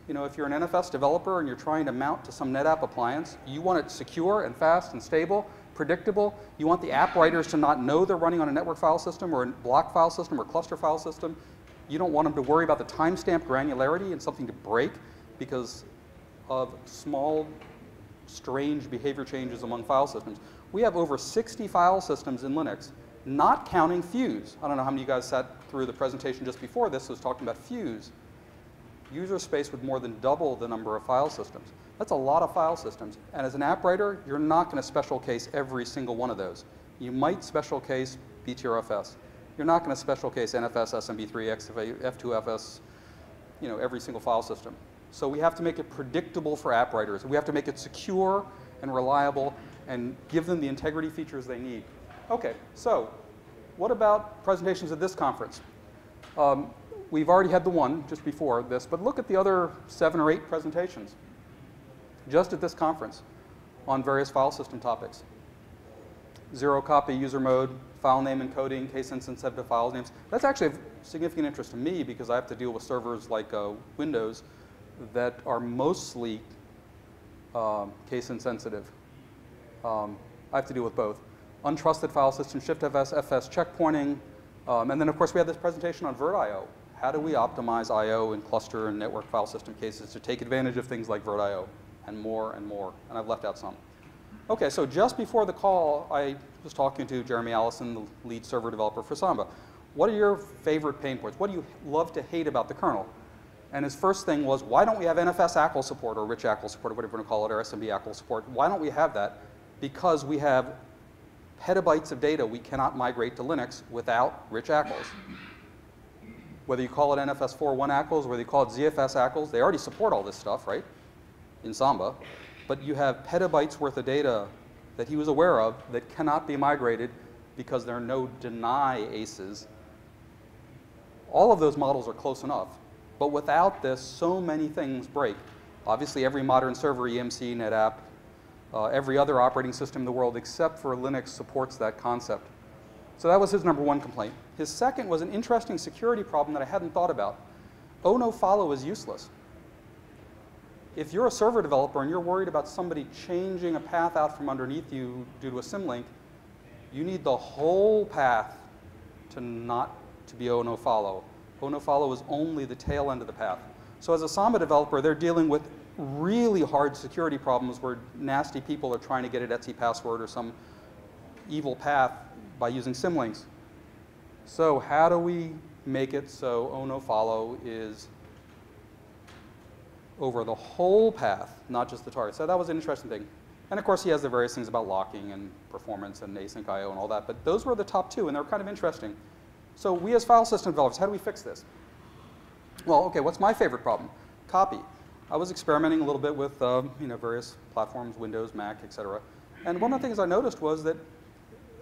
you know, if you're an NFS developer and you're trying to mount to some NetApp appliance, you want it secure and fast and stable, predictable. You want the app writers to not know they're running on a network file system or a block file system or cluster file system. You don't want them to worry about the timestamp granularity and something to break because of small, strange behavior changes among file systems. We have over 60 file systems in Linux, not counting Fuse. I don't know how many of you guys sat through the presentation just before this was talking about Fuse user space would more than double the number of file systems. That's a lot of file systems. And as an app writer, you're not going to special case every single one of those. You might special case BTRFS. You're not going to special case NFS, SMB3, F2FS, you know, every single file system. So we have to make it predictable for app writers. We have to make it secure and reliable and give them the integrity features they need. Okay, so what about presentations at this conference? Um, we've already had the one just before this, but look at the other seven or eight presentations just at this conference on various file system topics. Zero copy user mode, file name encoding, case insensitive file names. That's actually of significant interest to me because I have to deal with servers like uh, Windows that are mostly um, case insensitive. Um, I have to deal with both. Untrusted file system, ShiftFS, FS FS, checkpointing, um, and then of course we had this presentation on VirtIO, how do we optimize I.O. in cluster and network file system cases to take advantage of things like VirtIO and more and more, and I've left out some. Okay, so just before the call, I was talking to Jeremy Allison, the lead server developer for Samba. What are your favorite pain points? What do you love to hate about the kernel? And his first thing was, why don't we have NFS ACL support or rich ACL support or whatever you want to call it, or SMB ACL support? Why don't we have that? Because we have petabytes of data we cannot migrate to Linux without rich ACLs whether you call it NFS 4.1 ACLs, whether you call it ZFS ACLs, they already support all this stuff, right, in Samba. But you have petabytes worth of data that he was aware of that cannot be migrated because there are no deny ACEs. All of those models are close enough. But without this, so many things break. Obviously, every modern server, EMC, NetApp, uh, every other operating system in the world except for Linux supports that concept. So that was his number one complaint. His second was an interesting security problem that I hadn't thought about. Oh no follow is useless. If you're a server developer and you're worried about somebody changing a path out from underneath you due to a symlink, you need the whole path to not to be oh no follow. Oh no follow is only the tail end of the path. So as a Samba developer, they're dealing with really hard security problems where nasty people are trying to get an Etsy password or some evil path by using symlinks. So how do we make it so oh no follow is over the whole path, not just the target? So that was an interesting thing. And of course, he has the various things about locking and performance and async I.O. and all that, but those were the top two, and they were kind of interesting. So we as file system developers, how do we fix this? Well, okay, what's my favorite problem? Copy. I was experimenting a little bit with uh, you know, various platforms, Windows, Mac, et cetera. And one of the things I noticed was that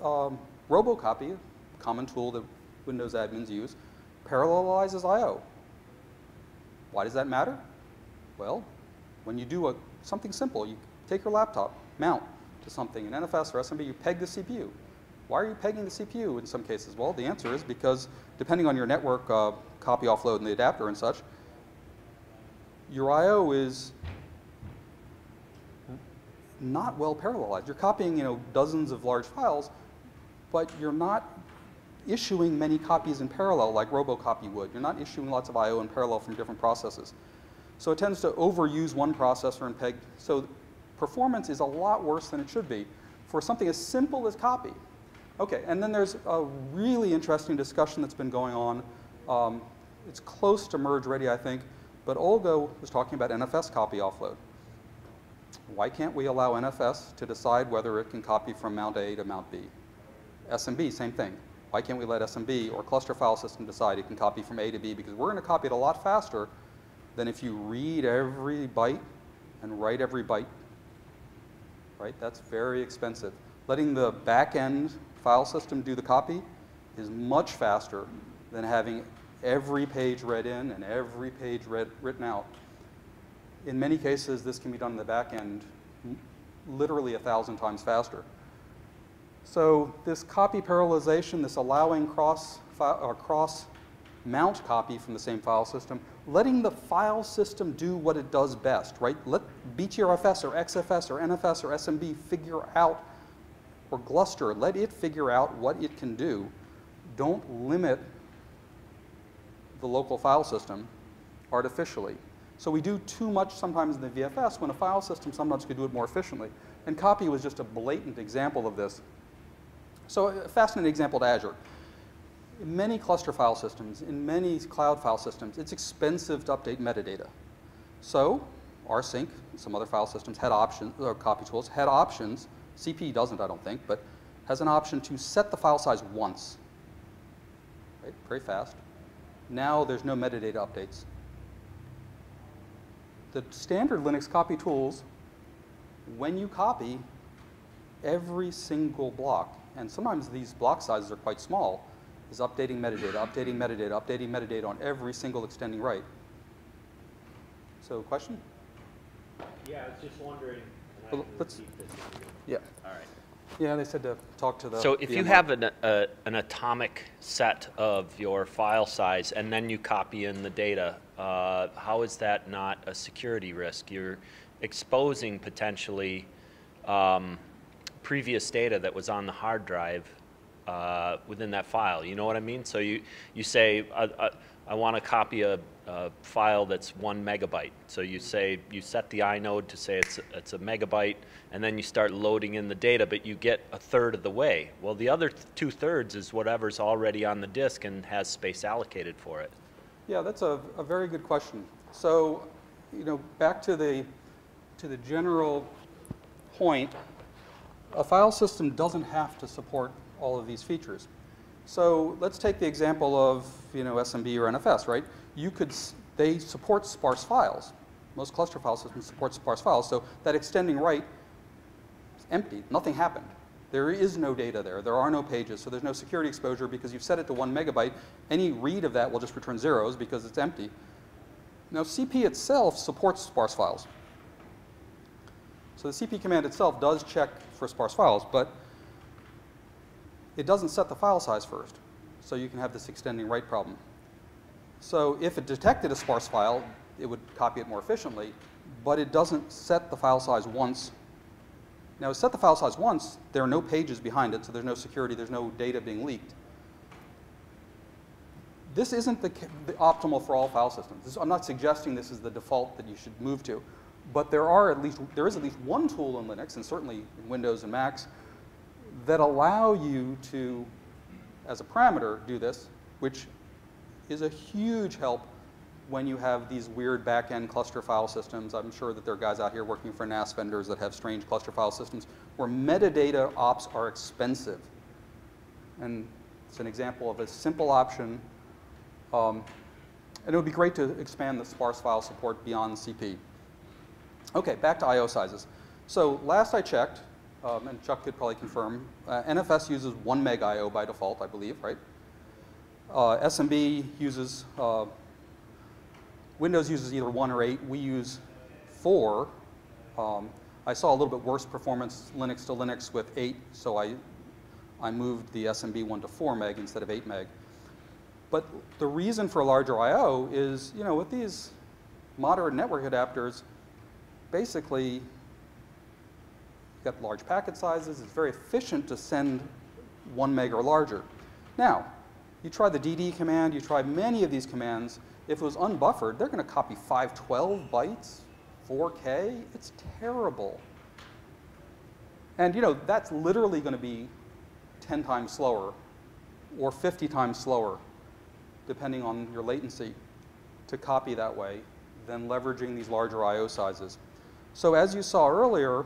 um, Robocopy, a common tool that Windows admins use, parallelizes I.O. Why does that matter? Well, when you do a, something simple, you take your laptop, mount to something, an NFS or SMB, you peg the CPU. Why are you pegging the CPU in some cases? Well, the answer is because depending on your network uh, copy offload and the adapter and such, your I.O. is not well parallelized. You're copying, you know, dozens of large files, but you're not issuing many copies in parallel like Robocopy would. You're not issuing lots of I.O. in parallel from different processes. So it tends to overuse one processor and peg. So performance is a lot worse than it should be for something as simple as copy. Okay, and then there's a really interesting discussion that's been going on. Um, it's close to merge ready, I think, but Olga was talking about NFS copy offload. Why can't we allow NFS to decide whether it can copy from mount A to mount B? SMB, same thing. Why can't we let SMB or cluster file system decide it can copy from A to B? Because we're going to copy it a lot faster than if you read every byte and write every byte. Right? That's very expensive. Letting the back end file system do the copy is much faster than having every page read in and every page read, written out. In many cases, this can be done in the back end literally a thousand times faster. So this copy parallelization, this allowing cross, or uh, cross mount copy from the same file system, letting the file system do what it does best, right? Let BTRFS or XFS or NFS or SMB figure out, or Gluster, let it figure out what it can do. Don't limit the local file system artificially. So we do too much sometimes in the VFS when a file system sometimes could do it more efficiently. And copy was just a blatant example of this. So a fascinating example to Azure. In many cluster file systems, in many cloud file systems, it's expensive to update metadata. So rsync, some other file systems had options, or uh, copy tools had options. CP doesn't, I don't think, but has an option to set the file size once. Right? Very fast. Now there's no metadata updates. The standard Linux copy tools, when you copy, every single block, and sometimes these block sizes are quite small, is updating metadata, updating metadata, updating metadata on every single extending write. So question? Yeah, I was just wondering. Well, let's, yeah. All right. Yeah, they said to talk to the. So if you have an, a, an atomic set of your file size and then you copy in the data, uh, how is that not a security risk? You're exposing potentially um, previous data that was on the hard drive uh, within that file. You know what I mean? So you, you say, I, I, I want to copy a, a file that's one megabyte. So you say, you set the inode to say it's, it's a megabyte, and then you start loading in the data, but you get a third of the way. Well, the other th two thirds is whatever's already on the disk and has space allocated for it. Yeah, that's a, a very good question. So, you know, back to the, to the general point, a file system doesn't have to support all of these features. So let's take the example of, you know, SMB or NFS, right? You could, they support sparse files. Most cluster file systems support sparse files, so that extending write is empty, nothing happened. There is no data there, there are no pages, so there's no security exposure because you've set it to one megabyte. Any read of that will just return zeros because it's empty. Now CP itself supports sparse files. So the CP command itself does check for sparse files, but it doesn't set the file size first. So you can have this extending write problem. So if it detected a sparse file, it would copy it more efficiently, but it doesn't set the file size once. Now, set the file size once, there are no pages behind it, so there's no security, there's no data being leaked. This isn't the, the optimal for all file systems. This, I'm not suggesting this is the default that you should move to, but there are at least there is at least one tool in Linux, and certainly in Windows and Macs, that allow you to, as a parameter, do this, which is a huge help when you have these weird back-end cluster file systems. I'm sure that there are guys out here working for NAS vendors that have strange cluster file systems where metadata ops are expensive. And it's an example of a simple option. Um, and it would be great to expand the sparse file support beyond CP. Okay, back to I.O. sizes. So last I checked, um, and Chuck could probably confirm, uh, NFS uses 1 meg I.O. by default, I believe, right? Uh, SMB uses, uh, Windows uses either 1 or 8. We use 4. Um, I saw a little bit worse performance Linux to Linux with 8, so I, I moved the SMB one to 4 meg instead of 8 meg. But the reason for a larger I.O. is, you know, with these moderate network adapters, basically, got large packet sizes. It's very efficient to send 1 meg or larger. Now, you try the DD command, you try many of these commands. If it was unbuffered, they're going to copy 512 bytes, 4K. It's terrible. And you know, that's literally going to be 10 times slower or 50 times slower, depending on your latency, to copy that way than leveraging these larger I.O. sizes. So as you saw earlier,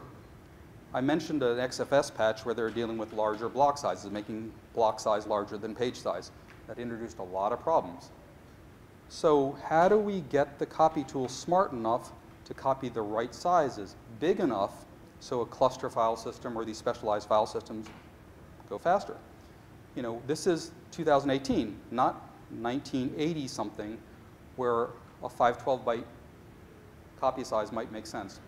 I mentioned an XFS patch where they're dealing with larger block sizes, making block size larger than page size. That introduced a lot of problems. So how do we get the copy tool smart enough to copy the right sizes, big enough so a cluster file system or these specialized file systems go faster? You know, this is 2018, not 1980 something, where a 512 byte copy size might make sense.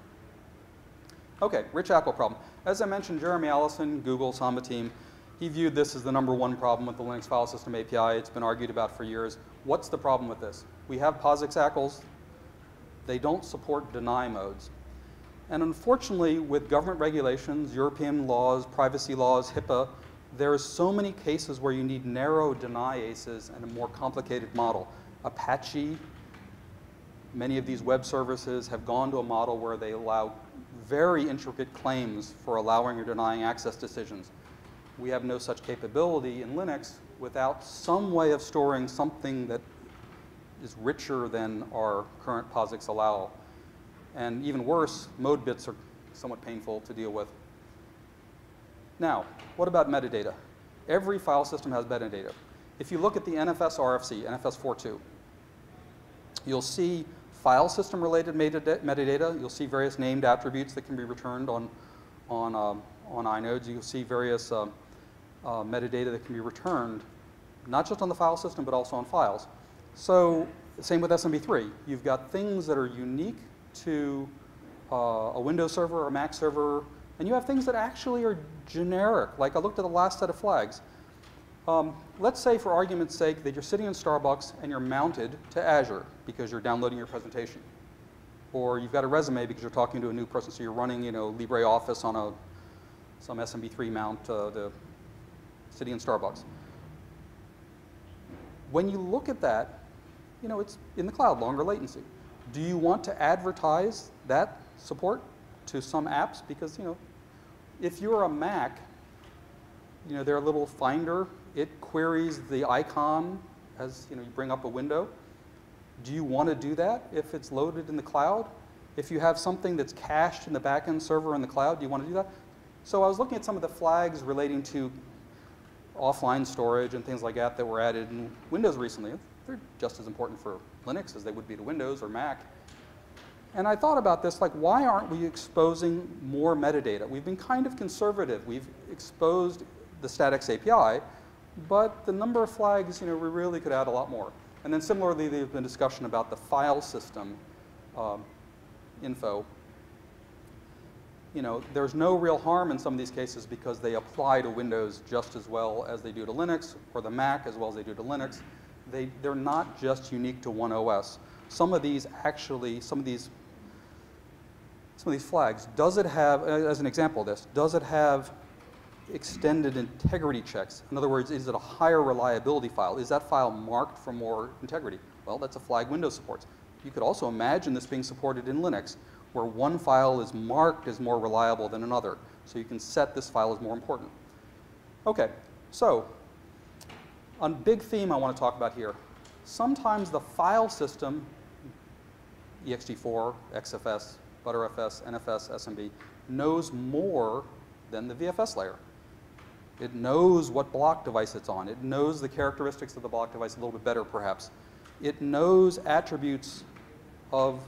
Okay, rich ACL problem. As I mentioned, Jeremy Allison, Google Samba team, he viewed this as the number one problem with the Linux file system API. It's been argued about for years. What's the problem with this? We have POSIX ACLs. They don't support deny modes. And unfortunately, with government regulations, European laws, privacy laws, HIPAA, there are so many cases where you need narrow deny ACEs and a more complicated model. Apache, many of these web services have gone to a model where they allow very intricate claims for allowing or denying access decisions. We have no such capability in Linux without some way of storing something that is richer than our current POSIX allow. And even worse, mode bits are somewhat painful to deal with. Now, what about metadata? Every file system has metadata. If you look at the NFS RFC, NFS 4.2, you'll see file system related metadata. You'll see various named attributes that can be returned on, on, um, on inodes. You'll see various uh, uh, metadata that can be returned, not just on the file system, but also on files. So same with SMB3. You've got things that are unique to uh, a Windows server or a Mac server, and you have things that actually are generic. Like I looked at the last set of flags. Um, let's say, for argument's sake, that you're sitting in Starbucks and you're mounted to Azure because you're downloading your presentation. Or you've got a resume because you're talking to a new person, so you're running, you know, LibreOffice on a, some SMB3 mount, uh, the sitting in Starbucks. When you look at that, you know, it's in the cloud, longer latency. Do you want to advertise that support to some apps? Because, you know, if you're a Mac, you know, their little finder it queries the icon as you know you bring up a window. Do you want to do that if it's loaded in the cloud? If you have something that's cached in the backend server in the cloud, do you want to do that? So I was looking at some of the flags relating to offline storage and things like that that were added in Windows recently. They're just as important for Linux as they would be to Windows or Mac. And I thought about this, like, why aren't we exposing more metadata? We've been kind of conservative. We've exposed the StatX API, but the number of flags, you know, we really could add a lot more. And then similarly, there's been discussion about the file system um, info. You know, there's no real harm in some of these cases because they apply to Windows just as well as they do to Linux, or the Mac as well as they do to Linux. They, they're not just unique to one OS. Some of these actually, some of these, some of these flags, does it have, as an example of this, does it have extended integrity checks. In other words, is it a higher reliability file? Is that file marked for more integrity? Well, that's a flag Windows supports. You could also imagine this being supported in Linux, where one file is marked as more reliable than another. So you can set this file as more important. Okay, so on big theme I want to talk about here. Sometimes the file system, ext4, XFS, ButterFS, NFS, SMB, knows more than the VFS layer. It knows what block device it's on. It knows the characteristics of the block device a little bit better, perhaps. It knows attributes of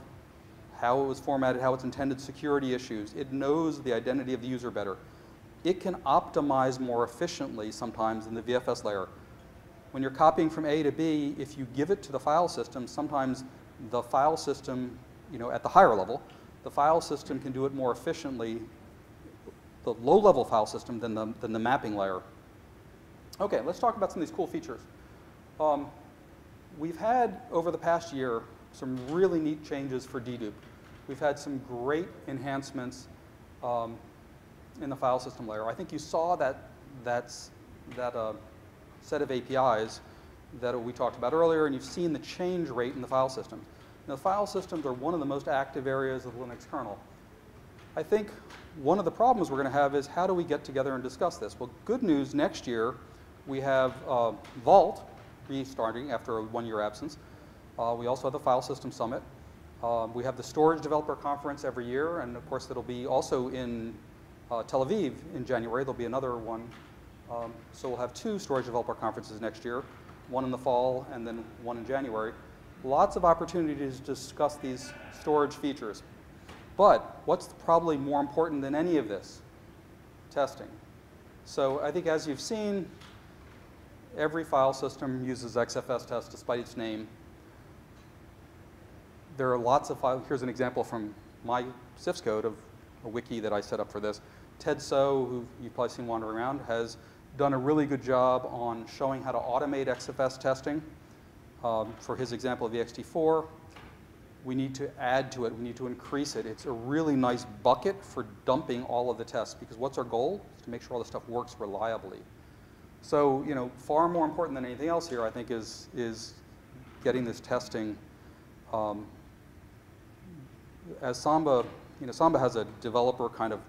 how it was formatted, how it's intended, security issues. It knows the identity of the user better. It can optimize more efficiently sometimes than the VFS layer. When you're copying from A to B, if you give it to the file system, sometimes the file system, you know, at the higher level, the file system can do it more efficiently the low-level file system than the, than the mapping layer. Okay, let's talk about some of these cool features. Um, we've had, over the past year, some really neat changes for dedupe. We've had some great enhancements um, in the file system layer. I think you saw that, that's, that uh, set of APIs that we talked about earlier, and you've seen the change rate in the file systems. Now, file systems are one of the most active areas of the Linux kernel. I think one of the problems we're going to have is how do we get together and discuss this? Well, good news, next year we have uh, Vault restarting after a one-year absence. Uh, we also have the File System Summit. Uh, we have the Storage Developer Conference every year, and of course it'll be also in uh, Tel Aviv in January. There'll be another one. Um, so we'll have two Storage Developer Conferences next year, one in the fall and then one in January. Lots of opportunities to discuss these storage features. But what's probably more important than any of this? Testing. So I think as you've seen, every file system uses XFS test despite its name. There are lots of files. Here's an example from my CIFS code of a wiki that I set up for this. Ted Ts'o, who you've probably seen wandering around, has done a really good job on showing how to automate XFS testing. Um, for his example of ext4, we need to add to it, we need to increase it. It's a really nice bucket for dumping all of the tests because what's our goal? Is to make sure all the stuff works reliably. So, you know, far more important than anything else here, I think, is, is getting this testing. Um, as Samba, you know, Samba has a developer kind of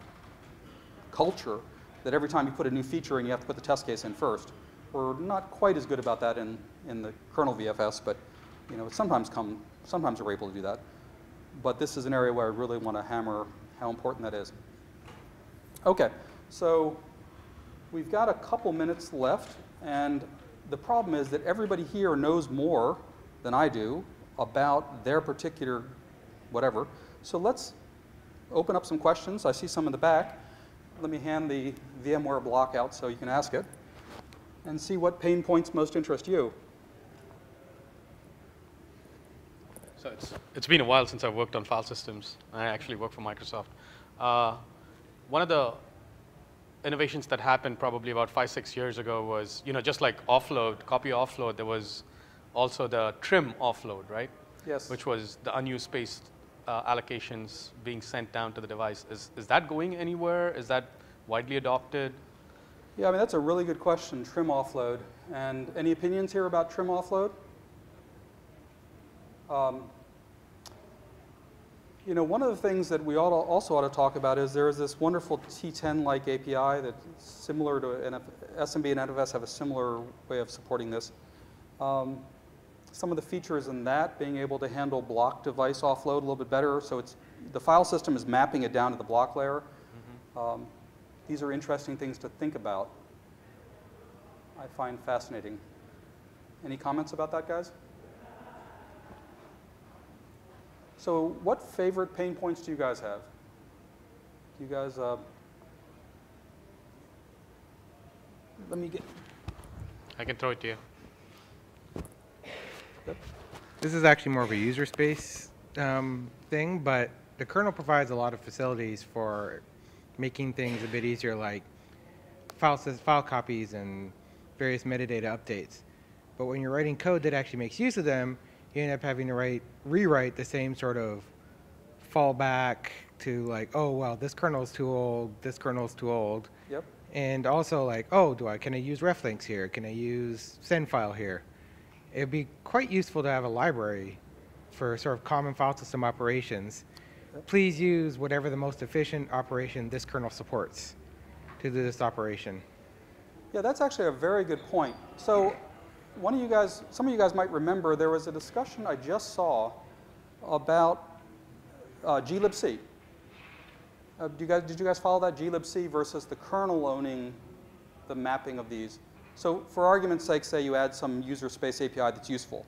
culture that every time you put a new feature in, you have to put the test case in first. We're not quite as good about that in, in the kernel VFS, but you know, it sometimes come, sometimes we're able to do that. But this is an area where I really want to hammer how important that is. Okay, so we've got a couple minutes left, and the problem is that everybody here knows more than I do about their particular whatever. So let's open up some questions. I see some in the back. Let me hand the VMware block out so you can ask it and see what pain points most interest you. So it's, it's been a while since I've worked on file systems. I actually work for Microsoft. Uh, one of the innovations that happened probably about five, six years ago was, you know, just like offload, copy offload, there was also the trim offload, right? Yes. Which was the unused space uh, allocations being sent down to the device. Is, is that going anywhere? Is that widely adopted? Yeah, I mean, that's a really good question, trim offload. And any opinions here about trim offload? Um, you know, one of the things that we ought to, also ought to talk about is there is this wonderful T10-like API that's similar to NF, SMB and NFS have a similar way of supporting this. Um, some of the features in that, being able to handle block device offload a little bit better. So it's, the file system is mapping it down to the block layer. Mm -hmm. um, these are interesting things to think about. I find fascinating. Any comments about that, guys? So what favorite pain points do you guys have? Do you guys, uh, let me get. I can throw it to you. This is actually more of a user space um, thing, but the kernel provides a lot of facilities for making things a bit easier, like file, file copies and various metadata updates. But when you're writing code that actually makes use of them, you end up having to write, rewrite the same sort of fallback to like, oh, well, this kernel's too old, this kernel's too old. Yep. And also like, oh, do I, can I use reflinks here? Can I use send file here? It'd be quite useful to have a library for sort of common file system operations. Please use whatever the most efficient operation this kernel supports to do this operation. Yeah, that's actually a very good point. So one of you guys, some of you guys might remember there was a discussion I just saw about uh, glibc. Uh, you guys, did you guys follow that glibc versus the kernel owning the mapping of these? So for argument's sake, say you add some user space API that's useful.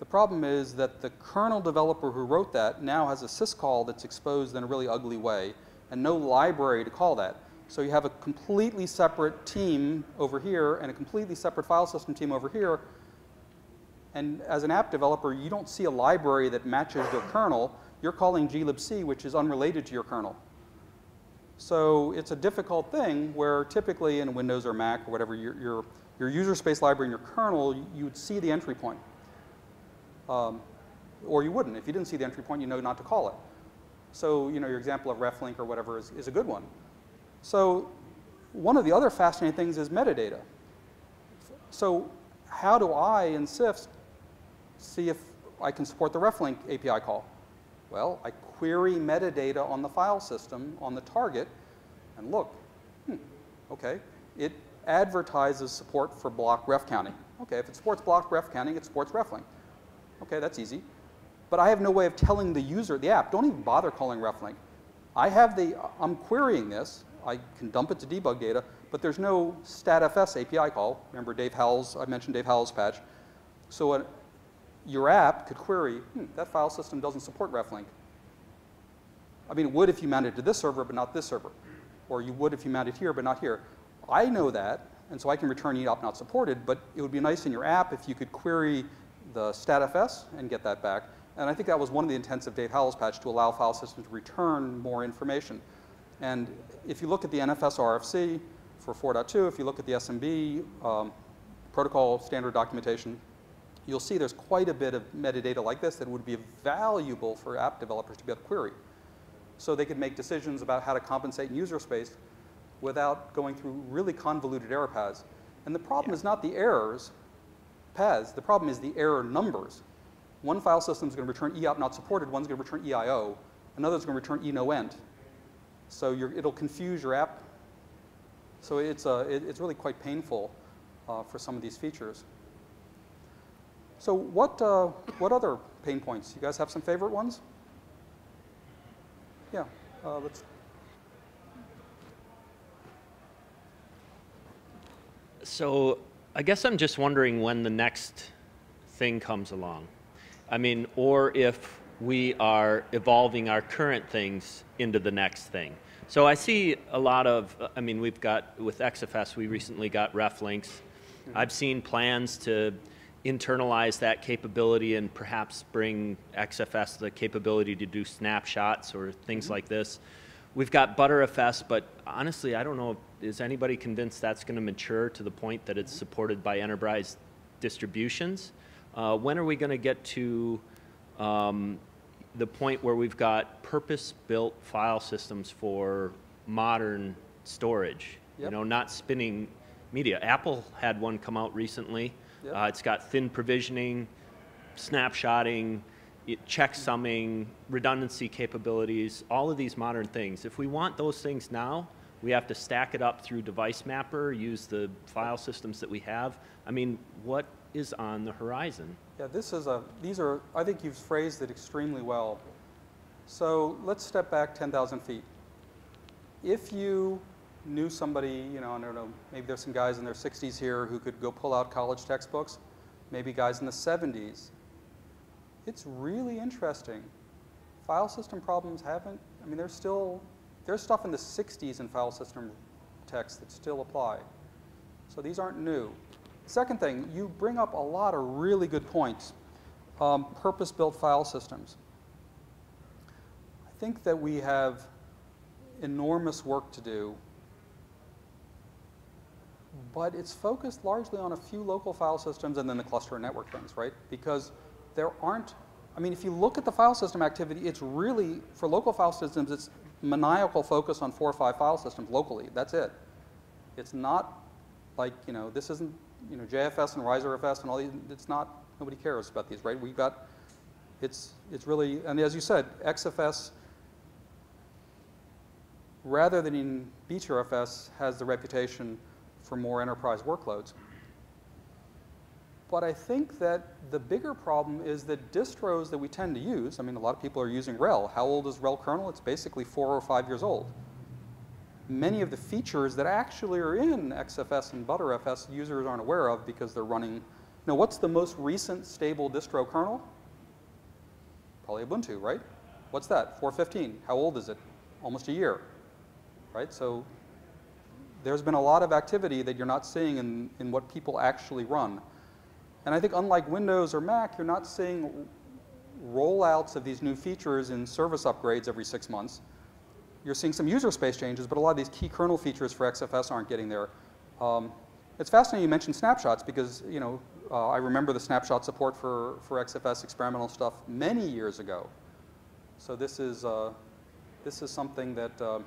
The problem is that the kernel developer who wrote that now has a syscall that's exposed in a really ugly way and no library to call that. So you have a completely separate team over here and a completely separate file system team over here. And as an app developer, you don't see a library that matches your kernel. You're calling glibc, which is unrelated to your kernel. So it's a difficult thing where typically in Windows or Mac or whatever, your, your, your user space library and your kernel, you would see the entry point. Um, or you wouldn't. If you didn't see the entry point, you know not to call it. So you know, your example of reflink or whatever is, is a good one. So one of the other fascinating things is metadata. So how do I in CIFS see if I can support the reflink API call? Well, I query metadata on the file system on the target and look, hmm, okay, it advertises support for block ref counting. Okay, if it supports block ref counting, it supports reflink. Okay, that's easy. But I have no way of telling the user, the app, don't even bother calling reflink. I have the, I'm querying this, I can dump it to debug data, but there's no statfs API call. Remember Dave Howells, I mentioned Dave Howells' patch. So your app could query, hmm, that file system doesn't support reflink. I mean, it would if you mounted to this server, but not this server. Or you would if you mounted here, but not here. I know that, and so I can return EOP not supported, but it would be nice in your app if you could query the statfs and get that back. And I think that was one of the intents of Dave Howells' patch to allow file systems to return more information. And if you look at the NFS RFC for 4.2, if you look at the SMB um, protocol standard documentation, you'll see there's quite a bit of metadata like this that would be valuable for app developers to be able to query. So they could make decisions about how to compensate in user space without going through really convoluted error paths. And the problem yeah. is not the errors, paths, the problem is the error numbers. One file system is going to return EOP not supported, one's going to return EIO, another is going to return ENOENT. So it'll confuse your app. So it's, uh, it, it's really quite painful uh, for some of these features. So what, uh, what other pain points? You guys have some favorite ones? Yeah, uh, let's. So I guess I'm just wondering when the next thing comes along. I mean, or if we are evolving our current things into the next thing. So I see a lot of, I mean, we've got, with XFS, we recently got RefLinks. Mm-hmm. I've seen plans to internalize that capability and perhaps bring XFS the capability to do snapshots or things mm-hmm. like this. We've got ButterFS, but honestly, I don't know, is anybody convinced that's going to mature to the point that it's supported by enterprise distributions? Uh, when are we going to get to um, the point where we've got purpose-built file systems for modern storage? Yep. You know, not spinning media. Apple had one come out recently. Yep. Uh, it's got thin provisioning, snapshotting, checksumming, redundancy capabilities, all of these modern things. If we want those things now, we have to stack it up through Device Mapper, use the file systems that we have. I mean, what is on the horizon? Yeah, this is a, these are, I think you've phrased it extremely well. So let's step back 10,000 feet. If you knew somebody, you know, I don't know, maybe there's some guys in their 60s here who could go pull out college textbooks, maybe guys in the 70s. It's really interesting. File system problems haven't, I mean, there's still, there's stuff in the 60s in file system text that still apply. So these aren't new. Second thing, you bring up a lot of really good points. Um, Purpose-built file systems. I think that we have enormous work to do but it's focused largely on a few local file systems and then the cluster and network things, right? Because there aren't, I mean, if you look at the file system activity, it's really, for local file systems, it's maniacal focus on four or five file systems locally. That's it. It's not like, you know, this isn't, you know, JFS and ReiserFS and all these, it's not, nobody cares about these, right? We've got, it's, it's really, and as you said, XFS, rather than in BTRFS, has the reputation for more enterprise workloads. But I think that the bigger problem is that distros that we tend to use, I mean, a lot of people are using RHEL. How old is RHEL kernel? It's basically four or five years old. Many of the features that actually are in XFS and ButterFS users aren't aware of because they're running. Now, what's the most recent stable distro kernel? Probably Ubuntu, right? What's that? 4.15. How old is it? Almost a year, right? So there's been a lot of activity that you're not seeing in, in what people actually run. And I think unlike Windows or Mac, you're not seeing rollouts of these new features in service upgrades every six months. You're seeing some user space changes, but a lot of these key kernel features for XFS aren't getting there. Um, it's fascinating you mentioned snapshots because, you know, uh, I remember the snapshot support for, for XFS experimental stuff many years ago. So this is, uh, this is something that, uh,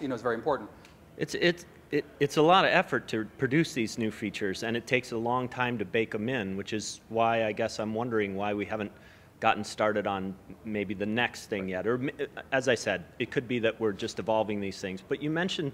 you know, is very important. It's, it's, it, it's a lot of effort to produce these new features, and it takes a long time to bake them in, which is why I guess I'm wondering why we haven't gotten started on maybe the next thing yet. Or, as I said, it could be that we're just evolving these things. But you mentioned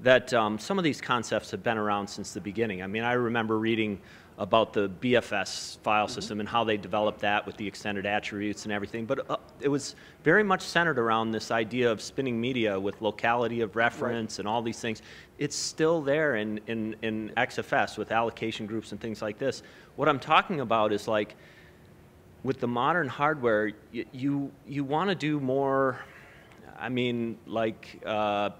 that um, some of these concepts have been around since the beginning. I mean, I remember reading about the BFS file Mm-hmm. system and how they developed that with the extended attributes and everything. But uh, it was very much centered around this idea of spinning media with locality of reference and all these things. It's still there in, in, in XFS with allocation groups and things like this. What I'm talking about is like, with the modern hardware, you, you want to do more, I mean, like uh,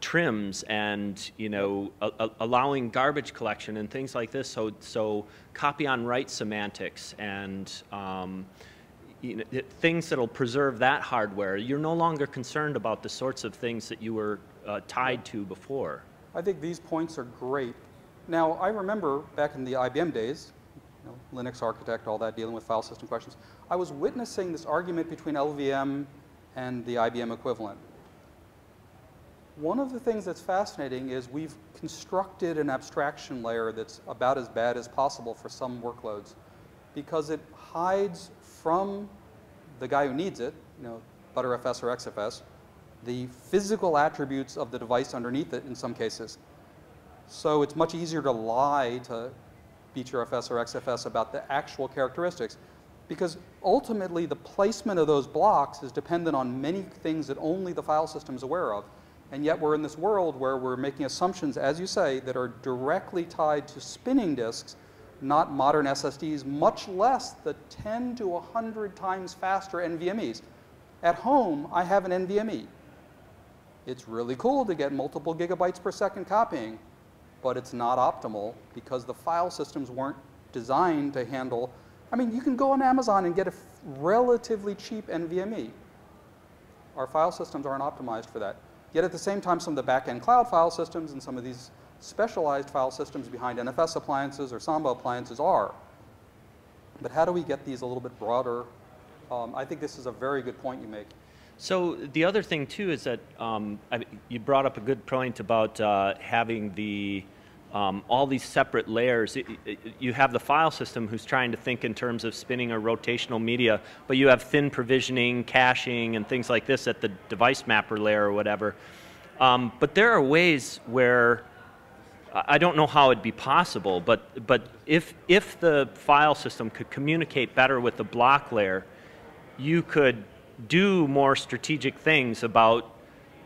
trims and, you know, a, allowing garbage collection and things like this. So, so copy on write semantics and um, you know, things that'll preserve that hardware. You're no longer concerned about the sorts of things that you were uh, tied to before. I think these points are great. Now, I remember back in the IBM days, know, Linux architect, all that, dealing with file system questions, I was witnessing this argument between LVM and the IBM equivalent. One of the things that's fascinating is we've constructed an abstraction layer that's about as bad as possible for some workloads because it hides from the guy who needs it, you know, ButterFS or XFS, the physical attributes of the device underneath it in some cases. So it's much easier to lie to BTRFS or XFS about the actual characteristics because ultimately the placement of those blocks is dependent on many things that only the file system is aware of. And yet we're in this world where we're making assumptions, as you say, that are directly tied to spinning disks, not modern SSDs, much less the 10 to 100 times faster NVMEs. At home, I have an NVMe. It's really cool to get multiple gigabytes per second copying, but it's not optimal because the file systems weren't designed to handle. I mean, you can go on Amazon and get a relatively cheap NVMe. Our file systems aren't optimized for that. Yet at the same time, some of the back-end cloud file systems and some of these specialized file systems behind NFS appliances or Samba appliances are. But how do we get these a little bit broader? Um, I think this is a very good point you make. So the other thing too is that um, I, you brought up a good point about uh, having the um, all these separate layers. It- it- you have the file system who's trying to think in terms of spinning a rotational media, but you have thin provisioning, caching, and things like this at the device mapper layer or whatever. Um, but there are ways where I don't know how it'd be possible, but but if if the file system could communicate better with the block layer, you could do more strategic things about,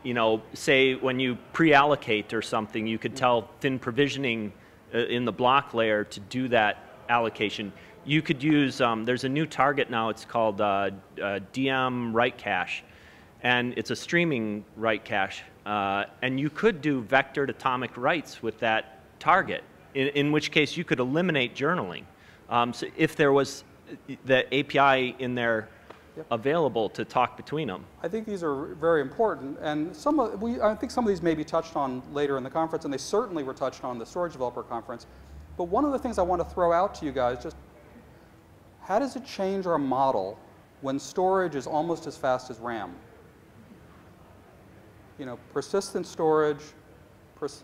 you know, say when you pre-allocate or something, you could tell thin provisioning uh, in the block layer to do that allocation. You could use, um, there's a new target now, it's called uh, uh, DM write cache, and it's a streaming write cache. Uh, and you could do vectored atomic writes with that target, in, in which case you could eliminate journaling. Um, so if there was the API in there available to talk between them. I think these are very important, and some of, we, I think some of these may be touched on later in the conference, and they certainly were touched on the Storage Developer Conference. But one of the things I want to throw out to you guys, just how does it change our model when storage is almost as fast as RAM? You know, persistent storage, pers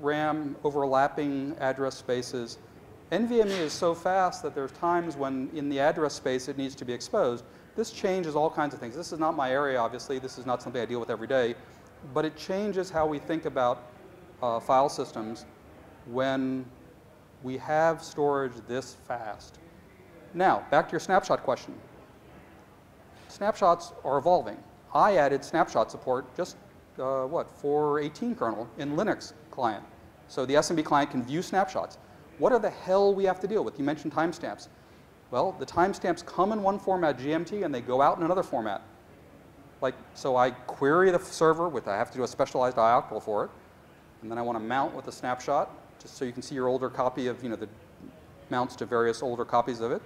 RAM overlapping address spaces. NVMe is so fast that there's times when in the address space it needs to be exposed. This changes all kinds of things. This is not my area, obviously. This is not something I deal with every day. But it changes how we think about uh, file systems when we have storage this fast. Now, back to your snapshot question. Snapshots are evolving. I added snapshot support just, uh, what, 418 kernel in Linux client. So the SMB client can view snapshots. What are the hell we have to deal with? You mentioned timestamps. Well, the timestamps come in one format, GMT, and they go out in another format. Like, so I query the server with, I have to do a specialized ioctl for it, and then I want to mount with a snapshot, just so you can see your older copy of, you know, the mounts to various older copies of it.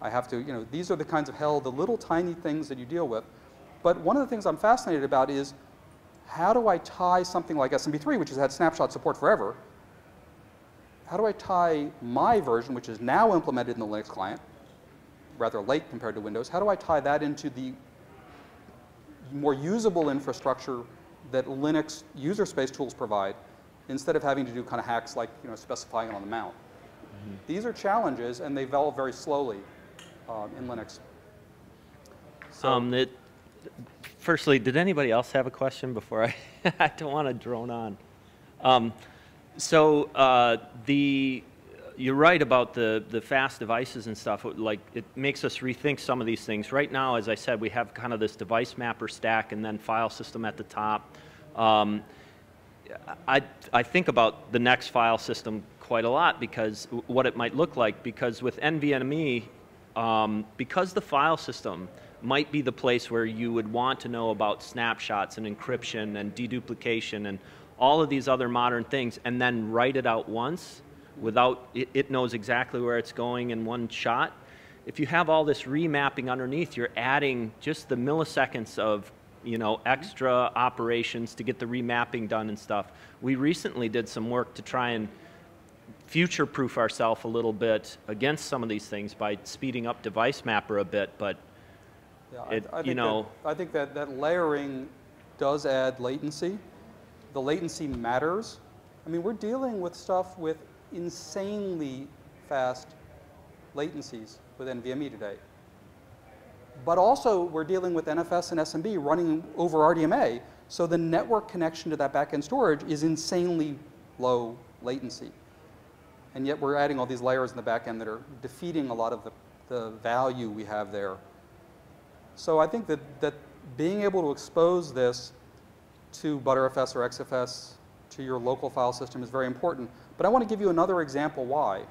I have to, you know, these are the kinds of hell, the little tiny things that you deal with. But one of the things I'm fascinated about is how do I tie something like SMB3, which has had snapshot support forever, how do I tie my version, which is now implemented in the Linux client, rather late compared to Windows, how do I tie that into the more usable infrastructure that Linux user space tools provide instead of having to do kind of hacks like you know, specifying it on the mount. Mm -hmm. These are challenges and they develop very slowly um, in Linux. So, um, it, firstly, did anybody else have a question before I, I don't want to drone on. Um, so uh, the, you're right about the, the fast devices and stuff. Like it makes us rethink some of these things. Right now, as I said, we have kind of this device mapper stack and then file system at the top. Um, I, I think about the next file system quite a lot because what it might look like because with NVMe, um, because the file system might be the place where you would want to know about snapshots and encryption and deduplication and all of these other modern things and then write it out once without it, it knows exactly where it's going in one shot. If you have all this remapping underneath, you're adding just the milliseconds of you know, extra operations to get the remapping done and stuff. We recently did some work to try and future-proof ourselves a little bit against some of these things by speeding up device mapper a bit, but yeah, it, I, I you know. That, I think that, that layering does add latency. The latency matters. I mean, we're dealing with stuff with insanely fast latencies with NVMe today. But also, we're dealing with NFS and SMB running over RDMA, so the network connection to that backend storage is insanely low latency. And yet we're adding all these layers in the backend that are defeating a lot of the, the value we have there. So I think that, that being able to expose this to Btrfs or XFS to your local file system is very important. But I want to give you another example why.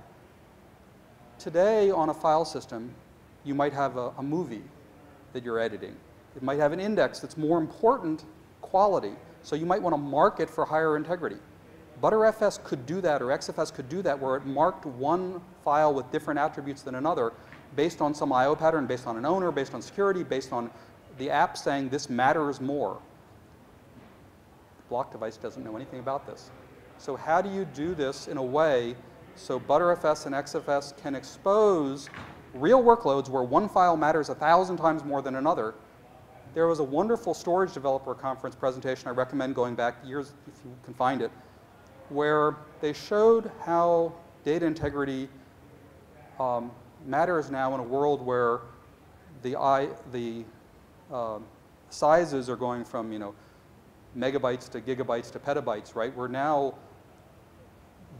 Today on a file system, you might have a, a movie that you're editing. It might have an index that's more important quality, so you might want to mark it for higher integrity. Btrfs could do that, or XFS could do that, where it marked one file with different attributes than another based on some I.O. pattern, based on an owner, based on security, based on the app saying this matters more. Block device doesn't know anything about this. So how do you do this in a way so Btrfs and XFS can expose real workloads where one file matters a thousand times more than another? There was a wonderful storage developer conference presentation I recommend going back years if you can find it, where they showed how data integrity um, matters now in a world where the, I, the uh, sizes are going from, you know, megabytes to gigabytes to petabytes, right? We're now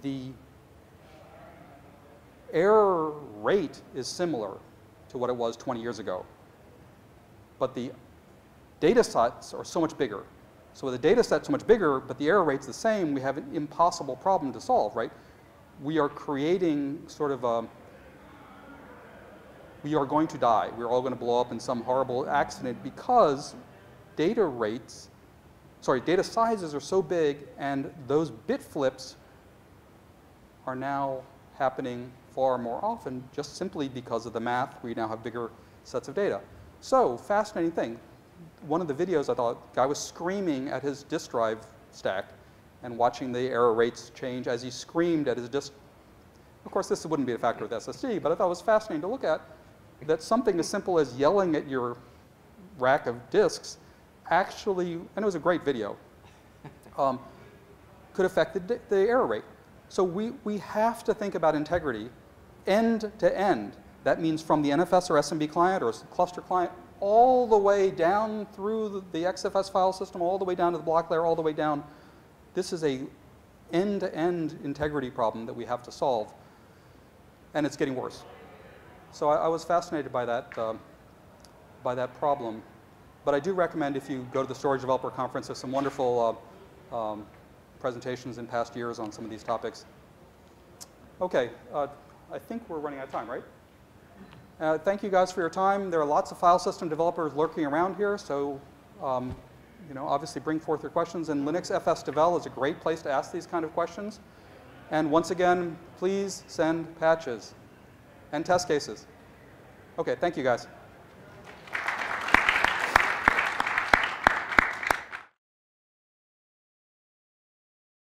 the error rate is similar to what it was 20 years ago. But the data sets are so much bigger. So with the data set so much bigger, but the error rate's the same, we have an impossible problem to solve, right? We are creating sort of a, we are going to die. We're all going to blow up in some horrible accident because data rates, sorry, data sizes are so big and those bit flips are now happening far more often just simply because of the math. We now have bigger sets of data. So, fascinating thing. One of the videos I thought, guy was screaming at his disk drive stack and watching the error rates change as he screamed at his disk. Of course, this wouldn't be a factor with SSD, but I thought it was fascinating to look at that something as simple as yelling at your rack of disks actually, and it was a great video, um, could affect the, the error rate. So we, we have to think about integrity end to end. That means from the NFS or SMB client or cluster client all the way down through the, the XFS file system, all the way down to the block layer, all the way down. This is a end-to-end integrity problem that we have to solve, and it's getting worse. So I, I was fascinated by that, uh, by that problem. But I do recommend if you go to the Storage Developer Conference, there's some wonderful uh, um, presentations in past years on some of these topics. Okay, uh, I think we're running out of time, right? Uh, thank you guys for your time. There are lots of file system developers lurking around here, so um, you know, obviously bring forth your questions. And Linux FS Devel is a great place to ask these kind of questions. And once again, please send patches and test cases. Okay, thank you guys.